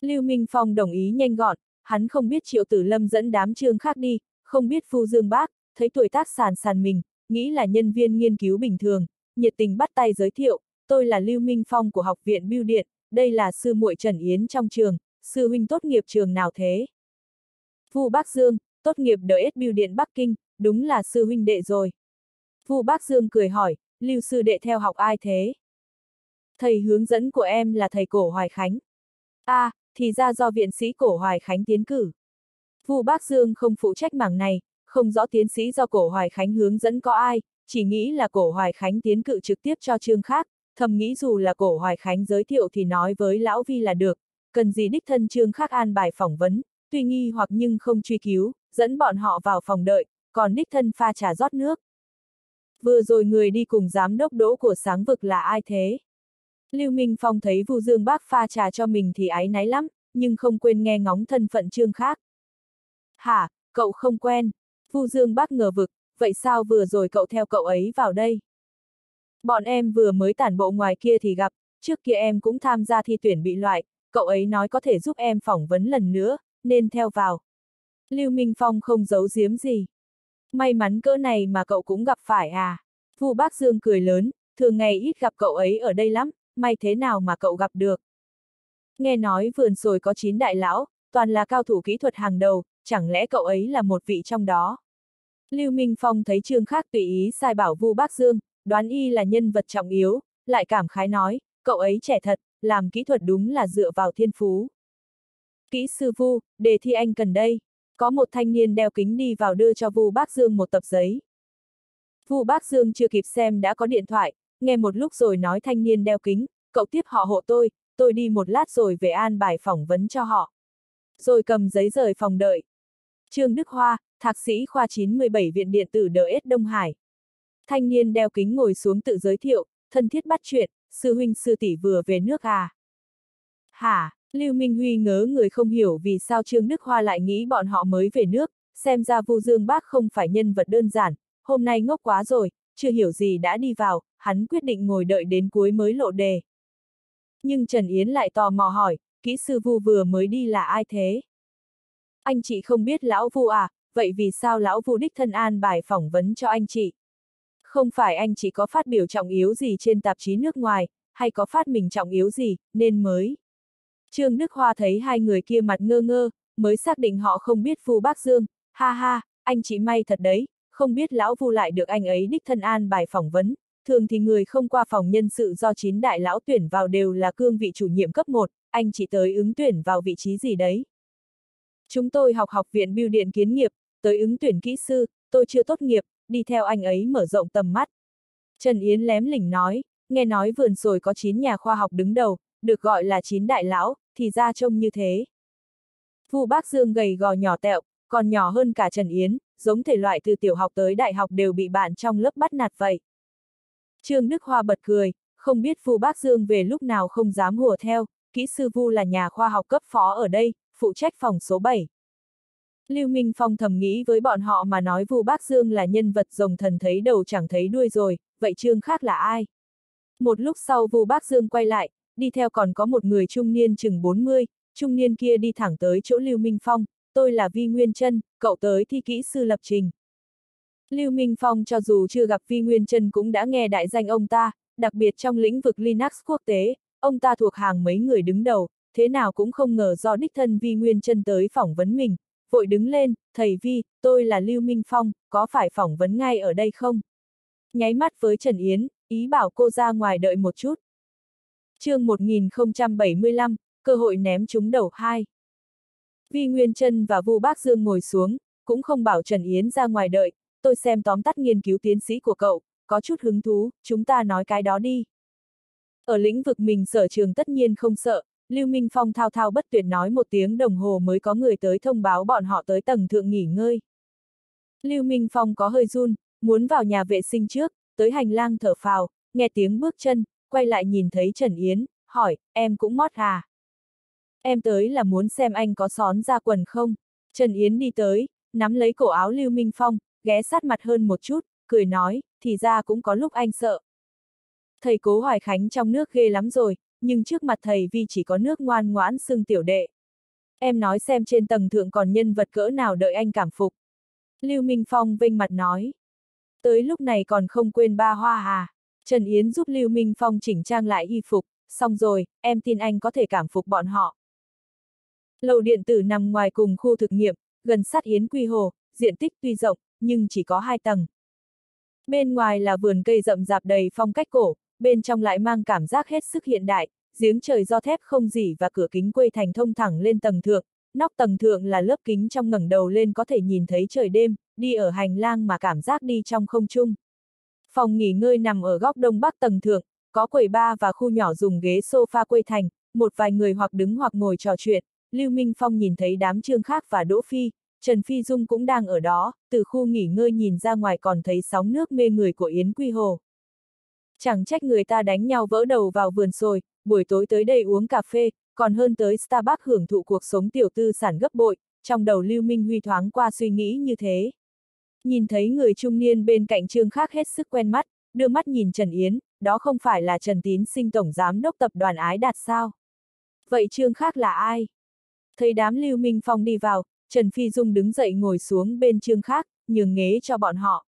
Lưu Minh Phong đồng ý nhanh gọn, hắn không biết Triệu Tử Lâm dẫn đám trương khác đi, không biết Phu Dương Bác, thấy tuổi tác sàn sàn mình, nghĩ là nhân viên nghiên cứu bình thường, nhiệt tình bắt tay giới thiệu, tôi là Lưu Minh Phong của Học viện Biêu Điện, đây là sư muội Trần Yến trong trường, sư huynh tốt nghiệp trường nào thế? Vu Bác Dương, tốt nghiệp đợi Biêu Điện Bắc Kinh, đúng là sư huynh đệ rồi. Vu Bác Dương cười hỏi, Lưu sư đệ theo học ai thế? Thầy hướng dẫn của em là thầy Cổ Hoài Khánh. a à, thì ra do viện sĩ Cổ Hoài Khánh tiến cử. Vu Bác Dương không phụ trách mảng này, không rõ tiến sĩ do Cổ Hoài Khánh hướng dẫn có ai, chỉ nghĩ là Cổ Hoài Khánh tiến cử trực tiếp cho chương khác, thầm nghĩ dù là Cổ Hoài Khánh giới thiệu thì nói với Lão Vi là được, cần gì đích thân chương khác an bài phỏng vấn, tuy nghi hoặc nhưng không truy cứu, dẫn bọn họ vào phòng đợi, còn đích thân pha trà rót nước. Vừa rồi người đi cùng giám đốc đỗ của sáng vực là ai thế? Lưu Minh Phong thấy Vu Dương Bác pha trà cho mình thì ái náy lắm, nhưng không quên nghe ngóng thân phận trương khác. Hả, cậu không quen? Vu Dương Bác ngờ vực, vậy sao vừa rồi cậu theo cậu ấy vào đây? Bọn em vừa mới tản bộ ngoài kia thì gặp, trước kia em cũng tham gia thi tuyển bị loại, cậu ấy nói có thể giúp em phỏng vấn lần nữa, nên theo vào. Lưu Minh Phong không giấu giếm gì. May mắn cỡ này mà cậu cũng gặp phải à? Vu Bác Dương cười lớn, thường ngày ít gặp cậu ấy ở đây lắm, may thế nào mà cậu gặp được. Nghe nói vườn sồi có 9 đại lão, toàn là cao thủ kỹ thuật hàng đầu, chẳng lẽ cậu ấy là một vị trong đó. Lưu Minh Phong thấy Trương Khác tùy ý sai bảo Vu Bác Dương, đoán y là nhân vật trọng yếu, lại cảm khái nói, cậu ấy trẻ thật, làm kỹ thuật đúng là dựa vào thiên phú. Kỹ sư Vu, đề thi anh cần đây. Có một thanh niên đeo kính đi vào đưa cho Vu Bác Dương một tập giấy. Vu Bác Dương chưa kịp xem đã có điện thoại, nghe một lúc rồi nói thanh niên đeo kính, cậu tiếp họ hộ tôi, tôi đi một lát rồi về an bài phỏng vấn cho họ. Rồi cầm giấy rời phòng đợi. Trương Đức Hoa, thạc sĩ khoa 917 Viện Điện tử DS Đông Hải. Thanh niên đeo kính ngồi xuống tự giới thiệu, thân thiết bắt chuyện, sư huynh sư tỷ vừa về nước à. Hả, Lưu Minh Huy ngớ người không hiểu vì sao Trương Đức Hoa lại nghĩ bọn họ mới về nước, xem ra Vu Dương Bác không phải nhân vật đơn giản, hôm nay ngốc quá rồi, chưa hiểu gì đã đi vào, hắn quyết định ngồi đợi đến cuối mới lộ đề. Nhưng Trần Yến lại tò mò hỏi, kỹ sư Vu vừa mới đi là ai thế? Anh chị không biết lão Vu à, vậy vì sao lão Vu đích thân an bài phỏng vấn cho anh chị? Không phải anh chị có phát biểu trọng yếu gì trên tạp chí nước ngoài, hay có phát mình trọng yếu gì, nên mới. Trương Đức Hoa thấy hai người kia mặt ngơ ngơ, mới xác định họ không biết Vu Bác Dương, ha ha, anh chị may thật đấy, không biết lão Vu lại được anh ấy đích thân an bài phỏng vấn, thường thì người không qua phòng nhân sự do chín đại lão tuyển vào đều là cương vị chủ nhiệm cấp 1, anh chỉ tới ứng tuyển vào vị trí gì đấy. Chúng tôi học học viện bưu điện kiến nghiệp, tới ứng tuyển kỹ sư, tôi chưa tốt nghiệp, đi theo anh ấy mở rộng tầm mắt. Trần Yến lém lỉnh nói, nghe nói vườn sồi có 9 nhà khoa học đứng đầu, được gọi là chín đại lão, thì ra trông như thế. Vu Bác Dương gầy gò nhỏ tẹo, còn nhỏ hơn cả Trần Yến, giống thể loại từ tiểu học tới đại học đều bị bạn trong lớp bắt nạt vậy. Trương Đức Hoa bật cười, không biết Vu Bác Dương về lúc nào không dám hùa theo, kỹ sư Vu là nhà khoa học cấp phó ở đây, phụ trách phòng số 7. Lưu Minh Phong thầm nghĩ với bọn họ mà nói Vu Bác Dương là nhân vật rồng thần thấy đầu chẳng thấy đuôi rồi, vậy Trương khác là ai? Một lúc sau Vu Bác Dương quay lại, đi theo còn có một người trung niên chừng 40, trung niên kia đi thẳng tới chỗ Lưu Minh Phong, tôi là Vi Nguyên Trân, cậu tới thi kỹ sư lập trình. Lưu Minh Phong cho dù chưa gặp Vi Nguyên Trân cũng đã nghe đại danh ông ta, đặc biệt trong lĩnh vực Linux quốc tế, ông ta thuộc hàng mấy người đứng đầu, thế nào cũng không ngờ do đích thân Vi Nguyên Trân tới phỏng vấn mình, vội đứng lên, thầy Vi, tôi là Lưu Minh Phong, có phải phỏng vấn ngay ở đây không? Nháy mắt với Trần Yến, ý bảo cô ra ngoài đợi một chút chương 1075, cơ hội ném trúng đầu hai. Vi Nguyên Trân và Vu Bác Dương ngồi xuống, cũng không bảo Trần Yến ra ngoài đợi, tôi xem tóm tắt nghiên cứu tiến sĩ của cậu, có chút hứng thú, chúng ta nói cái đó đi. Ở lĩnh vực mình sở trường tất nhiên không sợ, Lưu Minh Phong thao thao bất tuyệt nói một tiếng đồng hồ mới có người tới thông báo bọn họ tới tầng thượng nghỉ ngơi. Lưu Minh Phong có hơi run, muốn vào nhà vệ sinh trước, tới hành lang thở phào, nghe tiếng bước chân, quay lại nhìn thấy Trần Yến, hỏi, em cũng mót à? Em tới là muốn xem anh có xón ra quần không? Trần Yến đi tới, nắm lấy cổ áo Lưu Minh Phong, ghé sát mặt hơn một chút, cười nói, thì ra cũng có lúc anh sợ. Thầy cố Hoài Khánh trong nước ghê lắm rồi, nhưng trước mặt thầy vì chỉ có nước ngoan ngoãn xưng tiểu đệ. Em nói xem trên tầng thượng còn nhân vật cỡ nào đợi anh cảm phục. Lưu Minh Phong vinh mặt nói. Tới lúc này còn không quên ba hoa à. Trần Yến giúp Lưu Minh Phong chỉnh trang lại y phục, xong rồi, em tin anh có thể cảm phục bọn họ. Lầu điện tử nằm ngoài cùng khu thực nghiệm, gần sát Yến Quy Hồ, diện tích tuy rộng, nhưng chỉ có hai tầng. Bên ngoài là vườn cây rậm rạp đầy phong cách cổ, bên trong lại mang cảm giác hết sức hiện đại, giếng trời do thép không dỉ và cửa kính quây thành thông thẳng lên tầng thượng, nóc tầng thượng là lớp kính trong ngẩng đầu lên có thể nhìn thấy trời đêm, đi ở hành lang mà cảm giác đi trong không trung. Phòng nghỉ ngơi nằm ở góc đông bắc tầng thượng, có quầy bar và khu nhỏ dùng ghế sofa quây thành, một vài người hoặc đứng hoặc ngồi trò chuyện, Lưu Minh Phong nhìn thấy đám trương khác và Đỗ Phi, Trần Phi Dung cũng đang ở đó, từ khu nghỉ ngơi nhìn ra ngoài còn thấy sóng nước mê người của Yến Quy Hồ. Chẳng trách người ta đánh nhau vỡ đầu vào vườn sồi, buổi tối tới đây uống cà phê, còn hơn tới Starbucks hưởng thụ cuộc sống tiểu tư sản gấp bội, trong đầu Lưu Minh Huy thoáng qua suy nghĩ như thế. Nhìn thấy người trung niên bên cạnh Trương khác hết sức quen mắt, đưa mắt nhìn Trần Yến, đó không phải là Trần Tín sinh tổng giám đốc tập đoàn ái đạt sao? Vậy Trương khác là ai? Thấy đám Lưu Minh Phong đi vào, Trần Phi Dung đứng dậy ngồi xuống bên Trương khác, nhường ghế cho bọn họ.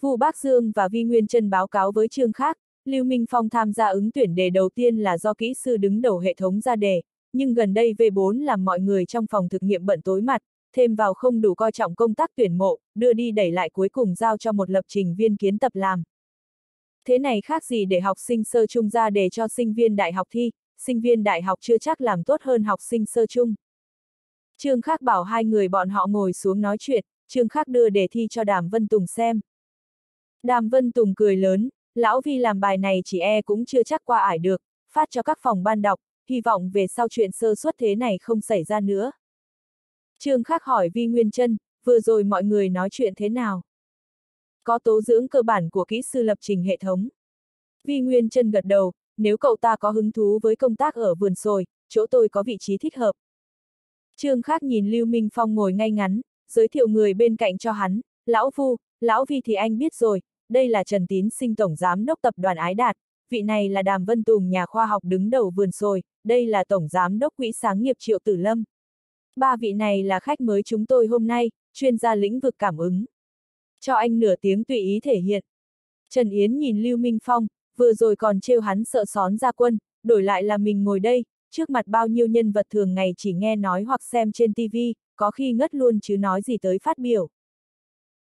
Vu Bác Dương và Vi Nguyên Trân báo cáo với Trương khác, Lưu Minh Phong tham gia ứng tuyển đề đầu tiên là do kỹ sư đứng đầu hệ thống ra đề, nhưng gần đây V4 làm mọi người trong phòng thực nghiệm bận tối mặt, thêm vào không đủ coi trọng công tác tuyển mộ, đưa đi đẩy lại cuối cùng giao cho một lập trình viên kiến tập làm. Thế này khác gì để học sinh sơ trung ra đề cho sinh viên đại học thi, sinh viên đại học chưa chắc làm tốt hơn học sinh sơ trung. Trương khắc bảo hai người bọn họ ngồi xuống nói chuyện, Trương khắc đưa đề thi cho Đàm Vân Tùng xem. Đàm Vân Tùng cười lớn, lão Vi làm bài này chỉ e cũng chưa chắc qua ải được, phát cho các phòng ban đọc, hy vọng về sau chuyện sơ suất thế này không xảy ra nữa. Trương Khắc hỏi Vi Nguyên Trân, vừa rồi mọi người nói chuyện thế nào? Có tố dưỡng cơ bản của kỹ sư lập trình hệ thống. Vi Nguyên Trân gật đầu, nếu cậu ta có hứng thú với công tác ở vườn sồi, chỗ tôi có vị trí thích hợp. Trương Khắc nhìn Lưu Minh Phong ngồi ngay ngắn, giới thiệu người bên cạnh cho hắn, Lão Vu, Lão Vi thì anh biết rồi, đây là Trần Tín sinh tổng giám đốc tập đoàn Ái Đạt, vị này là Đàm Vân Tùng nhà khoa học đứng đầu vườn sồi, đây là tổng giám đốc quỹ sáng nghiệp Triệu Tử Lâm. Ba vị này là khách mới chúng tôi hôm nay, chuyên gia lĩnh vực cảm ứng. Cho anh nửa tiếng tùy ý thể hiện. Trần Yến nhìn Lưu Minh Phong, vừa rồi còn trêu hắn sợ xón ra quân, đổi lại là mình ngồi đây, trước mặt bao nhiêu nhân vật thường ngày chỉ nghe nói hoặc xem trên TV, có khi ngất luôn chứ nói gì tới phát biểu.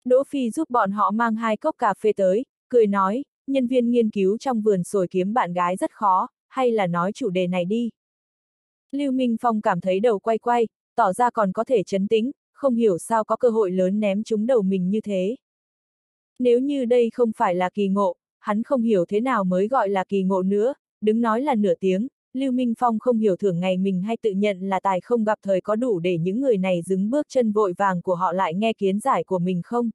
Đỗ Phi giúp bọn họ mang hai cốc cà phê tới, cười nói, nhân viên nghiên cứu trong vườn sồi kiếm bạn gái rất khó, hay là nói chủ đề này đi. Lưu Minh Phong cảm thấy đầu quay quay, tỏ ra còn có thể chấn tĩnh, không hiểu sao có cơ hội lớn ném trúng đầu mình như thế. Nếu như đây không phải là kỳ ngộ, hắn không hiểu thế nào mới gọi là kỳ ngộ nữa, đứng nói là nửa tiếng, Lưu Minh Phong không hiểu thưởng ngày mình hay tự nhận là tài không gặp thời có đủ để những người này dứng bước chân vội vàng của họ lại nghe kiến giải của mình không.